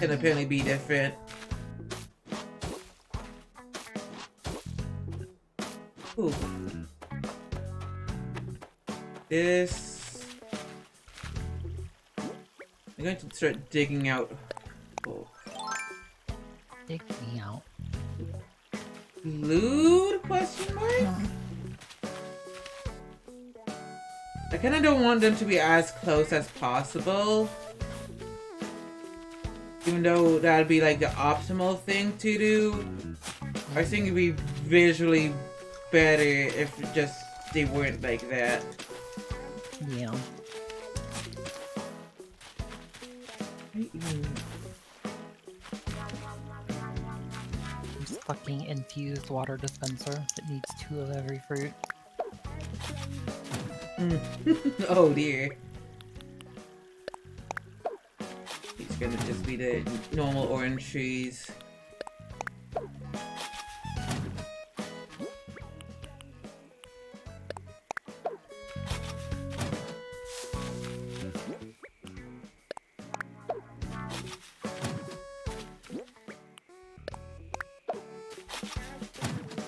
can apparently be different. Ooh. This. I'm going to start digging out. Oh. Dig me out. Loot? Question mark. I kind of don't want them to be as close as possible. Even though that'd be like the optimal thing to do. I think it'd be visually better if just they weren't like that. Yeah. Mm-hmm. This fucking infused water dispenser that needs two of every fruit. oh dear. These gonna just be the normal orange trees.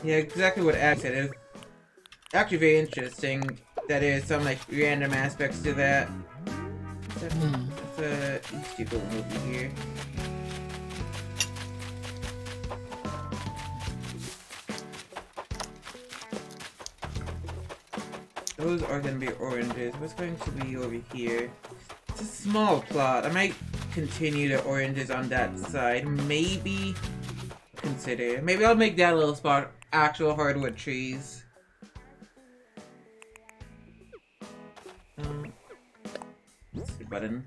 Yeah, exactly what Ash said. It's actually very interesting that there's some like random aspects to that. That's a, that's a Eagle movie here. Those are gonna be oranges. What's going to be over here? It's a small plot. I might continue the oranges on that side. Maybe consider. Maybe I'll make that little spot actual hardwood trees. Button.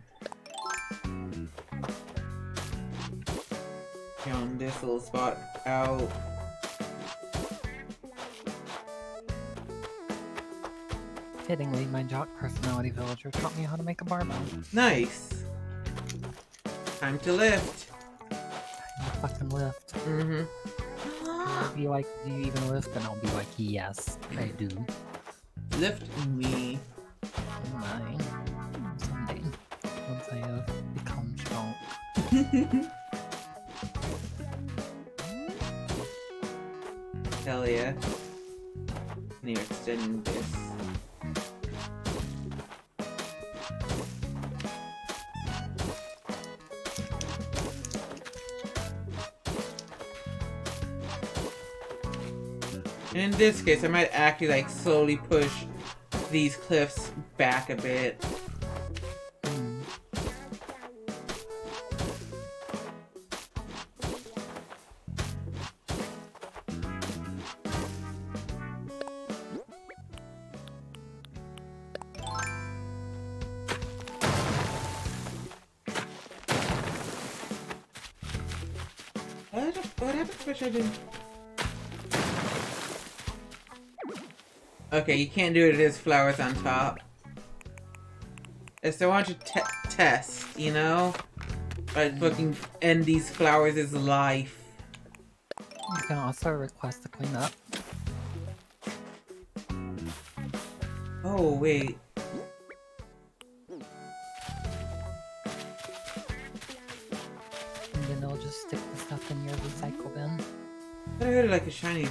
Count this little spot out. Fittingly, my jock personality villager taught me how to make a barbell. Nice. Time to lift. I fucking lift. Mm-hmm. I'll be like, do you even lift? And I'll be like, yes, I do. Lift me. Mine. Someday. Once I have become strong. Hell yeah. Need to extend this. In this case, I might actually like slowly push these cliffs back a bit. Okay, you can't do it. There's flowers on top. I still want to te test, you know? Like fucking end these flowers' is life. You can also request to clean up. Oh, wait. And then they'll just stick the stuff in your recycle bin. I heard like a shiny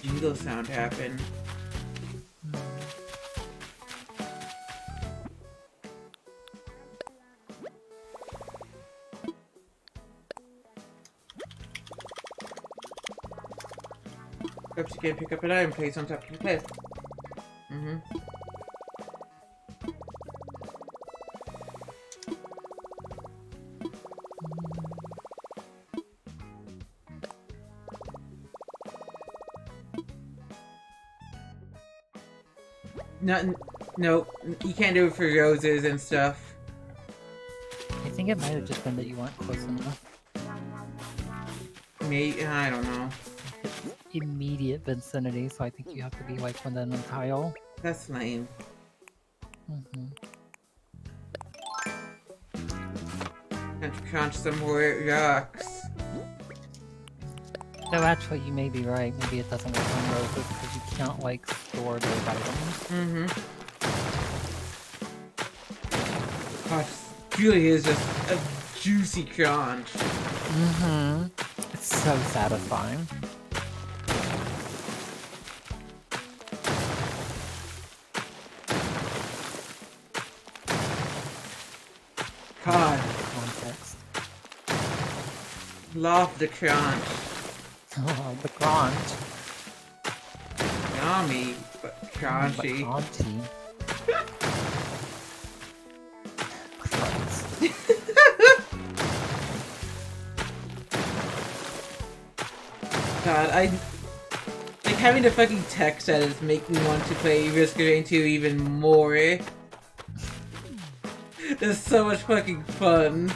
jingle sound happen. Can pick up an item place on top of the cliff. Mm-hmm. No, no, you can't do it for roses and stuff. I think think it might have just been that you weren't close enough. Maybe I don't know. Immediate vicinity, so I think you have to be like within a tile. That's lame. hmm Have to crunch some more rocks. No, actually, you may be right. Maybe it doesn't work on roses because you can't like store those items. Mm-hmm. Gosh, really is just a juicy crunch. Mm-hmm. It's so satisfying. Love the crunch. Oh, the crunch. Yummy, but crunchy. Christ. God, I like having the fucking text that is making me want to play Risk of Rain 2 even more. It's so much fucking fun.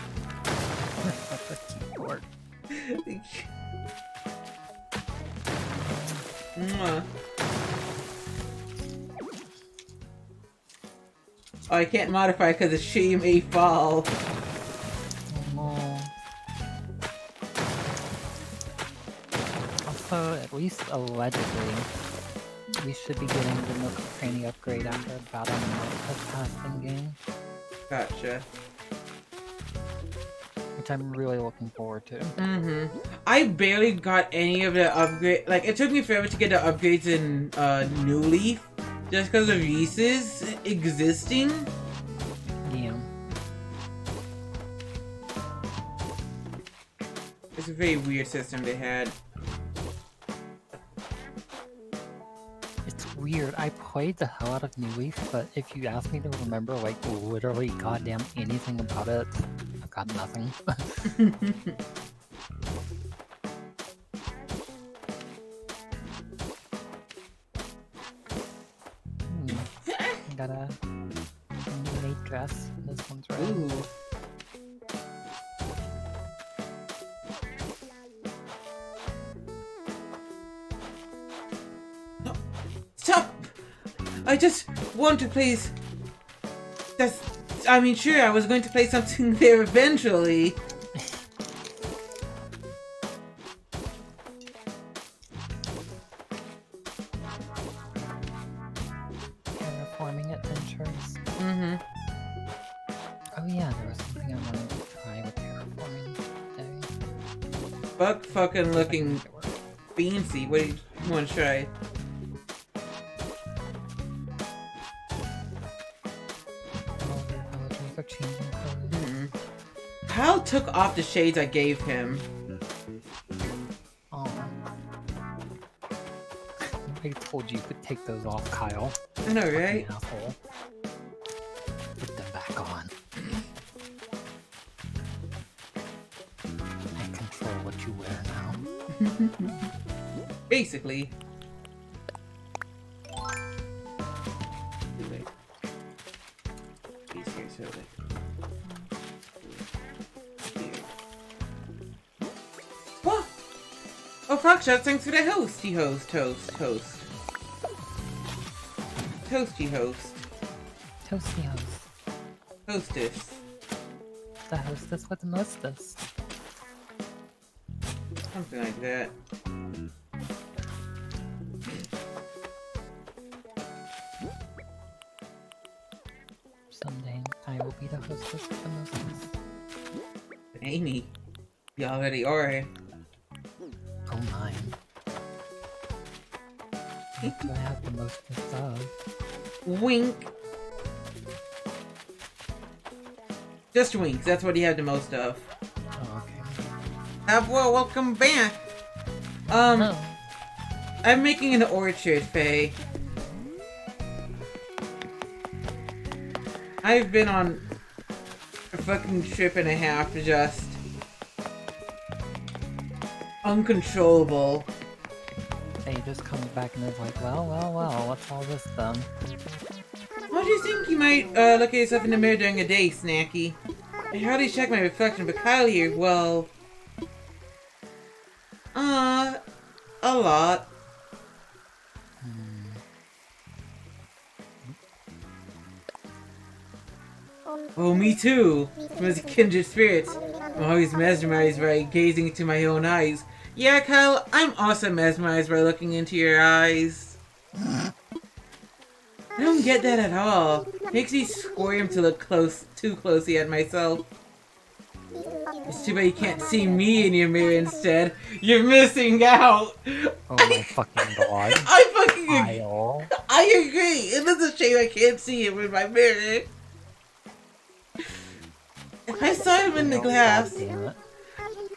Oh, I can't modify because the she may fall. Also, at least allegedly, we should be getting the Nook Cranny upgrade after about a month passed in game, Gotcha. which I'm really looking forward to. Mm-hmm. I barely got any of the upgrade. Like, it took me forever to get the upgrades in uh, New Leaf, just because of Reese's existing. Yeah. It's a very weird system they had. It's weird. I played the hell out of New Leaf, but if you ask me to remember, like, literally goddamn anything about it, I've got nothing. want to play. That's. I mean, sure, I was going to play something there eventually. Terraforming adventures. Mm-hmm. Oh yeah, there was something I wanted to try with terraforming today. Fucking looking fancy. What do you want to try? Took off the shades I gave him. Oh. I told you you could take those off, Kyle. I know, right? Asshole. Put them back on. I control what you wear now. Basically. Foxshot, thanks for the hosty host, host, host. Toasty host. Toasty host. Hostess. The hostess with the mostest. Something like that. Someday I will be the hostess with the mostest. Amy. You already are. Just winks. That's what he had the most of. Oh, okay. Uh, well, welcome back. Um, oh. I'm making an orchard, Faye. I've been on a fucking trip and a half, just uncontrollable. And He just comes back and is like, well, well, well, what's all this then? How do you think you might uh, look at yourself in the mirror during a day, Snacky? I hardly check my reflection, but Kyle here, well... Uh, a lot. Oh, me too. From his kindred spirits. I'm always mesmerized by gazing into my own eyes. Yeah, Kyle, I'm also mesmerized by looking into your eyes. I don't get that at all. Makes me squirm to look close, too closely at myself. It's too bad you can't see me in your mirror instead. You're missing out. Oh my fucking god. I fucking agree. I agree. It is a shame I can't see him in my mirror. If I saw him in the glass, God damn it.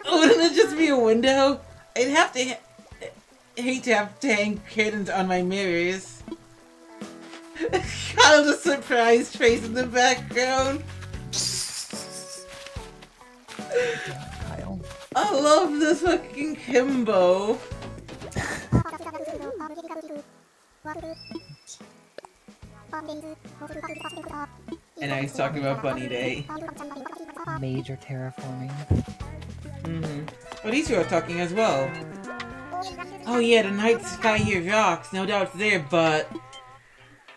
wouldn't it just be a window? I'd have to ha- hate to have to hang curtains on my mirrors. Kyle's a surprised face in the background. Kyle. I love this fucking Kimbo. And now he's talking about Bunny Day. Major terraforming. Mm-hmm. But these two are talking as well. Oh yeah, the night sky here rocks. No doubt it's there, but...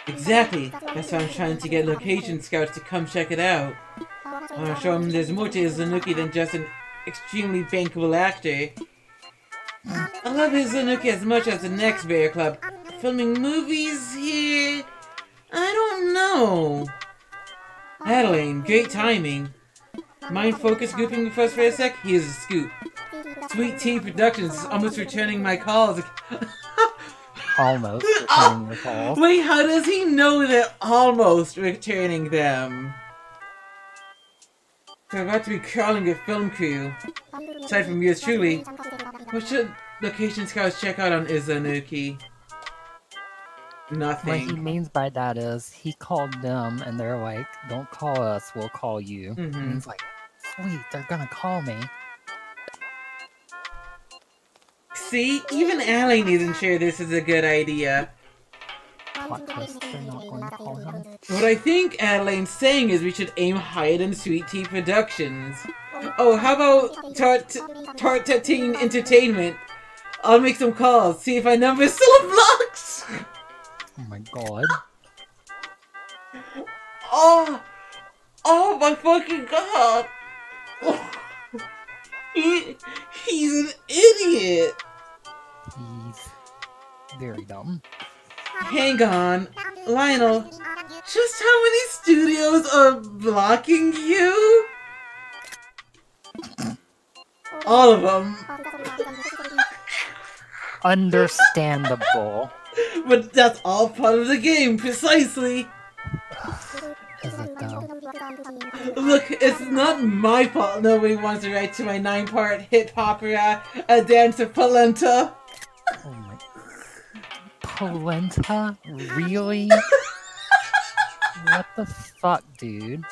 Exactly. That's why I'm trying to get location scouts to come check it out. I want to show them there's more to Izunuki than just an extremely bankable actor. I love Izunuki as much as the next Bear Club. Filming movies here? I don't know. Adeline, great timing. Mind focus grouping with us for a sec? Here's a scoop. Sweet Tea Productions is almost returning my calls. Almost returning the call. Wait, how does he know they're almost returning them? They're about to be crawling a film crew. Aside from yours truly, what should location scouts check out on Izunuki? What he means by that is he called them and they're like, "Don't call us, we'll call you." Mhm. And he's like, "Sweet, they're gonna call me." See, even Adeline isn't sure this is a good idea. Plot twist, they're not going to call him. What I think Adeline's saying is we should aim higher than Sweet Tea Productions. Oh, how about Tart Tart Teen Entertainment? I'll make some calls, see if my number's still unblocked. Oh my god. Oh, oh my fucking god! Oh, he, he's an idiot. Very dumb. Hang on, Lionel. Just how many studios are blocking you? All of them. Understandable. But that's all part of the game, precisely. Is it though? Look, it's not my fault nobody wants to write to my nine-part hip opera, uh, A Dance of Polenta. Oh my. Polenta? Really? what the fuck, dude?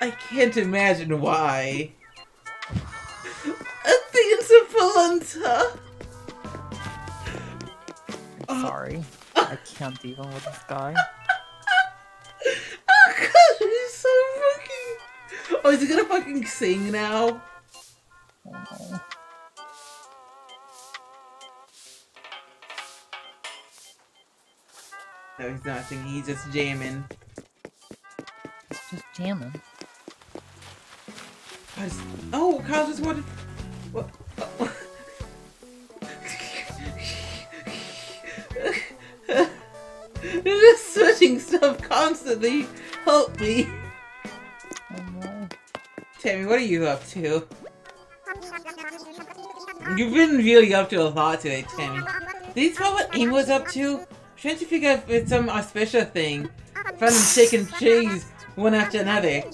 I can't imagine why. A Dance of Polenta. I'm sorry. I can't even with this guy. Oh god, he's so fucking... Oh, is he gonna fucking sing now? Oh no. He's not singing, he's just jamming. He's just jamming. Just- Oh, Kyle just wanted... What? They're just switching stuff constantly. Help me. Oh no. Tammy, what are you up to? You've been really up to a lot today, Tammy. Did you tell what Amy was up to? Trying to figure out if it's some auspicious thing. Found him taking trees one after another.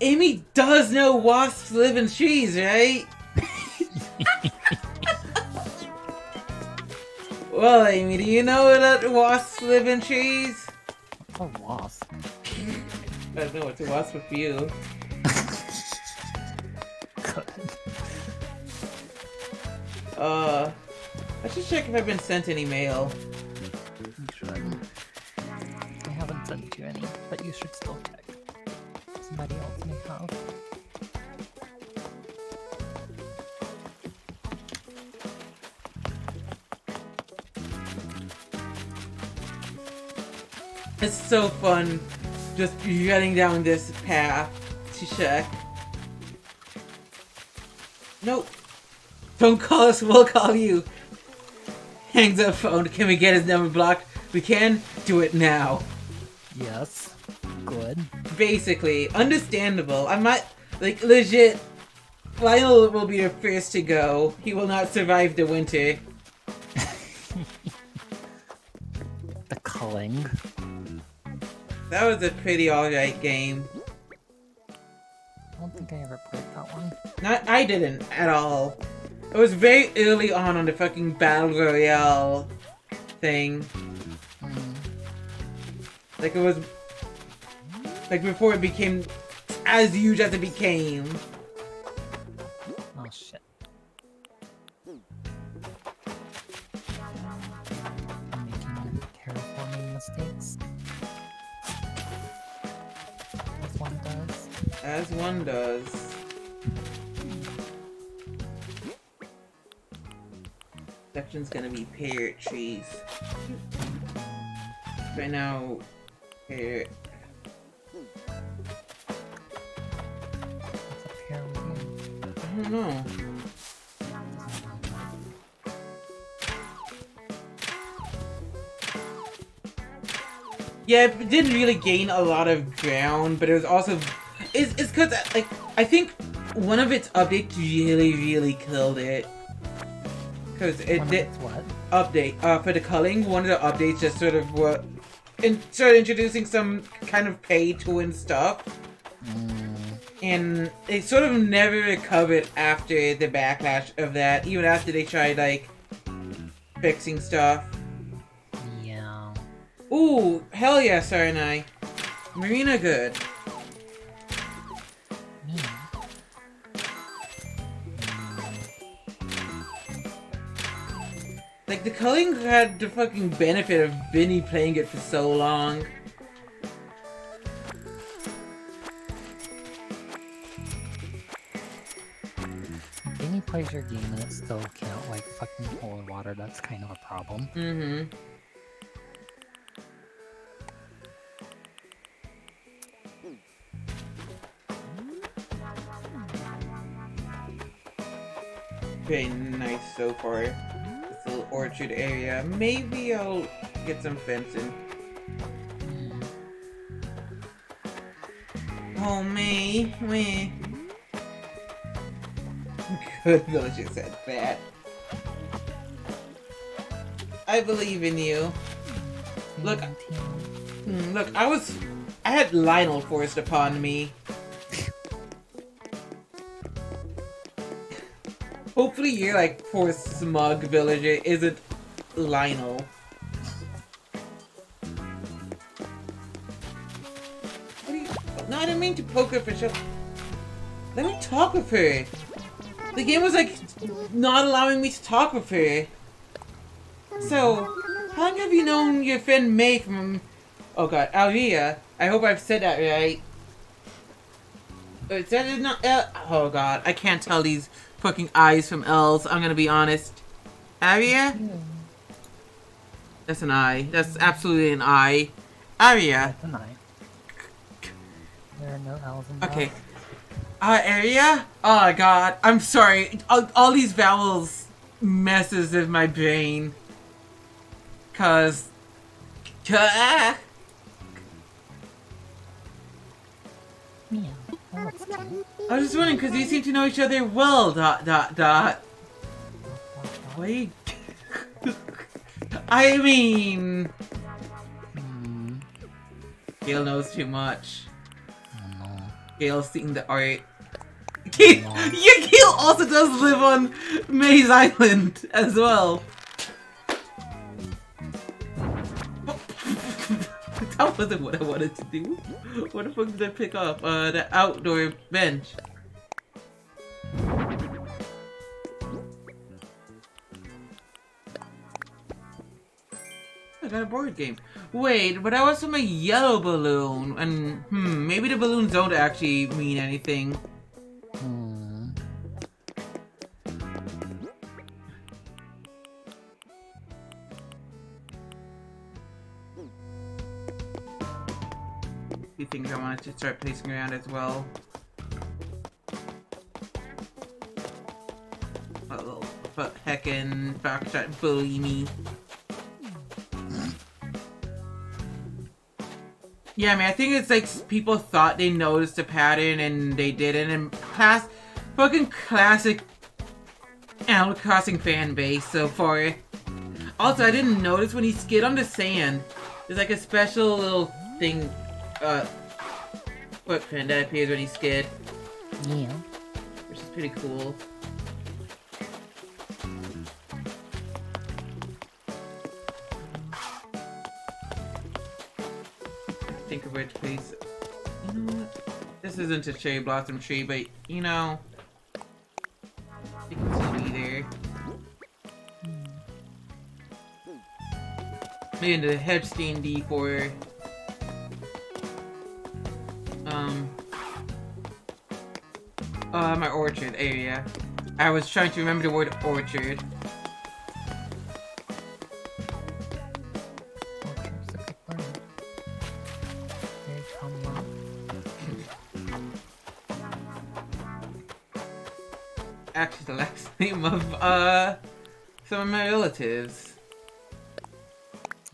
Amy does know wasps live in trees, right? well, Amy, do you know that wasps live in trees? A wasp. I don't know what's a wasp with you. Uh, I should check if I've been sent any mail. Somebody else. It's so fun just running down this path to check. Nope. Don't call us, we'll call you. Hangs up phone. Can we get his number blocked? We can do it now. Yes. Good. Basically, understandable. I might, like, legit. Lionel will be the first to go. He will not survive the winter. The culling. That was a pretty alright game. I don't think I ever played that one. Not, I didn't at all. It was very early on on the fucking battle royale thing. Mm. Like it was, like before it became as huge as it became. Oh shit. I'm making terraforming mistakes. As one does. As one does. Section's gonna be pear trees. Right now, pear. Don't know. Yeah, it didn't really gain a lot of ground, but it was also it's it's because like I think one of its updates really really killed it because it did what? update uh for the culling. One of the updates just sort of what and started introducing some kind of pay to win stuff, Mm, and they sort of never recovered after the backlash of that. Even after they tried like fixing stuff. yeah. Ooh, hell yeah, Saranai. Marina good. Hmm. Like the culling had the fucking benefit of Vinny playing it for so long. Vinny plays your game and it still can't like fucking hold water. That's kind of a problem. Mm-hmm. Very nice so far. This little orchard area. Maybe I'll get some fencing. Mm, Oh, me, me. Good villager said that. I believe in you. Look. Hmm, look, I was. I had Lionel forced upon me. Hopefully, you're like poor smug villager isn't Lionel. You? No, I didn't mean to poke her for sure. Let me talk with her. The game was like not allowing me to talk with her. So, how long have you known your friend May from? Oh God, Alvia. I hope I've said that right. Is that not? L- oh God, I can't tell these fucking eyes from L's. I'm gonna be honest. Aria? That's an I. That's absolutely an I. Aria. That's an I. There are no L's in Okay. that. Uh, area? Oh god, I'm sorry. All, all these vowels messes with my brain. Cause... Meow. That looks cute. I was just wondering, cause you seem to know each other well, dot, dot, dot. Wait. I mean... Hmm. Gayle knows too much. Gayle's seen the art. Gayle, yeah, Gayle also does live on Maze Island as well. that wasn't what I wanted to do. What the fuck did I pick up? Uh, the outdoor bench. I got a board game. Wait, but I was from a yellow balloon, and hmm, maybe the balloons don't actually mean anything. Hmm. few things I wanted to start placing around as well. A little heckin' Foxtrot bully me. Yeah, I mean, I think it's like people thought they noticed a pattern and they didn't. And class, fucking classic Animal Crossing fan base so far. Also, I didn't notice when he skid on the sand. There's like a special little thing, uh, footprint that appears when he skid, Yeah. which is pretty cool. Think of which. You know what? This isn't a cherry blossom tree, but you know, it can still be there. Maybe the hedge D for um uh my orchard area. I was trying to remember the word orchard. Actually, the last name of uh some of my relatives.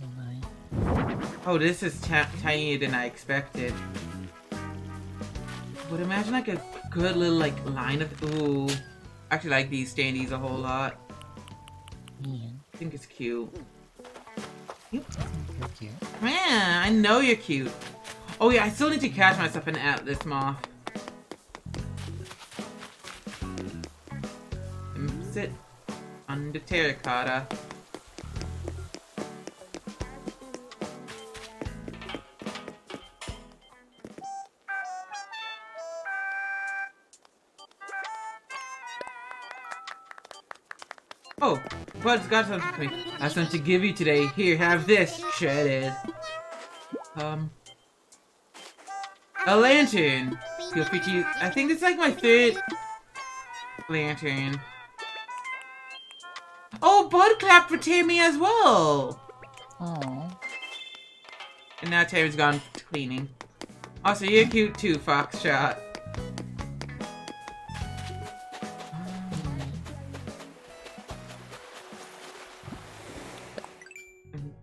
Oh my. Oh, this is tinier than I expected. But imagine like a good little like line of ooh. I actually like these standees a whole lot. Yeah. I think it's cute. Think you're cute. Man, I know you're cute. Oh yeah, I still need to catch myself an Atlas moth. And sit under terracotta. Oh, Bud's got something for me. I have something to give you today. Here, have this. Shredded. Um. A lantern. Feel free to use. I think it's like my third lantern. Oh, Bud clapped for Tammy as well. Oh. And now Tammy's gone cleaning. Also, you're cute too, Foxtrot.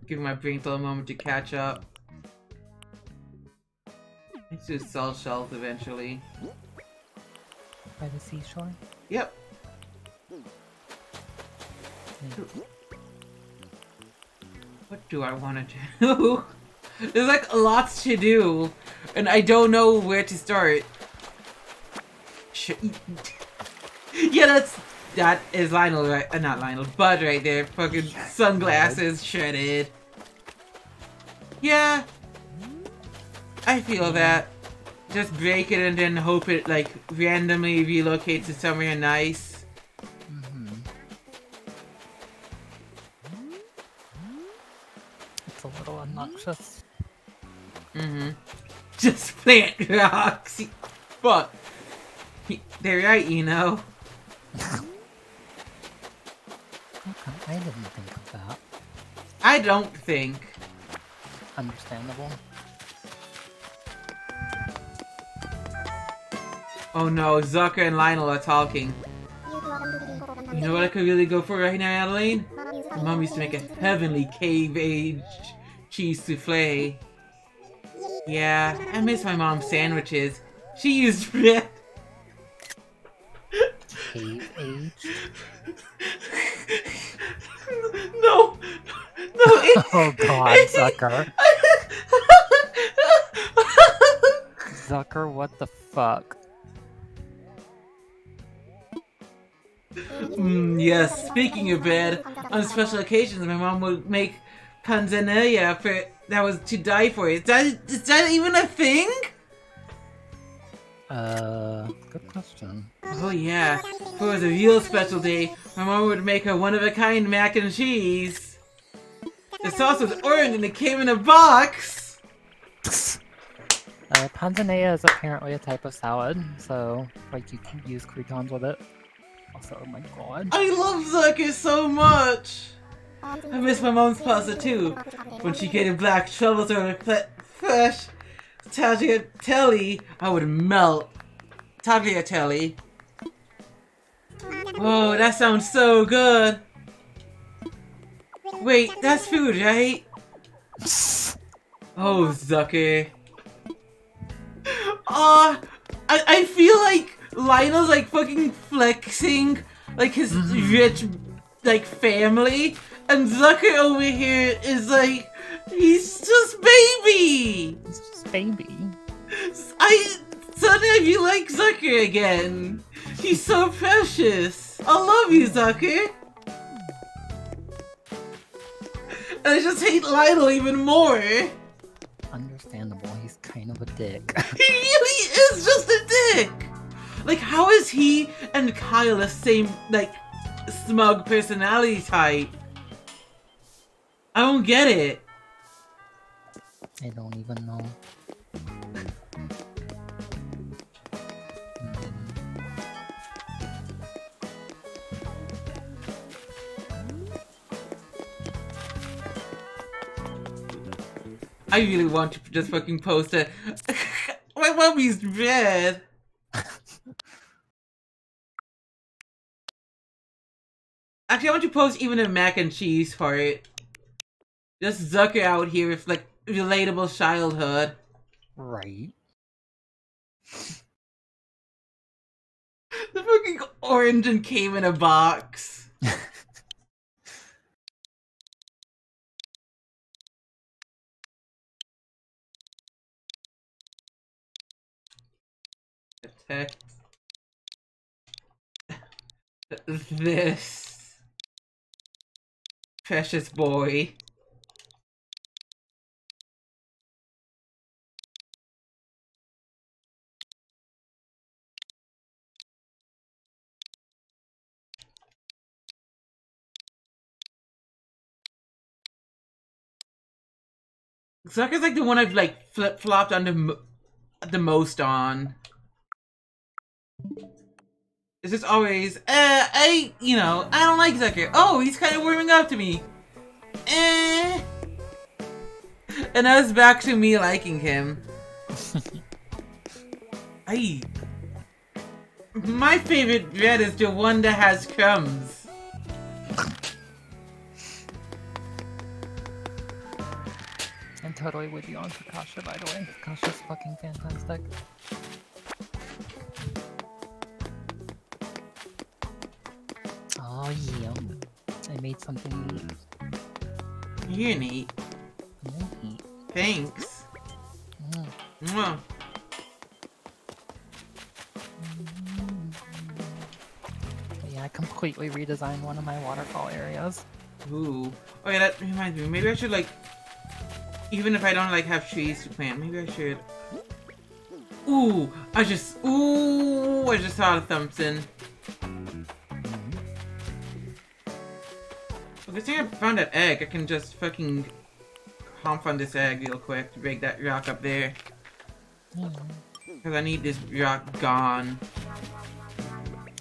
Give my brain a little moment to catch up. Let's do sell shells eventually. By the seashore? Yep. What do I want to do? There's like lots to do, and I don't know where to start. Sh yeah, that's that is Lionel, right? Uh, not Lionel, Bud right there. Fucking sunglasses shredded. Yeah, I feel that. Just break it and then hope it like randomly relocates to somewhere nice. Mm-hmm. Just plant rocks. Fuck. They're right, you know. I didn't think of that. I don't think. Understandable. Oh no, Zucker and Lionel are talking. You know what I could really go for right now, Adeline? My mom used to make a heavenly cave-aged cheese souffle. Yeah, I miss my mom's sandwiches. She used bread. Cave. No, no, it, Oh god, Zucker. Zucker, what the fuck? Mm, yes, speaking of bread, on special occasions, my mom would make panzanella for that was to die for. Is that is that even a thing? Uh, good question. Oh yeah, if it was a real special day, my mom would make a one of a kind mac and cheese. The sauce was orange and it came in a box. Uh, panzanella is apparently a type of salad, so like you can use croutons with it. Also, oh my god. I love Zucker so much. I miss my mom's pasta too. When she created black truffles over fle- fresh tagliatelle, I would melt. Tagliatelle. Oh, that sounds so good. Wait, that's food, right? Oh, Zucker. Ah, I, I feel like Lionel's like fucking flexing like his rich like family, and Zucker over here is like he's just baby. He's just baby. I suddenly feel like Zucker again. He's so precious. I love you, Zucker. And I just hate Lionel even more. Understandable, he's kind of a dick. He really is just a dick. Like, how is he and Kyle the same, like, smug personality type? I don't get it. I don't even know. I really want to just fucking post it. My mommy's dead. Actually, I want to post even a mac and cheese for it. Just Zucker out here with like relatable childhood. Right. The fucking orange and came in a box. Text. This precious boy. Zucker's like the one I've like flip flopped on the, the most on. It's just always, uh, I, you know, I don't like Zucker. Oh, he's kind of warming up to me. Eh. And now it's back to me liking him. I. My favorite bread is the one that has crumbs. totally with you on Kakasha, by the way. Kakasha's fucking fantastic. Oh yeah. I made something neat. You're neat. Neat. Thanks. Mm. Mwah. Yeah, I completely redesigned one of my waterfall areas. Ooh. Oh yeah, that reminds me. Maybe I should like, even if I don't like have trees to plant, maybe I should. Ooh, I just, ooh, I just something. Well, good thing I found that egg. I can just fucking hump on this egg real quick to break that rock up there. Because I need this rock gone.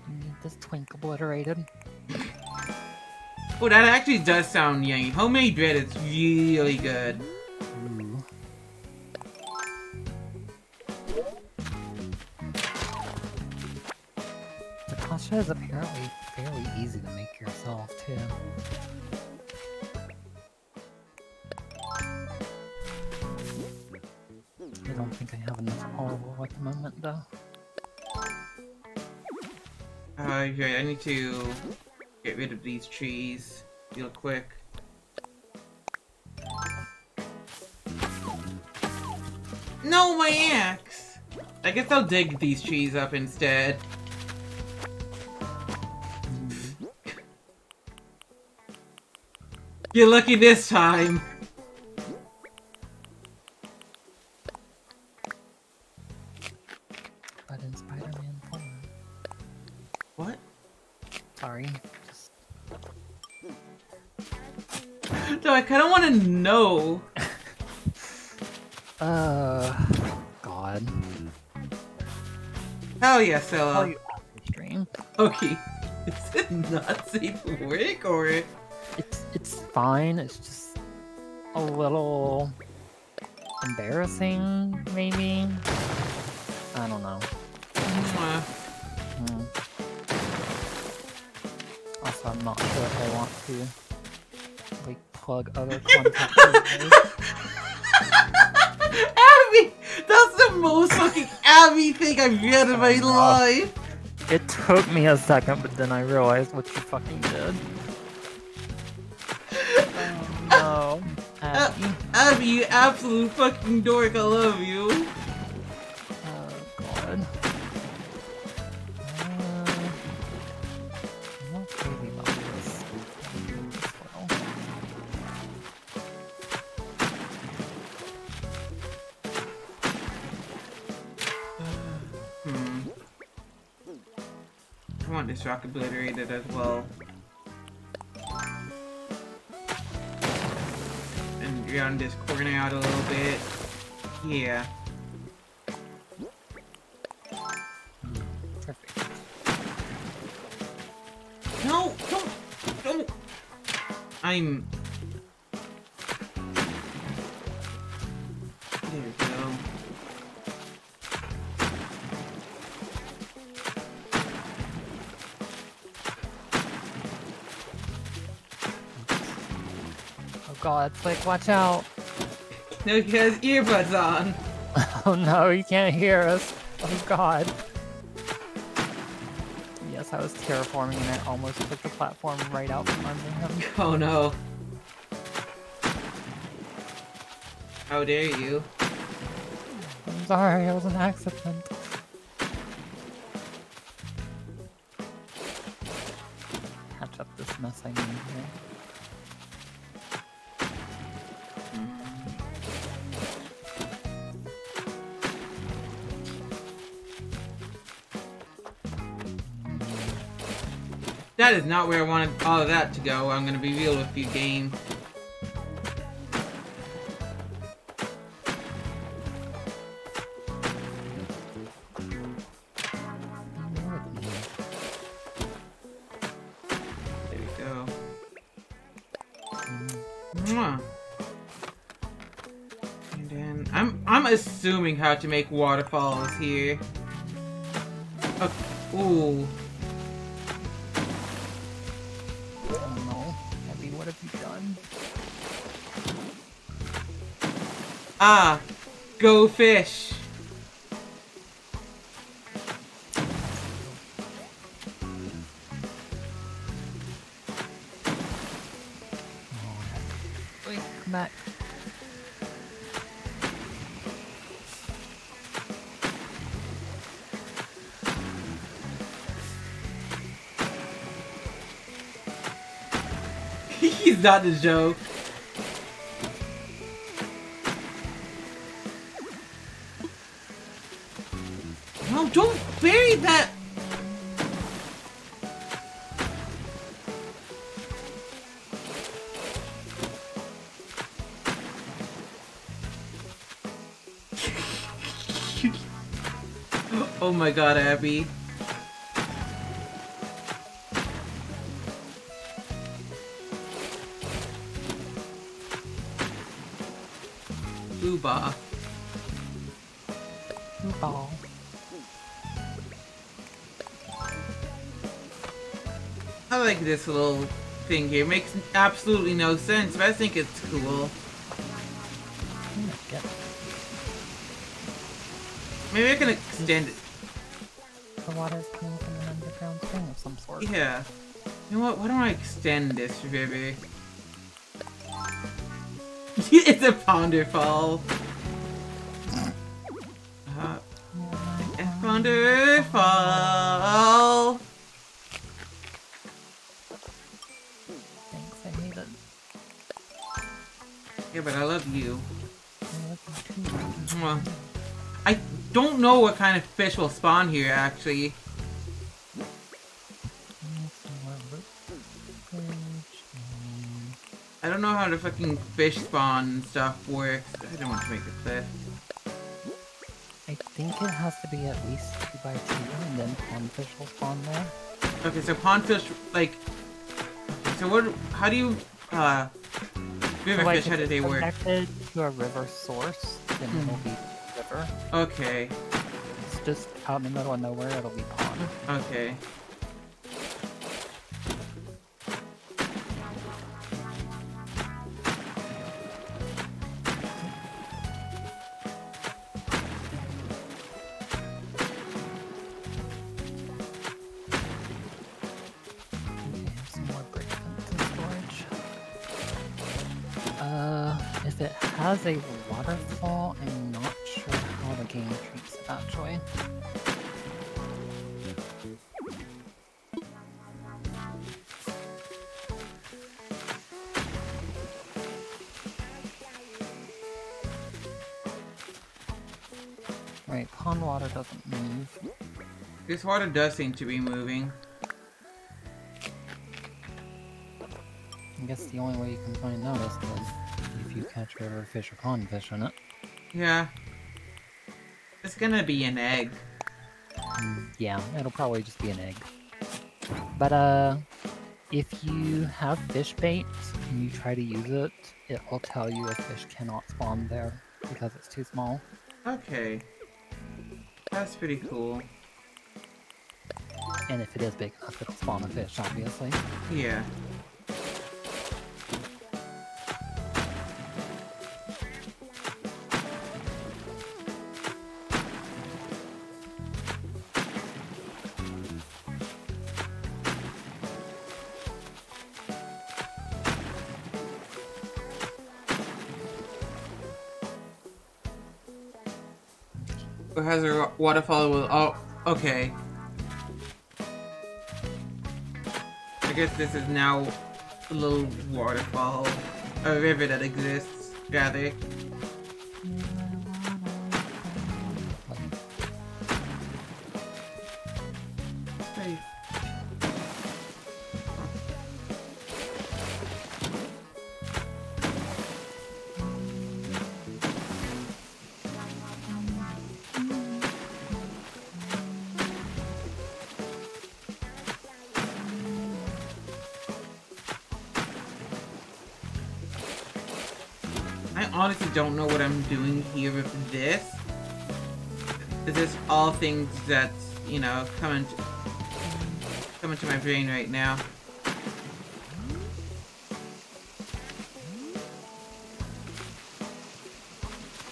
Need this twink obliterated. Oh, that actually does sound yummy. Homemade bread is really good. Takasha is apparently fairly easy to make yourself too. I don't think I have enough horrible at the moment though. Uh, okay, I need to get rid of these trees real quick. No, my axe! I guess I'll dig these trees up instead. You're lucky this time! But in Spider-Man form. What? Sorry. Just No, I kind of want to know. Uh, God. Hell yeah, How you off the stream? Okay. Is it for work or? It's it's fine. It's just a little embarrassing, maybe. I don't know. Uh, Hmm. Also, I'm not sure if I want to like plug other content. Abby! That's the most fucking Abby thing I've read in my Oh, life! it took me a second, but then I realized what you fucking did. No, Abby. You absolute fucking dork, I love you. Oh god. Uh. Hmm. I want this rock obliterated as well. Round this corner out a little bit. Yeah. Perfect. No, don't, don't. I'm. It's like, watch out. No, he has earbuds on. Oh no, he can't hear us. Oh god. Yes, I was terraforming and I almost took the platform right out from under him. Oh no. How dare you? I'm sorry, it was an accident. That is not where I wanted all of that to go. I'm gonna be real with you, game. Assuming how to make waterfalls here. Oh, ooh. Ah, go fish. Wait, come back. He's not a joke. Oh my god, Abby. Blue ball. I like this little thing here. Makes absolutely no sense, but I think it's cool. Maybe I can extend it. The water's coming from an underground spring of some sort. Yeah. You know what? Why don't I extend this, baby? it's a pounder fall. Uh, a pounder kind of fish will spawn here, actually. I don't know how the fucking fish spawn and stuff works. I don't want to make a cliff. I think it has to be at least 2 by 2 and then pondfish will spawn there. Okay, so pondfish, like... So what, how do you, uh... River So, like, fish, how do they work? connected to a river source, then Hmm. it'll be river. Okay, It's just out in the middle of nowhere, it'll be pond. okay. Okay, have some This water does seem to be moving. I guess the only way you can find out is if you catch river fish or pond fish in it. Yeah. It's gonna be an egg. Mm, yeah, it'll probably just be an egg. But uh, if you have fish bait and you try to use it, it will tell you a fish cannot spawn there because it's too small. Okay. That's pretty cool. And if it is big enough, it'll spawn a fish, obviously. Yeah. Has a waterfall with oh okay. Guess this is now a little waterfall, a river that exists, rather. Don't know what I'm doing here with this. This is all things that, you know, come into, come into my brain right now.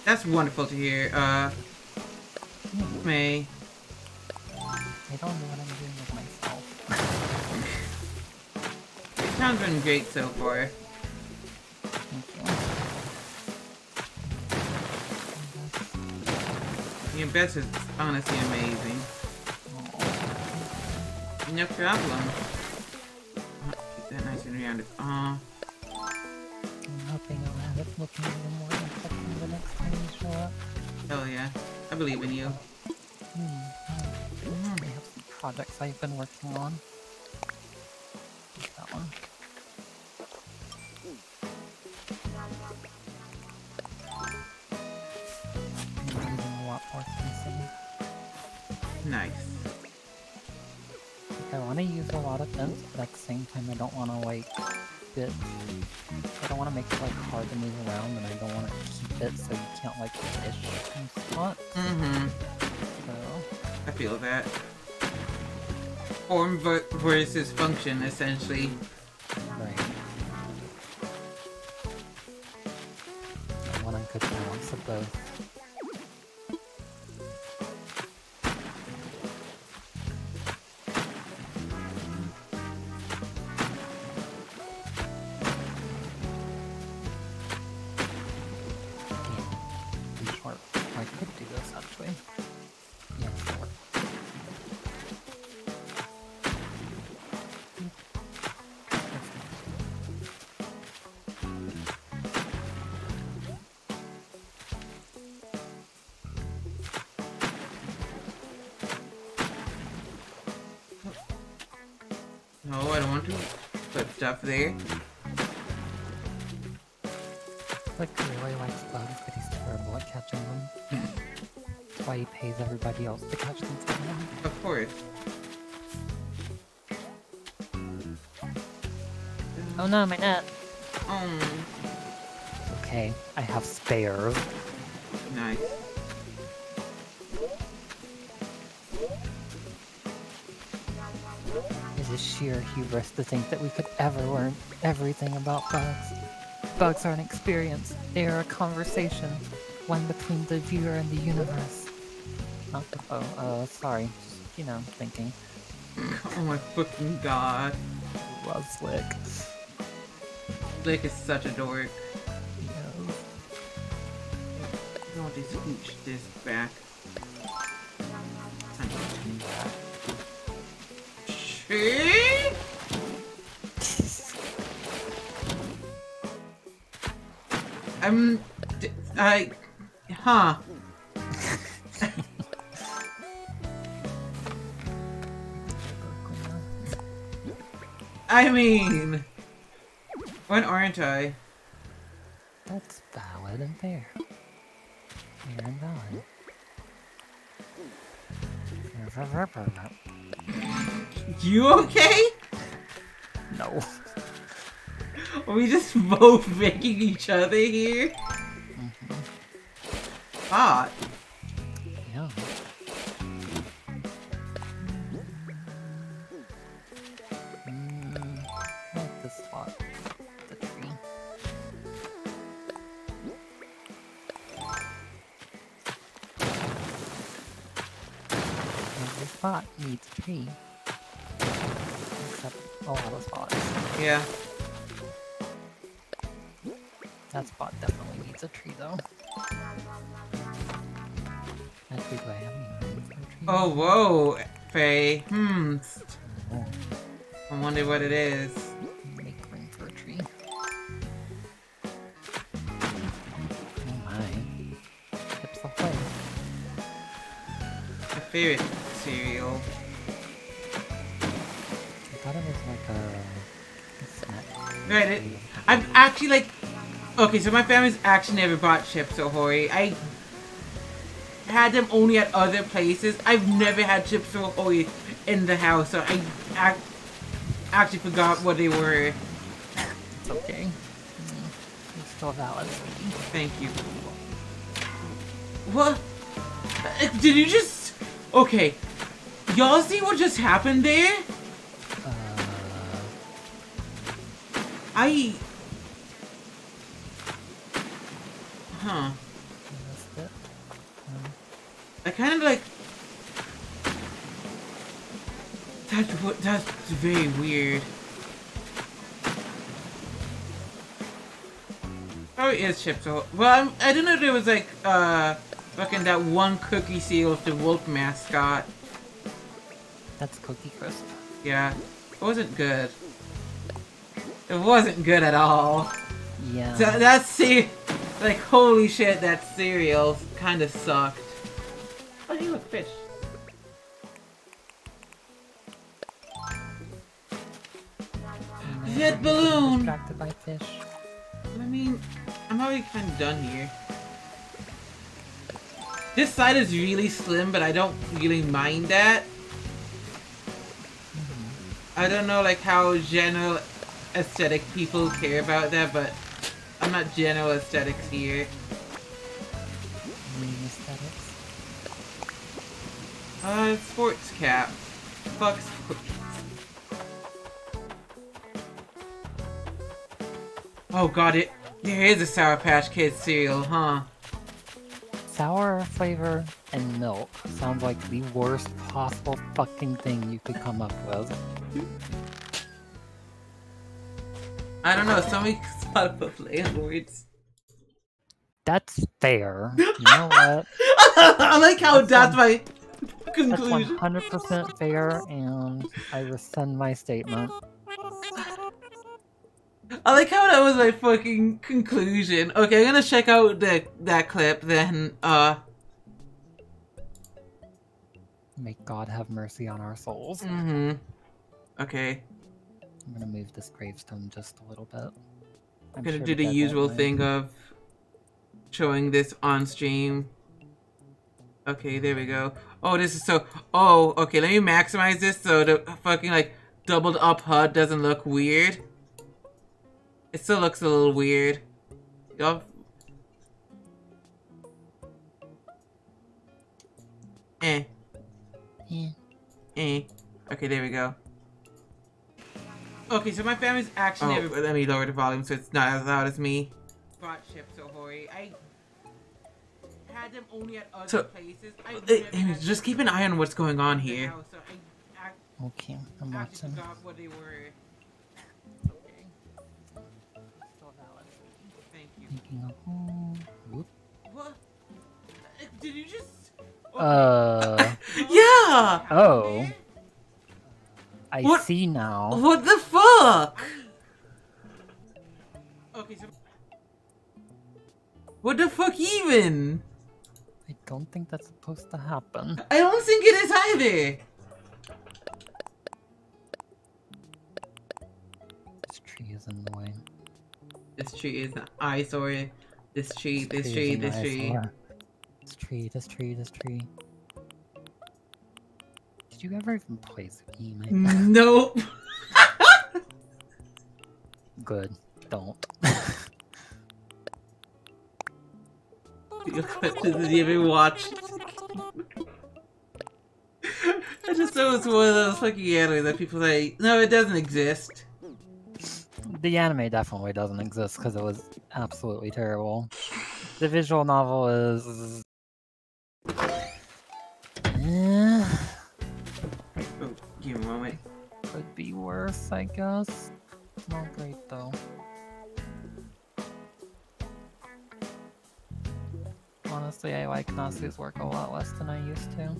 That's wonderful to hear, uh, May. I don't know what I'm doing with myself. It sounds been great so far. You. Your is honestly amazing. No problem. Keep that nice and rounded. Aw. I'm hoping I'll have it looking a little more the next time you show up. Hell yeah. I believe in you. Hmm. I have some projects I've been working on. Lot of fence, but at the same time I don't want to like fit. I don't want to make it like hard to move around, and I don't want to keep it so you can't like fish in spots. Mm-hmm. So I feel that. Form ver- versus function, essentially. No, my net! Um, Okay, I have spares. nice. It is sheer hubris to think that we could ever learn everything about bugs. Bugs are an experience. They are a conversation. One between the viewer and the universe. Not the oh, uh, sorry. Just, you know, thinking. Oh my fucking god. Love Flick. Blake is such a dork. Yes. I want to scooch this back. Shit! I'm. d- I. Huh. I mean. Aren't I? That's valid and fair. Fair and valid. You okay? No. Are we just both making each other here? Mm-hmm. Hot. Tree. Except a lot of spots. Yeah. That spot definitely needs a tree though. Actually, do I have any room for a tree? Oh, whoa, Faye. Hmm. Oh, I wonder what it is. Okay, so my family's actually never bought Chips Ahoy. I had them only at other places. I've never had Chips Ahoy in the house, so I ac- actually forgot what they were. It's okay. It's still valid. Thank you. What? Did you just? Okay, y'all see what just happened there? Uh, I. Huh. I. Um, kind of like. That's what. That's very weird. Oh, it is chips. So, well, I'm, I didn't know there was like uh, fucking that one cookie seal with the wolf mascot. that's Cookie Crisp. Yeah, it wasn't good. It wasn't good at all. Yeah. So that ce- like holy shit, that cereal kind of sucked. Oh, hey, look, fish. Jet balloon. Distracted by fish. I mean, I'm already kind of done here. This side is really slim, but I don't really mind that. Mm-hmm. I don't know like how general aesthetic people care about that, but I'm not general aesthetics here. Aesthetics. Uh, sports cap. Fuck sports. Oh god, it there is a Sour Patch Kids cereal, huh? Sour flavor and milk sounds like the worst possible fucking thing you could come up with. I don't know. Somebody spot both landlords. That's fair. You know what? I like how That's that's, my That's 100% fair, and I rescind my statement. I like how that was my fucking conclusion. Okay, I'm gonna check out the that clip then. Uh, May God have mercy on our souls. mm-hmm. Okay, I'm gonna move this gravestone just a little bit. I'm gonna sure do the usual thing of showing this on stream. Okay, there we go. Oh, this is so. Oh, okay. Let me maximize this so the fucking like doubled up HUD doesn't look weird. It still looks a little weird. Y'all. Eh. Yeah. Eh. Okay, there we go. Okay, so my family's actually Oh. everywhere. Let me lower the volume so it's not as loud as me. Brought ships so Hori. I had them only at other So- places. I Uh, never just keep an eye on what's going on here. house, so I, I Okay, I'm actually watching. forgot what they were. Okay. Still valid. Thank you. Making a hole. Whoop. What? Uh, Did you just? Uh, Yeah. Oh. I What? see now. What the fuck? Okay, so. What the fuck even? I don't think that's supposed to happen. I don't think it is either. This tree is annoying. This tree is an eyesore. This tree, this tree, is this tree. This tree, this tree, this tree. Did you ever even play Tsukihime? Mm, nope. Good. Don't. Did you ever watch? I just know it's one of those fucking anime that people say, no, it doesn't exist. the anime definitely doesn't exist because it was absolutely terrible. The visual novel is. Oh, give me a moment. could be worse, I guess. It's not great though. Honestly, I like Nasu's work a lot less than I used to.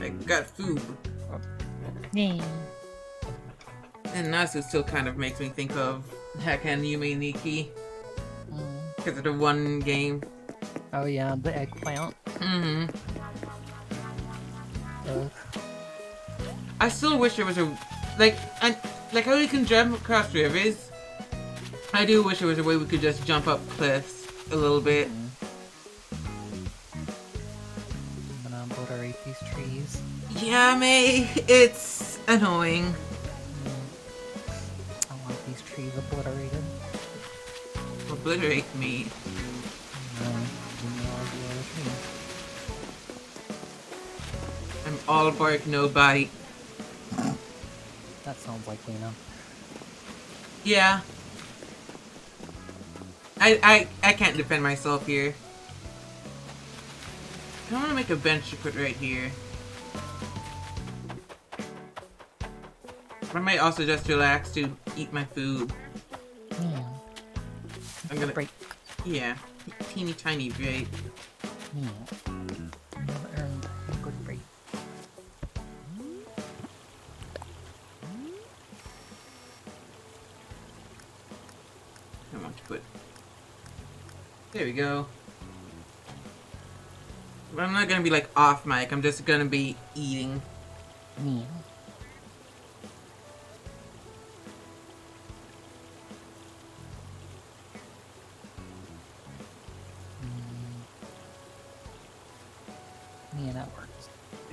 I got food. Oh. Yeah. And Nasu still kind of makes me think of Hakan Yume Nikki Mm. because of the one game. Oh yeah, the eggplant. hmm Ugh. I still wish there was a like I like how we can jump across rivers. I do wish there was a way we could just jump up cliffs a little bit. Mm. I'm gonna obliterate these trees. Yeah, May, it's annoying. Other trees. I'm all bark, no bite. That sounds like Lena. Yeah. I I I can't defend myself here. I want to make a bench to put right here. I might also just relax to eat my food. I'm gonna break. yeah, teeny tiny break. Yeah. I'm gonna earn a good break. I want to put. There we go. But I'm not gonna be like off mic. I'm just gonna be eating. Yeah.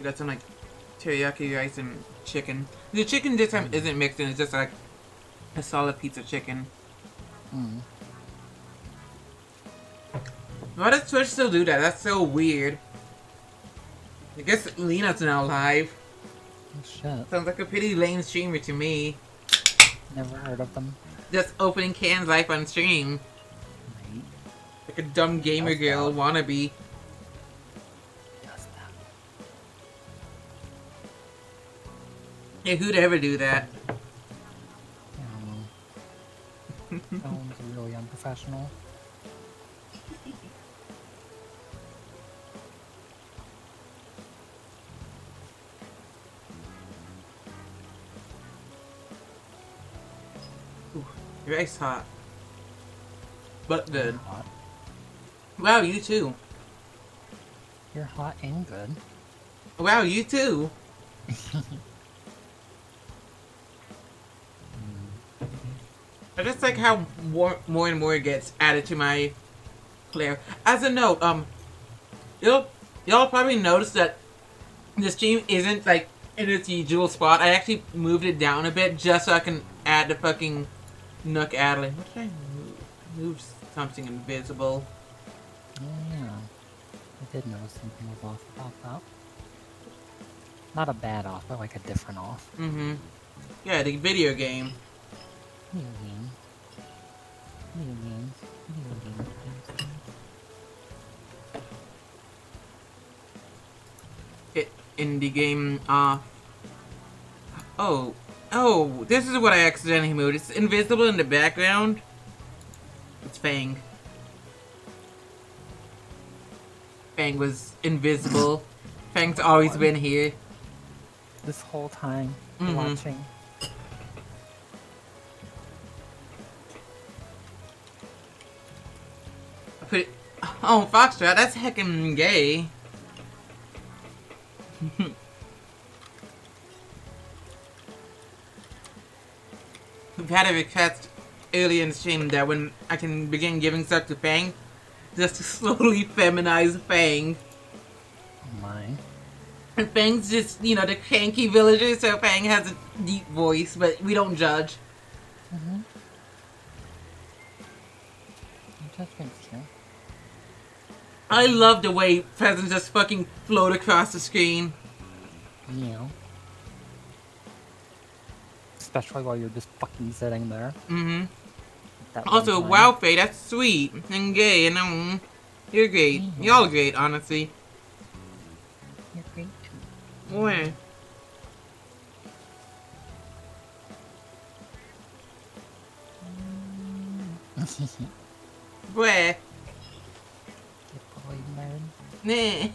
Got some like teriyaki rice and chicken. The chicken this time isn't mixed in. It's just like a solid piece of chicken. Mm. Why does Twitch still do that? That's so weird. I guess Lena's now live. Oh, shit. Sounds like a pretty lame streamer to me. Never heard of them. Just opening cans live on stream. Right. Like a dumb gamer girl bad. wannabe. Yeah, who'd ever do that? I don't know. Sounds really unprofessional. Your ice hot. But good. Hot. Wow, you too. You're hot and good. Wow, you too. I just like how more, more and more gets added to my player. As a note, um, you'll y'all probably noticed that the stream isn't like in its usual spot. I actually moved it down a bit just so I can add the fucking Nook Adley. What did I move? I moved something invisible. Oh, yeah. I did notice something was off about. Not a bad off, but like a different off. Mm-hmm. Yeah, the video game. Video game. Video games. Video games. games, games. It indie game. Uh. Oh, oh! This is what I accidentally moved. It's invisible in the background. It's Fang. Fang was invisible. Fang's always been here. This whole time, Mhm. watching. I put it. Oh, Foxtrot, that's heckin' gay. We've had a request the stream that when I can begin giving stuff to Fang, just to slowly feminize Fang. Oh my. And Fang's just, you know, the cranky villager, so Fang has a deep voice, but we don't judge. Mm-hmm. Judgment's here. I love the way pheasants just fucking float across the screen. Yeah. Especially while you're just fucking sitting there. Mm-hmm. Also, wow, Faye, that's sweet and gay, and um, you're great. Y'all great, honestly. You're great too. Where? Where? Nah.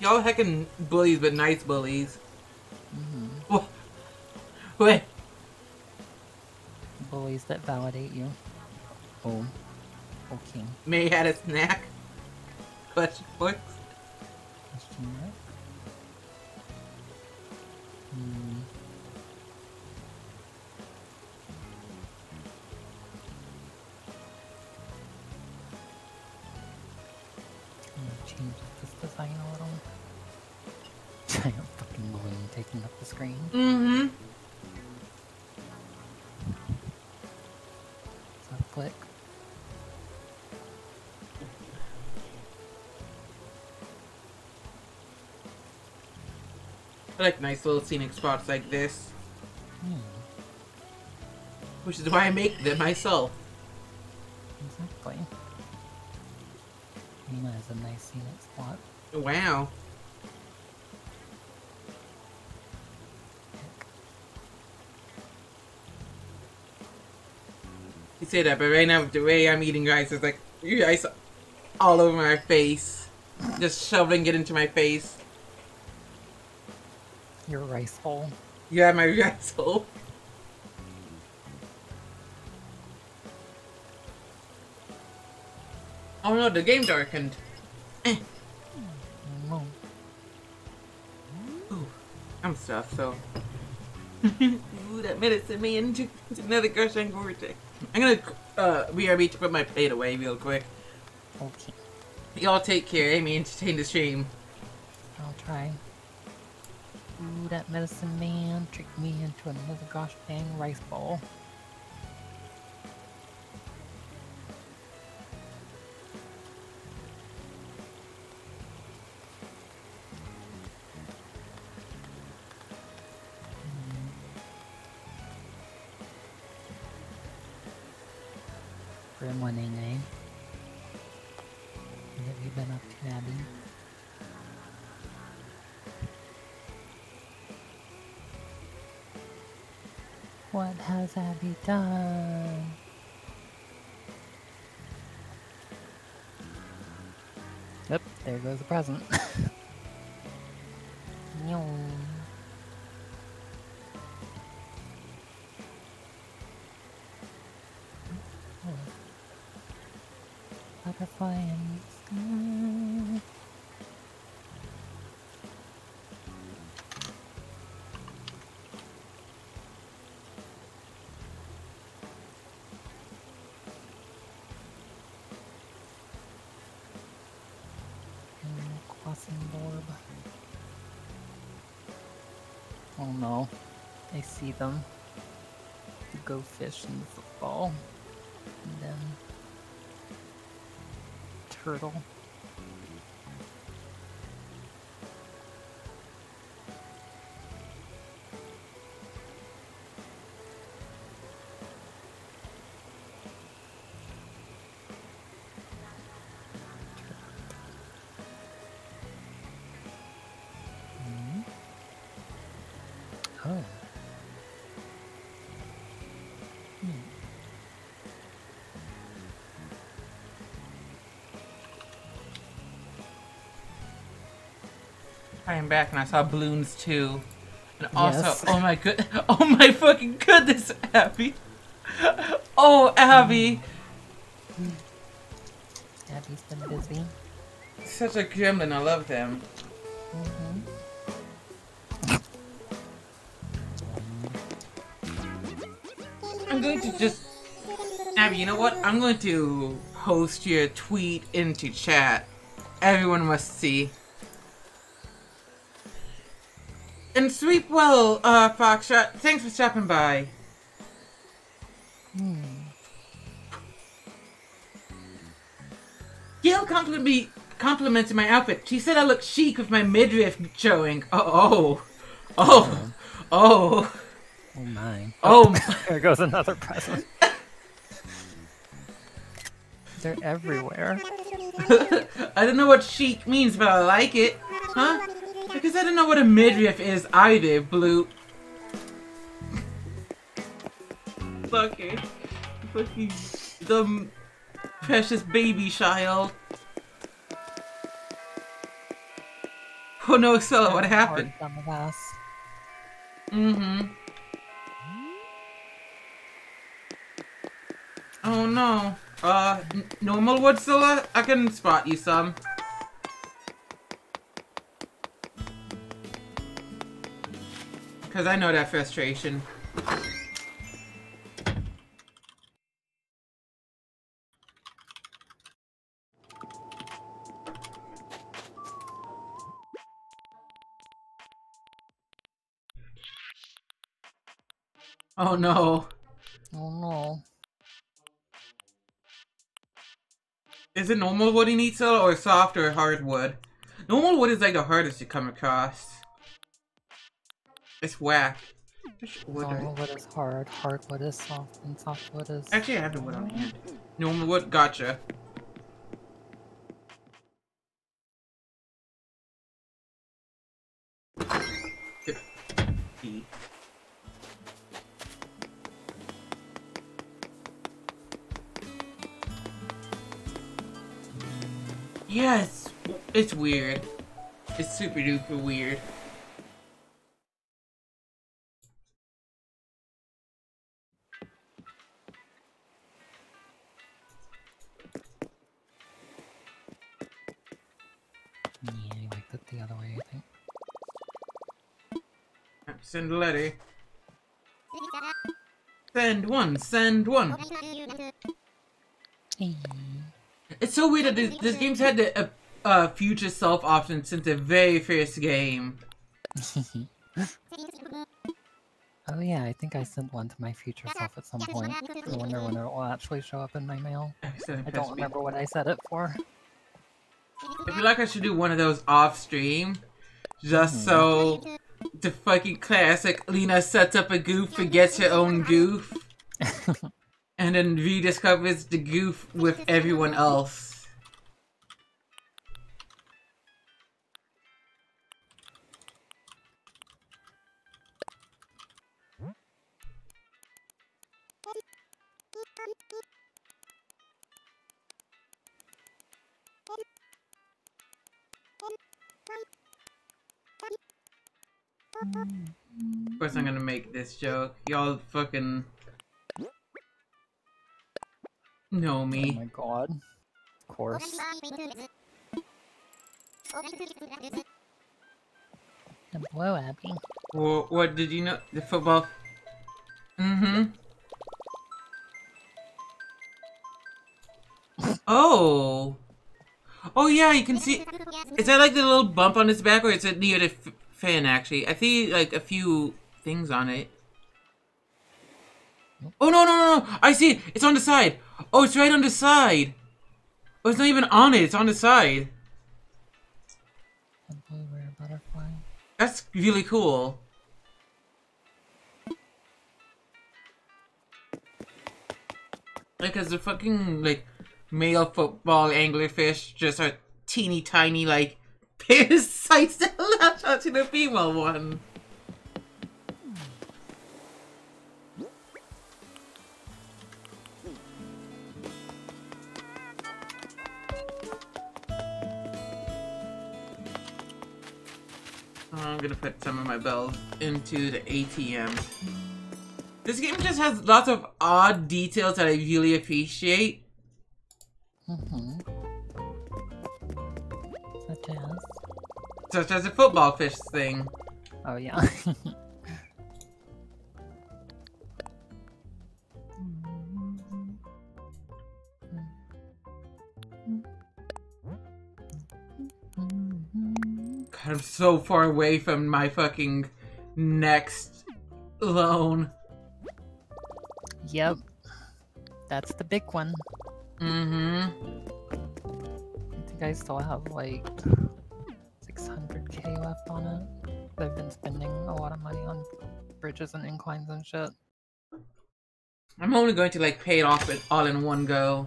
Y'all heckin' bullies, but nice bullies. Mm-hmm. Wh- Where? Bullies that validate you. Oh. Okay. May had a snack? Question marks. Question mark. Hmm. Design little. Giant fucking balloon taking up the screen. Mm-hmm. So click. I like nice little scenic spots like this, Hmm. which is why I make them myself. Exactly. Nina is a nice scenic spot. Wow. You say that, but right now, the way I'm eating rice is like rice all over my face, just shoveling it into my face. Your rice hole. Yeah, my rice hole. Oh no, the game darkened. Eh. I'm stuffed, so. Ooh, that medicine man took another Gershon vortex. I'm gonna uh, BRB to put my plate away real quick. Okay. Y'all take care. Amy entertain the stream. I'll try. Ooh, that medicine man tricked me into another gosh dang rice bowl. Eh? What have you been up to, Abby? What has Abby done? Yep, there goes the present. butterfly orb. Oh no, I see them. The go fish in the football. Turtle. Back and I saw balloons too. And also, Yes. oh my good, oh my fucking goodness, Abby. Oh, Abby. Abby's been busy. Such a gremlin, I love them. hmm I'm going to just... Abby, you know what? I'm going to post your tweet into chat. Everyone must see. And sweep well, uh, Foxtrot. Thanks for stopping by. Hmm. Gayle compliment me, complimented my outfit. She said I look chic with my midriff showing. Oh, oh, oh, oh, Oh my. oh. There goes another present. They're everywhere. I don't know what chic means, but I like it. Huh? Because I don't know what a midriff is either, Blue. Fucking, fucking dumb, precious baby child. Oh no, Stella, what happened? Hard on the ass. Mm-hmm. Oh no. Uh, normal wood, Stella? I can spot you some. Cause I know that frustration. Oh no. Oh no. Is it normal wood he needs or soft or hard wood? Normal wood is like the hardest to come across. It's whack. Wood Normal wood is hard, hardwood is soft, and softwood is. Actually, I have the wood on hand. Normal wood, gotcha. Yes, it's weird. It's super duper weird. Send a letter. Send one, send one. It's so weird that this, this game's had the uh, uh, future self option since the very first game. oh yeah, I think I sent one to my future self at some point. I wonder when it will actually show up in my mail. I don't remember what I set it for. I feel like I should do one of those off stream, just so the fucking classic Lena sets up a goof, forgets her own goof, and then rediscovers the goof with everyone else. Of course, I'm gonna make this joke. Y'all fucking know me. Oh my god. Of course. And hello, Abby. Wha- what did you know? The football. Mm-hmm. Oh. Oh yeah, you can see. Is that like the little bump on his back, or is it near the f- fin? Actually, I see like a few things on it. Oh no no no no! I see it. It's on the side. Oh, it's right on the side. Oh, it's not even on it. It's on the side. A. That's really cool. Like, cause the fucking like male football anglerfish just are teeny tiny like parasites that latch onto the female one. I'm gonna put some of my bells into the ATM. This game just has lots of odd details that I really appreciate. Mm-hmm. Such Such as a football fish thing. Oh yeah. God, I'm so far away from my fucking next loan. yep. That's the big one. Mm-hmm. I think I still have like 600k left on it. They've been spending a lot of money on bridges and inclines and shit. I'm only going to like pay it off it all in one go.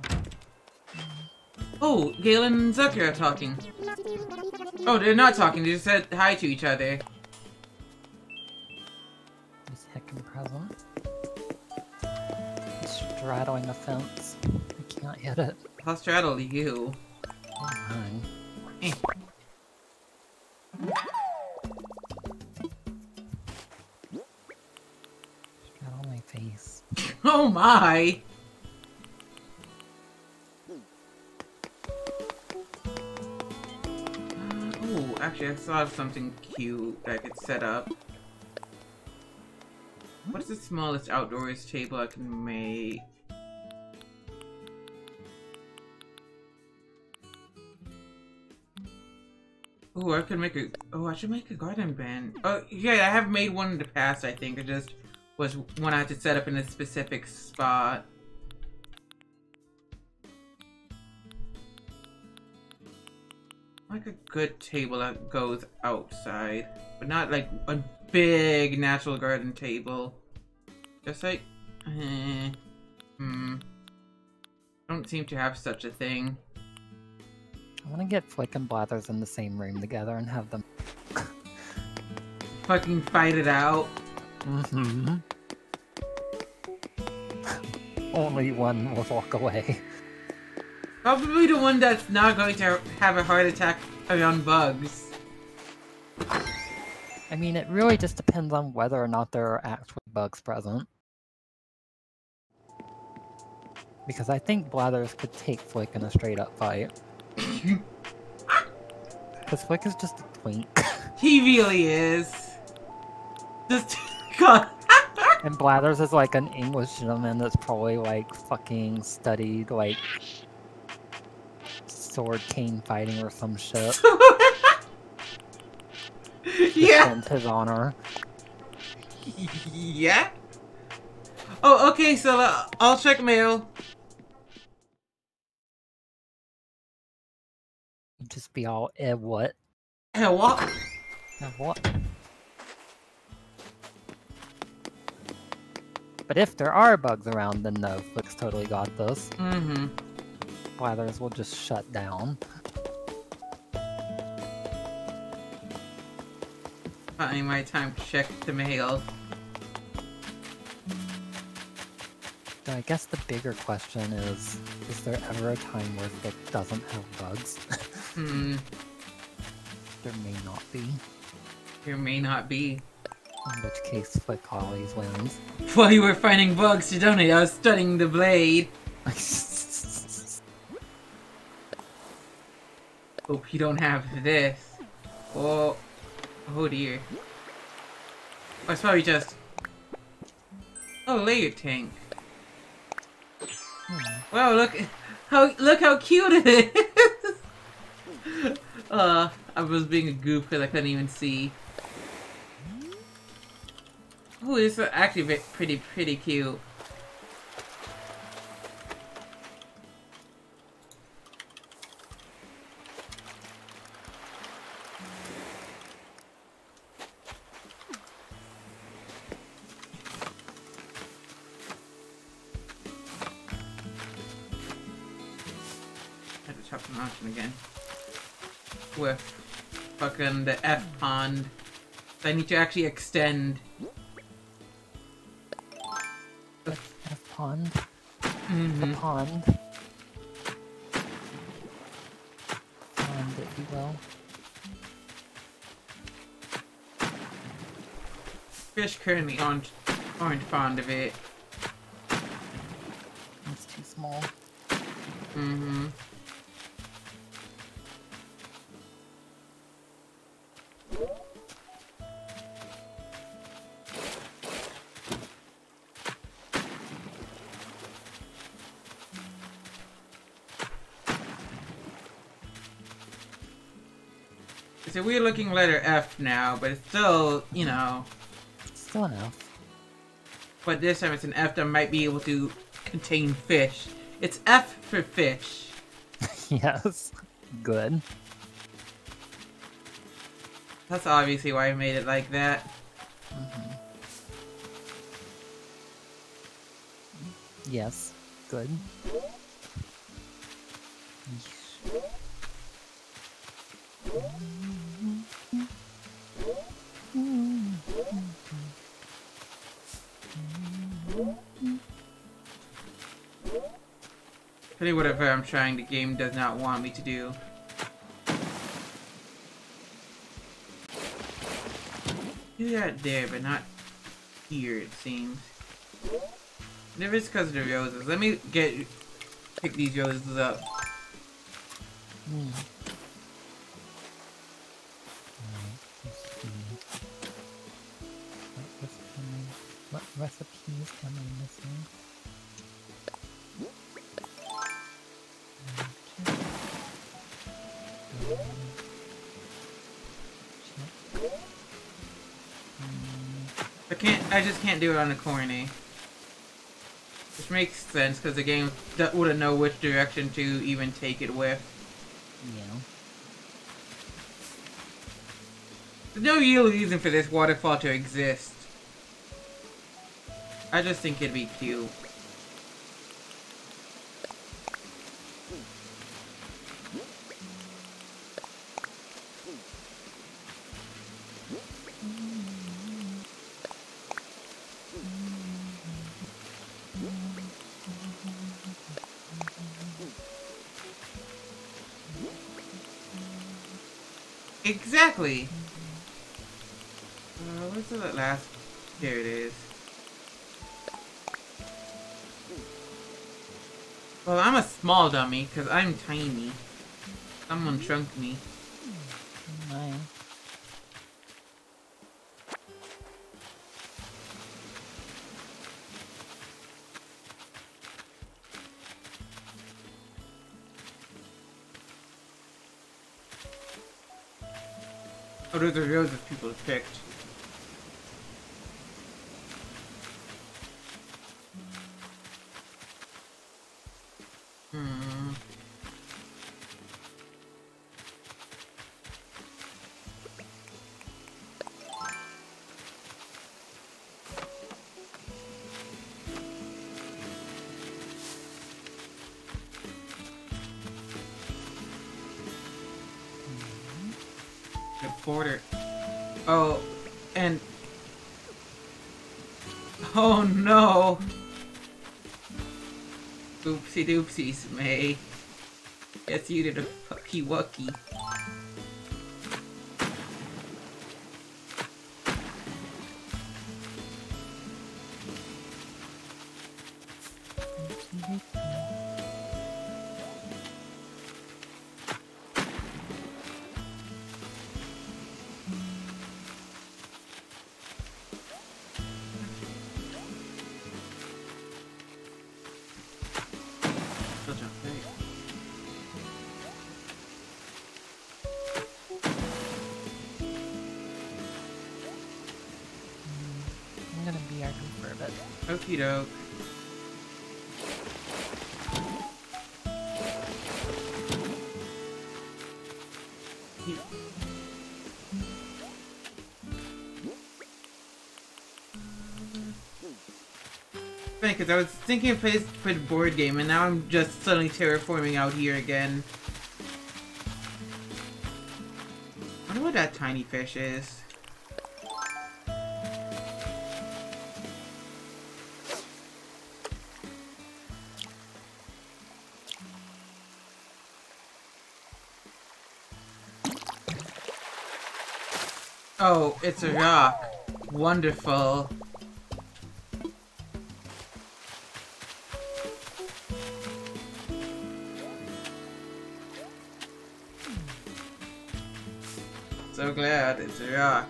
Oh, Galen and Zucker are talking. Oh, they're not talking. They just said hi to each other. This heckin' present. Straddling a fence. I can't hit it. I'll straddle you. Oh my. Eh. Straddle my face. Oh my! Actually, I saw something cute that I could set up. What is the smallest outdoors table I can make? Oh, I could make a. Oh, I should make a garden bed. Oh, yeah, I have made one in the past. I think it just was one I had to set up in a specific spot. Like a good table that goes outside, but not like a big natural garden table. Just like, eh, hmm. Don't seem to have such a thing. I want to get Flick and Blathers in the same room together and have them. Fucking fight it out. Mm-hmm. Only one will walk away. Probably the one that's not going to have a heart attack around bugs. I mean, it really just depends on whether or not there are actual bugs present. Because I think Blathers could take Flick in a straight up fight. Because Flick is just a twink. He really is. Just God. and Blathers is like an English gentleman that's probably like fucking studied like sword cane fighting or some shit. yeah. his honor. Yeah. Oh, okay. So uh, I'll check mail. Just be all, eh, what? And what? Eh, what? But if there are bugs around, then no, Flick's totally got this. Mm-hmm. Blathers will just shut down. Finally, my time to check the mail. So I guess the bigger question is, is there ever a time where Flick doesn't have bugs? Hmm. there may not be. There may not be. In which case, Flick always wins. While you were finding bugs, to donate, I was studying the blade. Hope you don't have this. Oh, oh dear. Oh, it's probably just. Oh, layer tank. Hmm. Wow, look how look how cute it is. Uh, I was being a goof because I couldn't even see. Oh, this is actually pretty, pretty cute. Again. With fucking the F pond. I need to actually extend. A pond. Mhm. A pond. Pond, if you will. Fish currently aren't aren't fond of it. Letter F now, but it's still, you know, Still enough. but this time it's an F that might be able to contain fish. It's F for fish. yes. Good. That's obviously why I made it like that. Yes. Good. Whatever I'm trying, the game does not want me to do. Do that there, but not here, it seems. Maybe it's because of the roses. Let me get pick these roses up. Hmm. What recipes am I missing? Can't do it on the corny. Which makes sense because the game wouldn't know which direction to even take it with. Yeah. There's no real reason for this waterfall to exist. I just think it'd be cute. Exactly. Uh, where's the last? Here it is. Well, I'm a small dummy because I'm tiny. Someone shrunk me. Fucky Okie doke. Because I was thinking of place for the board game, and now I'm just suddenly terraforming out here again. I wonder what that tiny fish is. It's a rock. Wonderful. So glad it's a rock.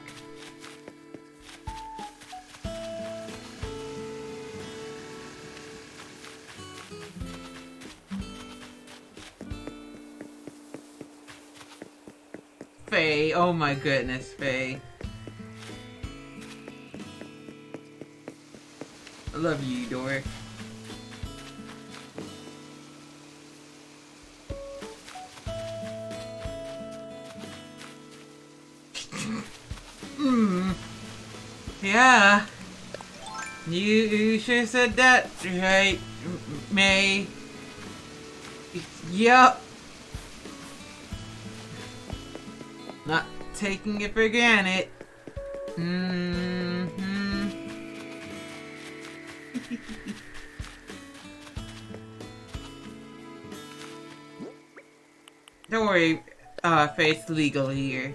Faye, oh my goodness, Faye. I love you, Doric. Hmm. Yeah. You, you should have said that, right, May? Yup. Not taking it for granted. Mm uh, Faith's legal here.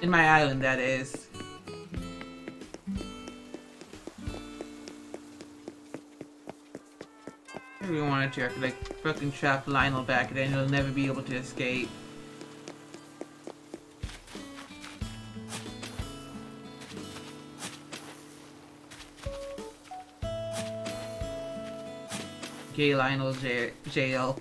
In my island, that is. If we wanted to, I could like fucking trap Lionel back and then he'll never be able to escape. Gay Lionel jail.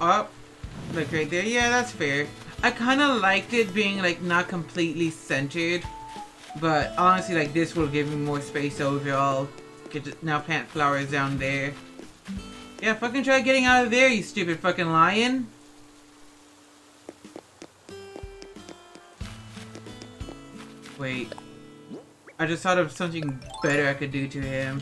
Up, like right there? Yeah, that's fair. I kind of liked it being like not completely centered, but honestly, like this will give me more space overall. To now plant flowers down there. Yeah, fucking try getting out of there, you stupid fucking lion. Wait. I just thought of something better I could do to him.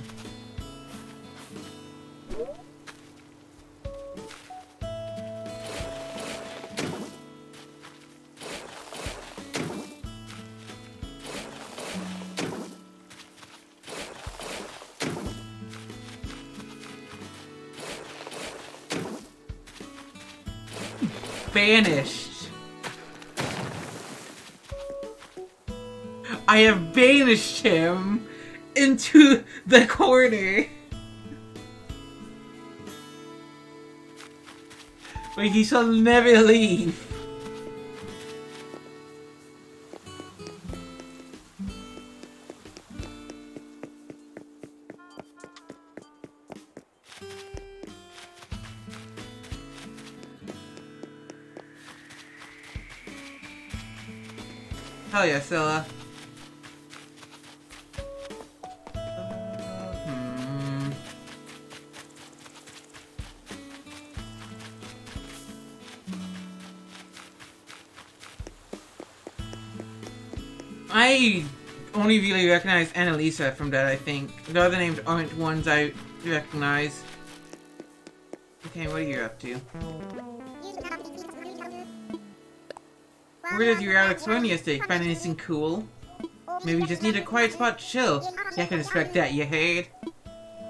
Shall never leave. Annalisa from that, I think. The other names aren't ones I recognize. Okay, what are you up to? Where did your Alex run yesterday? Find anything cool? Maybe you just need a quiet spot to chill. Yeah, I can respect that, you heard?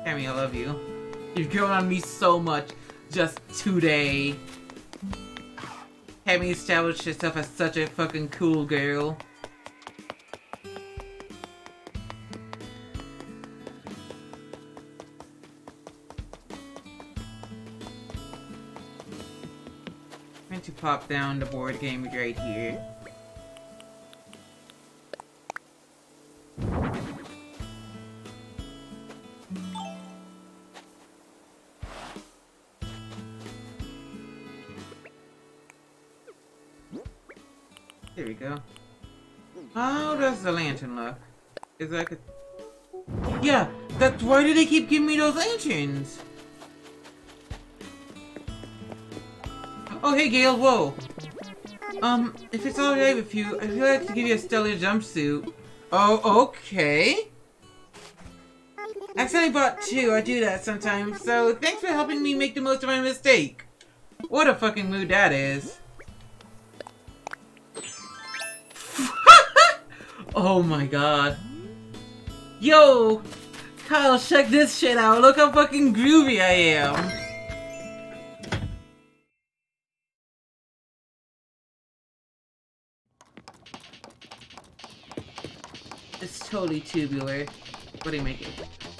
Cammi, I love you. You've grown on me so much just today. Cammi established herself as such a fucking cool girl. pop down the board game right here. There we go. Oh, How does the lantern look? Is that a... Yeah, that's why do they keep giving me those lanterns? Oh, hey, Gayle, whoa. Um, if it's alright with you, I'd like to give you a stellar jumpsuit. Oh, okay. I Accidentally bought two, I do that sometimes, so thanks for helping me make the most of my mistake. What a fucking mood that is. oh my god. Yo! Kyle, check this shit out. Look how fucking groovy I am. Totally tubular. What do you make it?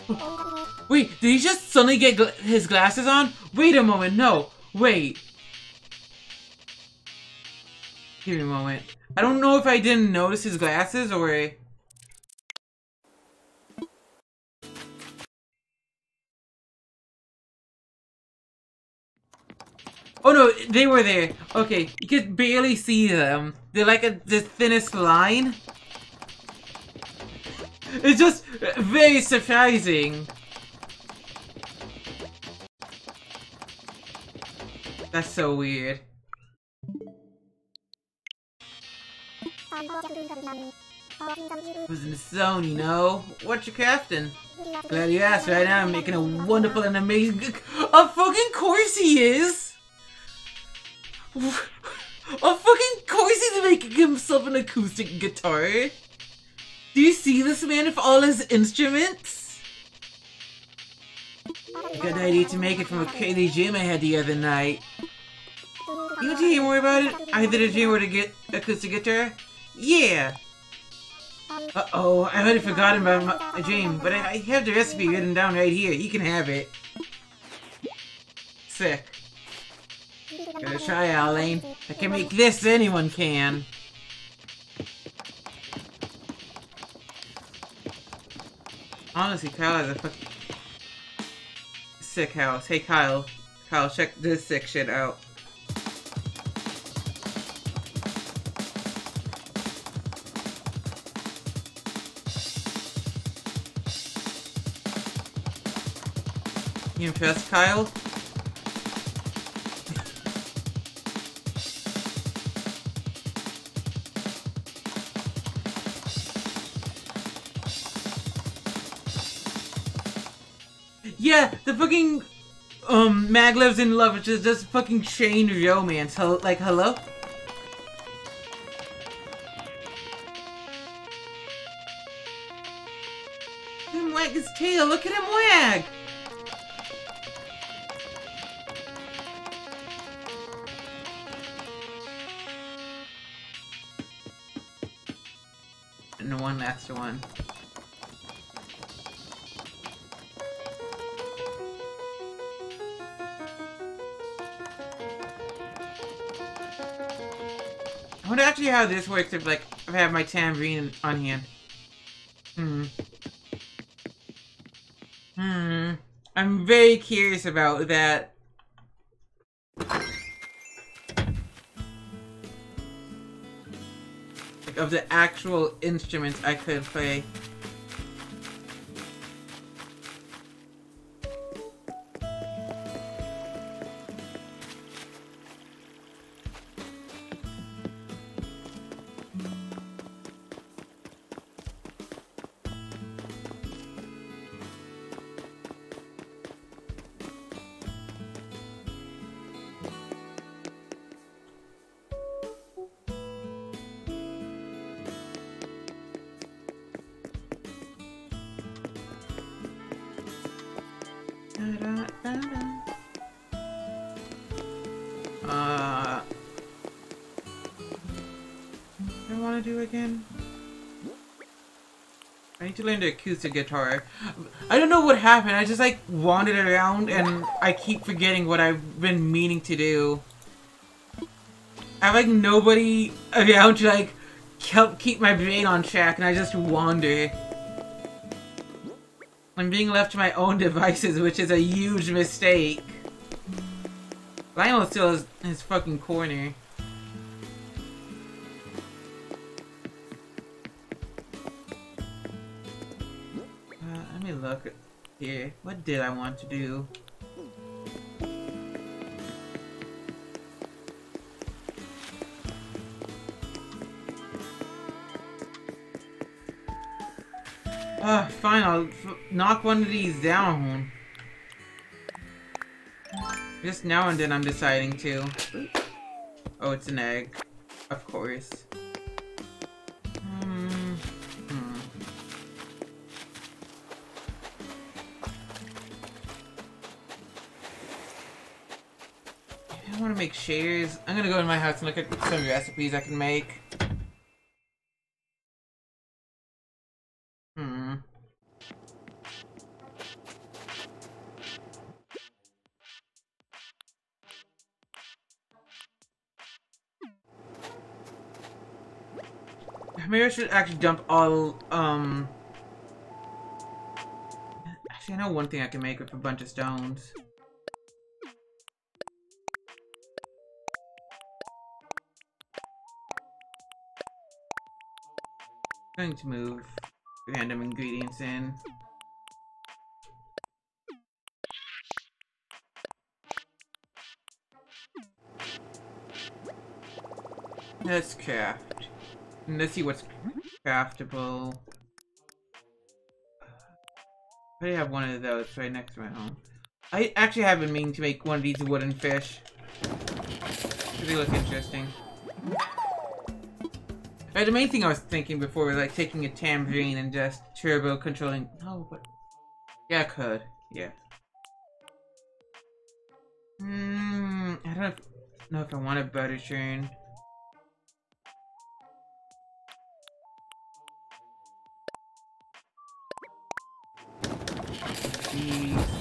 Wait, did he just suddenly get gl his glasses on? Wait a moment, no. Wait. Give me a moment. I don't know if I didn't notice his glasses or... Oh no, they were there. Okay, you could barely see them. They're like a, the thinnest line. It's just very surprising. That's so weird. Was in the zone, you know? What you crafting? Glad you asked. Right now, I'm making a wonderful and amazing. A fucking course he is. A fucking course he's making himself an acoustic guitar. Do you see this man with all his instruments? Good idea to make it from a crazy dream I had the other night. You want to hear more about it? I did a dream where to get acoustic guitar? Yeah! Uh-oh, I already forgotten about my dream, but I, I have the recipe written down right here. You can have it. Sick. Gotta try, Alain. I can make this, anyone can. Honestly, Kyle has a fucking sick house. Hey, Kyle. Kyle, check this sick shit out. You impressed, Kyle? Fucking um Maglev's in love, which is just fucking chain romance. Hel like, hello? Him wag his tail. Look at him wag. And one last one. Actually how this works if like I have my tambourine on hand. Hmm. Hmm. I'm very curious about that. Like of the actual instruments I could play. Acoustic guitar. I don't know what happened. I just like wandered around and I keep forgetting what I've been meaning to do. I have like nobody around to like help keep my brain on track and I just wander. I'm being left to my own devices, which is a huge mistake. Lionel still has his fucking corner. Did I want to do? Ah, fine, I'll knock one of these down. Just now and then I'm deciding to. Oh, it's an egg. Of course. Make. I'm gonna go in my house and look at some recipes I can make. Hmm. Maybe I should actually dump all, um... Actually, I know one thing I can make with a bunch of stones. Going to move random ingredients in. Let's craft. Let's see what's craftable. I have one of those right next to my home. I actually have been meaning to make one of these wooden fish. They look interesting. The main thing I was thinking before was like taking a tambourine and just turbo controlling. No, but yeah, I could. Yeah. Hmm. I don't know if I want a butter churn. These.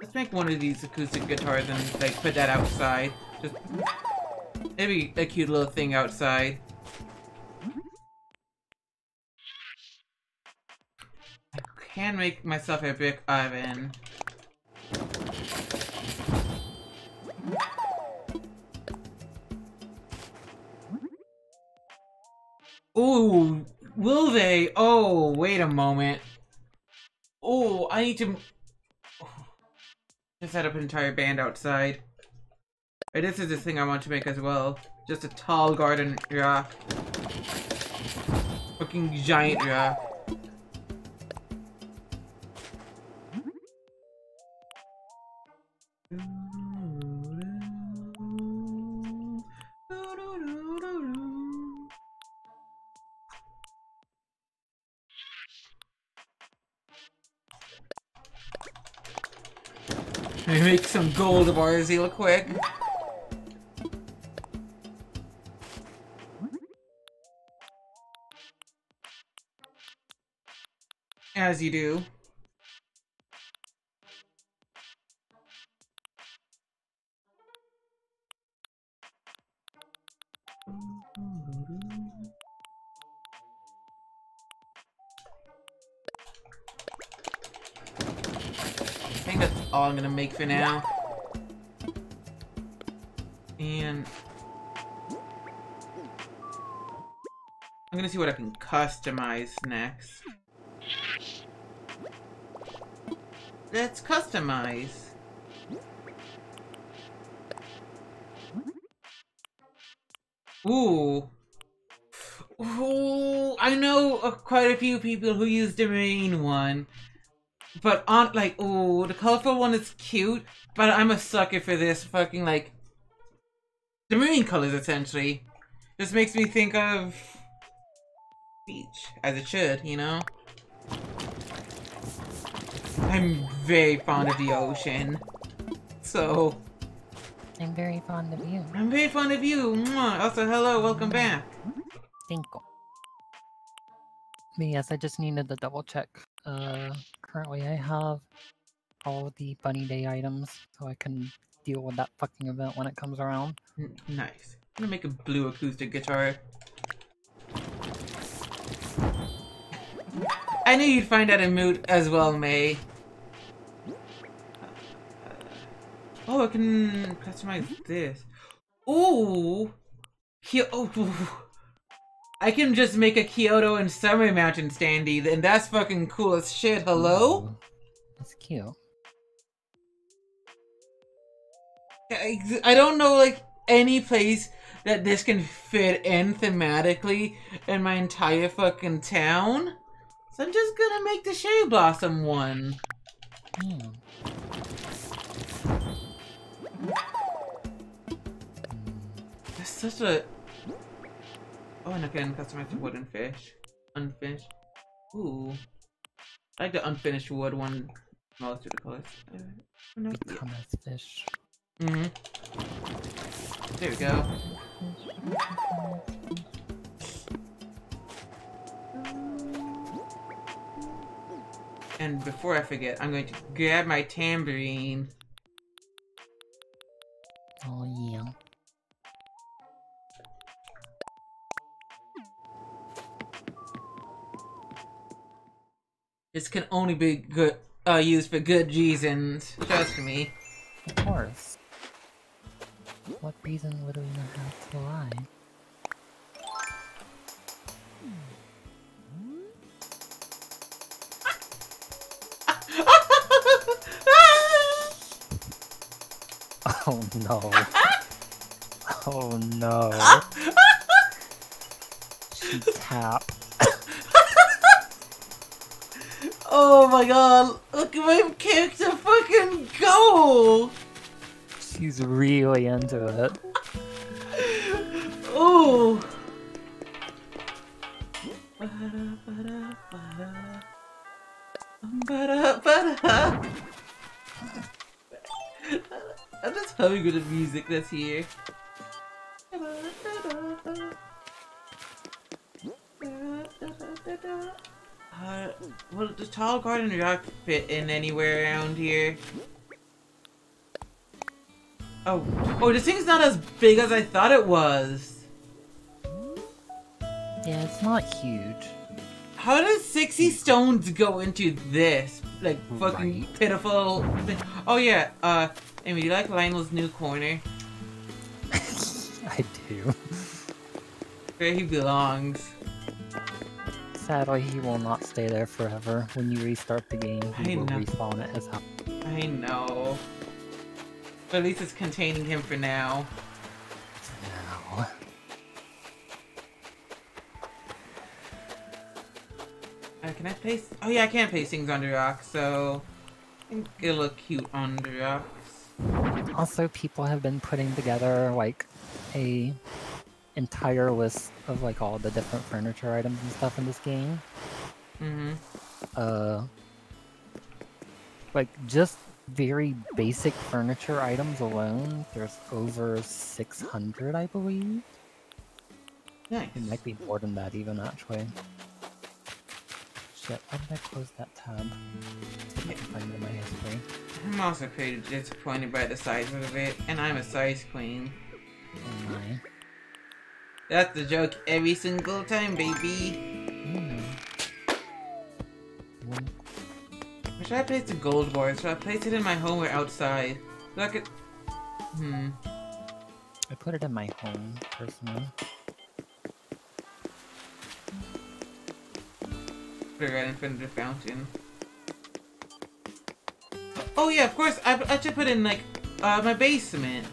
Let's make one of these acoustic guitars and like put that outside. Just maybe a cute little thing outside. I can make myself a brick oven. Oh, wait a moment. Oh, I need to set up an entire band outside. Right, this is the thing I want to make as well. Just a tall garden rock. Fucking giant rock. Gold bars real quick. As you do. I think that's all I'm gonna make for now. And I'm gonna see what I can customize next. Let's customize. Ooh. Ooh, I know uh, quite a few people who use the main one. But on like, ooh, the colorful one is cute, but I'm a sucker for this fucking like the marine colors essentially. This makes me think of beach, as it should, you know. I'm very fond of the ocean, so I'm very fond of you. I'm very fond of you. Mwah. Also, hello, welcome back. Thank you. Yes, I just needed to double check. Uh, currently I have all the bunny day items, so I can deal with that fucking event when it comes around. Nice. I'm gonna make a blue acoustic guitar. I knew you'd find that in mood as well, May. Uh, oh, I can customize this. Ooh! Kyoto. I can just make a Kyoto and Summer Mountain standee, and that's fucking cool as shit. Hello? That's cute. I, don't know like any place that this can fit in thematically in my entire fucking town. So I'm just gonna make the cherry blossom one. Hmm. That's such a Oh and I can customize the wooden fish. Unfinished. Ooh. I like the unfinished wood one. Most of the colors. Uh, no. Become fish. hmm There we go. And before I forget, I'm going to grab my tambourine. Oh yeah. This can only be good uh, used for good reasons. Trust me. Of course. What reason would we not have to lie? Oh no. Oh no. She tap. oh my god! Look at my character fucking go! She's really into it. Ooh. I'm just with the music that's here. Uh, will the tall garden rock fit in anywhere around here? Oh, oh, this thing's not as big as I thought it was. Yeah, it's not huge. How does 60 stones go into this? Like, fucking Right. pitiful thing? Oh, yeah, uh, Amy, do you like Lionel's new corner? I do. Where he belongs. Sadly, he will not stay there forever. When you restart the game, he I will know. respawn at his house. I know. But at least it's containing him for now. now. Uh, can I place? Oh yeah, I can place things under rocks, so I think it'll look cute under rocks. Also, people have been putting together like a entire list of like all the different furniture items and stuff in this game. Mm-hmm. Uh, like just very basic furniture items alone. There's over 600, I believe. Nice. It might be more than that even actually. Shit, why did I close that tab? I can find it in my history. I'm also pretty disappointed by the size of it, and I'm a size queen. Oh my. That's the joke every single time, baby. Hmm. Where should I place the gold board? Should I place it in my home or outside? So I could... Hmm. I put it in my home, personally. Put it right in front of the fountain. Oh yeah, of course. I, I should put in like uh, my basement.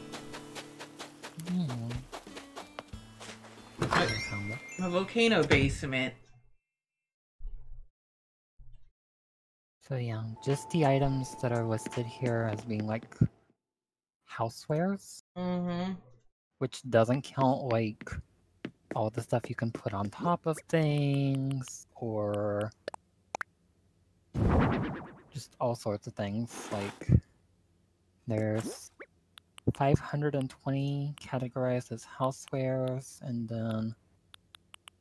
Hmm. I. My volcano basement. So yeah, just the items that are listed here as being like housewares, Mm-hmm. which doesn't count like all the stuff you can put on top of things or just all sorts of things like there's 520 categorized as housewares, and then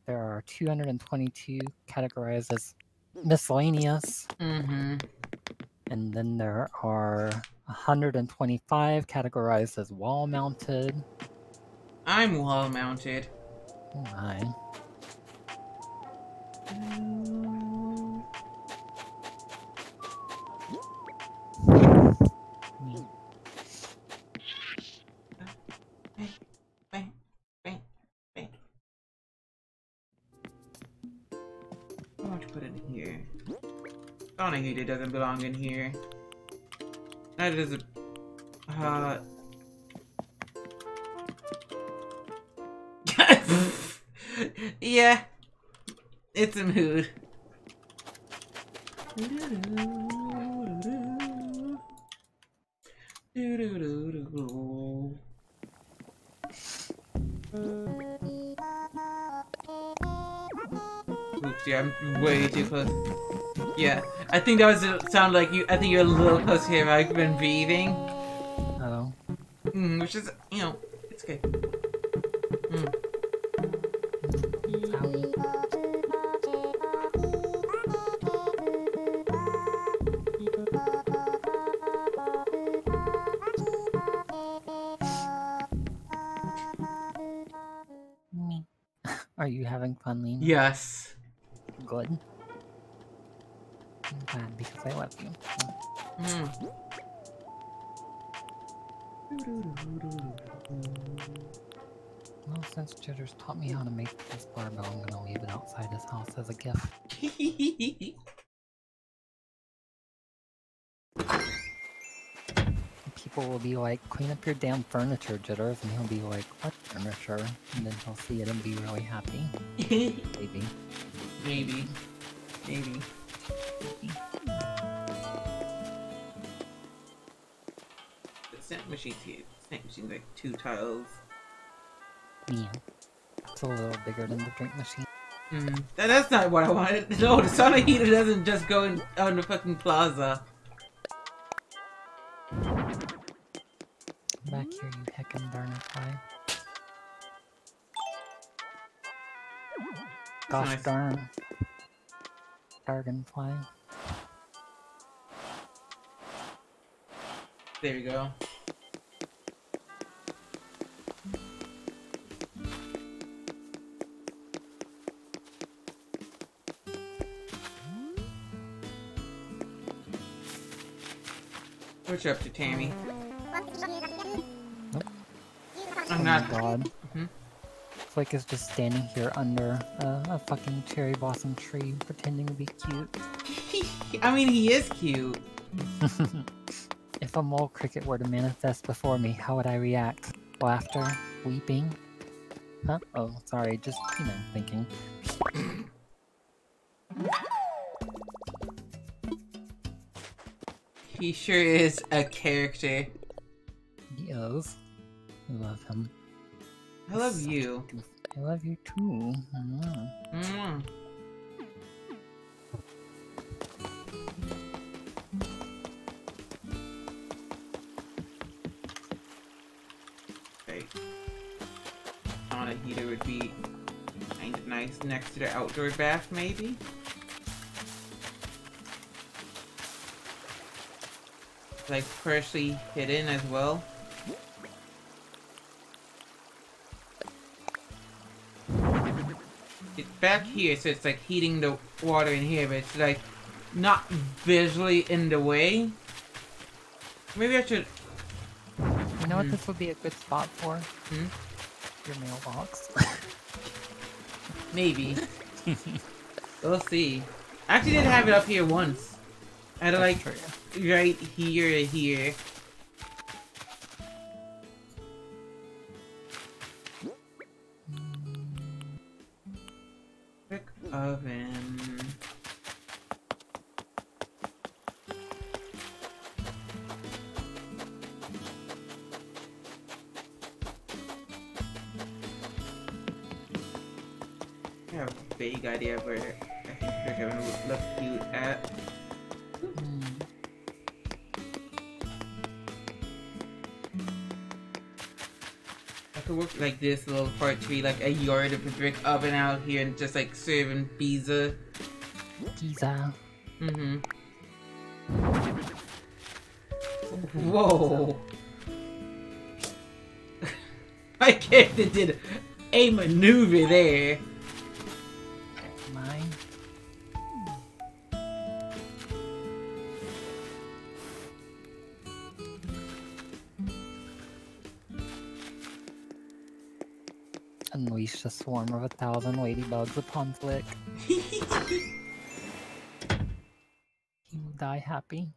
there are 222 categorized as miscellaneous, Mm-hmm. and then there are 125 categorized as wall mounted. I'm wall mounted. Oh my. Neat. Heater doesn't belong in here. Neither does it. Uh. yeah. It's a mood. Oops, yeah, I'm way too close. Yeah, I think that was a sound like you. I think you're a little close here. I've been breathing, Oh. mm, which is, you know, it's okay. Mm. Are you having fun, Lena? Yes. Good. Glad love you. Mm. Well, since Jitter's taught me how to make this barbell, I'm gonna leave it outside his house as a gift. People will be like, clean up your damn furniture, Jitters, and he'll be like, what furniture? And then he'll see it and be really happy. Maybe. Maybe. Maybe. The snap machine's here. Snap machine's like two tiles. Yeah. It's a little bigger than the drink machine. Mm. That, that's not what I wanted. No, the sauna heater doesn't just go in on the fucking plaza. Back here, you heckin' darn fly. Gosh nice. darn. Dragonfly. There you go. What you up to, Tammy? Nope. I'm oh, oh not. my god. Mm-hmm. Flick is just standing here under a, a fucking cherry blossom tree pretending to be cute. I mean, he is cute. if a mole cricket were to manifest before me, how would I react? Laughter? Weeping? Huh? Oh, sorry, just, you know, thinking. He sure is a character. He is. I love him. I love you. I love you too. Mm. Mwah. Okay. Sauna heater would be kind of nice next to the outdoor bath, maybe. Like partially hidden as well. It's back here, so it's like heating the water in here, but it's like not visually in the way. Maybe I should. You know what Hmm. this would be a good spot for? Hmm? Your mailbox. Maybe. we'll see. I actually did have it up here once. I it like true. Right here here. This little be like a yard of a brick oven out here and just like serving pizza. Pizza. Mm-hmm. Whoa. My character did a maneuver there. Swarm of a thousand ladybugs upon Flick. He will die happy.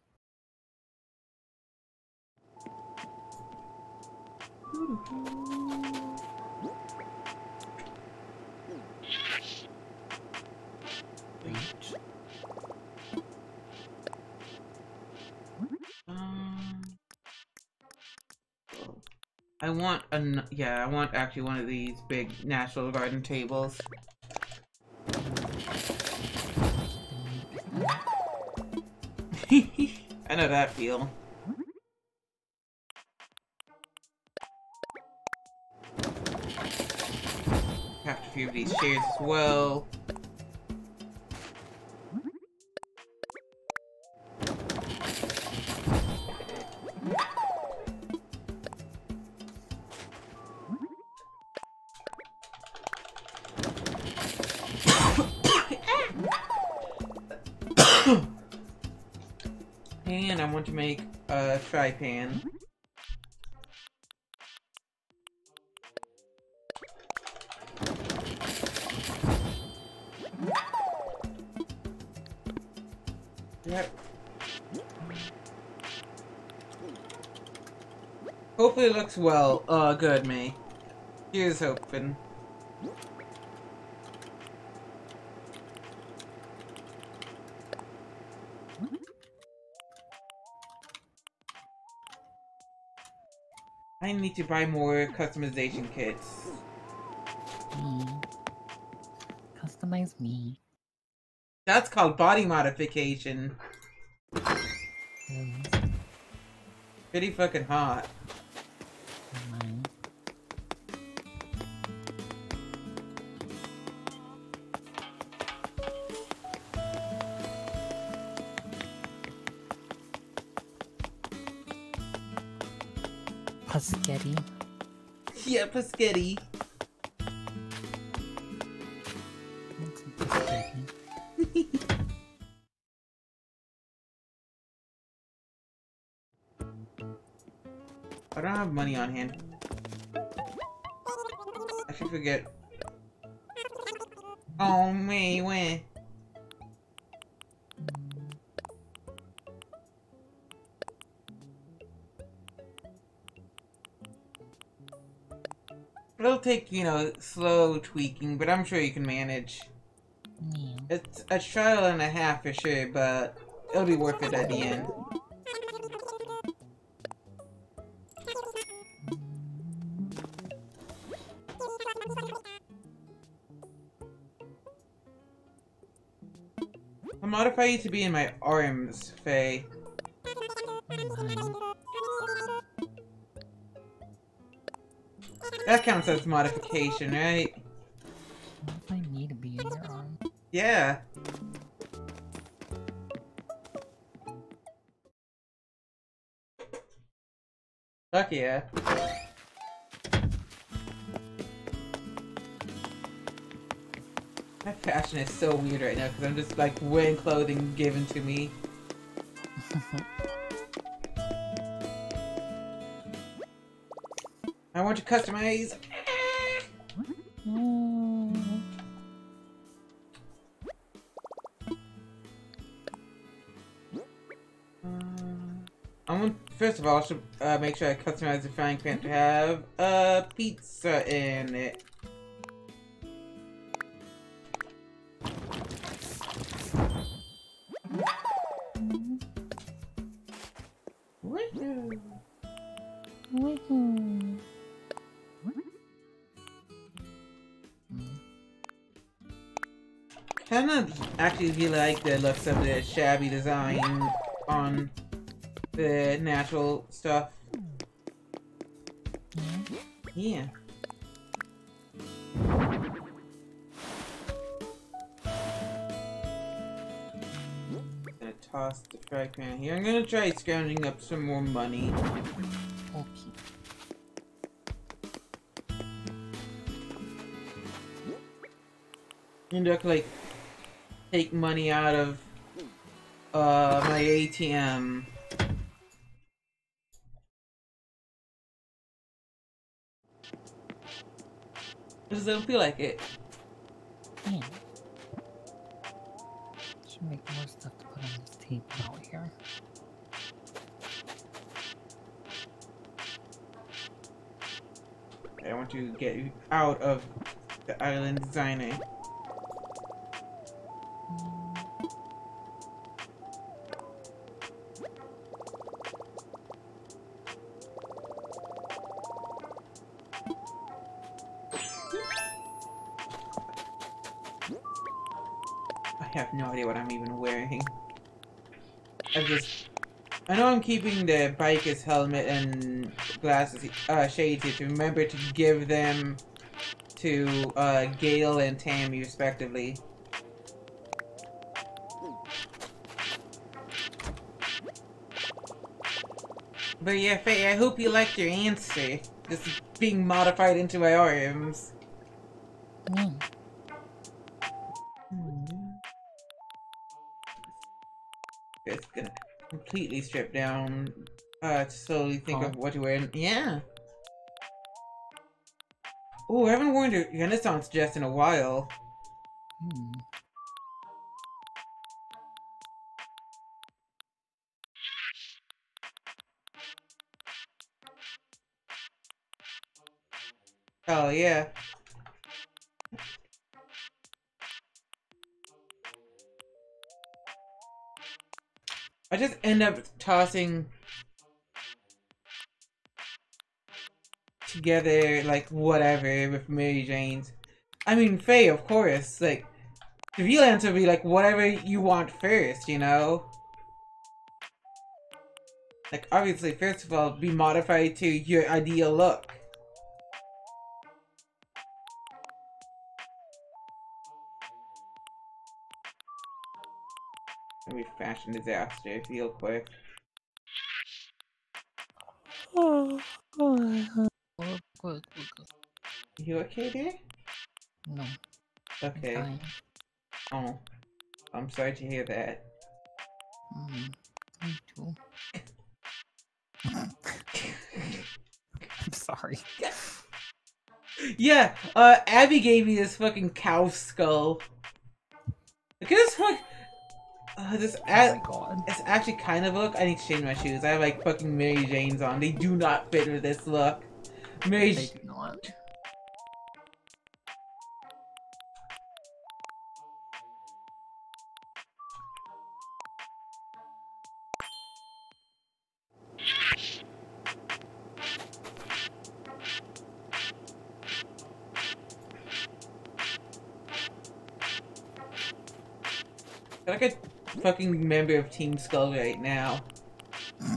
An yeah, I want actually one of these big natural garden tables. I know that feel. Craft a few of these chairs as well. Make a fry pan. Yep. Hopefully it looks well. Uh, good, me. Here's hoping. I need to buy more customization kits. Me. Customize me. That's called body modification. Pretty fucking hot. Yeah, It'll you know, slow tweaking, but I'm sure you can manage. Yeah. It's a trial and a half for sure, but it'll be worth it at the end. I'll modify you to be in my arms, Faye. That counts as modification, right? I need to be in your arm? Yeah. Fuck yeah. My fashion is so weird right now because I'm just like wearing clothing given to me. want to customize. Mm. Um, I want first of all, I should uh, make sure I customize the frying pan to have a pizza in it. actually you like the looks of the shabby design on the natural stuff. Yeah. Gonna toss the fry pan here. I'm gonna try scrounging up some more money. Okay. And look like take money out of uh my ATM. Just don't feel like it. Hmm. Should make more stuff to put on this table out here. I want to get you out of the island designing. Keeping the biker's helmet and glasses, uh, shades here to remember to give them to, uh, Gayle and Tammy, respectively. But yeah, Faye, I hope you liked your answer. This is being modified into my arms. Hmm. Completely strip down uh to slowly think Oh. of what to wear. Yeah. Oh, I haven't worn a Renaissance dress in a while. Hmm. Oh yeah. I just end up tossing together like whatever with Mary Jane's. I mean Faye, of course. Like the real answer would be like whatever you want first, you know? Like obviously first of all be modified to your ideal look. Disaster real quick. Oh, good, good, good, good. You okay there? No, I'm Okay. fine. Oh. I'm sorry to hear that. Mm, me too. I'm sorry. Yeah, uh, Abby gave me this fucking cow skull. Look at this fuck. Uh, this Oh it's actually kind of a look. I need to change my shoes. I have like fucking Mary Jane's on. They do not fit with this look. Mary. They do not. Fucking member of Team Skull right now.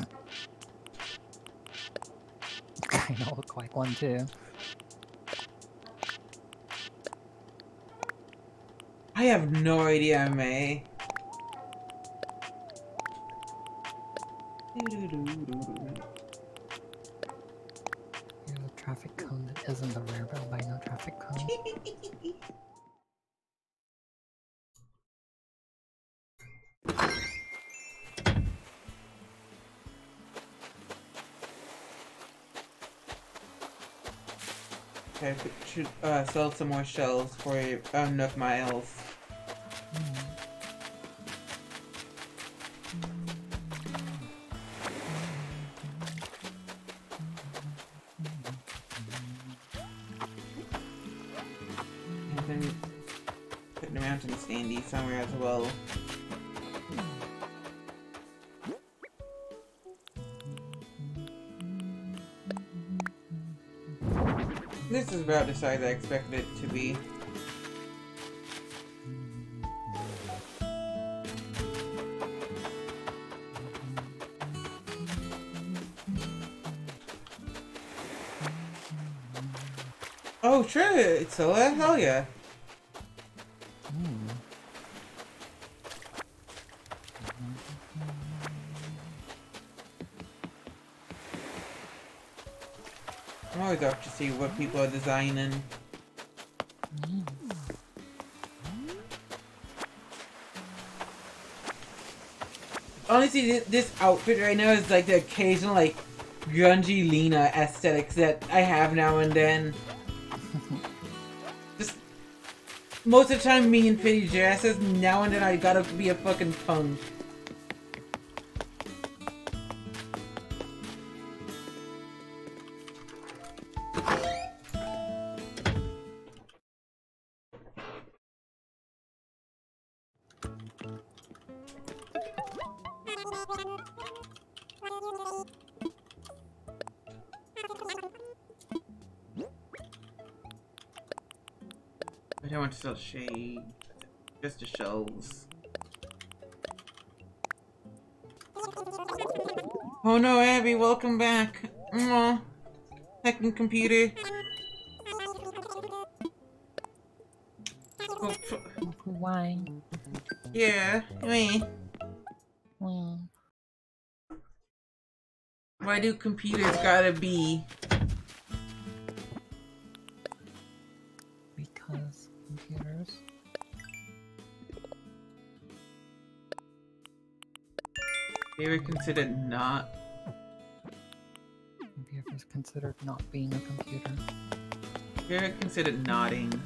Kind of look like one too. I have no idea, I May. Uh, sell some more shells for Nook Miles. Size I expected it to be. Oh, sure, it's a hell yeah. See what people are designing. Honestly, this, this outfit right now is like the occasional like grungy Lena aesthetics that I have now and then. Just most of the time, me in pretty dresses. Now and then, I gotta be a fucking punk. Want to sell shade. Just the shells. Oh no, Abby, welcome back. Aw. Second computer. Oh, Why? yeah, me. Why do computers gotta be? Considered not. Computers considered not being a computer. Were considered nodding.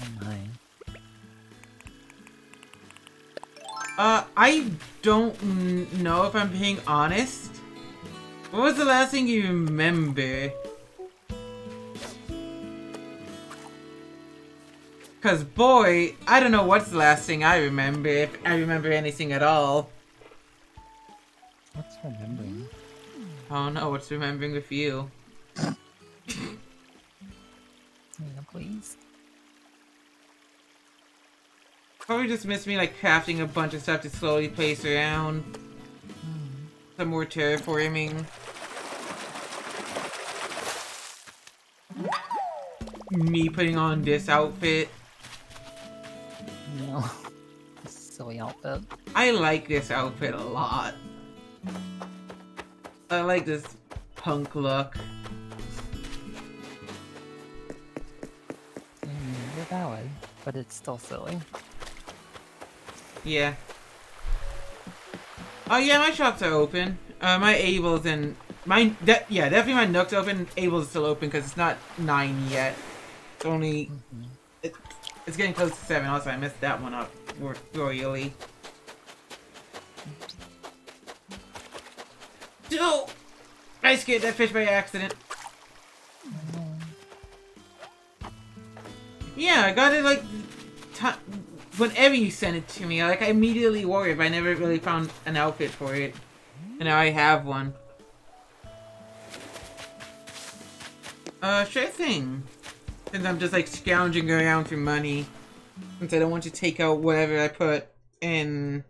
Oh my. Uh, I don't n- know if I'm being honest. What was the last thing you remember? Cause boy, I don't know what's the last thing I remember, if I remember anything at all. I don't what's remembering with you. Yeah, please. Probably just miss me like crafting a bunch of stuff to slowly place around. Hmm. Some more terraforming. Me putting on this outfit. No. Silly outfit. I like this outfit a lot. I like this punk look. I you're valid, but it's still silly. Yeah. Oh yeah, my shops are open. Uh, my Able's and my yeah, definitely my Nook's open. Able's still open because it's not nine yet. It's only Mhm. it, it's getting close to seven. Also, I messed that one up ro- royally. I scared that fish by accident. Yeah, I got it like whenever you sent it to me. Like I immediately worried, but I never really found an outfit for it. And now I have one. Uh, sure thing. Since I'm just like scrounging around for money. Since I don't want to take out whatever I put in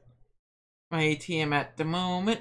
my ATM at the moment.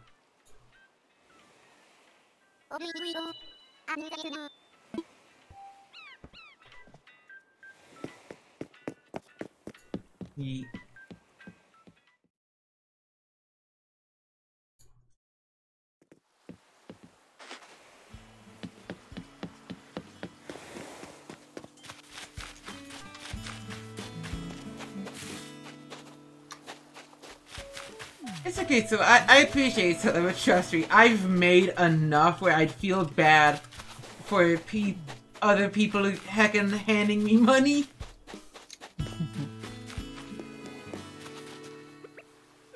having them be closed. Only my best friends. Yeet. It's okay, so I, I appreciate it, but uh, trust me, I've made enough where I'd feel bad for pe- other people heckin' handing me money.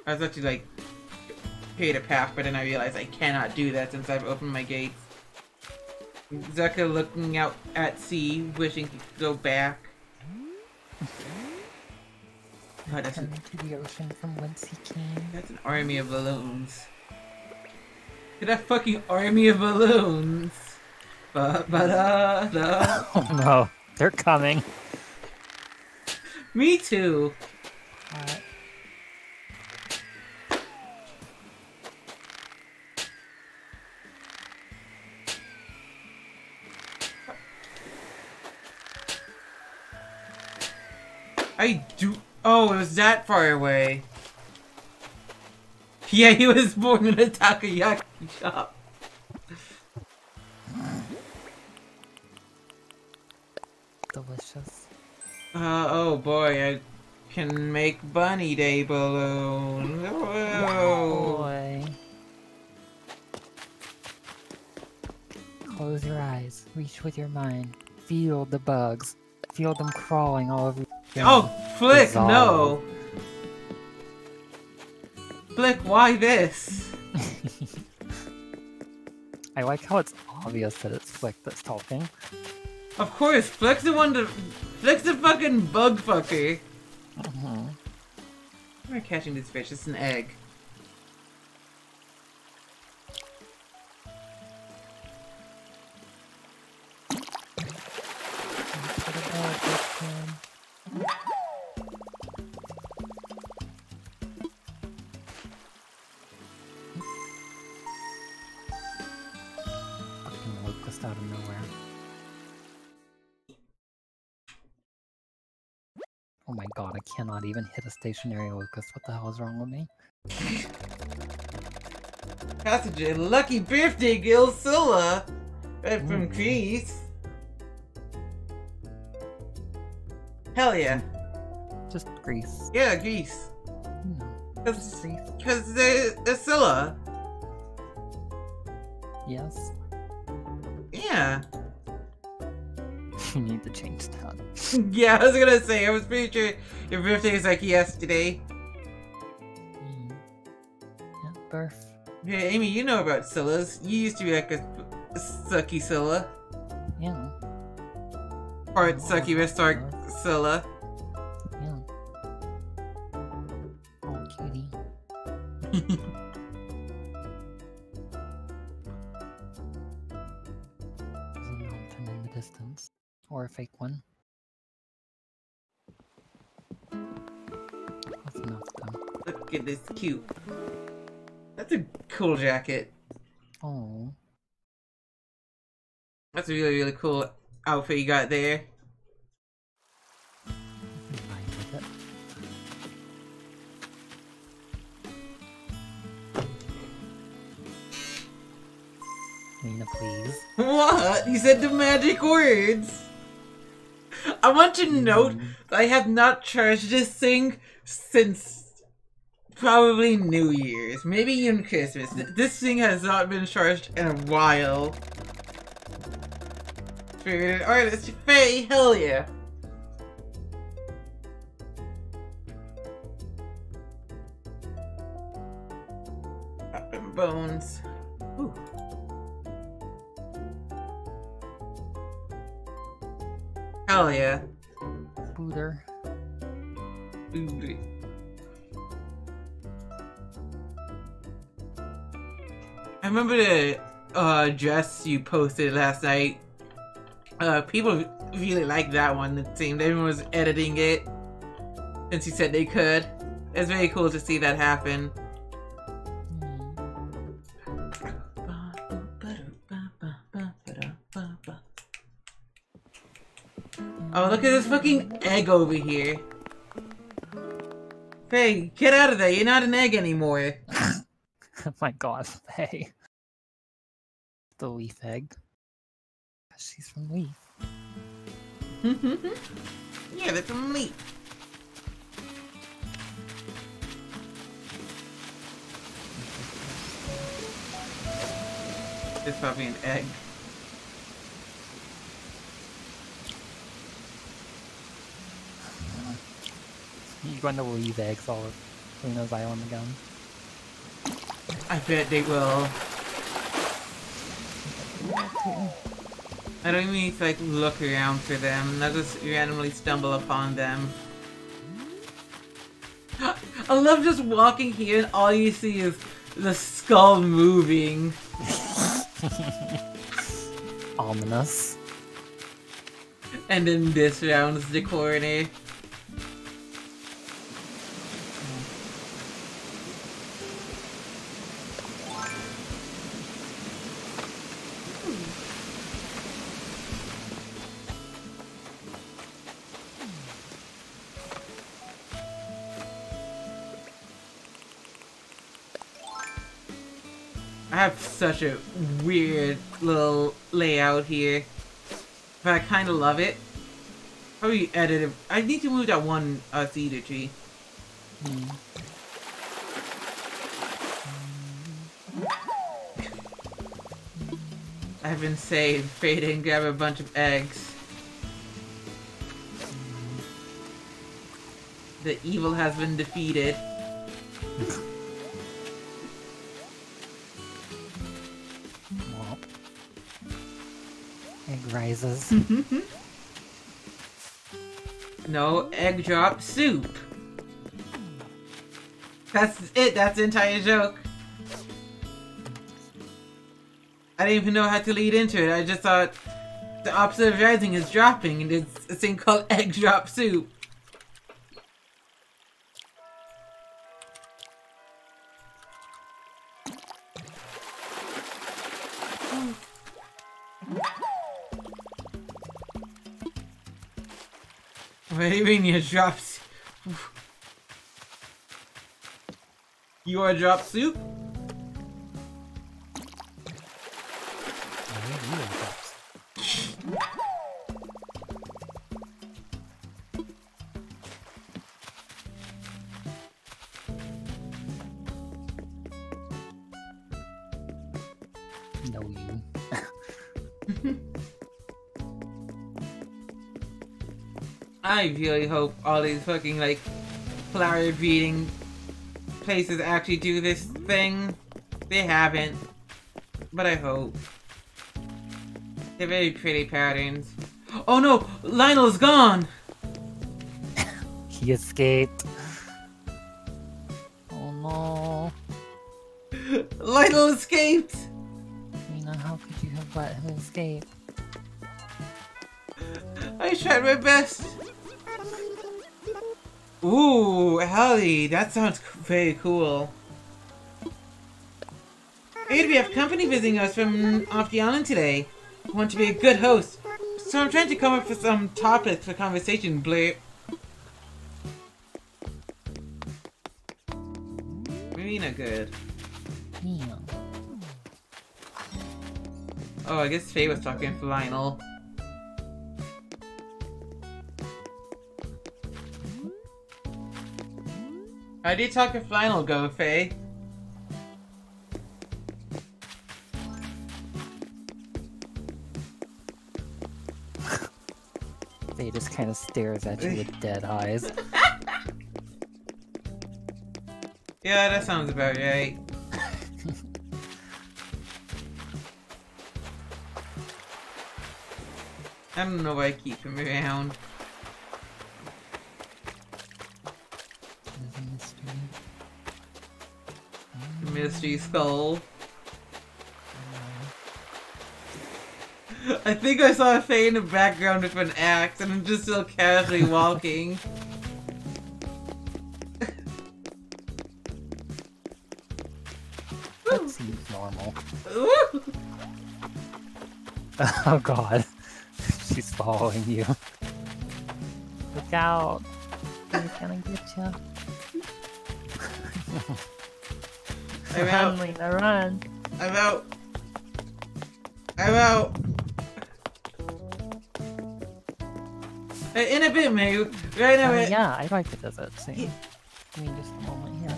I was actually like pay a path, but then I realized I cannot do that since I've opened my gates. Zucker looking out at sea, wishing he could go back. God, that's, an, to the ocean from whence he came. that's an army of balloons. Get that fucking army of balloons. Ba ba da da. Oh no, they're coming. Me too. Alright. I do. Oh, it was that far away. Yeah, he was born in a takoyaki shop. Delicious. Uh, oh boy, I can make bunny day balloon. Whoa. Boy. Close your eyes. Reach with your mind. Feel the bugs. Feel them crawling all over. your Oh, Flick, no. Flick, why this? I like how it's obvious that it's Flick that's talking. Of course, Flick's the one to. Flick's the fucking bug fucker. Mhm. We're catching this fish. It's an egg. Cannot even hit a stationary locust. What the hell is wrong with me? Passenger, lucky birthday, Gilsilla! Right from Ooh. Greece. Hell yeah. Just Greece. Yeah, Greece. Hmm, Cause, Greece. cause they're, they're Scylla. Yes. Yeah. You need to change that. yeah, I was gonna say, I was pretty sure your birthday was like yesterday. Hmm. Yeah, birth. Yeah, Amy, you know about Scyllas. You used to be like a, a sucky Scylla. Yeah. Part sucky restored Scylla. Yeah. Oh, cutie. fake one. That's enough though. Look at this cute. That's a cool jacket. Oh. That's a really, really cool outfit you got there. I'm fine with it. Nina, please. What? You said the magic words. I want to note Mm. that I have not charged this thing since probably New Year's, maybe even Christmas. This thing has not been charged in a while. Spirited artist, Faye, hell yeah. Up in bones. Hell yeah. Booter. Ooh. I remember the uh, dress you posted last night. Uh, people really liked that one. It seemed everyone was editing it since you said they could. It's very cool to see that happen. Oh, look at this fucking egg over here. Hey, get out of there. You're not an egg anymore. Oh my god, hey. The leaf egg. She's from Leaf. yeah, that's from Leaf. It's probably an egg. You're going to leave eggs all over Luna's Island again. I bet they will. I don't even need to like look around for them. I'll just randomly stumble upon them. I love just walking here and all you see is the skull moving. Ominous. And then this rounds the corner. Such a weird little layout here. But I kind of love it. Probably edit it. I need to move that one uh, cedar tree. Hmm. I've been saved. Fade and grab a bunch of eggs. The evil has been defeated. rises. Mm-hmm. No egg drop soup. That's it. That's the entire joke. I didn't even know how to lead into it. I just thought the opposite of rising is dropping, and it's a thing called egg drop soup. What do you are drop soup? I really hope all these fucking like flower breeding places actually do this thing. They haven't. But I hope. They're very pretty patterns. Oh no! Lionel's gone! He escaped. Oh no. Lionel escaped! Mina, how could you have let him escape? I tried my best. Ooh, Hallie, that sounds very cool. Hey, we have company visiting us from off the island today. I want to be a good host, so I'm trying to come up with some topics for conversation, Blair. Maybe not good. Yeah. Oh, I guess Faye was talking for Lionel. How did talk to Lionel go, Faye? They just kind of stares at you with dead eyes. Yeah, that sounds about right. I don't know why I keep him around. Mystery Skull. I think I saw a Faye in the background with an axe and I'm just still casually walking. That seems normal. Oh god. She's following you. Look out. She's gonna get you. I'm Run, out. Lena, run. I'm out. I'm out. In a bit, May. Right now, Uh, yeah, I'd like to visit soon. Yeah. Give me just a moment here.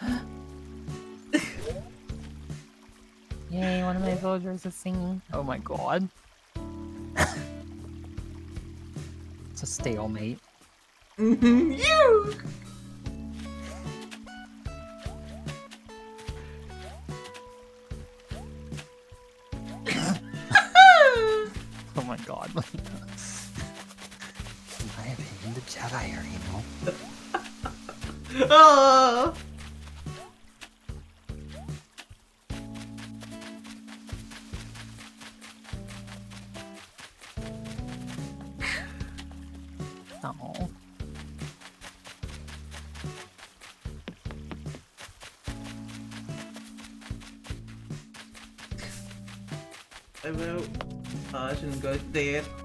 Yay, one of my villagers is singing. Oh my god. A stalemate. you. Oh my god. My I have Jedi are, you know? Oh! And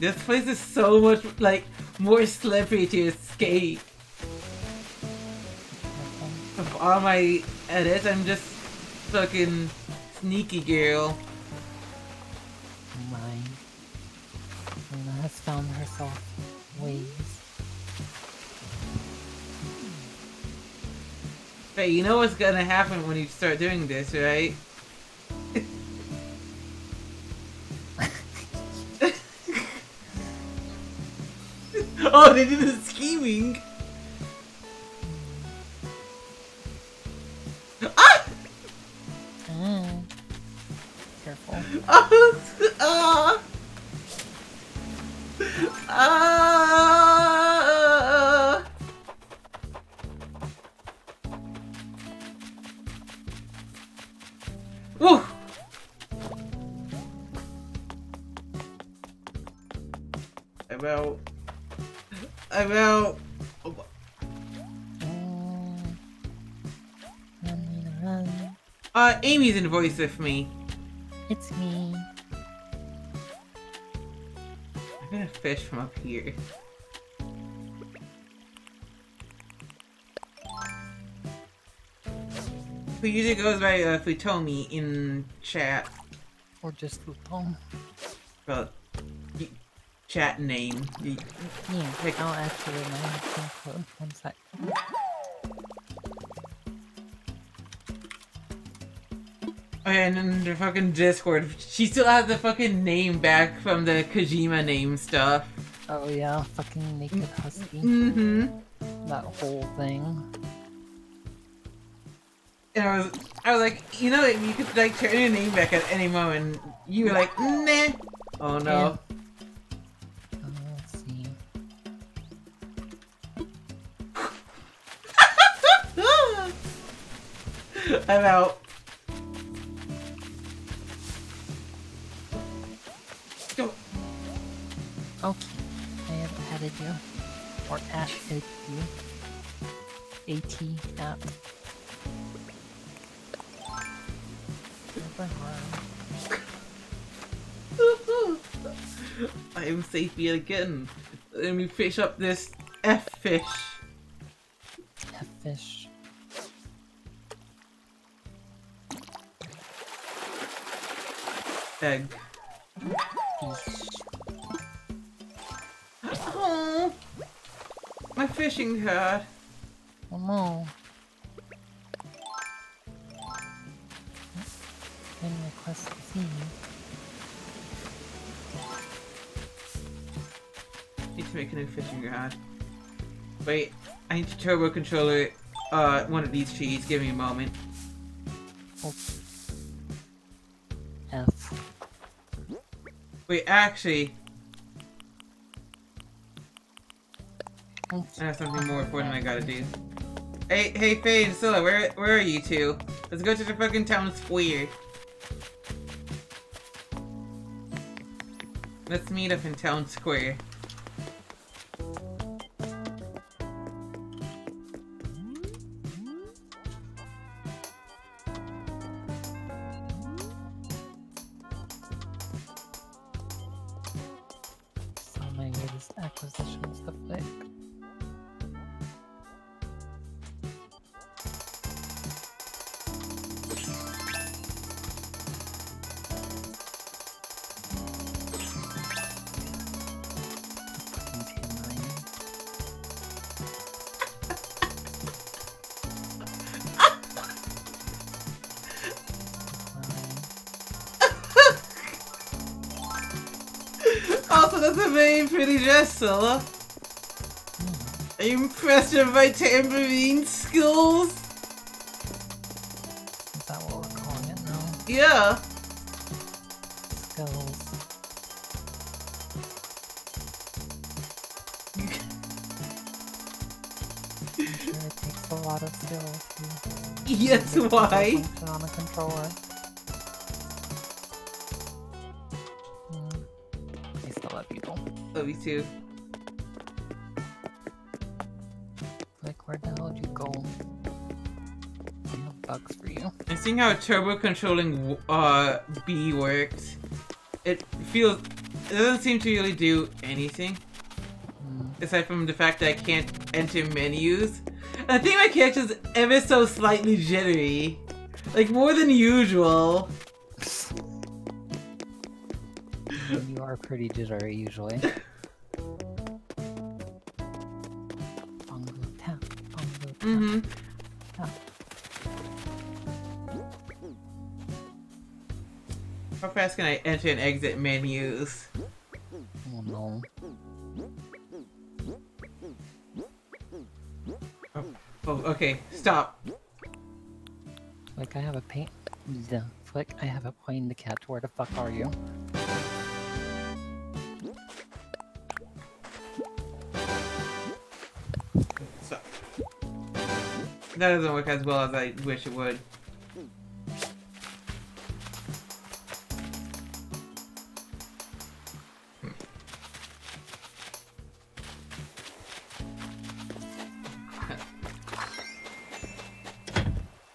This place is so much like more slippery to escape. Of all my edits, I'm just fucking sneaky girl. Mine. Luna has found herself ways. Hey, you know what's gonna happen when you start doing this, right? Oh, they In voice with me. It's me. I'm gonna fish from up here. Who usually goes by uh, Futomi in chat. Or just Luton. Well, chat name. Yeah, Like- I'll actually my. One sec. And then the fucking Discord. She still has the fucking name back from the Kojima name stuff. Oh yeah, fucking naked husky. Mm-hmm. That whole thing. And I was, I was like, you know, you could like turn your name back at any moment. You were like, nah. Oh no. Uh. I'm out. Harm. I am safe yet again. Let me fish up this F fish. Turbo controller uh one of these trees. Give me a moment. F. Wait, actually, I have something more important I gotta do. Hey, hey, Faye and Scylla, where where are you two? Let's go to the fucking town square. Let's meet up in town square. Scylla. Are you impressed with my tambourine skills? Is that what we're calling it now? Yeah. Skills. Sure it takes a lot of skill to Yes, why? on a controller. Hmm. I still love though. Love you too. Seeing how turbo controlling uh B works, it feels it doesn't seem to really do anything Hmm. aside from the fact that I can't enter menus. I think my character's ever so slightly jittery, like more than usual. you are pretty jittery usually. How fast can I enter and exit menus? Oh no. Oh, oh, okay, stop. Like I have a paint. The flick. I have a plane to catch. Where the fuck are you? Stop. That doesn't work as well as I wish it would.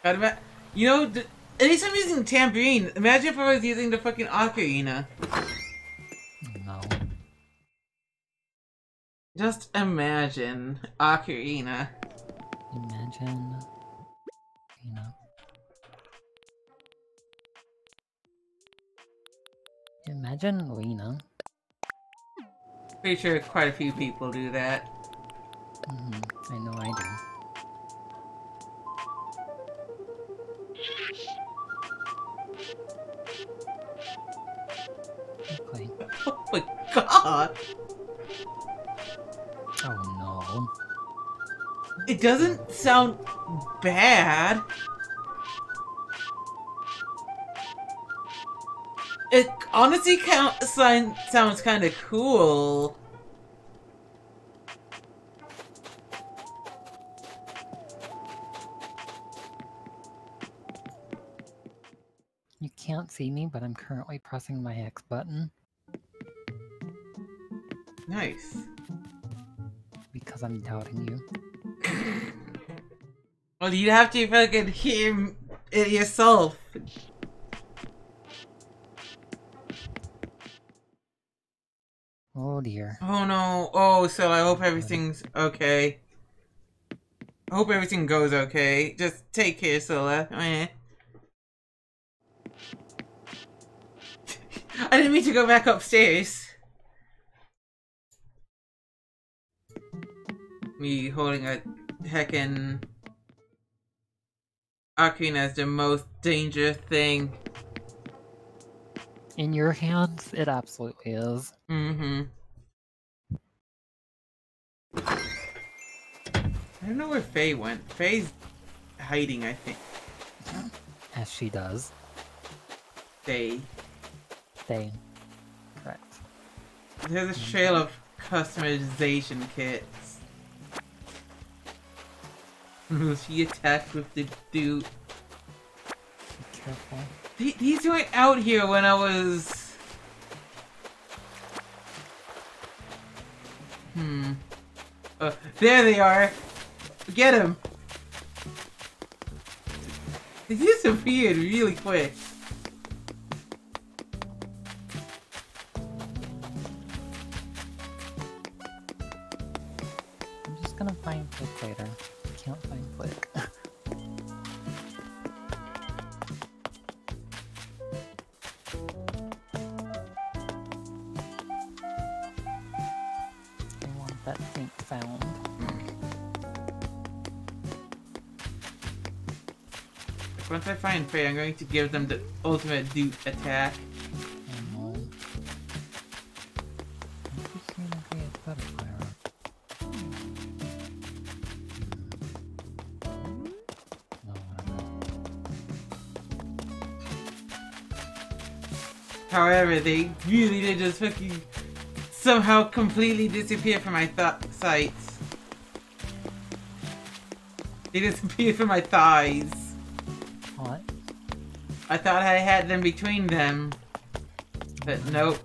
God, you know, at least I'm using tambourine. Imagine if I was using the fucking ocarina. No. Just imagine ocarina. Imagine. You know. Imagine Lena. Pretty sure quite a few people do that. hmm I know I do. God! Oh no. It doesn't sound bad. It honestly count, sign, sounds kind of cool. You can't see me, but I'm currently pressing my X button Nice. because I'm doubting you. Well, you'd have to fucking hear it yourself. Oh dear. Oh no. Oh, so I hope everything's okay. I hope everything goes okay. Just take care, Sola. Eh. I didn't mean to go back upstairs. Me holding a heckin' Ocarina is the most dangerous thing. In your hands, it absolutely is. Mm-hmm. I don't know where Faye went. Faye's hiding, I think. As she does. Faye. They. Correct. There's a trail of customization kits. She attacked with the dude. Be careful. Th- These weren't out here when I was. Hmm. Uh, there they are. Get him. They disappeared really quick. I'm just gonna find Flick later. Okay, I'm going to give them the ultimate dupe attack. However, they really did just fucking somehow completely disappear from my sights. They disappeared from my thighs. I thought I had them between them. But nope.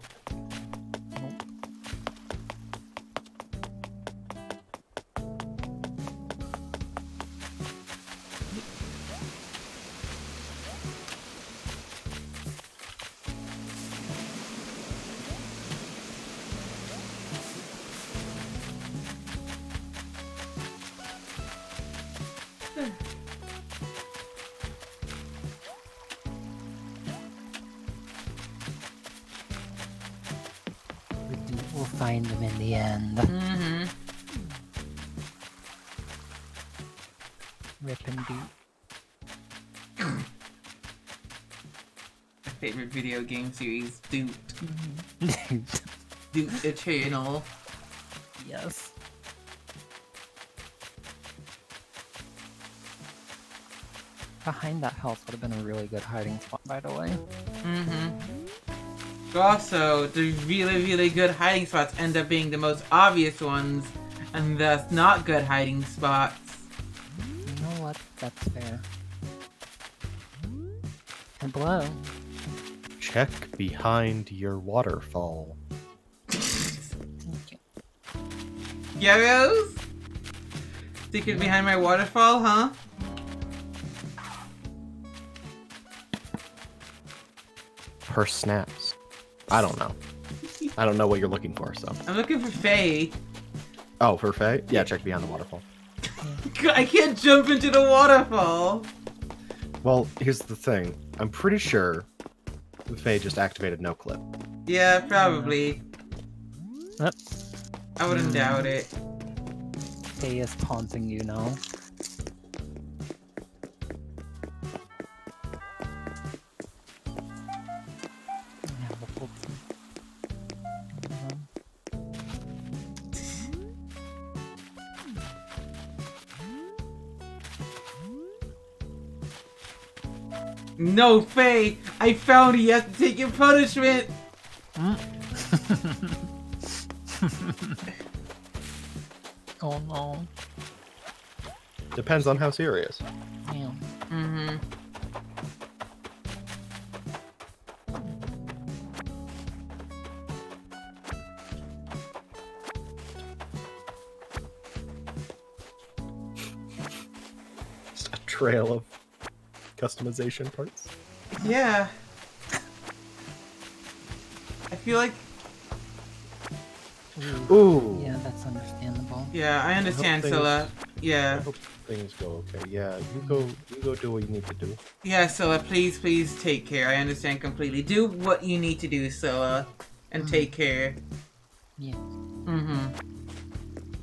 Video game series, Doot. Doot Eternal. yes. Behind that house would have been a really good hiding spot, by the way. Mm-hmm. Also, the really, really good hiding spots end up being the most obvious ones, and thus not good hiding spots. You know what? That's fair. And below, Check behind your waterfall. thank you. Yarrows? Sticking behind my waterfall, huh? Her snaps. I don't know. I don't know what you're looking for, so. I'm looking for Faye. Oh, for Faye? Yeah, check behind the waterfall. I can't jump into the waterfall. Well, here's the thing. I'm pretty sure Faye just activated no clip. Yeah, probably. Yep. I wouldn't doubt it. Faye is taunting you now. No, Faye! I found you. You have to take your punishment. oh no. Depends on how serious. Yeah. Mm-hmm. A trail of customization parts. Yeah. I feel like Ooh. Ooh. Yeah, that's understandable. yeah, I understand, things- Scylla. I Yeah. hope things go okay. Yeah, you go you go do what you need to do. Yeah, Scylla, please, please take care. I understand completely. Do what you need to do, Scylla. And Mhm. take care. Yeah. Mm-hmm.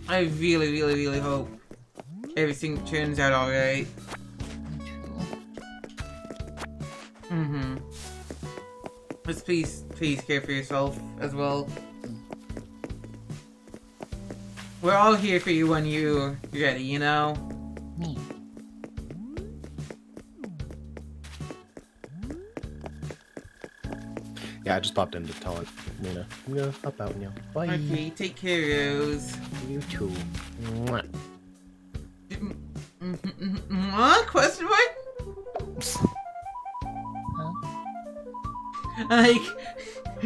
I really, really, really hope everything turns out alright. Mm-hmm. Just please, please care for yourself as well. We're all here for you when you're ready, you know? Me. Yeah, I just popped in to tell it, Lena. I'm gonna hop out now. Bye. Okay, take care, Rose. You too. Mwah. Mm-hmm. What? Question mark? Like,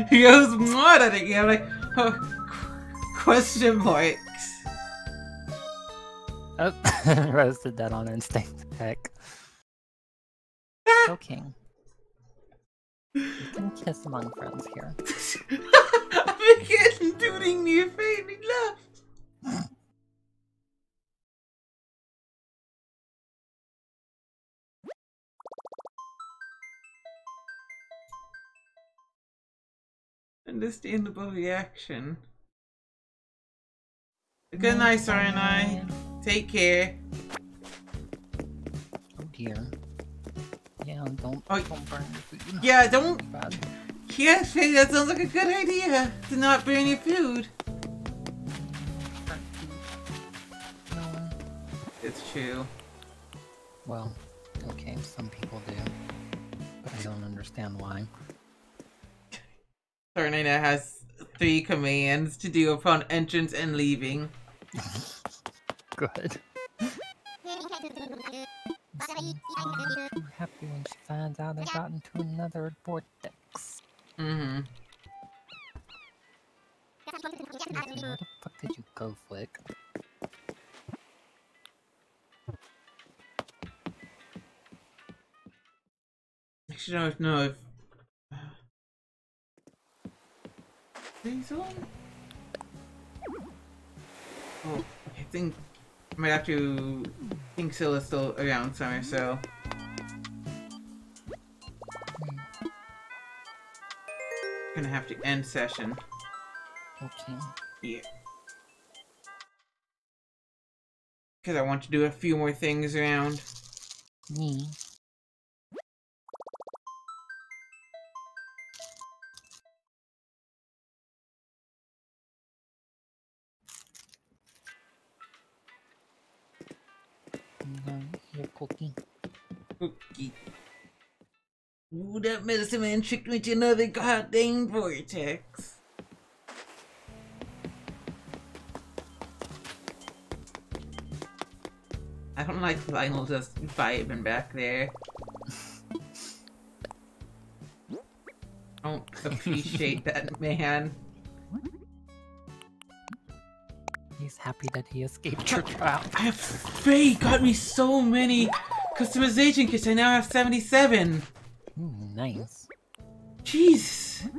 he goes, what? I think I'm like, oh, qu- question marks. Oh, roasted that on instinct. Heck. Joking. You can kiss among friends here. I began doing me a favor, he left. Understandable reaction. Good night, Saranai. Take care. Oh dear. Yeah, don't, Oh, don't burn your food. Yeah, don't. Yeah, Faye, that sounds like a good idea to not burn your food. No. It's true. Well, okay, some people do. But I don't understand why. Tornado has three commands to do upon entrance and leaving. Good. Too happy when she finds out I got into another vortex. Mm-hmm. Where the fuck did you go, Flick? Actually, I don't know if. Oh, I think I might have to. I think Scylla's still around somewhere, so. Gonna have to end session. Okay. Yeah. Because I want to do a few more things around. Me. I'm a cookie. Cookie. Ooh, that medicine man tricked me to another goddamn vortex. I don't like Lionel just vibing back there. I Don't appreciate that man. He's happy that he escaped your trap. I have Faye got me so many customization kits. I now have 77. Ooh, nice. Jeez.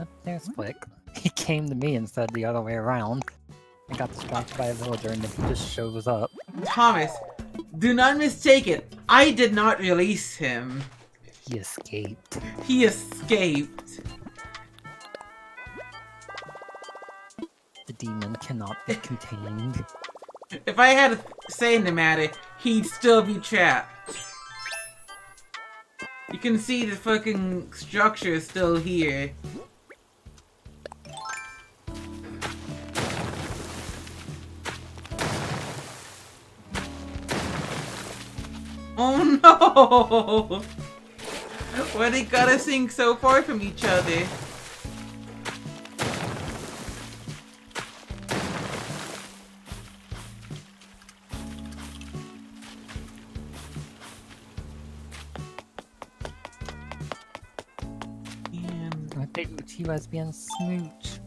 Oh, there's Flick. He came to me instead the other way around. Got distracted by a villager and he just shows up. Thomas, do not mistake it. I did not release him. He escaped. He escaped. The demon cannot be contained. If I had a say in the matter, he'd still be trapped. You can see the fucking structure is still here. Oh! Why they gotta sing so far from each other? And I think Uchiwa's being smooch.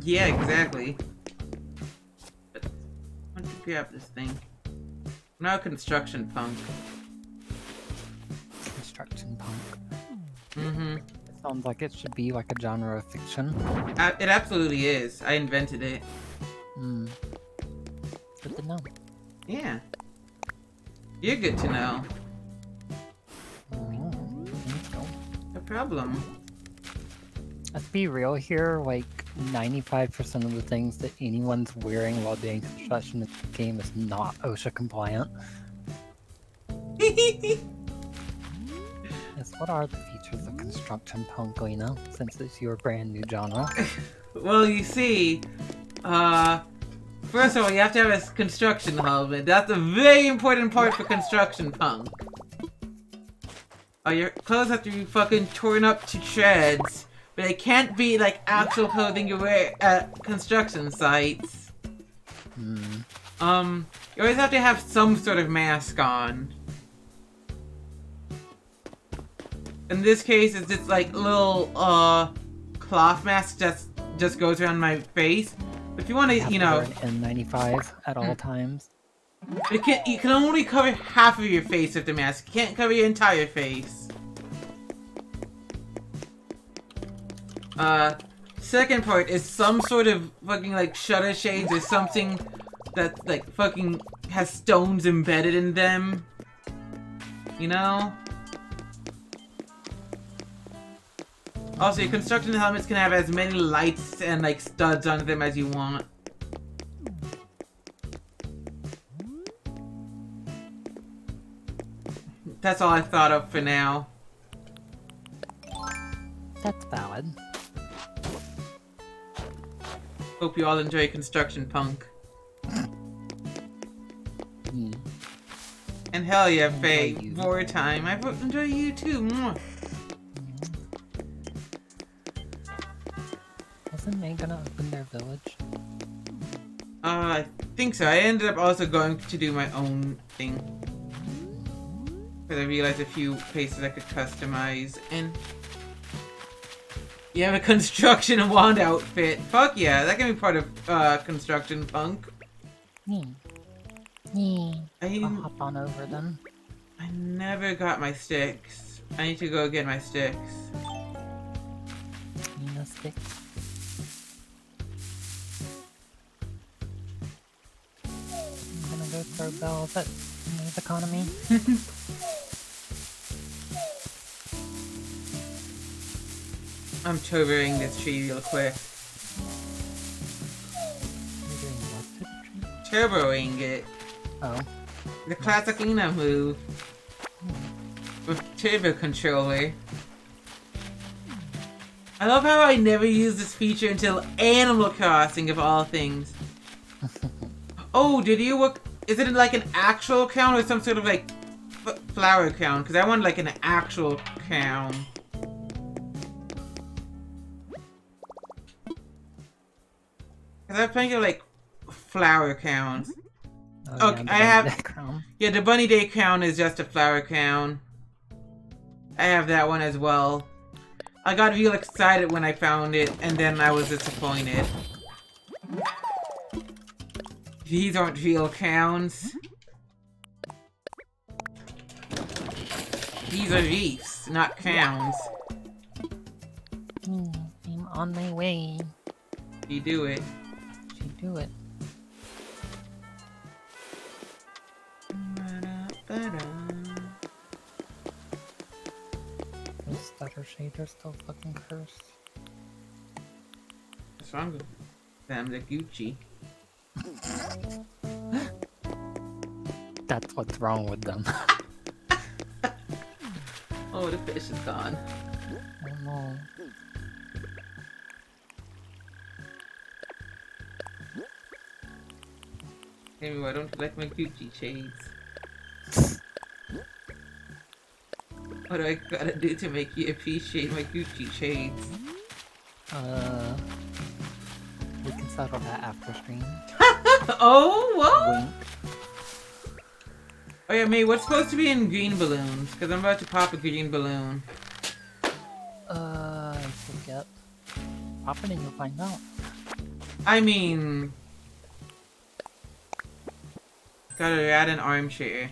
Yeah, exactly. But why don't you grab this thing? Now construction punk. Construction punk. Mm-hmm. It sounds like it should be like a genre of fiction. Uh, it absolutely is. I invented it. Hmm. Good to know. Yeah. You're good to know. Mm, you. No problem. Let's be real here, like 95% of the things that anyone's wearing while doing construction in the game is not OSHA compliant. Yes, what are the features of construction punk, Lena, since it's your brand new genre? well, you see, uh, first of all, you have to have a construction helmet. That's a very important part for construction punk. Uh, your clothes have to be fucking torn up to shreds, but it can't be like actual clothing you wear at construction sites. Hmm. Um, you always have to have some sort of mask on. In this case, it's just like little uh cloth mask just just goes around my face. But if you want to, you know, wear an N95 at all times. it can you can only cover half of your face with the mask. You can't cover your entire face. Uh, second part is some sort of fucking like shutter shades or something that like fucking has stones embedded in them. You know? Also, your construction helmets can have as many lights and like studs on them as you want. That's all I thought of for now. that's valid. Hope you all enjoy Construction Punk. Hmm. And hell yeah, Faye, more time. I enjoy you too. Wasn't May gonna open their village? Uh, I think so. I ended up also going to do my own thing. Because I realized a few places I could customize. And you have a construction wand outfit. Fuck yeah, that can be part of uh, construction punk. Hmm. Hmm. I, I'll hop on over then. I never got my sticks. I need to go get my sticks. Nina sticks. I'm gonna go throw bells at May's economy. I'm towering this tree real quick. You're doing what to the tree? Turboing it. Oh. The classic Lena move. With turbo controller. I love how I never used this feature until Animal Crossing of all things. oh, did you work? Is it like an actual count or some sort of like flower count? Because I want like an actual count. Because I'm thinking like flower counts. Oh, Okay, yeah, the I have- background. Yeah, the Bunny Day crown is just a flower crown. I have that one as well. I got real excited when I found it, and then I was disappointed. These aren't real crowns. These are reefs, not crowns. Hmm, I'm on my way. You do it. She do it. Those stutter shades are still fucking cursed. What's wrong with them? They're Gucci. That's what's wrong with them. Oh, the fish is gone. oh no. Amy, why don't you like my Gucci shades? What do I gotta do to make you appreciate my Gucci shades? Uh, we can settle that after stream. oh, what? Wink. Oh yeah, May, what's supposed to be in green balloons? Because I'm about to pop a green balloon. Uh, I forget. Pop it and you'll find out. I mean... Gotta add an armchair.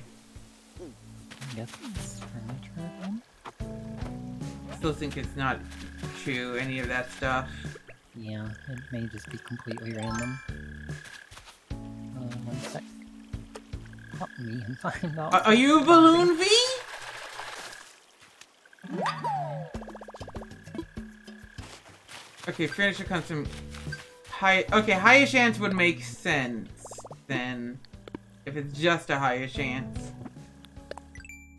I guess it's furniture then? Still think it's not true, any of that stuff. Yeah, it may just be completely random. Uh, one sec. Help me and find out. Are, are you a balloon V? Okay, furniture comes from high. Okay, higher chance would make sense then, if it's just a higher chance.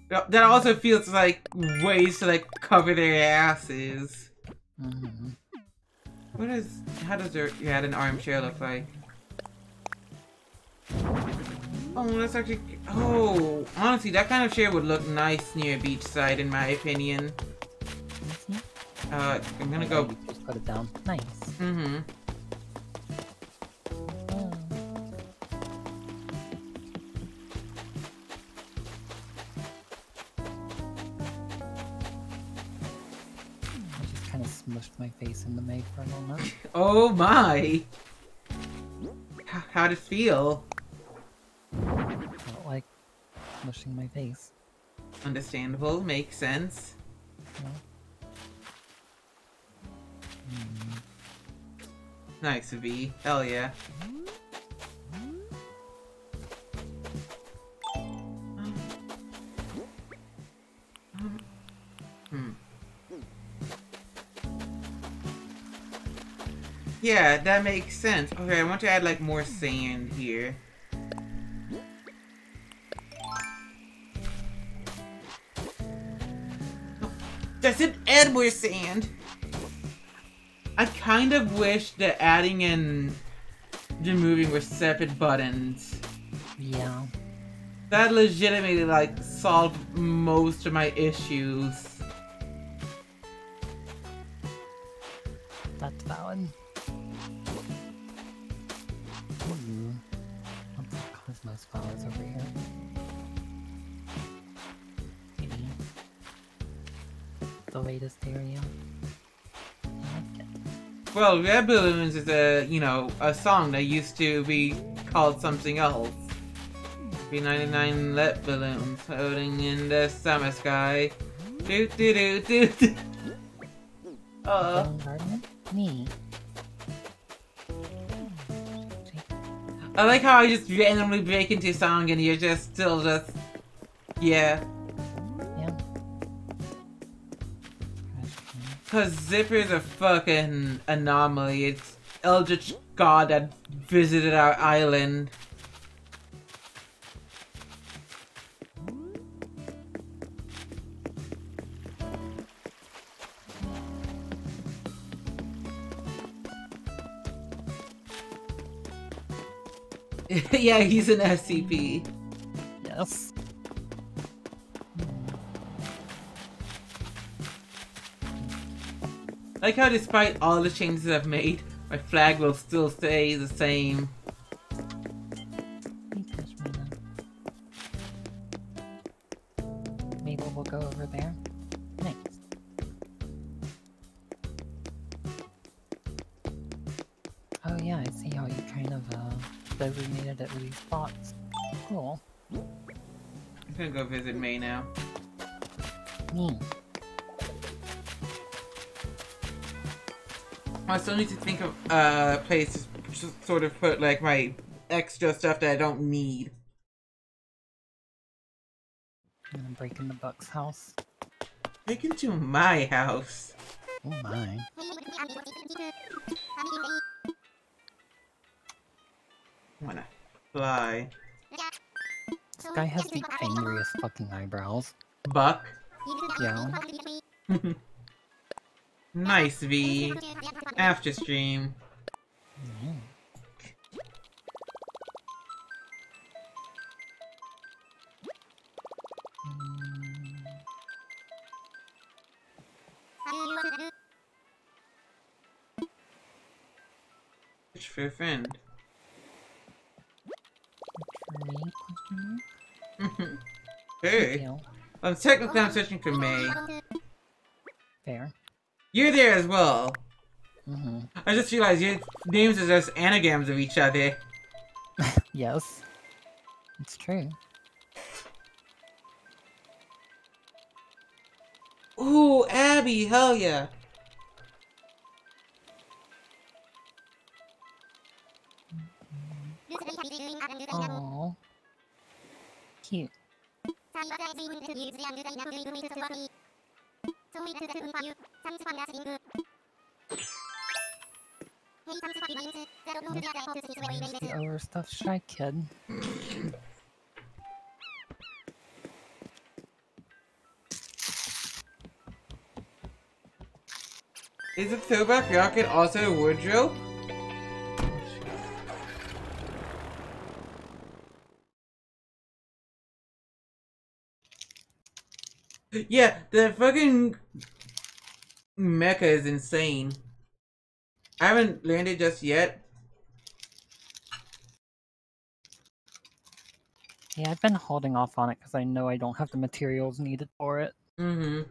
That also feels like ways to like cover their asses. hmm What is? How does their yeah an armchair look like? Oh, that's actually. Oh, honestly, that kind of chair would look nice near a beachside, in my opinion. Uh, I'm gonna go. Just put it down. Nice. Mm-hmm. Smushed my face in the May for a moment. Oh my! H- how'd it feel? Felt like smushing my face. Understandable, makes sense. Yeah. Hmm. Nice V. Hell yeah. Um, Yeah, that makes sense. Okay, I want to add like more sand here. Oh, Does it add more sand? I kind of wish that adding in removing were separate buttons. Yeah. That legitimately like solved most of my issues. That's valid. The Cosmos flowers over here? Maybe. The latest area. Like. Well, Red Balloons is a you know a song that used to be called something else. B99 let balloons floating in the summer sky. Do do do do. do. Uh? Me. I like how I just randomly break into song and you're just still just yeah. Yeah. Cause Zipper's a fucking anomaly. It's Eldritch God that visited our island. yeah, he's an SCP. Yes. Like how despite all the changes I've made, my flag will still stay the same. Spots. Cool. I'm gonna go visit May now. Me. I still need to think of uh, a place to sort of put like my extra stuff that I don't need. I'm gonna break into Buck's house. Take into my house. Oh my. Gonna fly. This guy has the angriest fucking eyebrows. Buck. Yeah. nice V. After stream. Mm. Mm, for a friend. Me? Question mark? hey. I'm technically I'm searching for May. Fair. You're there as well. Mm-hmm. I just realized your names are just anagrams of each other. Yes. It's true. Ooh, Abby, hell yeah. Oh. Cute. There's the overstuffed shy kid. Is a throwback rocket also a wardrobe? Yeah, the fucking mecha is insane. I haven't landed just yet. Yeah, I've been holding off on it because I know I don't have the materials needed for it. Mm-hmm.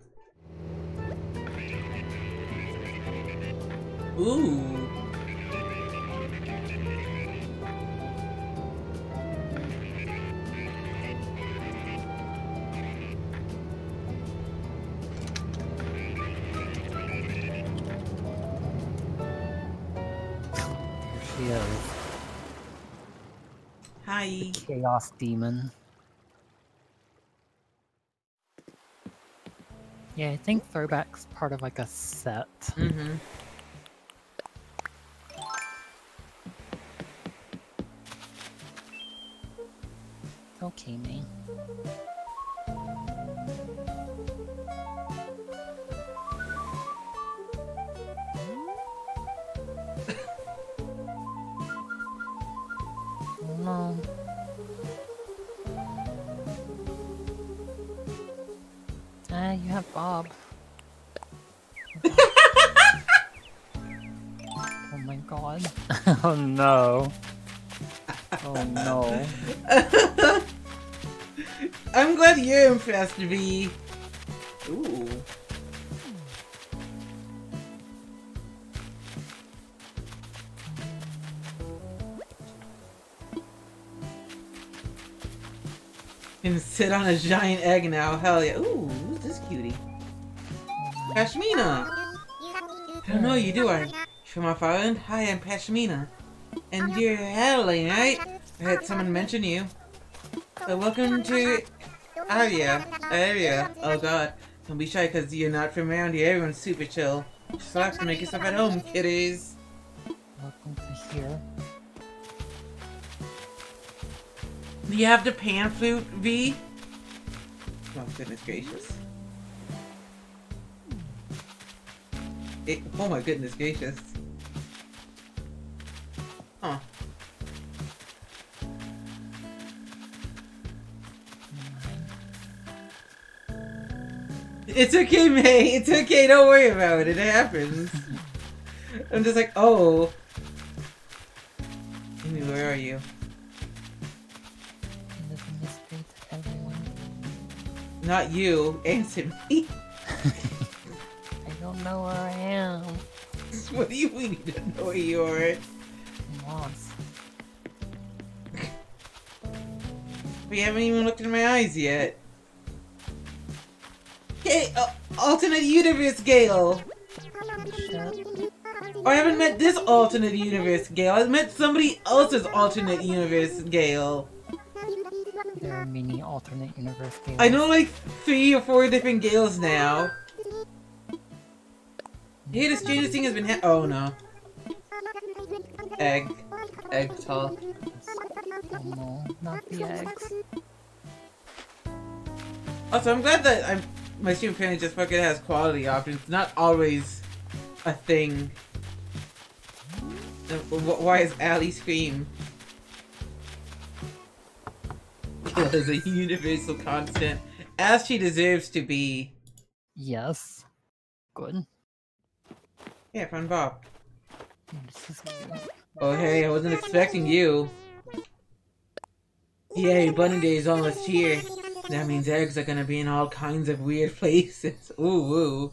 Ooh. Hi. Chaos Demon. Yeah, I think Throwback's part of like a set. Mm-hmm. Okay, me. Bob. oh my god. oh no. Oh no. I'm glad you're impressed, V. Ooh. Can sit on a giant egg now. Hell yeah. Ooh, who's this cutie? Pashmina! I don't know you, do I? From off island? Hi, I'm Pashmina. And you're Adeline, right? I heard someone mention you. So welcome to Aria. Aria. Oh god. Don't be shy because you're not from around here. Everyone's super chill. Just relax and make yourself at home, kiddies. Welcome to here. Do you have the pan flute, V? Oh, goodness gracious. It, oh my goodness gracious. Huh. It's okay, May. It's okay. Don't worry about it. It happens. I'm just like, oh. Amy, where are you? Live in mystery to everyone. Not you. Answer me. Don't know where I am. what do you mean you don't know where you are? I'm lost. We haven't even looked in my eyes yet. Hey, uh, alternate universe Gayle. Shit. I haven't met this alternate universe Gayle. I've met somebody else's alternate universe Gayle. There are many alternate universe games. I know like three or four different Gayles now. Hey, the strangest thing has been ha- Oh no. Egg. Egg talk. Oh no, not the eggs. Also, I'm glad that I'm my stream apparently just fucking has quality options. Not always a thing. Uh, Why is Ali scream? Kill is a universal constant, as she deserves to be. Yes. Good. Yeah, fun Bob. This is cute. Oh hey, I wasn't expecting you. Yay, Bunny Day is almost here. That means eggs are gonna be in all kinds of weird places. Ooh, ooh.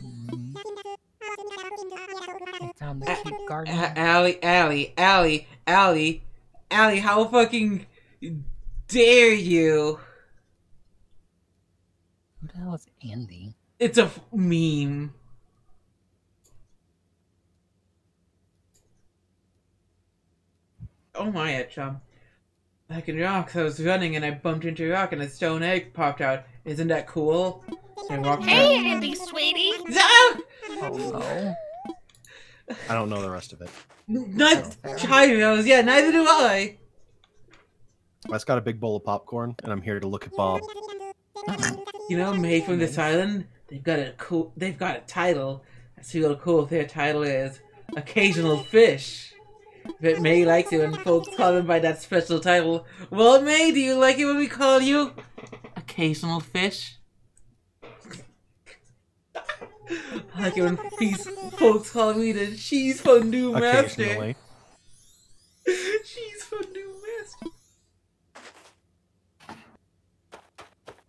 Mm. I found the A- cute garden. A- Allie, Allie, Allie, Allie, Allie, how fucking dare you? Who the hell is Andy? It's a f- meme. Oh my, it, chum. Like in rocks, I was running and I bumped into a rock and a stone egg popped out. Isn't that cool? So I walked Hey, Andy, sweetie. Ah! Oh no. I don't know the rest of it. Not Chiros, yeah, neither do I. I just got a big bowl of popcorn, and I'm here to look at Bob. You know, made from this island, they've got a cool. They've got a title. That's real cool. Their title is Occasional Fish. But May likes it when folks call him by that special title. Well, May, do you like it when we call you Occasional Fish? I like it when these folks call me the cheese fondue master. Occasionally. cheese fondue master.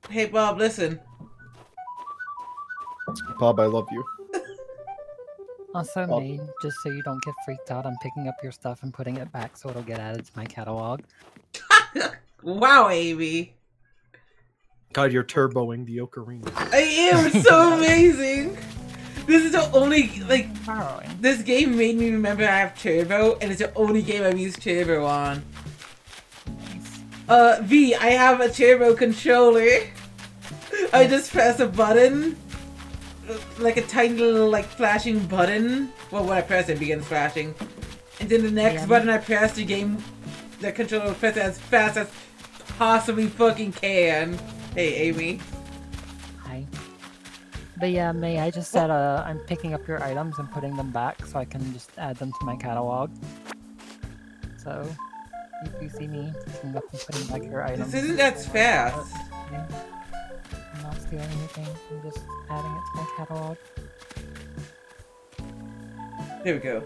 Hey, Bob, listen. Bob, I love you. Also, Oh. Maid, just so you don't get freaked out, I'm picking up your stuff and putting it back so it'll get added to my catalog. wow, Amy. God, you're turboing the ocarina. I am it's so amazing. This is the only like Borrowing. this game made me remember I have turbo, and it's the only game I've used turbo on. Nice. Uh, V, I have a turbo controller. I just press a button, like a tiny little like flashing button. Well, when I press it, it begins flashing, and then the next Yeah. button I press, the game, the controller will press as fast as possibly fucking can. Hey, Amy. Hi. But yeah, May, I just said uh, I'm picking up your items and putting them back so I can just add them to my catalog. So, if you see me picking up and putting back your items, This isn't that fast. yeah, I'm not stealing anything. I'm just adding it to my catalog. There we go.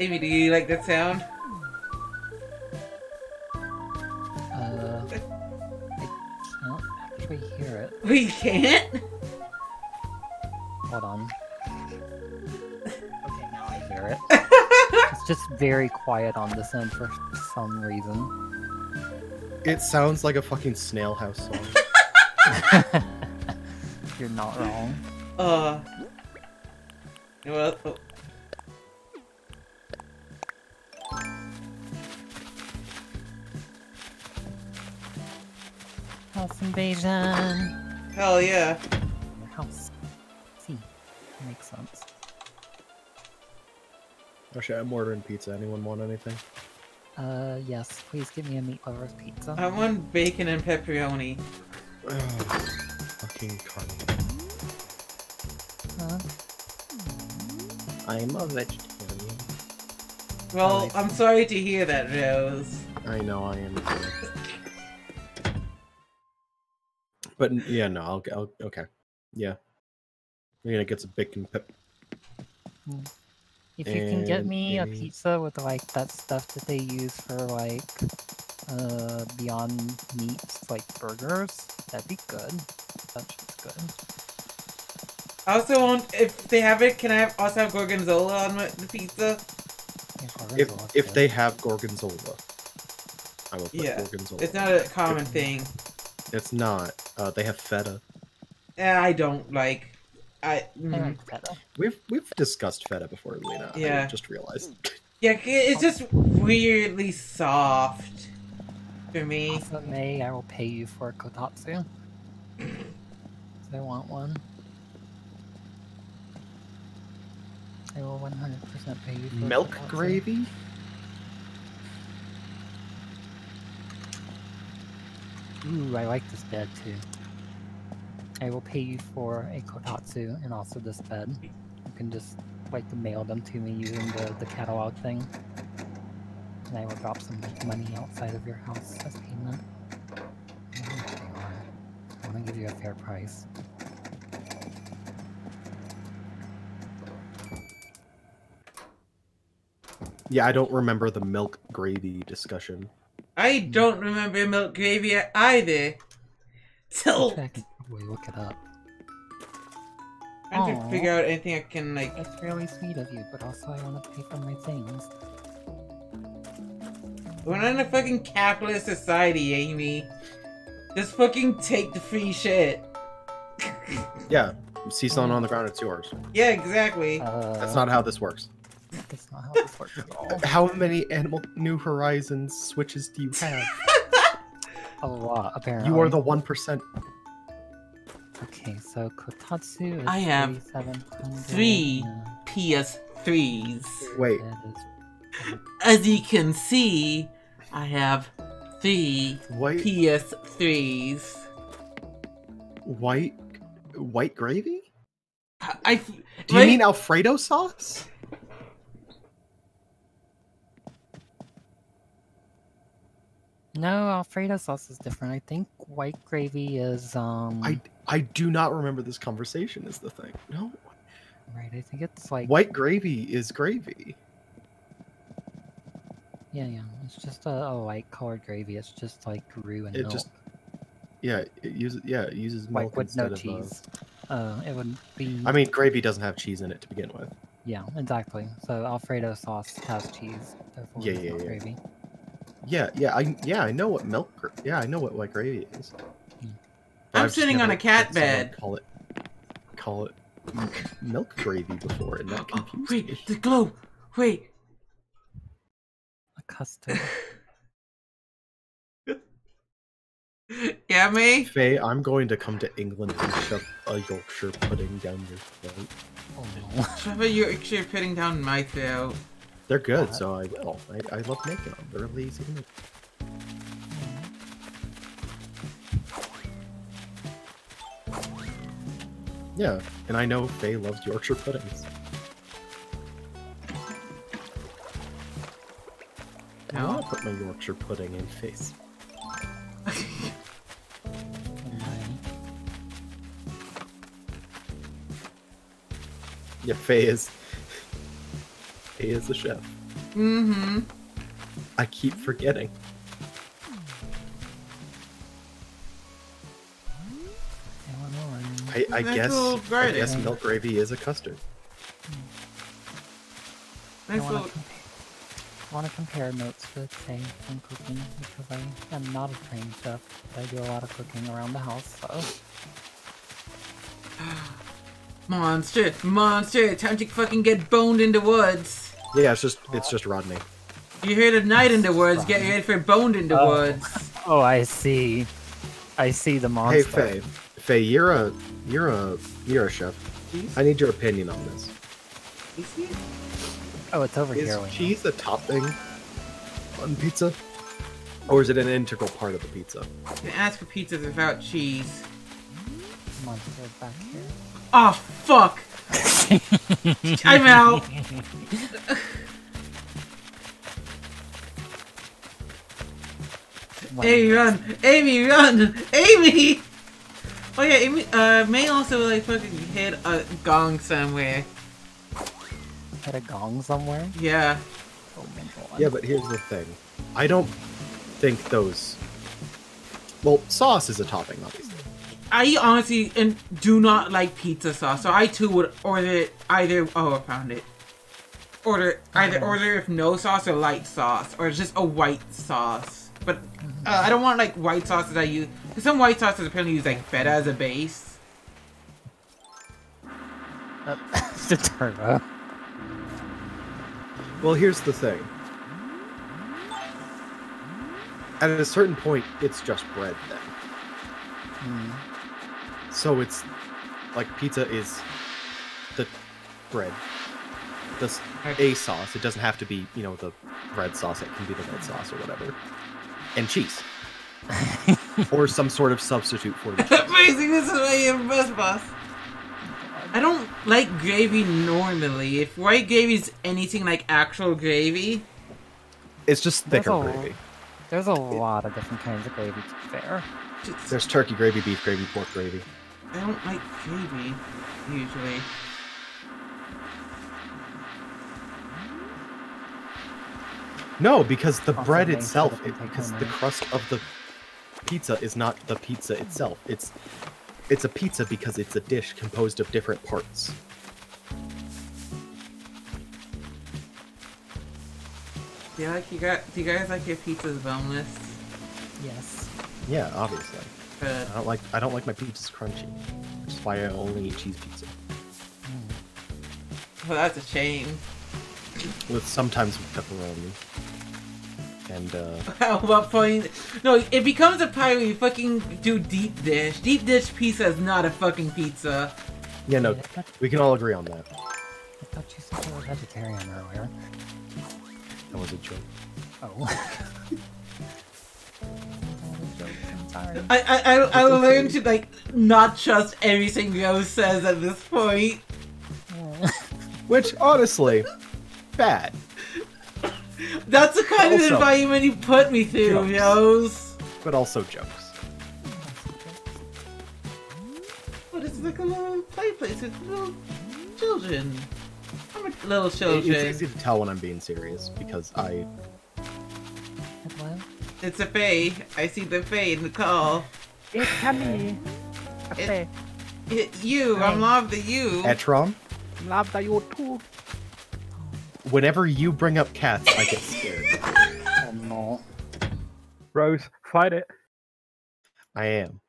Amy, do you like that sound? Uh, I can't actually hear it. We can't. Hold on. Okay, now I hear it. It's just very quiet on this end for some reason. It sounds like a fucking Snail House song. You're not wrong. Uh. You know what? Oh, House invasion! hell yeah. House. Actually, I'm ordering pizza. Anyone want anything? Uh, yes, please give me a meat lover's pizza. I want bacon and pepperoni. Ugh, fucking carnival. Huh? I'm a vegetarian. Well, Nice. I'm sorry to hear that, Rose. I know I am. too. But yeah, no, I'll, I'll okay. Yeah. We're gonna get some bacon pep. If you can get me a pizza with like that stuff that they use for like uh Beyond Meats, like burgers, that'd be good. That shit's good. I also want, if they have it, can I have, also have gorgonzola on my, the pizza? Yeah, If if good. they have gorgonzola, I will put Yeah, gorgonzola. It's not a common thing. It's not. Uh, they have feta. Eh, I don't like. I. I mm. like feta. We've we've discussed feta before, Lena. I Yeah. just realized. Yeah, it's just weirdly soft for me. Also, May, I will pay you for a kotatsu. 'Cause I want one. I will 100% pay you for Milk kotatsu. gravy? Ooh, I like this bed too. I will pay you for a kotatsu and also this bed. You can just like mail them to me using the, the catalog thing. And I will drop some money outside of your house as payment. I don't know what they are. I want to give you a fair price. Yeah, I don't remember the milk gravy discussion. I don't remember milk gravy either. So, Actually, I can probably look it up. trying to Aw. figure out anything I can like. It's really sweet of you, but also I want to pay for my things. We're not in a fucking capitalist society, Amy. Just fucking take the free shit. Yeah, see something on the ground, it's yours. Yeah, exactly. Uh, That's not how this works. That's not how this works at all. How many Animal New Horizons switches do you have? A lot, apparently. You are the one percent. Okay, so Kotatsu is I have three. uh, PS3s. Wait, As you can see, I have three white PS3s. white white gravy? I, I Do you right? mean Alfredo sauce? No, Alfredo sauce is different. I think white gravy is um I I do not remember this conversation. Is the thing? No, right. I think it's like white gravy is gravy. yeah, yeah. It's just a, a light colored gravy. It's just like roux and It milk, just Yeah, it uses yeah it uses milk like with no of. uh, cheese. Uh, it would be. I mean, gravy doesn't have cheese in it to begin with. yeah, exactly. So Alfredo sauce has cheese. Therefore, Yeah, it's yeah, not yeah. gravy. Yeah, yeah, I yeah I know what milk. Yeah, I know what white gravy is. But I'm I've sitting on a cat bed. Call it call it milk gravy before, and that Oh, confused me. wait, the globe. Wait. A custard. Yeah, me. Faye, I'm going to come to England and shove a Yorkshire pudding down your throat. oh no. Shove a Yorkshire pudding down my throat. They're good, What? so I will. I, I love making them. They're really easy to make. Yeah, and I know Faye loves Yorkshire puddings. Now I'll put my Yorkshire pudding in face. Yeah, Faye is. Faye is the chef. Mm-hmm. I keep forgetting. I, I guess. I guess milk gravy is a custard. Nice I want little. to want to compare notes with Faye on cooking because I am not a trained chef, but I do a lot of cooking around the house. So Monster, monster, time to fucking get boned in the woods. Yeah, it's just it's just Rodney. You heard of night in the woods, get ready for boned in the Oh. woods. oh, I see. I see the Hey monster. Faye, Faye, you're a you're a you're a chef. Cheese? I need your opinion on this. You see it? Oh, it's over Is here. Cheese a topping on pizza, or is it an integral part of the pizza? You can ask for pizzas without cheese. Monster back here. Oh fuck! I'm out. Amy, run! Amy, run! Amy! Oh yeah, Amy. Uh, May also like fucking hit a gong somewhere. Hit a gong somewhere. Yeah. Oh my god. Yeah, but here's the thing. I don't think those. Well, sauce is a topping, obviously. I honestly and do not like pizza sauce, so I too would order either. Oh, I found it. Order either Okay. order if no sauce or light sauce, or just a white sauce. But uh, I don't want like white sauces I use. Cause some white sauces apparently use like feta as a base. Uh, the turbo. Well, here's the thing. At a certain point, it's just bread then. Hmm. So it's like pizza is the bread. This a sauce. It doesn't have to be, you know, the red sauce. It can be the red sauce or whatever. And cheese. or some sort of substitute for the cheese. Amazing, this is why you're best boss. I don't like gravy normally. If white gravy's anything like actual gravy, It's just thicker That's all. gravy. There's a lot of different kinds of gravy to fair. There's turkey gravy, beef gravy, pork gravy. I don't like gravy usually. No, because the Also bread itself, it, because the crust of the pizza is not the pizza itself. It's it's a pizza because it's a dish composed of different parts. Do you like you got? Do you guys like your pizzas boneless? Yes. Yeah, obviously. But I don't like I don't like my pizzas crunchy, which is why I only eat cheese pizza. well, that's a shame. With sometimes with pepperoni. And uh At what point? No, it becomes a pie when you fucking do deep dish. Deep dish pizza is not a fucking pizza. yeah, no, Wait, I thought, we can all agree on that. I thought you said you were vegetarian earlier. That was a joke. Oh. That was a joke, I'm sorry. I I I, I learned to like not trust everything Rose says at this point. Which honestly, bad. That's the kind of environment you put me through, Jokes. Rose. But also jokes. But it's like a little play place with little children. I'm a little It- children. It's easy to tell when I'm being serious because I Hello? It's a fae. I see the fae in the call. It's Kenny. It- It, you, I'm love the you. Etron, Love that you too. Whenever you bring up cats, I get scared. Oh no. Rose, fight it. I am.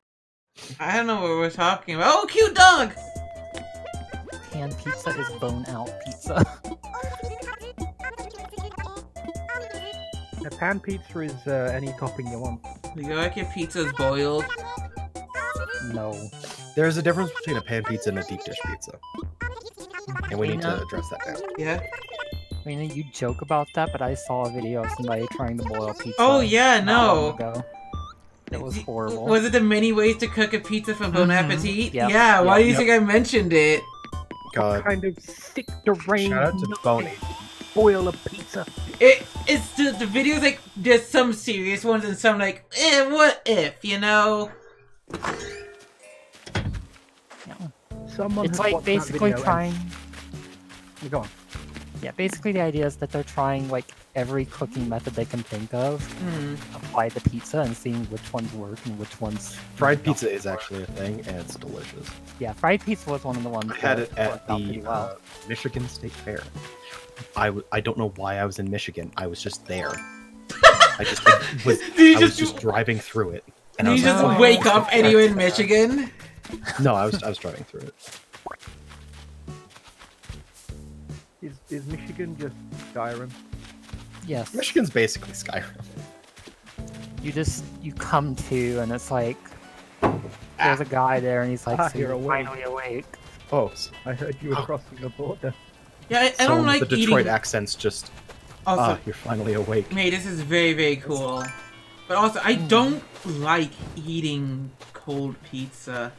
I don't know what we're talking about. Oh, cute dog! Pan pizza is bone out pizza. A pan pizza is uh, any topping you want. Do you like your pizzas boiled? no. There's a difference between a pan pizza and a deep dish pizza. And we need to address that now. Yeah. I mean, you joke about that, but I saw a video of somebody trying to boil pizza. Oh, yeah, no. Ago. It was horrible. Was it the many ways to cook a pizza from Bon Mhm. Appetit? Yep. Yeah, why Yep. do you think I mentioned it? God. Kind of sick deranged. Shout out to nut- Boney. spoil a pizza. It it's the, the videos like there's some serious ones and some like eh what if you know Someone It's like basically video and- trying. You Go on. Yeah, basically the idea is that they're trying like every cooking method they can think of, hmm. apply the pizza, and seeing which ones work and which ones. Fried pizza is actually a thing, and it's delicious. Yeah, fried pizza was one of the ones. I had it at worked out pretty the well. uh, Michigan State Fair. I, w- I don't know why I was in Michigan. I was just there. I just I was, I was just- just driving through it. And I you just like, "Oh, wake up and you're in Michigan no, I was I was driving through it. Is, is Michigan just Skyrim? Yes. Michigan's basically Skyrim. You just you come to and it's like there's a guy there and he's like, Ah, so you're you're awake." finally awake. Oh, I heard you were crossing the border. yeah I, I so don't like the Detroit eating accents just also ah, you're finally awake. Mate, this is very, very cool. But also, I don't like eating cold pizza.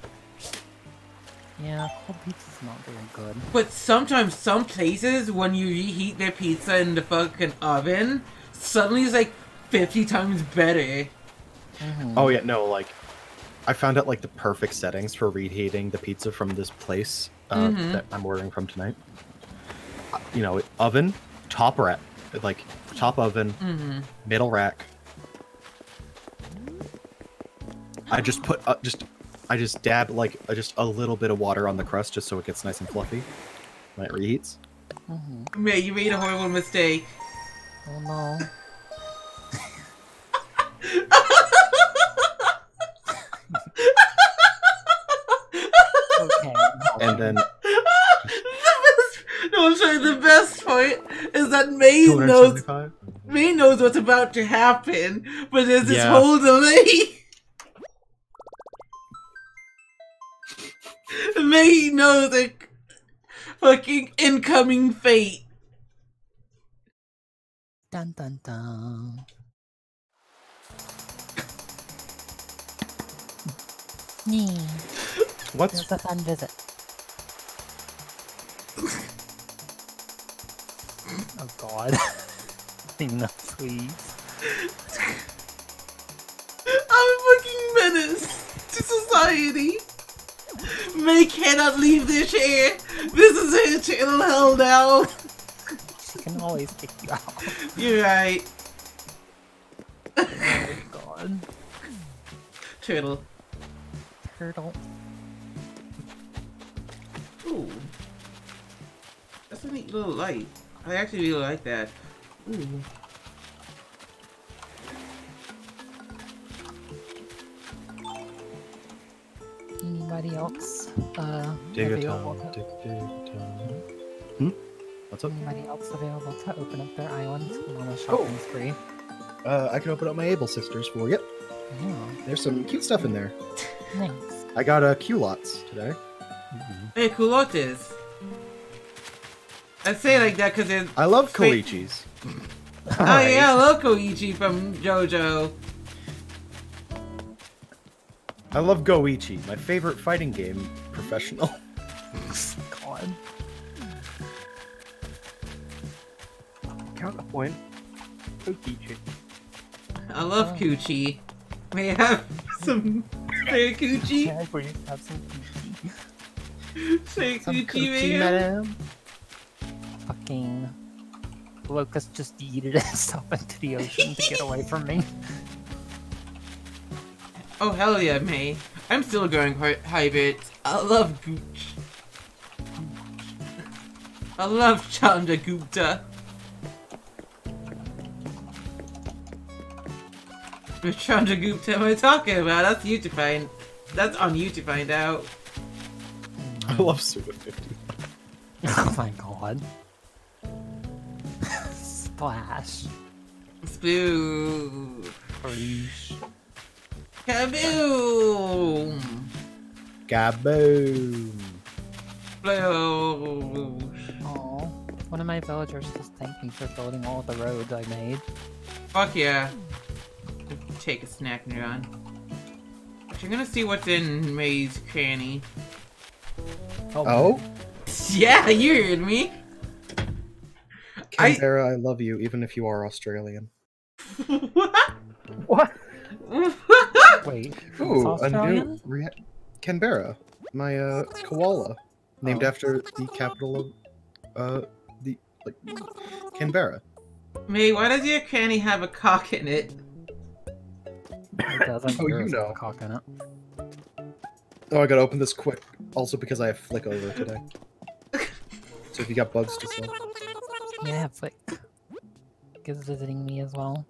Yeah, cold pizza's not very good. But sometimes, some places, when you reheat their pizza in the fucking oven, suddenly it's like 50 times better. Mhm. Oh yeah, no, like I found out like the perfect settings for reheating the pizza from this place uh, Mhm. that I'm ordering from tonight. Uh, You know, oven, top rack, like top oven, hmm middle rack. I just put uh, just I just dab like just a little bit of water on the crust just so it gets nice and fluffy when it reheats. Mhm. Mate, you made a horrible mistake. Oh no. okay. And then the best, no, I'm sorry, the best part is that May knows May knows what's about to happen, but there's this Yeah. whole delay. May knows like fucking incoming fate. Dun dun dun. Nee, What's there's a fun visit. oh god. no, please. I'm a fucking menace to society. May cannot leave this chair. This is her channel hell now. She can always kick you out. You're right. Oh god. Turtle. Turtle. Ooh. That's a neat little light. I actually really like that. Ooh. Anybody else? Uh, dig a available tone, to, dig, dig. Hmm? What's up? anybody else available to open up their island on a Oh. shopping spree? Uh, I can open up my Able Sisters for you. Yeah, There's some cute stuff in there. nice. I got a uh, Q-Lots today. Hey, culottes. I say like that because it's. I love Wait. Koichis. Oh yeah, I love Koichi from JoJo. I love Goichi, my favorite fighting game professional. God. Counterpoint. Kokichi. I love ah. Oh. Coochie. May I have some spare Coochie? Can I please have some coochie? Spare Some Coochie, coochie, madam? Fucking locust just yeeted itself into the ocean to get away from me. Oh hell yeah, May. I'm still growing hy- hybrids. I love Gooch. I love Chandra Gupta. Which Chandra Gupta am I talking about? That's you to find. That's on you to find out. I love Super 50. Oh my god. Splash. Sploosh. Sploosh. Kaboom! Gaboom. Sploosh. Oh, one of my villagers just thanked me for building all the roads I made. Fuck yeah. Take a snack and run. You're gonna see what's in May's cranny. Oh? oh? Yeah, you heard me. I- Canberra, I love you, even if you are Australian. what? What? Wait, Ooh, a new Australian? rea- Canberra, my uh, koala, named Oh. after the capital of uh the like Canberra. Me, why does your cranny have a cock in it? It doesn't. Oh, you know. a cock in it. Oh, I gotta open this quick. Also because I have Flick over today. so if you got bugs to sell, Yeah, Flick is visiting me as well.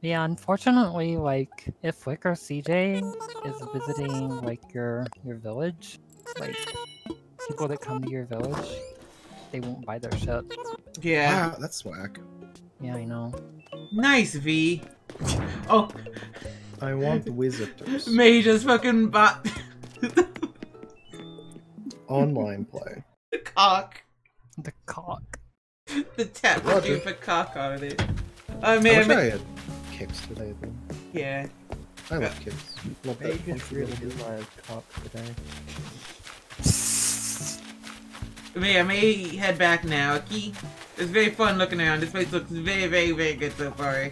Yeah, unfortunately, like if Flick or CJ is visiting like your your village, like people that come to your village, they won't buy their shit. Yeah. wow, that's whack. Yeah, I know. Nice, V. Oh, I want the visitors. May just fucking bought Online play. the cock. The cock. The tap Roger. with a cock on oh, it. Oh I man, wish May- I had kicks today. Though. yeah. I love kicks. Love They that just really functionality. do my cock today. May I may head back now. Aki, it's very fun looking around. This place looks very, very, very good so far.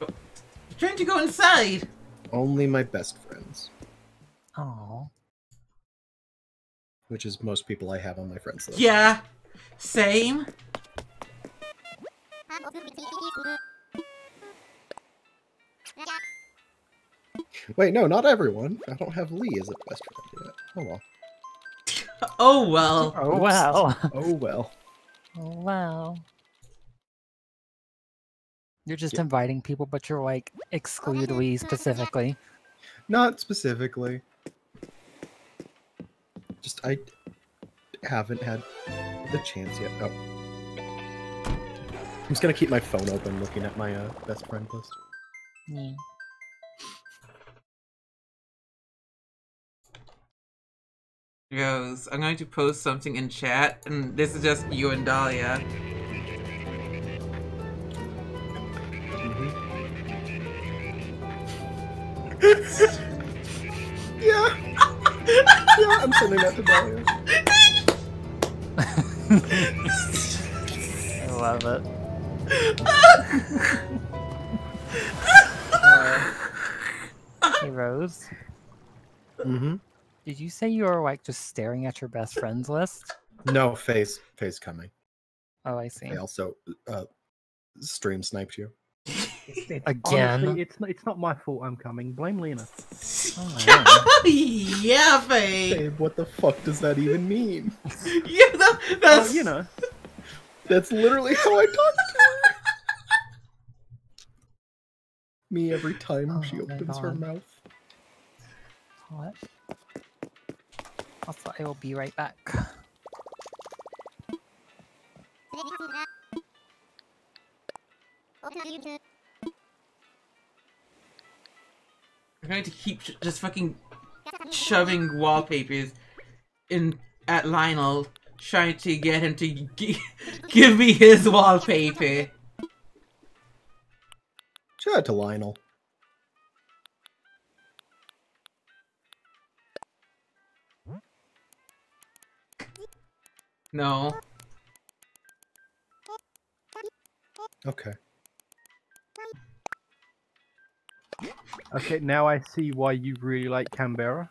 Oh, Trying to go inside. Only my best friends, Oh, which is most people I have on my friends list. Yeah. Same. Wait, no, not everyone. I don't have Lee as a best friend yet. Oh, oh well. Oh well. oh well. Oh well. Oh well. You're just Yeah. inviting people, but you're like exclude Lee specifically. Not specifically. Just I haven't had the chance yet. Oh. I'm just gonna keep my phone open looking at my uh, best friend list. Yeah. Rose, I'm going to post something in chat, and this is just you and Dahlia. Yeah. yeah, I'm sending that to Dahlia. I love it. Uh, hey Rose, Mm-hmm. did you say you were like just staring at your best friends list? No, face face coming. Oh, I see. I also uh stream sniped you. It's, it's, Again? Honestly, it's not. It's not my fault. I'm coming. Blame Lena. Oh, yeah, Faye. Babe, what the fuck does that even mean? Yeah, that, Oh, that's you know. That's literally how I talk to her. Me every time Oh she opens her mouth. What? Also, I will be right back. I'm going to keep just fucking shoving wallpapers in at Lionel, trying to get him to g- give me his wallpaper. Shout out to Lionel. No. Okay. Okay, now I see why you really like Canberra.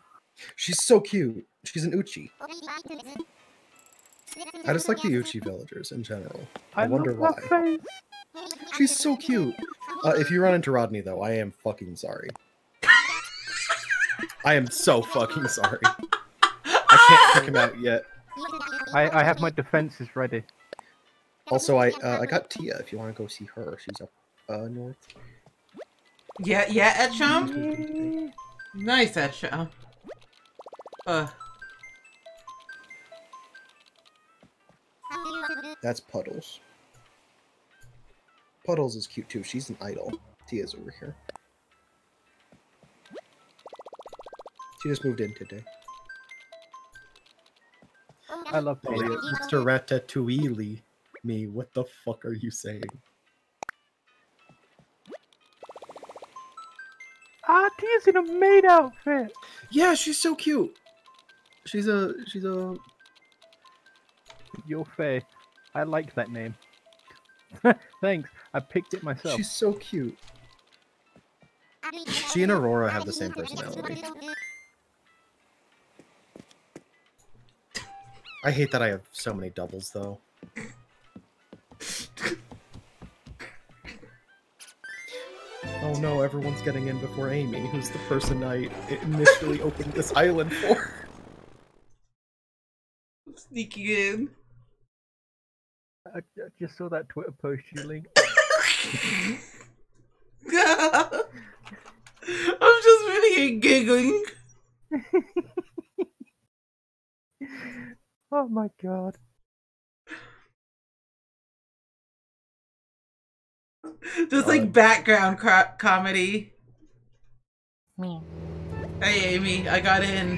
She's so cute. She's an Uchi. I just like the Uchi villagers in general. I, wonder why. love her face. She's so cute. Uh, if you run into Rodney, though, I am fucking sorry. I am so fucking sorry. I can't pick him out yet. I, I have my defenses ready. Also, I uh, I got Tia. If you want to go see her, she's up uh, north. Yeah, yeah, Etchum? Nice, Etchum. Uh, That's Puddles. Puddles is cute too. She's an idol. Tia's over here. She just moved in today. I love Tia. yeah, Mr. Ratatouille. Me, what the fuck are you saying? Ah, Tia's in a maid outfit. Yeah, she's so cute. She's a she's a You're fair. I like that name. Thanks. I picked it myself. She's so cute. She and Aurora have the same personality. I hate that I have so many doubles, though. Oh no, everyone's getting in before Amy, who's the person I initially opened this island for. I'm sneaking in. I, I just saw that Twitter post you linked. I'm just really giggling. Oh my god. Just like Uh, background cro- comedy. Me. Hey, Amy, I got in.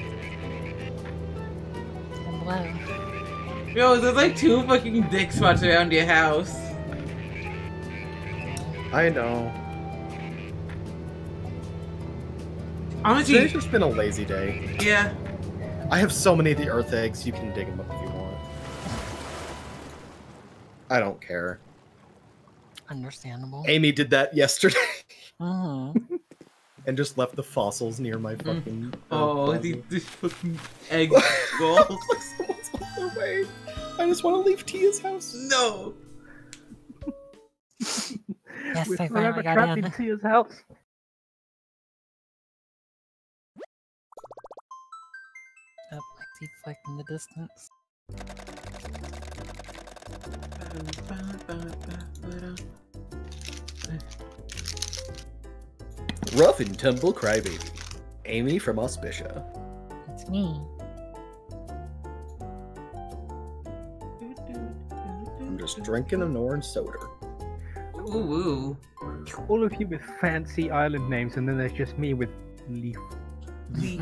Hello. Yo, there's like two fucking dick spots around your house. I know. Honestly, Today's just been a lazy day. yeah. I have so many of the earth eggs, you can dig them up if you want. I don't care. Understandable. Amy did that yesterday Mm-hmm. and just left the fossils near my Mm. fucking. uh, Oh, plaza. these, these fucking egg I like, someone's on their way. I just want to leave Tia's house. No. Yes, We're I forever finally got trapped in. in Tia's house. Up, I see flick in the distance. Rough and tumble crybaby. Amy from Auspicia. It's me. I'm just drinking an orange soda. Ooh, ooh. All of you with fancy island names, and then there's just me with Leaf. Me.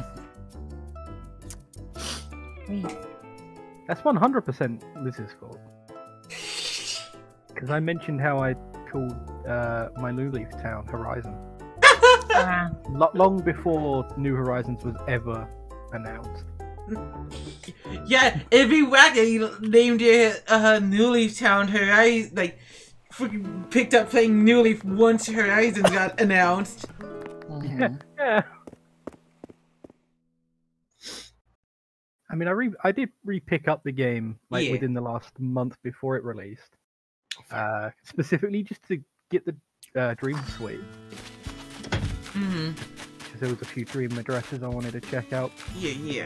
That's 100% Liz's fault. Because I mentioned how I called uh, my New Leaf town Horizon. Long before New Horizons was ever announced. Yeah, it'd be whack if you named your uh, New Leaf Town Horizon, like, freaking picked up playing New Leaf once Horizon got announced. mhm. Yeah. I mean, I re- I did re-pick up the game like Yeah. within the last month before it released, uh, specifically just to get the uh, Dream Suite hmm because there was a few Dream addresses I wanted to check out. Yeah, yeah.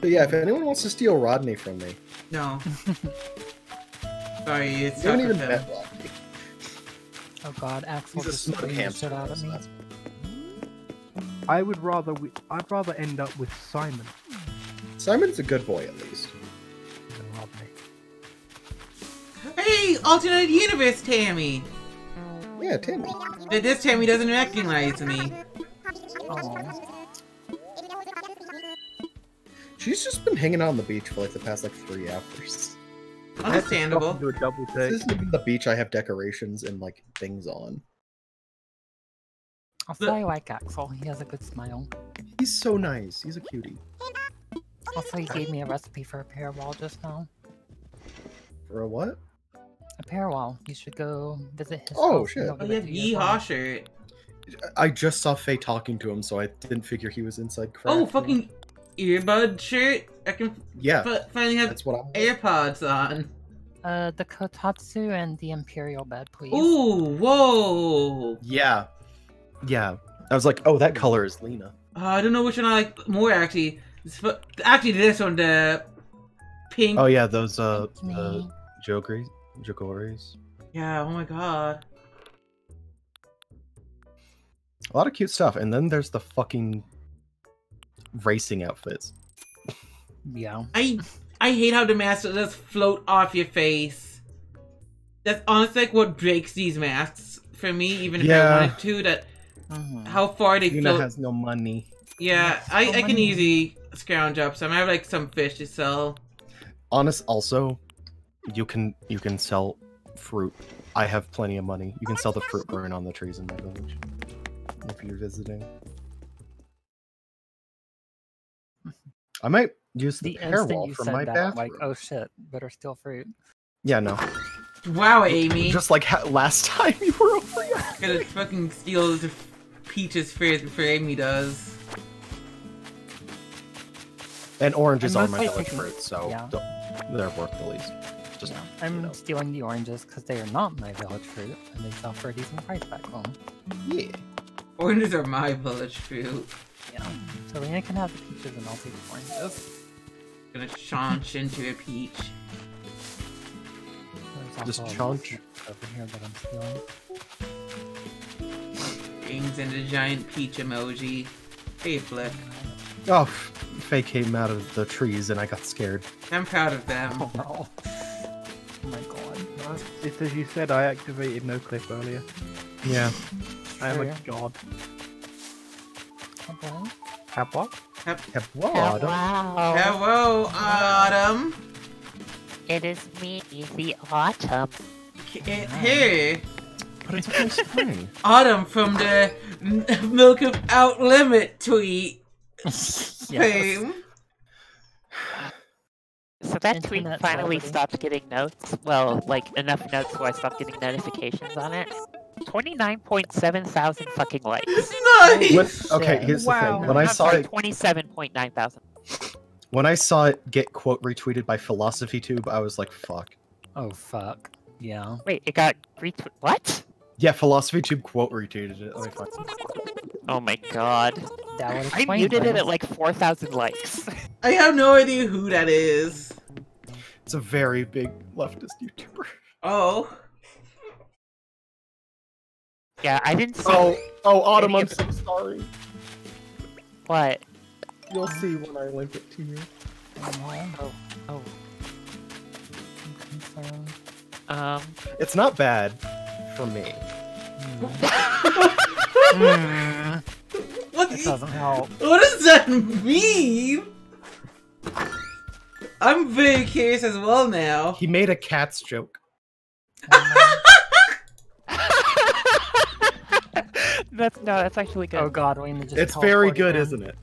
But yeah, if anyone wants to steal Rodney from me, No. Sorry, it's you haven't even for met them. Rodney. Oh God, Axel He's just smug the hamster. shit out of me. I would rather we- I'd rather end up with Simon Simon's a good boy at least. than Rodney. Hey, alternate universe Tammy! Yeah, Timmy. But this Tammy doesn't recognize me. Oh, She's just been hanging out on the beach for like the past like three hours. I had to Understandable. Do a double This isn't even the beach I have decorations and like things on. I'll The- say I like Axel. He has a good smile. He's so nice. He's a cutie. Also, he gave me a recipe for a pear wall just now. For a what? A pear wall. You should go visit his Oh, shit. he'll Oh, you have to you yeehaw shirt. I just saw Faye talking to him, so I didn't figure he was inside craft. Oh, fucking earbud shirt. I can yeah. f- finally have That's what I'm. AirPods on. Uh, the Kotatsu and the Imperial bed, please. Ooh, whoa. Yeah, yeah. I was like, oh, that color is Lena. Uh, I don't know which one I like more actually. It's fu- Actually, this one, the pink. Oh yeah, those uh, It's me. The Jokris, Jokoris. Yeah. Oh my god. A lot of cute stuff, and then there's the fucking racing outfits. Yeah. I I hate how the masks just float off your face. That's honestly like what breaks these masks for me. Even if I Yeah. wanted to, that Mhm. how far they Lena float. has no money. Yeah, Yes, I, so I can many. easily scrounge up some. I have like some fish to sell. Honest, also, you can you can sell fruit. I have plenty of money. You can sell the fruit growing on the trees in my village if you're visiting. I might use the, The hair wall you from my that, bathroom. like, oh shit, better steal fruit. Yeah, no. Wow, Amy. Just like ha- last time you were over here. Gonna fucking steal the peaches for for Amy does. And oranges I'm are my village fruit, so yeah. they're worth the least. Just Yeah, you I'm know. stealing the oranges because they are not my village fruit, and they sell for a decent price back home. yeah. Oranges are my village fruit. Yeah. So Lena can have the peaches and I'll take the oranges. Gonna chaunch into a peach. There's Just also a chunch. over here that I'm stealing. Rings and a giant peach emoji. Hey, Flip. Oh, f- Faye came out of the trees and I got scared. I'm proud of them. Oh no. Oh my god. It's as you said, I activated no clip earlier. Yeah. I am a Sure. god. Okay. Have what? Yeah, well, I don't- wow. Hello, Autumn. It is me, the autumn. K- Here, But it's okay, spring. Autumn from the Milk of Out Limit tweet yes. fame. So that tweet Internet finally celebrity. stopped getting notes. Well, like enough notes so I stopped getting notifications on it. 29.7 thousand fucking likes. Nice. When, okay, here's Wow. the thing. When I I'm saw sorry, it, 27.9 thousand. when I saw it get quote retweeted by Philosophy Tube, I was like, "Fuck." Oh fuck. Yeah. Wait, it got retweeted. What? Yeah, Philosophy Tube quote retweeted it. Let me find Oh my god. That would I explain muted it at like 4,000 likes. I have no idea who that is. It's a very big leftist YouTuber. Oh. yeah, I didn't see Oh, oh, Autumn, I'm so sorry. what. You'll see when I link it to you. Oh. Oh, oh. I'm concerned. Um, It's not bad for me. What, It doesn't help. what does that mean? I'm very curious as well now. He made a cat's joke. that's no, that's actually good. Oh god, Lena just It's very good, in. isn't it?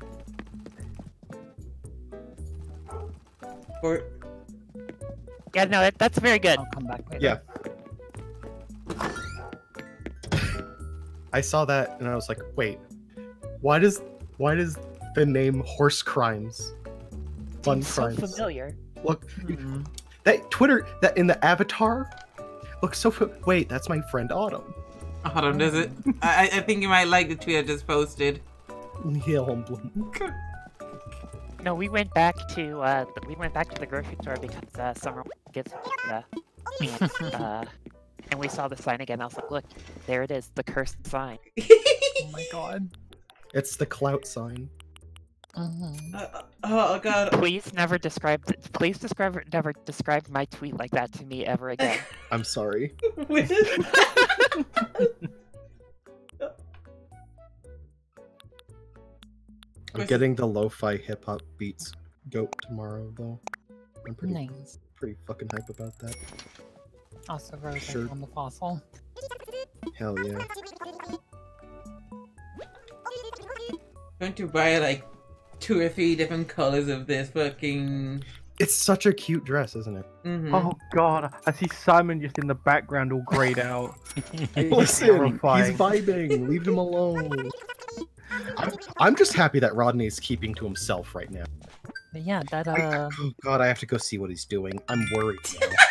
Or Yeah, no, that, that's very good. I'll come back later. Yeah. I saw that and I was like, wait, why does why does the name Horse Crimes Fun Seems so Crimes familiar. look mm, that Twitter that in the avatar looks so fa- wait that's my friend Autumn. Autumn does it? I, I think you might like the tweet I just posted. Yeah, Bloom. No, we went back to uh, we went back to the grocery store because uh, summer gets uh, and, uh, and we saw the sign again. I was like, look, there it is, the cursed sign. Oh my god. It's the clout sign. Mhm. Uh, oh god. Please never describe. Please describe never describe my tweet like that to me ever again. I'm sorry. I'm getting the lo-fi hip hop beats goat tomorrow though. I'm pretty Nice. pretty fucking hype about that. Also rose Sure. on the fossil. Hell yeah. going to buy like two or three different colors of this fucking. It's such a cute dress, isn't it? Mhm. Oh god, I see Simon just in the background all grayed out. Listen, he's vibing. Leave him alone. I'm, I'm just happy that Rodney is keeping to himself right now. But yeah, that I- uh oh god, I have to go see what he's doing. I'm worried now.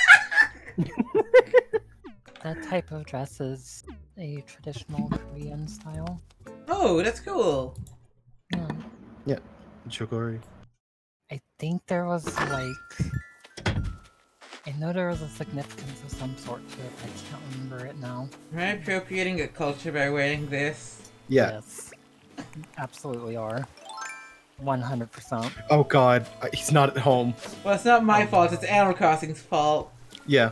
that type of dress is a traditional Korean style. Oh, that's cool. Yeah. Chogori. I think there was like I know there was a significance of some sort to it, but I just can't remember it now. Am I appropriating a culture by wearing this? Yeah. Yes. Absolutely are. One hundred percent. Oh god, he's not at home. Well, it's not my fault. It's Animal Crossing's fault. Yeah.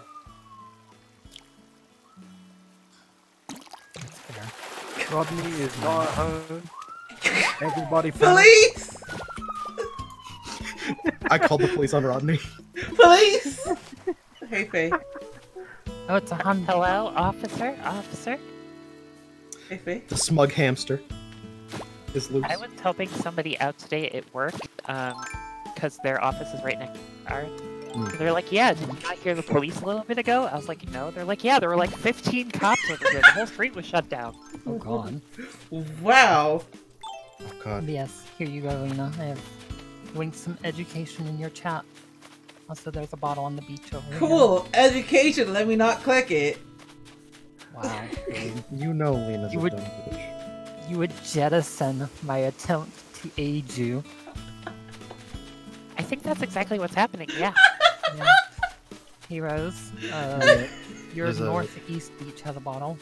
Rodney is not at home. Everybody. Police! I called the police on Rodney. Police! hey, Faye. Oh, it's a hunt. Hello, officer, officer. Hey, Faye. The smug hamster is loose. I was helping somebody out today at work. Um, because their office is right next to ours. Mm. They're like, yeah, did you not hear the police a little bit ago? I was like, no. They're like, yeah, there were like 15 cops over here. The whole street was shut down. Oh god. Wow. Oh god. Yes, here you go, Lena. I have linked some education in your chat. Also, there's a bottle on the beach over here. Cool. Education. Let me not click it. Wow. You know Lena's You a would- dumb bitch. you would jettison my attempt to aid you. I think that's exactly what's happening. Yeah. Yeah. Heroes, uh, your There's a- northeast beach has a bottle.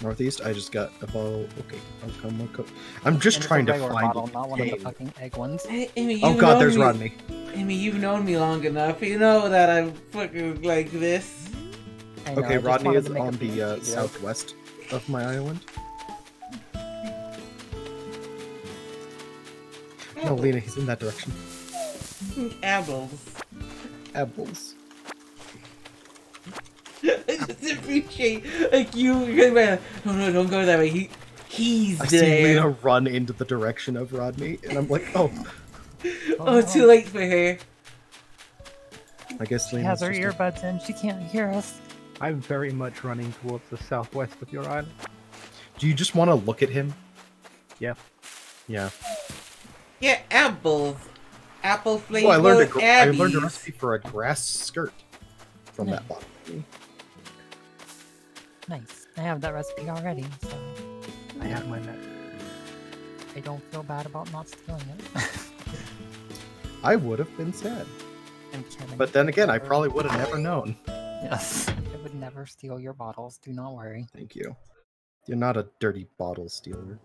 Northeast, I just got a bottle. Okay, I'll come, I'll come. I'm just And it's a trying to regular find bottle, it. not one of the Game. fucking egg ones. Hey, Amy, Oh you've god, known there's me- Rodney. Amy, you've known me long enough. You know that I'm fucking like this. I know, I Okay, just Rodney wanted is to make a on the uh, joke. southwest of my island. No, Lena, he's in that direction. Apples. Apples. I just appreciate like you. You're like, no, no, don't go that way. He, he's I see there. Lena run into the direction of Rodney, and I'm like, oh, Oh, too late for her. I guess She Lena has her earbuds in, she can't hear us. I'm very much running towards the southwest of your island. Do you just want to look at him? Yeah. Yeah. Yeah, apples. Apple flavor. Oh, I learned a learned a recipe for a grass skirt from Yeah. that bottle. Nice. I have that recipe already, so I have my net. I don't feel bad about not stealing it. I would have been sad, I'm kidding. but then again, I probably would have never known. Yes. I would never steal your bottles, do not worry. Thank you. You're not a dirty bottle stealer.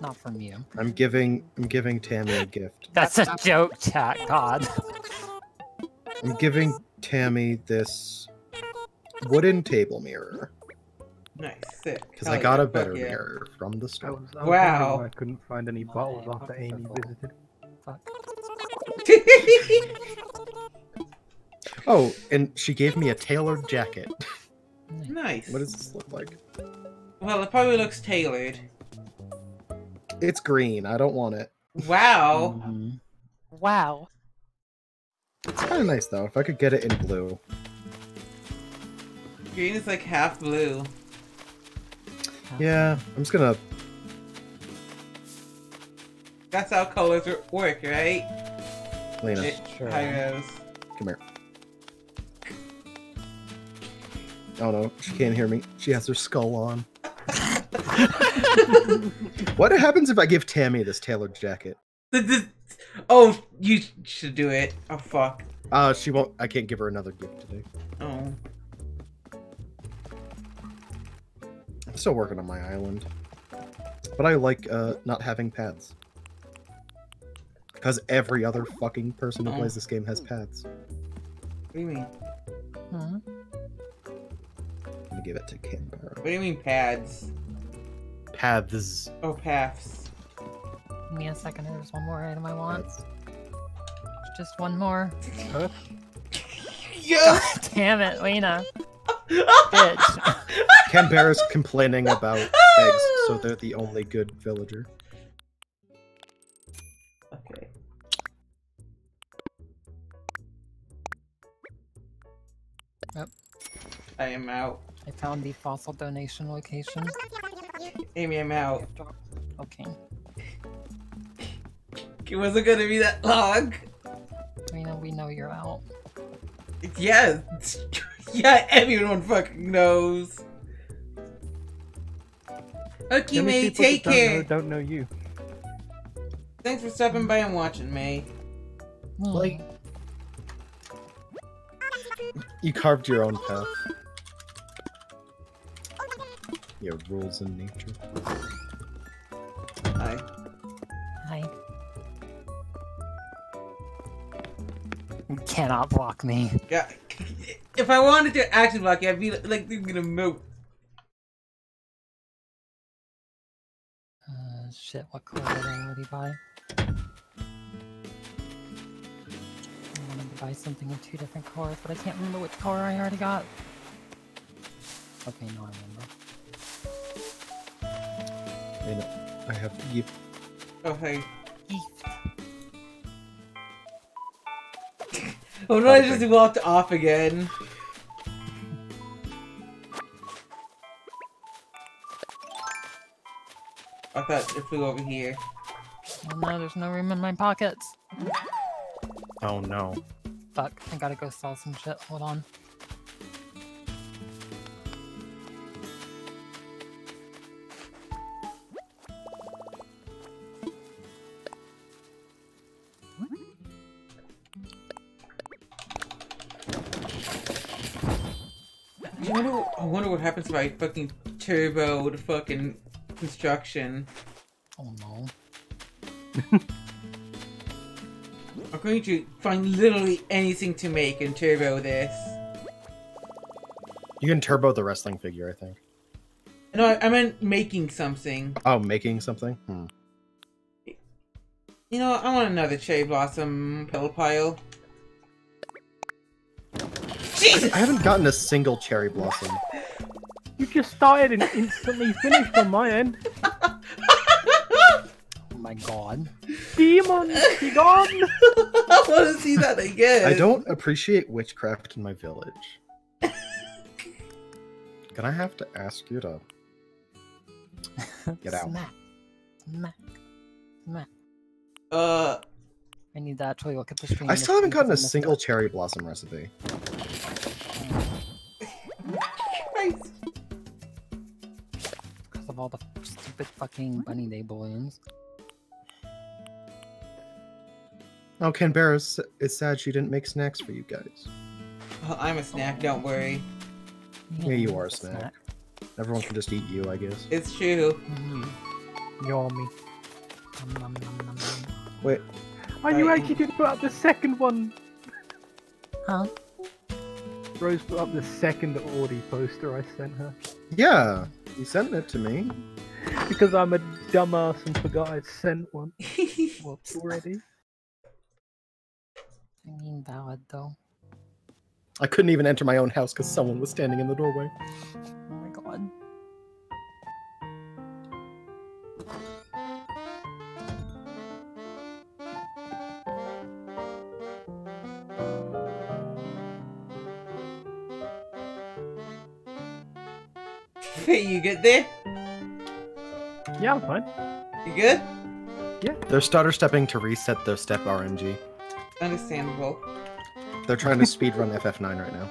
Not from you. I'm giving I'm giving Tammy a gift. That's a joke, chat, God. I'm giving Tammy this wooden table mirror Nice, sick. because I got yeah, a better yeah. mirror from the I store. was, I was Wow. I couldn't find any oh, bottles after Amy visited. Fuck. Oh, and she gave me a tailored jacket. Nice. nice. What does this look like? Well, it probably looks tailored. It's green. I don't want it. Wow. Mhm. Wow. It's kind of nice though. If I could get it in blue. Green is like half blue. Yeah, I'm just gonna. That's how colors work, right? Lena, It- Sure. Hi, Rose. come here. Oh no, she can't hear me. She has her skull on. what happens if I give Tammy this tailored jacket? Th- th- Oh, you should do it. Oh, fuck. Uh, she won't. I can't give her another gift today. Oh. I'm still working on my island, but I like uh not having pads. Because every other fucking person who Oh. plays this game has pads. What do you mean? Huh? I'm gonna give it to Canberra. What do you mean pads? Paths. Oh, paths. Give me a second, there's one more item I want. Paths. Just one more. Yo! Damn it, Lena. Bitch. Canberra's complaining about eggs, so they're the only good villager. Okay. Yep. I am out. I found the fossil donation location. Amy, I'm out. Okay. It wasn't gonna be that long. Lena, we know you're out. Yeah. yeah, everyone fucking knows. Okay, The May, take don't care. Know, don't know you. Thanks for stopping by and watching, May. Hmm. Like- You carved your own path. Your rules in nature. Hi. Hi. You cannot block me. Yeah. If I wanted to action block you, I'd be like, you're gonna move. Uh, shit, what color did I already buy? I wanted to buy something in two different colors, but I can't remember which color I already got. Okay, no, I remember. And I have you Oh, hey. Eeft. Oh no, I just walked off again. I thought it flew over here. Oh no, there's no room in my pockets. Oh no. Fuck, I gotta go sell some shit. Hold on. Happens if I fucking turbo the fucking construction. Oh no. I'm going to find literally anything to make and turbo this. You can turbo the wrestling figure, I think. No, I, I meant making something. Oh, making something? Hmm. You know, I want another cherry blossom Pillow pile. Jesus! I haven't gotten a single cherry blossom. You just started and instantly finished on my end. Oh my god. Demon, be gone! I want to see that again. I don't appreciate witchcraft in my village. Gonna have to ask you to get out. Smack. Smack. Smack. Uh, I need that to actually look at the stream. I still haven't gotten a if I missed single cherry blossom recipe. Of all the stupid fucking bunny day balloons. Oh, Canberra's it's sad she didn't make snacks for you guys. Well, I'm a snack, oh. don't worry. Yeah, you are a it's snack. Everyone can just eat you, I guess. It's true. Mm-hmm. Yummy. Nom, nom, nom, nom, nom. Wait, Oh, you Right. actually did put up the second one. Huh? Rose put up the second Audie poster I sent her. yeah, you sent it to me. Because I'm a dumbass and forgot I'd sent one Whoops. already. I mean, valid though. I couldn't even enter my own house because someone was standing in the doorway. Hey, you get there? Yeah, I'm fine. You good? Yeah. They're stutter stepping to reset their step RNG. Understandable. They're trying to speedrun FF9 right now.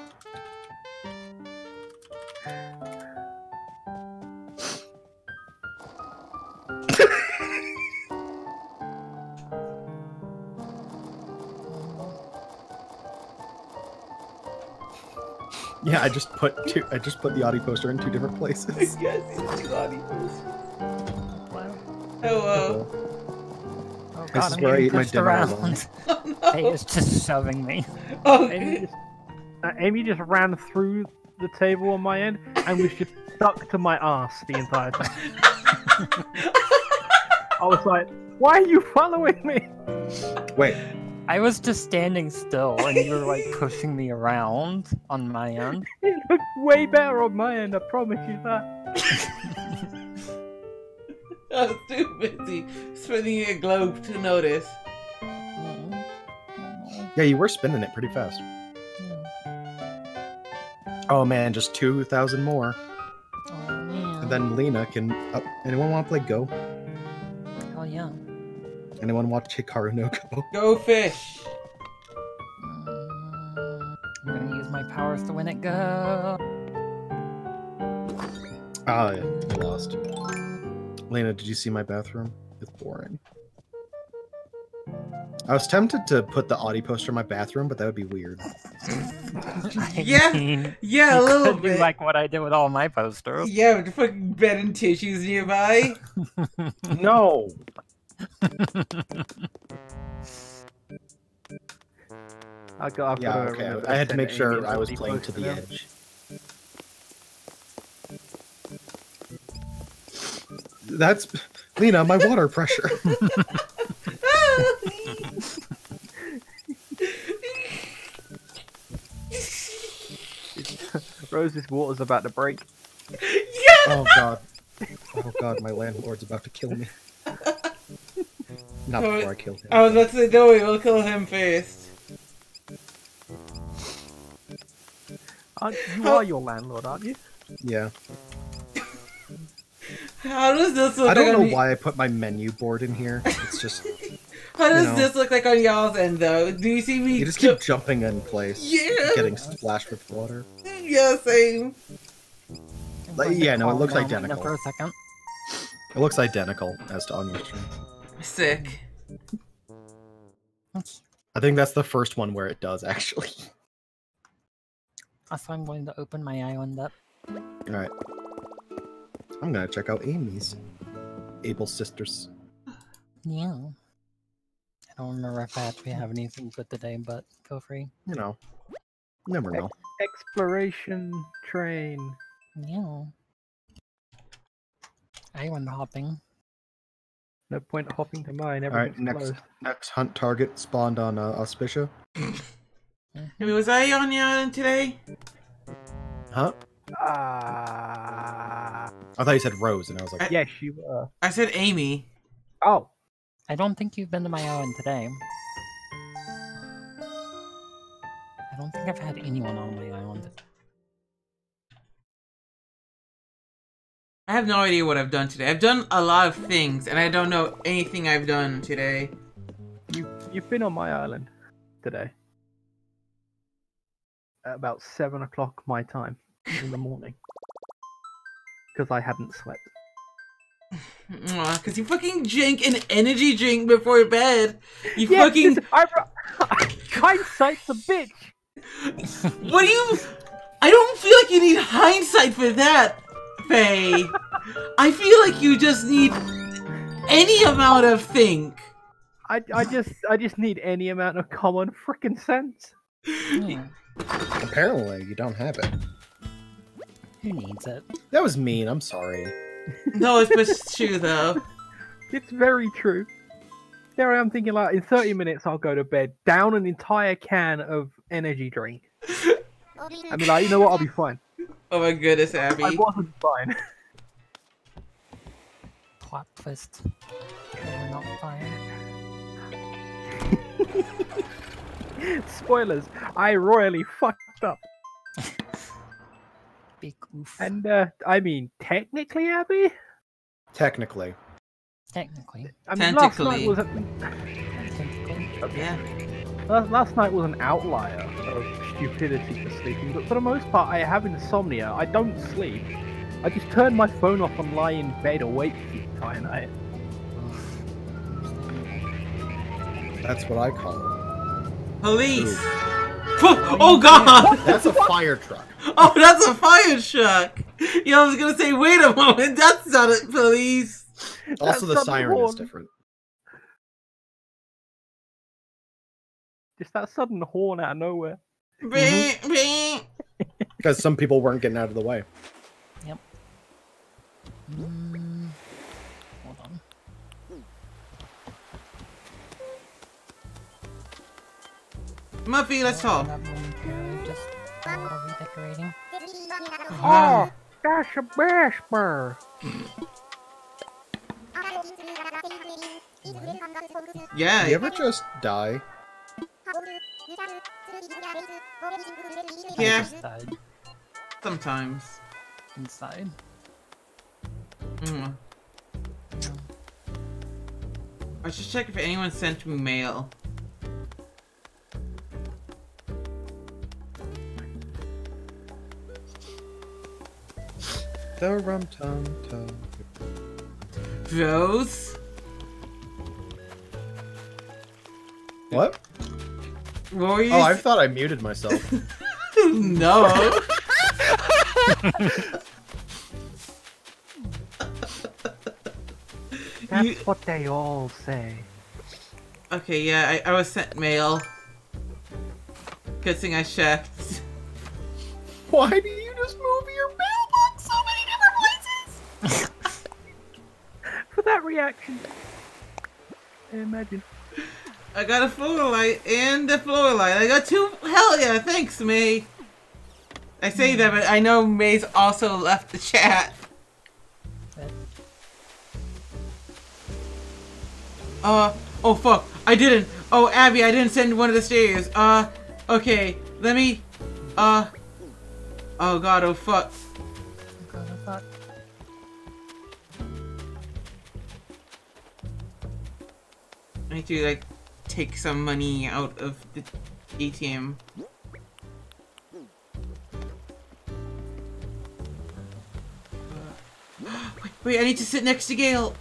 Yeah, I just put two. I just put the Audie poster in two different places. yes, it's too naughty. Wow. Hello. Oh This god, is I'm where I eat my dinner around. alone. Oh Hey, it's just shoving me. Oh, Amy just, uh, Amy just ran through the table on my end and was just stuck to my ass the entire time. I was like, why are you following me? Wait, I was just standing still and you were like pushing me around on my end. It looked way better on my end, I promise you that. I was too busy spinning a globe to notice. Oh, oh, yeah, you were spinning it pretty fast. Oh man, just two thousand more, Oh man. and then Lena can. Uh, anyone want to play Go? Hell yeah. Anyone watch Hikaru no Go? Go fish. Mm, I'm gonna use my powers to win it. Go. Ah, yeah, I lost. Lena, did you see my bathroom? It's boring. I was tempted to put the Audie poster in my bathroom, but that would be weird. Yeah, mean, Yeah, a little could do bit. like what I did with all my posters. Yeah, with the fucking bed and tissues nearby. No. I got, I've Yeah, gotta okay. remember I had to make sure I was playing to the now. edge. That's Lena, my water pressure. Rose's water's about to break. yeah! oh god. Oh god, my landlord's about to kill me. Not Oh, before I kill him. I was about to say, no, we will kill him first. Aren't, you How- are your landlord, aren't you? Yeah. How does this look I don't like know why I put my menu board in here. It's just How does you know. this look like on y'all's end though? Do you see me? you just ju- keep jumping in place. Yeah. Getting splashed with water. Yeah, same. Like, yeah, no, it looks down right now identical. For a second. It looks identical as to on your stream. Sick. I think that's the first one where it does actually. Also, I'm going to open my island up. Alright. I'm gonna check out Amy's. Able Sisters. Yeah. I don't remember if I actually have anything good today, but feel free. You know. Never know. Exploration train. Yeah. Island hopping. No point hopping to mine. Alright, next closed. next hunt target spawned on uh, Auspicia. I mean, was I on the island today? Huh? Ah. I thought you said Rose, and I was like, yes, you were. I said Amy. Oh, I don't think you've been to my island today. I don't think I've had anyone on my island. I have no idea what I've done today. I've done a lot of things, and I don't know anything I've done today. you you've been on my island today. At about seven o'clock my time in the morning. Because I hadn't slept. Because you fucking drink an energy drink before bed. You Yeah, fucking. I, hindsight's a bitch. What do you. I don't feel like you need hindsight for that, Faye. I feel like you just need any amount of think. I, I just I just need any amount of common freaking sense. Yeah. apparently you don't have it. Who needs it? That was mean. I'm sorry. No, it's but true though. It's very true. There I am thinking like in 30 minutes I'll go to bed, down an entire can of energy drink. I mean like you know what, I'll be fine. Oh my goodness, Abby. I Abby. wasn't fine. Plot twist. We're not fine. Spoilers, I royally fucked up. Big oof. And uh I mean technically Abby? Technically. Technically. I mean last night was a, Technically. Yeah. last, last night was an outlier of stupidity for sleeping, but for the most part I have insomnia. I don't sleep. I just turn my phone off and lie in bed awake the entire night. That's what I call it. Police. Oh, oh god! That's a fire truck. Oh, that's a fire truck. You know, I was gonna say, wait a moment, that's not a police. Also, the That's siren is different. Just that sudden horn out of nowhere. Bing, bing. Because some people weren't getting out of the way. Mm, hold on. Muffy, let's talk. Just redecorating. Oh, that's a bash burr. Yeah. You ever just die? I Yeah. just died Sometimes. inside. Mm. I should check if anyone sent me mail. The rum tum tum. Rose? What? What were you Oh, I thought I muted myself. no. That's You- what they all say. Okay, yeah, I, I was sent mail. Good thing I checked. Why do you just move your mailbox so many different places? For that reaction. I Imagine. I got a floor light and a floor light. I got two. Hell yeah, thanks, May. I say that, but I know May's also left the chat. Uh, oh fuck, I didn't. Oh, Abby, I didn't send one of the stairs. Uh, okay, let me, uh, Oh god, oh fuck. God, I thought- I need to like take some money out of the ATM. Wait, wait, I need to sit next to Gayle.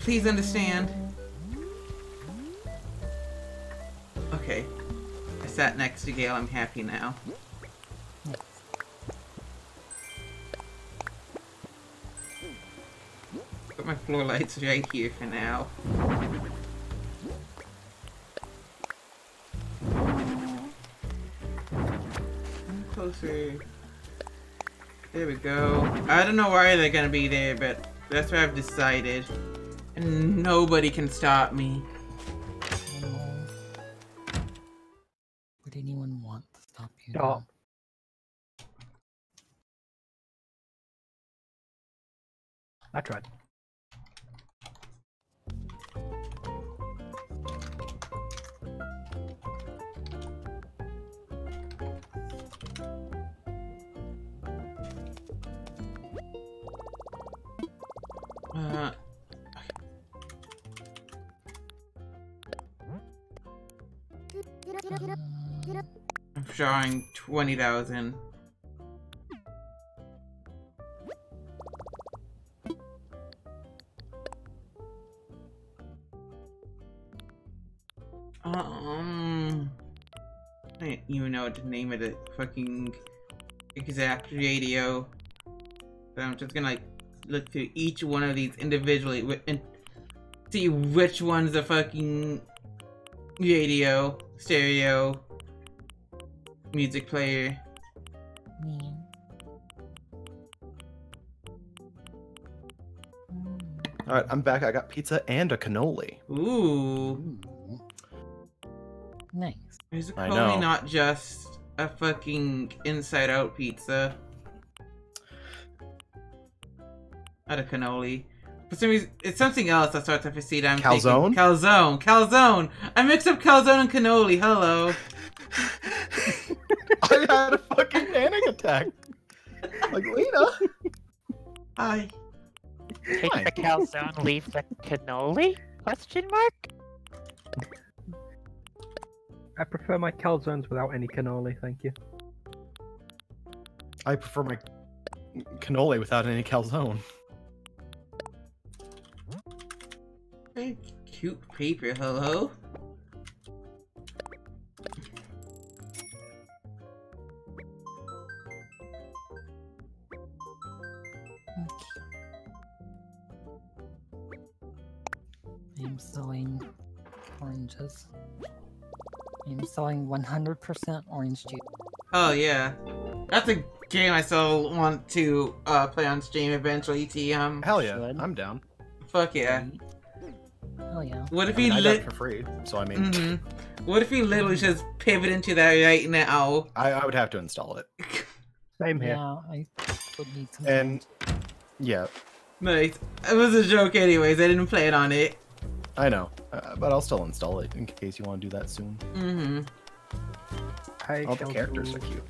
Please understand. Okay. I sat next to Gayle. I'm happy now. Put my floor lights right here for now. Come closer. There we go. I don't know why they're gonna be there, but that's what I've decided. And nobody can stop me. Would anyone want to stop you? Stop. I tried. Drawing 20,000. Um, I don't even know what to name it. the fucking exact radio. But I'm just gonna like look through each one of these individually and see which one's a fucking radio, stereo, music player. Me. All right, I'm back. I got pizza and a cannoli. Ooh, Ooh. Nice. is a I cannoli know. not just a fucking inside out pizza? Not a cannoli. For some reason, it's something else that starts with a C that I'm Calzone? thinking. Calzone. Calzone. I mixed up calzone and cannoli. Hello. I had a fucking panic attack. Like Lena. Hi. Take Fine. the calzone, leave the cannoli? Question mark? I prefer my calzones without any cannoli, thank you. I prefer my cannoli without any calzone. Very cute paper. Hello. I'm selling 100% orange juice. Oh yeah, that's a game I still want to uh, play on stream eventually. TM. Hell yeah, Should. I'm down. Fuck yeah. Oh yeah. What if I, he mean, I got lit? it for free, so I mean, hmm What if he literally just pivot into that right now? I, I would have to install it. Same here. Yeah, I would need some. And yeah, Nice. It was a joke, anyways. I didn't play it on it. I know, uh, but I'll still install it in case you want to do that soon. Mm-hmm. I All the characters do- are cute.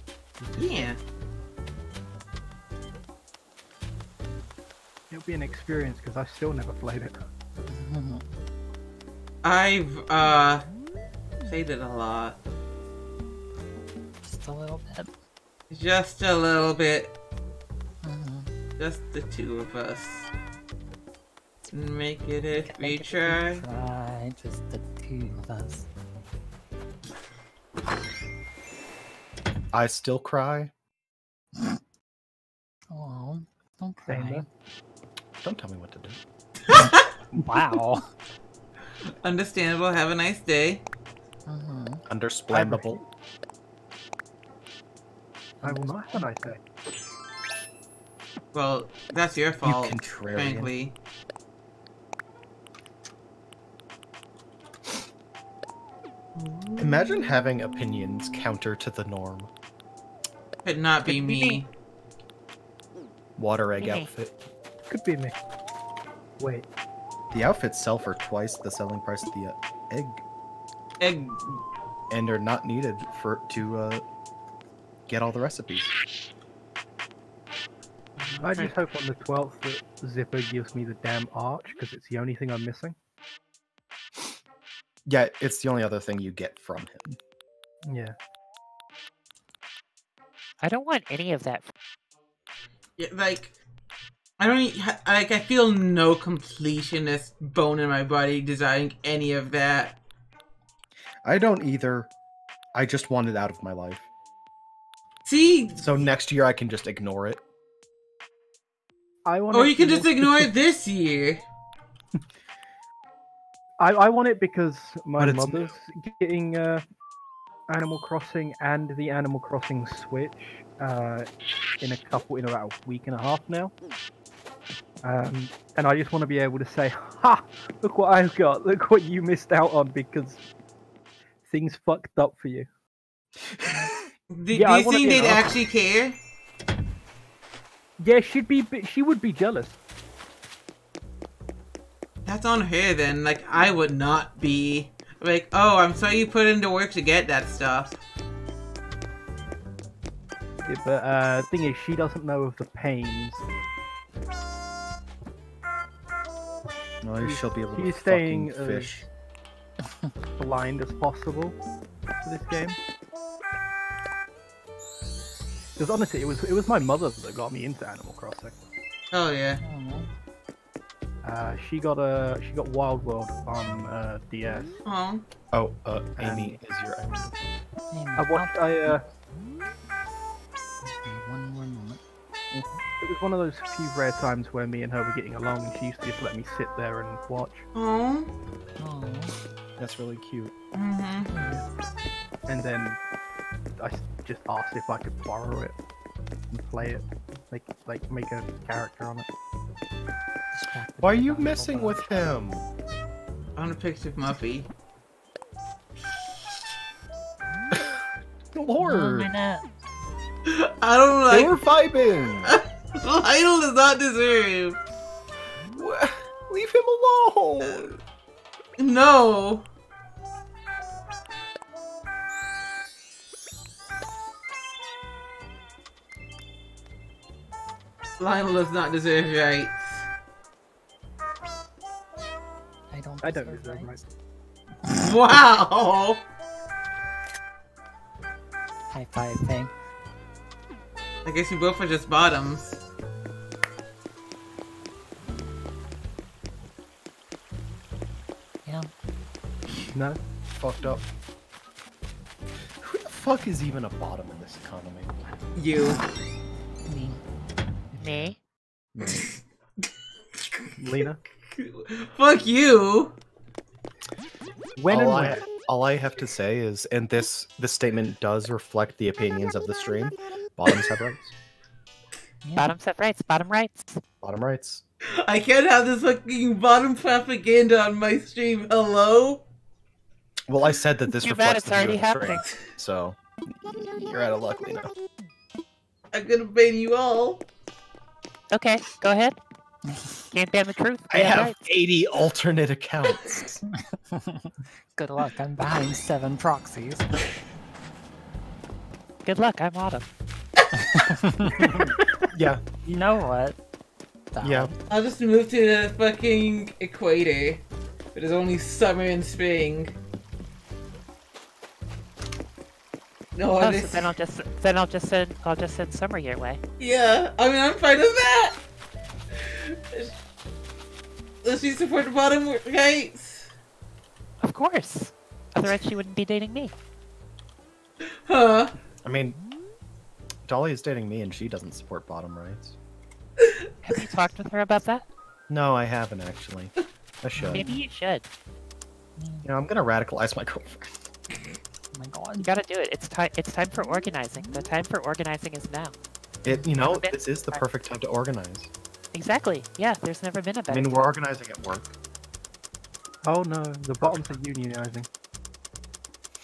Yeah. It'll be an experience because I still never played it. I've uh played it a lot. Just a little bit. Just a little bit. Mhm. Just the two of us. Make it if we try. Try just the two of us. I still cry. Oh, don't cry. there. Don't tell me what to do. Wow. Understandable. Have a nice day. Mhm. Undersplambable. I will not have a nice day. Well, that's your fault, contrarian. frankly. Imagine having opinions counter to the norm. Could not be Could be me. me. Water egg Me. outfit. Could be me. Wait, The outfits sell for twice the selling price of the uh, egg, Egg. and are not needed for to uh, get all the recipes. I just hope on the 12th that Zipper gives me the damn arch, because it's the only thing I'm missing. Yeah, it's the only other thing you get from him. Yeah. I don't want any of that. Yeah, like I don't e- like. I feel no completionist bone in my body desiring any of that. I don't either. I just want it out of my life. See, So next year I can just ignore it. I want or you can just ignore it this year. I, I want it because my But it's- mother's getting uh, Animal Crossing and the Animal Crossing Switch uh, in a couple in about a week and a half now. Um, and I just want to be able to say, "Ha! Look what I've got! Look what you missed out on because things fucked up for you." Do, Yeah, do you think they'd actually care? Yeah, she'd be. She would be jealous. That's on her then. Like I would not be. Like, oh, I'm sorry you put into work to get that stuff. Yeah, but uh, thing is, she doesn't know of the pains. No, she'll be able to She's fucking staying, fish. blind as possible for this game. Because honestly, it was it was my mother that got me into Animal Crossing. Oh yeah. Uh, she got a she got Wild World on uh, DS. Oh. Oh, uh, Amy is your ex. I watched. I uh, One more moment. it was one of those few rare times where me and her were getting along, and she used to just let me sit there and watch. Oh. Oh. That's really cute. Mm-hmm. And then I just asked if I could borrow it and play it, like like make a character on it. Distracted Why are you messing with him? I want a picture of Muffy. Oh, Lord, my. I don't they like. were vibing. Lionel does not deserve. Leave him alone. No. Lionel does not deserve rights. I don't. I don't deserve deserve rights. rights. Wow. High five thing. I guess you both are just bottoms. Yeah. No, Fucked up. Who the fuck is even a bottom in this economy? You. Me. Me? Lena. Fuck you. When all, I, all I have to say is, and this this statement does reflect the opinions of the stream. Bottoms have rights. Yeah. Bottom set rights, bottom rights. Bottom rights. I can't have this fucking bottom propaganda on my stream. Hello? Well, I said that this Too bad reflects it's the already of the stream. So you're out of luck, Lena. I'm gonna ban you all. Okay, go ahead. Can't ban the truth. I ban have rights. 80 alternate accounts. Good luck. I'm behind seven proxies. Good luck, I'm Autumn. yeah, You know what? yeah. I'll just move to the fucking equator. It is only summer and spring. No, Oh, so then I'll just then I'll just send I'll just send summer your way. yeah. I mean, I'm fine with that. Does she support the bottom rights? Of course. Otherwise she wouldn't be dating me. Huh? I mean, Dolly is dating me, and she doesn't support bottom rights. Have you talked with her about that? No, I haven't actually. I should. Maybe you should. You know, I'm gonna radicalize my girlfriend. Oh my god. You gotta do it. It's time it's time for organizing. The time for organizing is now. It, you know, bit- this is the perfect time to organize. Exactly. Yeah, there's never been a better I mean, we're organizing at work. Oh no, the bottoms are unionizing.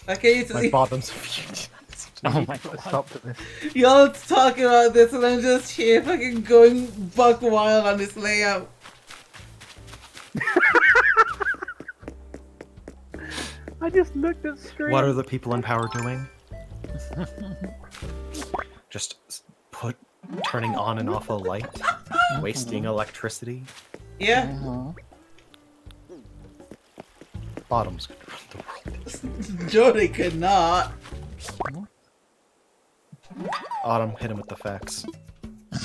Okay, it's My bottoms. Oh my Put a god. stop this. y'all talk about this, and I'm just here fucking going buck wild on this layout. I just looked at screen. what are the people in power doing? Just put turning on and off a light, wasting electricity. Yeah. Mhm. Bottoms could run the world. Jody could not. Autumn hit him with the facts.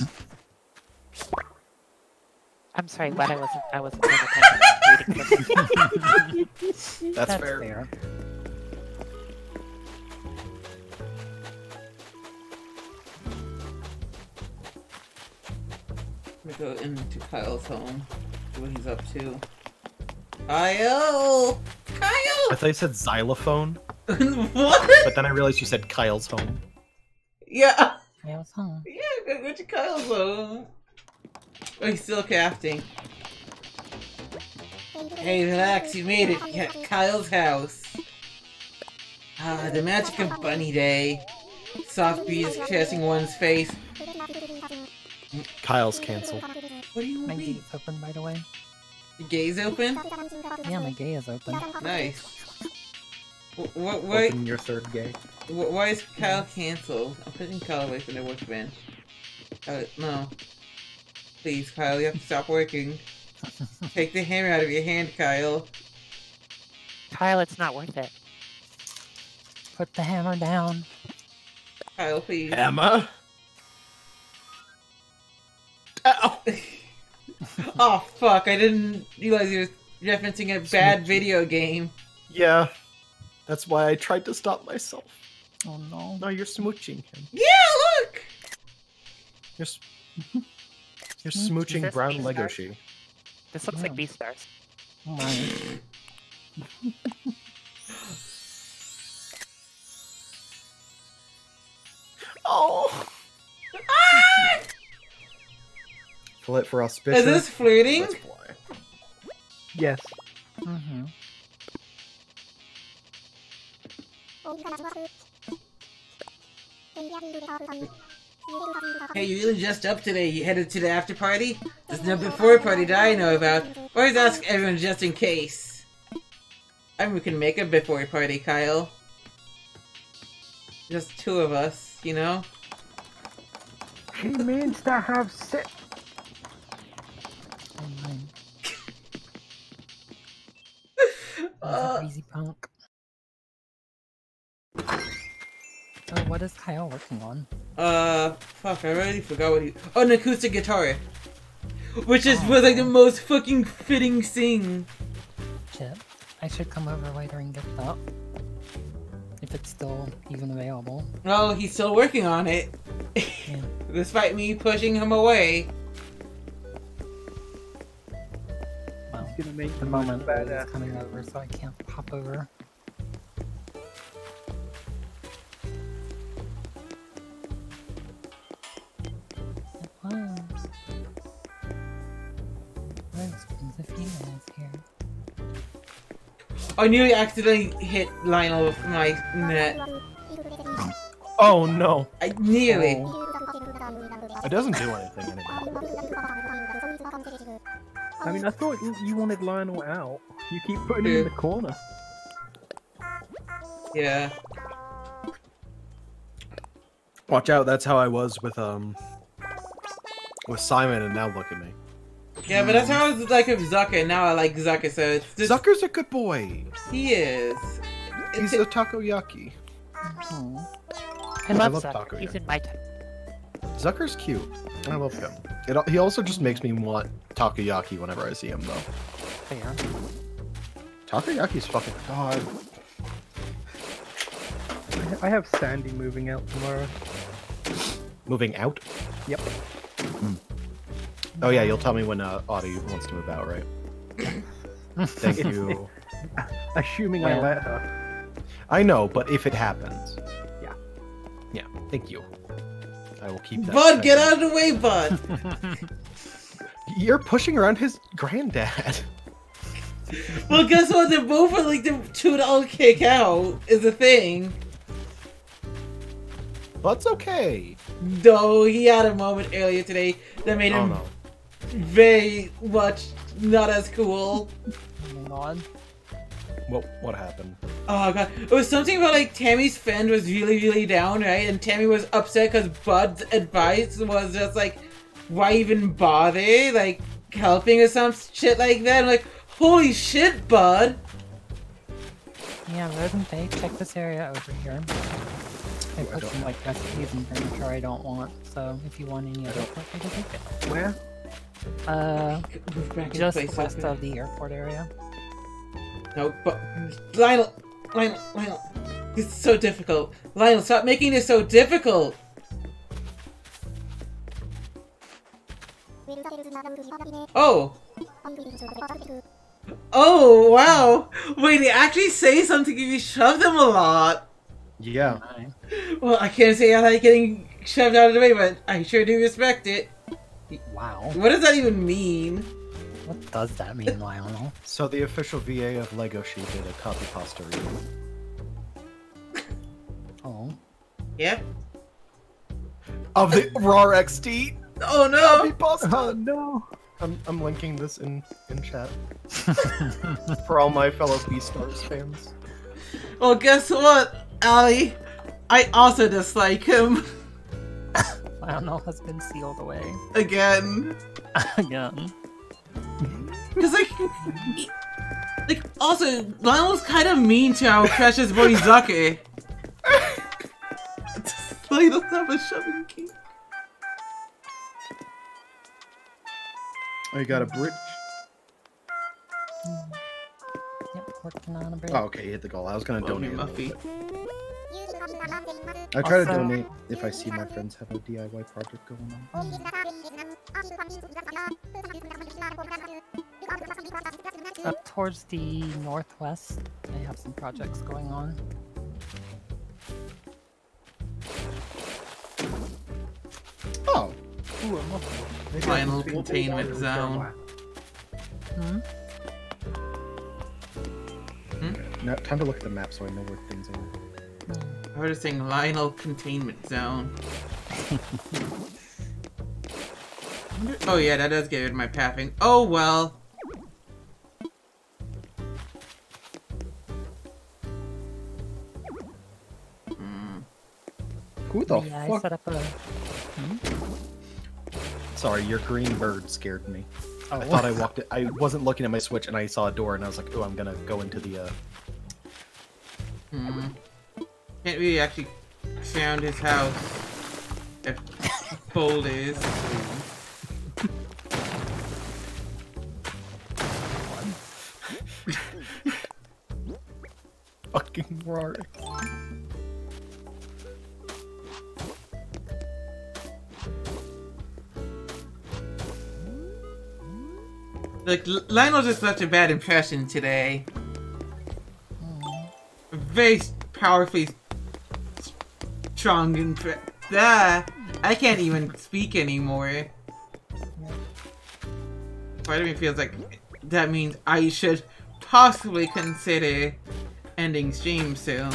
I'm sorry, what I wasn't I wasn't. Reading the- That's, fair. fair. We go into Kyle's home. See what he's up to. Kyle! Kyle! I thought you said xylophone, what? but then I realized you said Kyle's home. Yeah. I was home. Yeah, go, go to Kyle's home. Oh, he's still crafting. Hey, relax, you made it. Yeah, Kyle's house. Ah, the magic of Bunny Day. Soft breeze caressing one's face. Kyle's canceled. What do you My mean? gate's open, by the way. Your gaze open? Yeah, my gate is open. Nice. What? wh- why, Open your third gate. wh- why is Kyle cancelled? I'm putting Kyle away from the workbench. Uh, no. Please, Kyle, you have to stop working. Take the hammer out of your hand, Kyle. Kyle, it's not worth it. Put the hammer down. Kyle, please. Emma. Ow. oh, fuck, I didn't realize you were referencing a bad video game. Yeah, that's why I tried to stop myself. Oh no. No, you're smooching him. Yeah, look! You're, s- you're hmm, smooching this brown Lego Legoshi. This looks Yeah. like hmm. Beastars. Oh ah! my. Oh. Pull it for auspicious. Is this flirting? Let's fly. Yes. Mm-hmm. Hey, you really just up today? You headed to the after party? There's no before party that I know about. Always ask everyone just in case. I mean, we can make a before party, Kyle. Just two of us, you know? She means to have sex. Oh my. He's a Uh, crazy punk. Oh, what is Kyle working on? Uh, fuck, I already forgot what he. Oh, an acoustic guitar! Which is was like the most fucking fitting thing. Shit. I should come over later and get that. If it's still even available. Well, he's still working on it. Yeah. Despite me pushing him away. Well, Gonna make the the moment moment is better. coming over, so I can't pop over. I nearly accidentally hit Lionel with my net. Oh no, I nearly. Oh, it doesn't do anything anymore. I mean, I thought you you wanted Lionel out. You keep putting him in the corner. Yeah. Watch out, that's how I was with um with Simon, and now look at me. Yeah, but that's how I was like with Zucker. and Now I like Zucker, so it's just Zucker's a good boy. he is. He's It's, a takoyaki. mhm. I love, love Zucker. Taco, He's in my type. Zucker's cute. I love him. It, he also just makes me want takoyaki whenever I see him, though. Fair. Takoyaki's fucking god. I- I have Sandy moving out tomorrow. Moving out? Yep. Oh yeah, you'll tell me when uh, Audie wants to move out, right? Thank you. Assuming I Well. let her. I know, but if it happens. Yeah. Yeah, thank you. I will keep that. Bud, get out of the way, Bud. You're pushing around his granddad. well, guess what? They're both are like the two that I'll kick out is a thing. That's okay. Though he had a moment earlier today that made Oh him no. Very much not as cool. Moving on. What what happened? Oh god, it was something about like Tammy's friend was really really down, right? And Tammy was upset because Bud's advice was just like, why even bother like helping or some shit like that? I'm like, holy shit, Bud! Yeah, Rodent Bay, check this area over here. I I put some like recipes and furniture I don't want, so if you want any other stuff, I can take it. Where? Uh, Move back just place, west okay. of the airport area. No, but Lionel, Lionel, Lionel, this is so difficult. Lionel, stop making this so difficult. Oh, oh, wow! Wait, they actually say something if you shove them a lot. Yeah. Well, I can't say I like getting shoved out of the way, but I sure do respect it. Wow. What does that even mean? What does that mean, Lionel? So the official VA of Legoshi did a copy pasta review. Oh. Yeah. Of the RAR XD Oh copy no! pasta. Oh no! I'm, I'm linking this in in chat for all my fellow Beastars fans. Well, guess what, Ali? I also dislike him Lionel has been sealed away. again. Again. Cause like, he- like also Lionel's kind of mean to our precious boy Zucker. Lionel's have a shoving key. Oh, you got a bridge? Yep, working on a bridge. Oh, okay, you hit the goal. I was gonna Love me, donate. a little Muffy. Bit. I try to donate if I see my friends have a DIY project going on. Up towards the northwest, they have some projects going on. Oh, Ooh, a muffin. Maybe I can Final containment Lionel zone. Hmm? now time to look at the map so I know where things are. I heard it saying Lionel containment zone. oh yeah, that does get rid of my pathing. Oh well. Hmm. Who the yeah, I fuck? set up a. Sorry, your green bird scared me. Oh, I thought I walked it. I wasn't looking at my switch and I saw a door and I was like, oh, I'm gonna go into the. uh... Hmm. Can't really actually found his house. If boulders. Fucking roar. Like Lionel just left a bad impression today. Very powerfully strong and Ah, I can't even speak anymore. Part of me feels like that means I should possibly consider ending stream soon.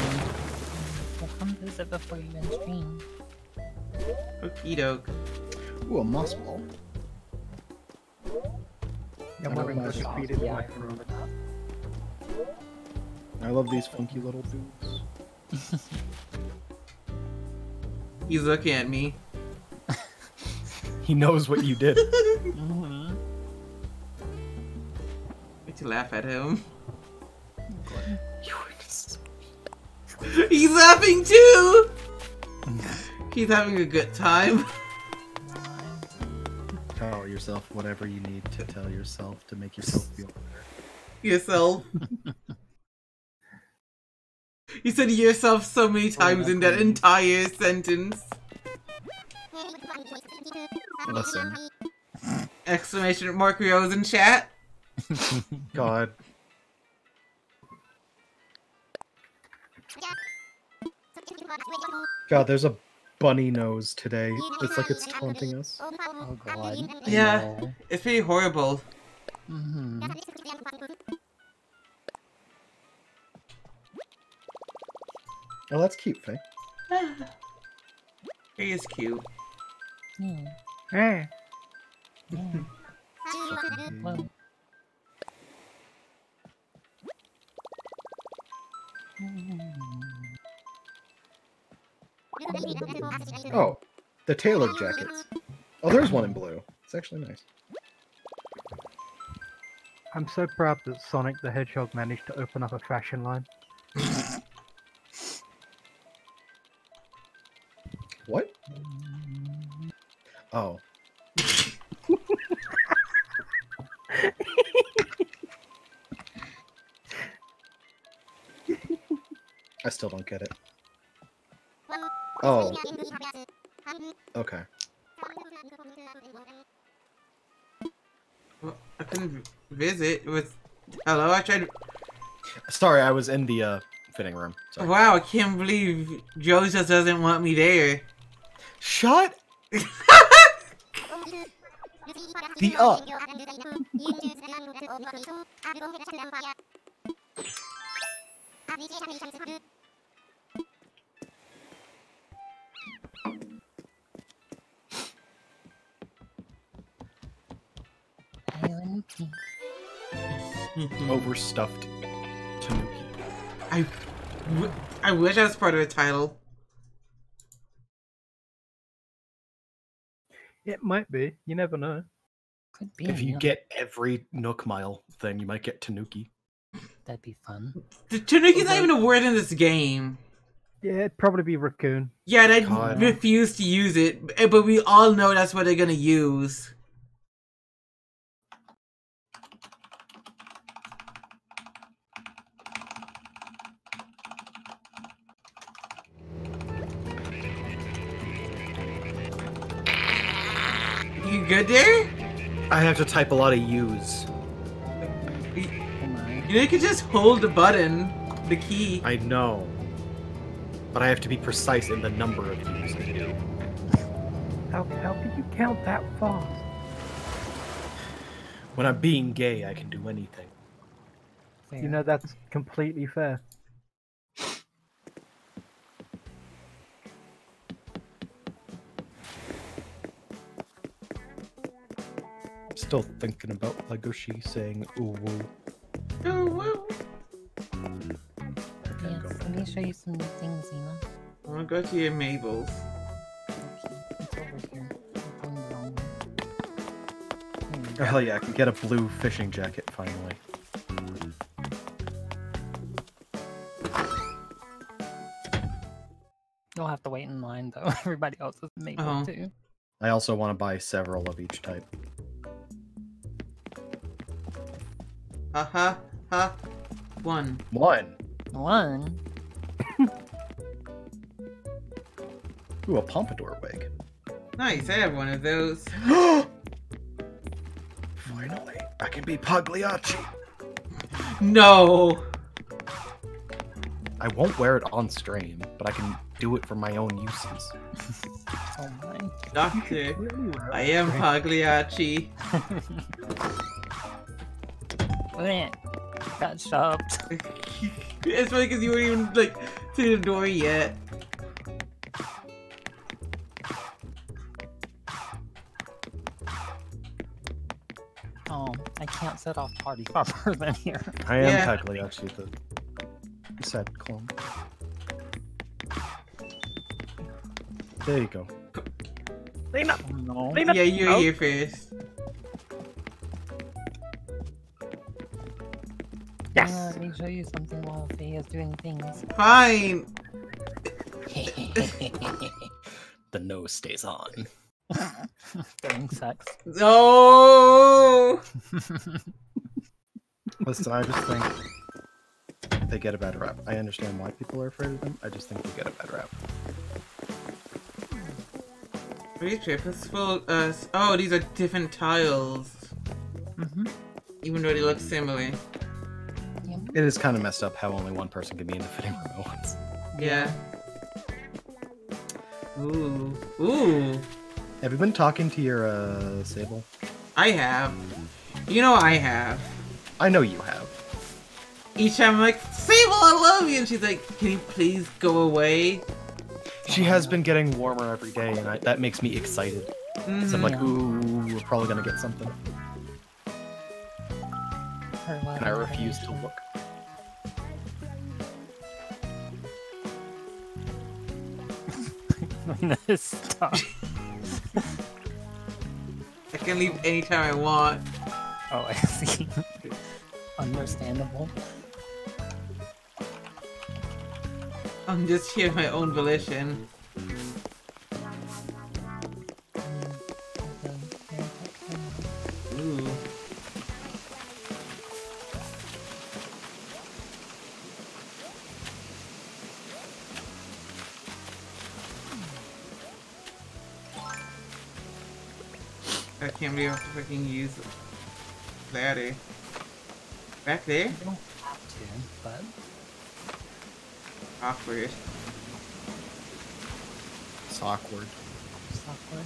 Well, come visit before you end stream. Okie doke. Ooh, a moss ball. Yeah, I my don't ring imagine- defeated Yeah, I. I love these funky little dudes. He's looking at me. He knows what you did. Mhm. Wait to laugh at him. You were just- He's laughing too! He's having a good time. Tell yourself whatever you need to tell yourself to make yourself feel better. Yourself. You said yourself so many times in that entire sentence. Listen, Exclamation mark Rose in chat. God. God, there's a bunny nose today. It's like it's taunting us. Oh god. Yeah. It's pretty horrible. hmm Oh, that's cute, Faye. He is cute. Hmm. Eh. Well, Oh, the tailored jackets. Oh, there's one in blue. It's actually nice. I'm so proud that Sonic the Hedgehog managed to open up a fashion line. Oh. I still don't get it. Oh, okay. Well, I couldn't visit with. Hello, I tried. Sorry, I was in the uh, fitting room. Sorry. Wow, I can't believe Joe just doesn't want me there. Shut the up. Overstuffed Tanuki. I, w- I wish I was part of the title. It might be. You never know. Could be. If you get every Nook Mile, then you might get Tanuki. That'd be fun. The Tanuki's not even a word in this game. Yeah, it'd probably be raccoon. Yeah, and I God. refuse to use it, eh, but we all know that's what they're gonna use. You good there? I have to type a lot of U's. You know, you could just hold the button, the key. I know. But I have to be precise in the number of U's I do. How, how could you count that fast? When I'm being gay, I can do anything. You know, that's completely fair. Still thinking about Legoshi saying ooh woo. Oh, woo. Yes, let me show you some new things, Ina. I wanna go to your Mabel's. Okay, it's over here. I'm going the wrong way. There you Oh, hell yeah, I can get a blue fishing jacket finally. You'll have to wait in line though. Everybody else is Maple Oh. Uh-huh. too. I also want to buy several of each type. Ha ha ha. One. One. One. Ooh, a pompadour wig. Nice, I have one of those. Finally, I can be Pagliacci. No. I won't wear it on stream, but I can do it for my own uses. Oh my. Doctor, I am Pagliacci. Bleh. Got shoved. it's funny because you weren't even like to the door yet. Oh, I can't set off party poppers in here. I am Yeah. Pagliacci, the sad clone. There you go. Lena! Oh, no. Lena! Yeah, you're Oh. here first. Yes! Uh, let me show you something while Faye is doing things. Fine. The nose stays on. During sex. No. Listen, I just think they get a bad rap. I understand why people are afraid of them. I just think they get a bad rap. Pretty purposeful. Uh, oh, these are different tiles, Mm-hmm. even though they look similar. Yeah. It is kind of messed up how only one person can be in the fitting room at once. Yeah. Ooh. Ooh. Have you been talking to your uh, Sable? I have. You know I have. I know you have. Each time I'm like, Sable, I love you, and she's like, Can you please go away? She has been getting warmer every day, and I, that makes me excited. excited. 'Cause I'm like, ooh, we're probably gonna get something. And I refuse to look. Stop. I can leave anytime I want. Oh, I see. Understandable. I'm just here of my own volition. Freaking use ladder. Back there? You don't have to, but Awkward. It's awkward. it's awkward.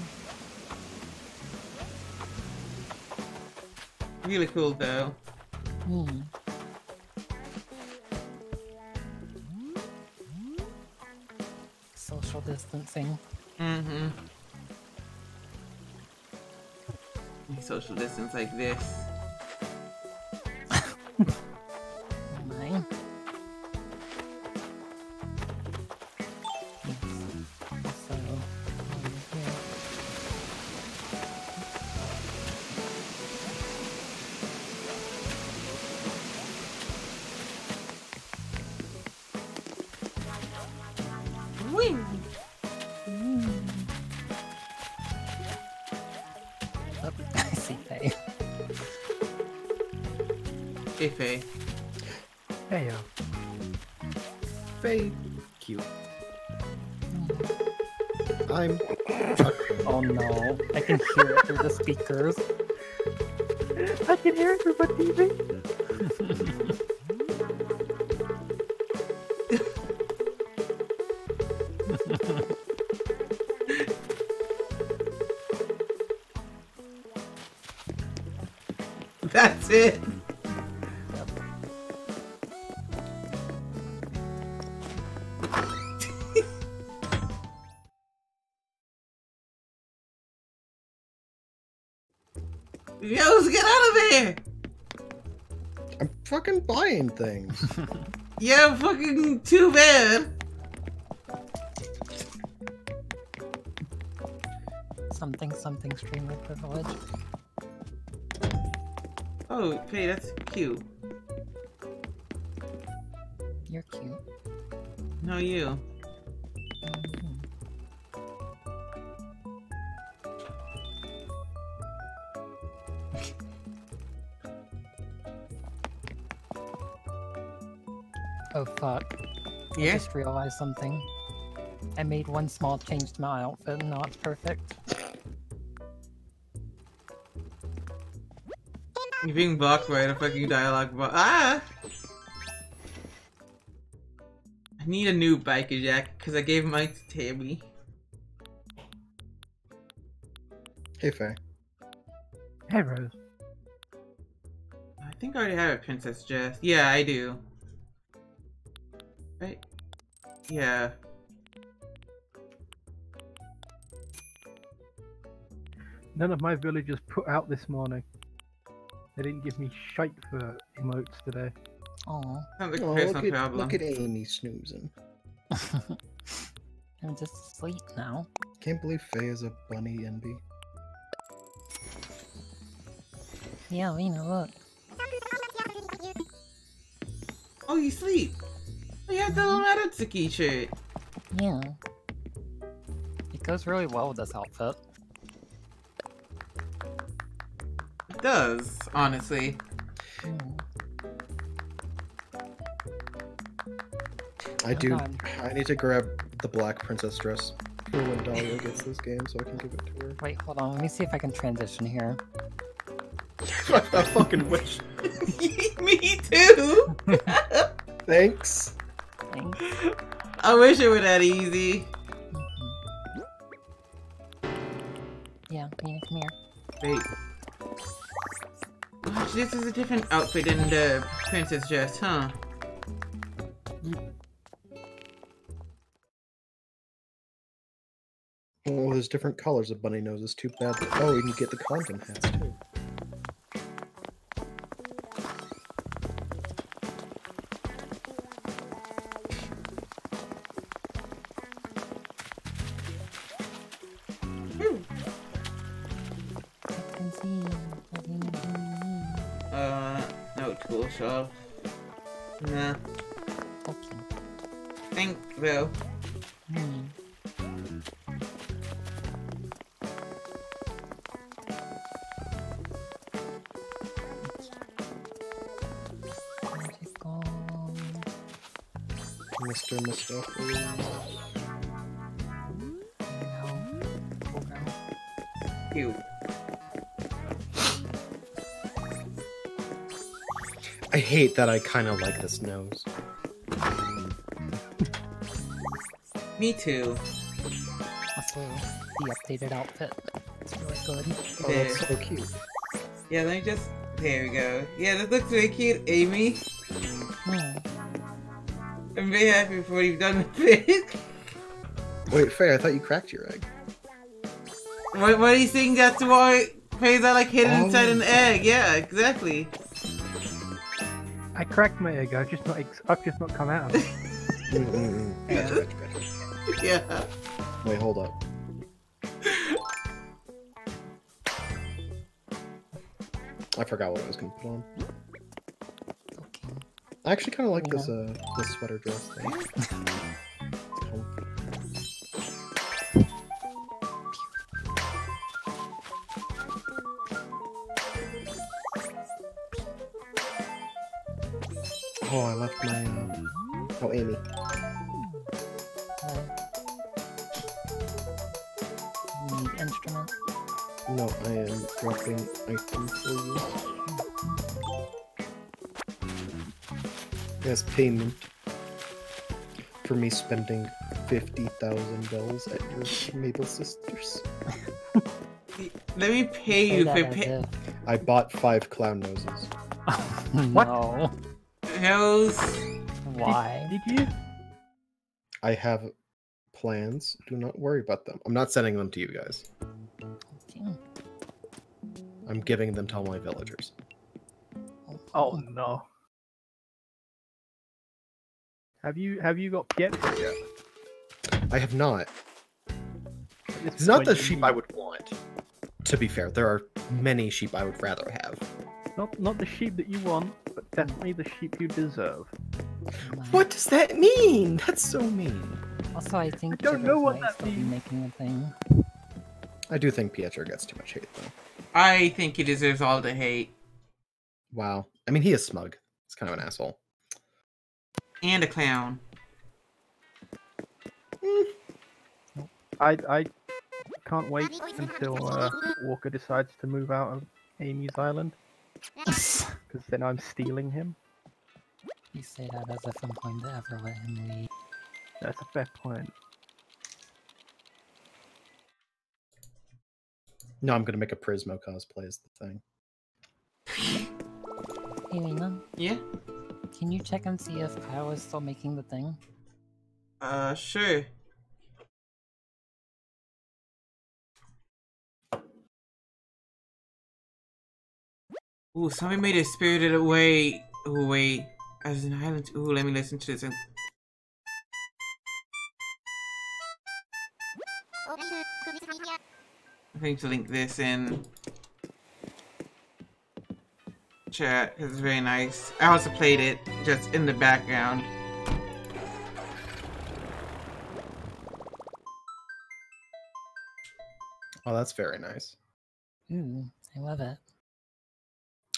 Really cool though. Hmm. Social distancing. Mm-hmm. Social distance like this. Things. Yeah, fucking too bad. Something, something streamer privilege. Oh, Faye, that's cute. You're cute. No, you. I just realized something. I made one small change to my outfit and now it's perfect. You're being blocked by a fucking dialogue box. Ah! I need a new biker jack because I gave mine to Tammy. hey, Faye. Hey, Rose. I think I already have a Princess Jess. Yeah, I do. Yeah. None of my villagers put out this morning. They didn't give me shite for emotes today. Aw. Sounds like Oh, look, at, problem. look at Amy snoozing. I'm just asleep now. Can't believe Faye is a bunny envy. Yeah, Lena, look. Oh, you sleep. Oh, you have the little Madotsuki shirt. Yeah. It goes really well with this outfit. It does, honestly. I do. God. I need to grab the black princess dress for when Dahlia gets this game so I can give it to her. Wait, hold on. Let me see if I can transition here. I fucking wish. Me too. Thanks. Thanks. I wish it were that easy. Yeah, Lena, come here. Wait. This is a different outfit than the princess dress, huh? Oh, there's different colors of bunny noses. Too bad. Oh, you can get the condom hats too. That I kind of like this nose. Me too. Also, the updated outfit. It's really good. Oh, that's so cute. Yeah, let me just. There we go. Yeah, this looks really cute, Amy. Hmm. I'm very happy for what you've done with it. Wait, Faye, I thought you cracked your egg. what, what do you think that's why Faye's are like hidden inside Oh. an egg? Yeah, exactly. I cracked my egg. I've just not. Ex- I've just not come out of it. Gotcha, gotcha, gotcha. Yeah. Wait, hold up. I forgot what I was gonna put on. I actually kind of like this uh this sweater dress thing. left my. Uh... Oh, Amy. Uh, need instrument. No, I am dropping items for you. As payment for me spending fifty thousand bells at your Maple Sisters. Let me pay Say you that for as pay- I bought five clown noses. What? No. Hills. Why? Did you? I have plans. Do not worry about them. I'm not sending them to you guys. Okay. I'm giving them to all my villagers. Oh no. Have you have you got Pietro yet? I have not. At It's not the sheep I would want. To be fair, there are many sheep I would rather have. Not not the sheep that you want, but definitely the sheep you deserve. What does that mean? That's so mean. Also, I think I don't know Jitters what might that still be means. making a thing. I do think Pietro gets too much hate, though. I think he deserves all the hate. Wow. I mean, he is smug. He's kind of an asshole. And a clown. I I can't wait until uh, Walker decides to move out of Amy's island, because then I'm stealing him. you say that as if I'm going to ever let him leave. That's a fair point. No, I'm gonna make a Prismo cosplay as the thing. Hey, Lena, Yeah? can you check and see if Kyle is still making the thing? Uh, sure. Ooh, somebody made a spirited away. Ooh, wait. As an island. Ooh, let me listen to this. and- I think to link this in chat. It's very nice. I also played it just in the background. Oh, that's very nice. Ooh, I love it.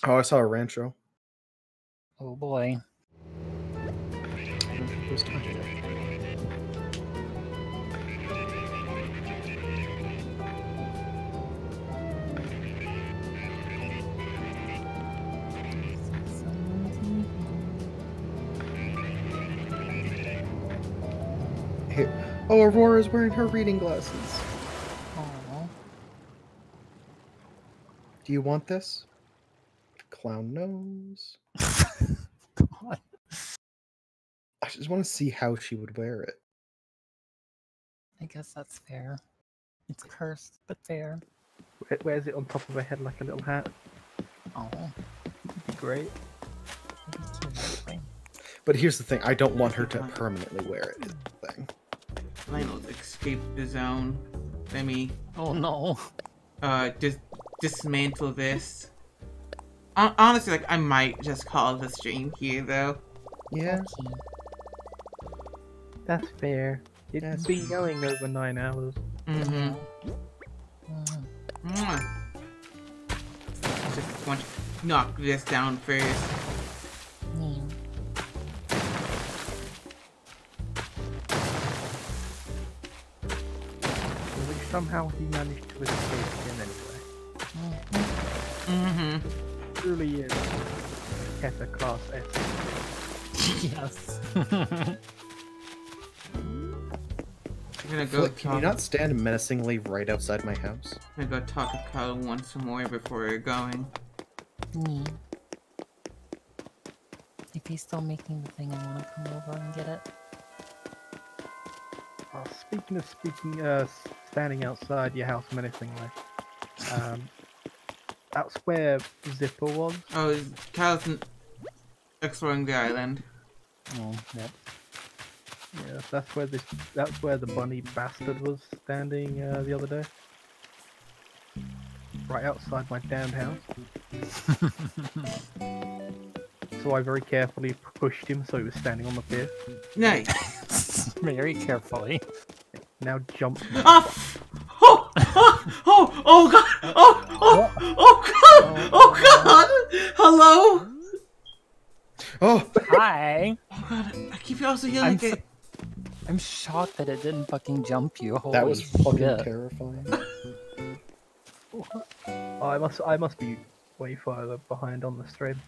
Oh, I saw a rancho. Oh boy. I don't think it was touched yet. Hey, oh, Aurora's wearing her reading glasses. Aw. Do you want this? Clown nose. God. I just want to see how she would wear it. I guess that's fair. It's cursed, but fair. Where- Wears it on top of her head like a little hat. Oh, It'd be great. that'd be cute, actually. But here's the thing: I don't want her to permanently wear it. thing. Lionel escaped the zone. Let me Oh no. uh just dismantle this. Hon- honestly, like I might just call the stream here though. Yeah. Okay. That's fair. It's That's been going over nine hours. Mm-hmm. Mm. Just want to knock this down first. Yeah. Which somehow he managed to escape again anyway. Mm-hmm. Truly is Keter class S. yes. I'm gonna go Flick, can you not stand menacingly right outside my house? I'm gonna go talk to Kyle once more before we're going. Yeah. If he's still making the thing, I want to come over and get it. Uh, speaking of speaking, uh, standing outside your house menacingly. Um, that's where Zipper was. Oh, is- Kyle's exploring the island. Oh, yep. Yeah, that's where this. That's where the bunny bastard was standing uh, the other day. Right outside my damned house. so I very carefully pushed him so he was standing on the pier. Nice. Very carefully. Now jump. Ah! Oh! Oh! God! Oh! Oh! Oh God! Oh God! Hello! Oh, Hi! Oh God! I keep also hearing I'm, like su- it. I'm shocked that it didn't fucking jump you. Holy that was fucking shit. terrifying. Oh, I must. I must be way farther behind on the stream.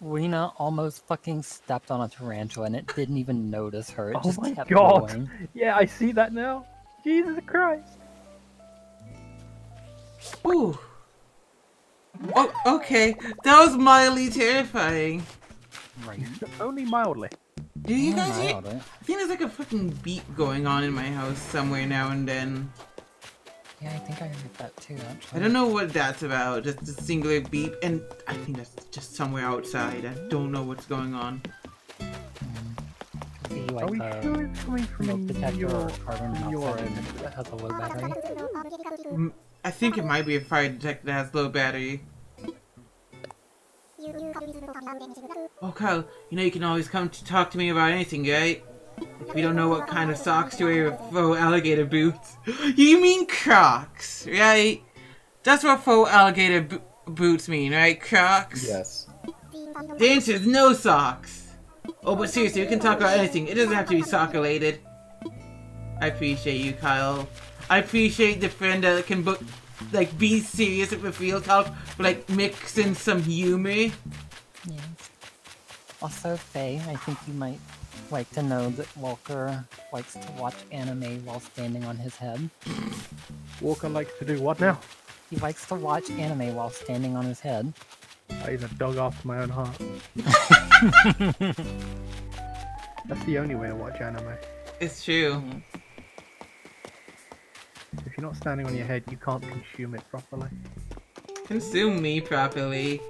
Rena almost fucking stepped on a tarantula and it didn't even notice her. It Oh just my kept God. going. Yeah, I see that now. Jesus Christ. Ooh. Oh, okay. That was mildly terrifying. Right. Only mildly. Do you guys hear? I think there's like a fucking beep going on in my house somewhere now and then. Yeah, I think I heard that too, actually. I don't know what that's about. Just a singular beep, and I think that's just somewhere outside. I don't know what's going on. Could be Are like we a sure it's coming smoke from detector your? or carbon monoxide that has a low battery. Mm, I think it might be a fire detector that has low battery. Oh, Kyle, you know you can always come to talk to me about anything, right? If you don't know what kind of socks to wear with faux alligator boots. You mean Crocs, right? That's what faux alligator bo- boots mean, right? Crocs? yes. The answer is no socks. Oh, but seriously, we can talk about anything. It doesn't have to be soccer-related. I appreciate you, Kyle. I appreciate the friend that can book, like be serious with real talk, but like mix in some humor. Yes. Also, Faye, I think you might like to know that Walker likes to watch anime while standing on his head. Walker likes to do what now? He likes to watch anime while standing on his head. He's a dog after my own heart. That's the only way to watch anime. It's true. If you're not standing on your head, you can't consume it properly. Consume me properly.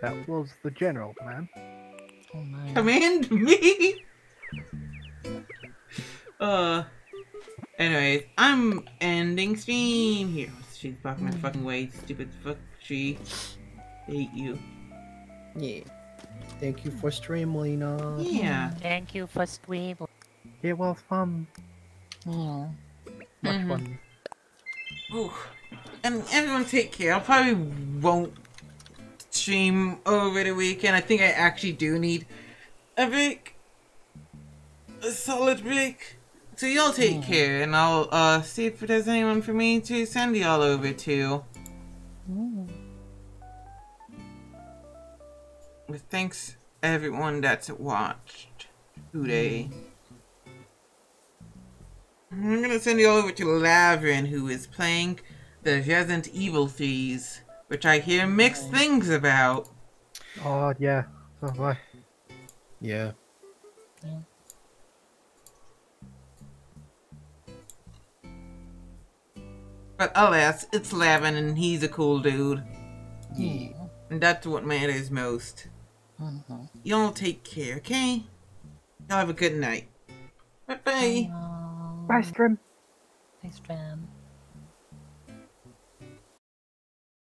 That was the general, man. Oh my. Command me. uh. Anyways, I'm ending stream here. She's blocking my fucking way, stupid fuck tree. Hate you. Yeah. Thank you for stream, Lena. Yeah. Thank you for stream. It was fun. Yeah. Much Mhm. fun. Ooh. And everyone take care. I probably won't stream over the weekend. I think I actually do need a break. A solid break. So y'all take care and I'll uh see if there's anyone for me to send y'all over to. Ooh. With thanks everyone that's watched today. Mm. I'm gonna send you all over to Lavrin, who is playing the Resident Evil 3s, which I hear mixed things about. Oh, yeah. So have I. Yeah. But alas, it's Lavin and he's a cool dude. Yeah. And that's what matters most. Mhm. Y'all take care, okay? Y'all have a good night. Bye bye. Oh. Bye, stream. Thanks, Jan.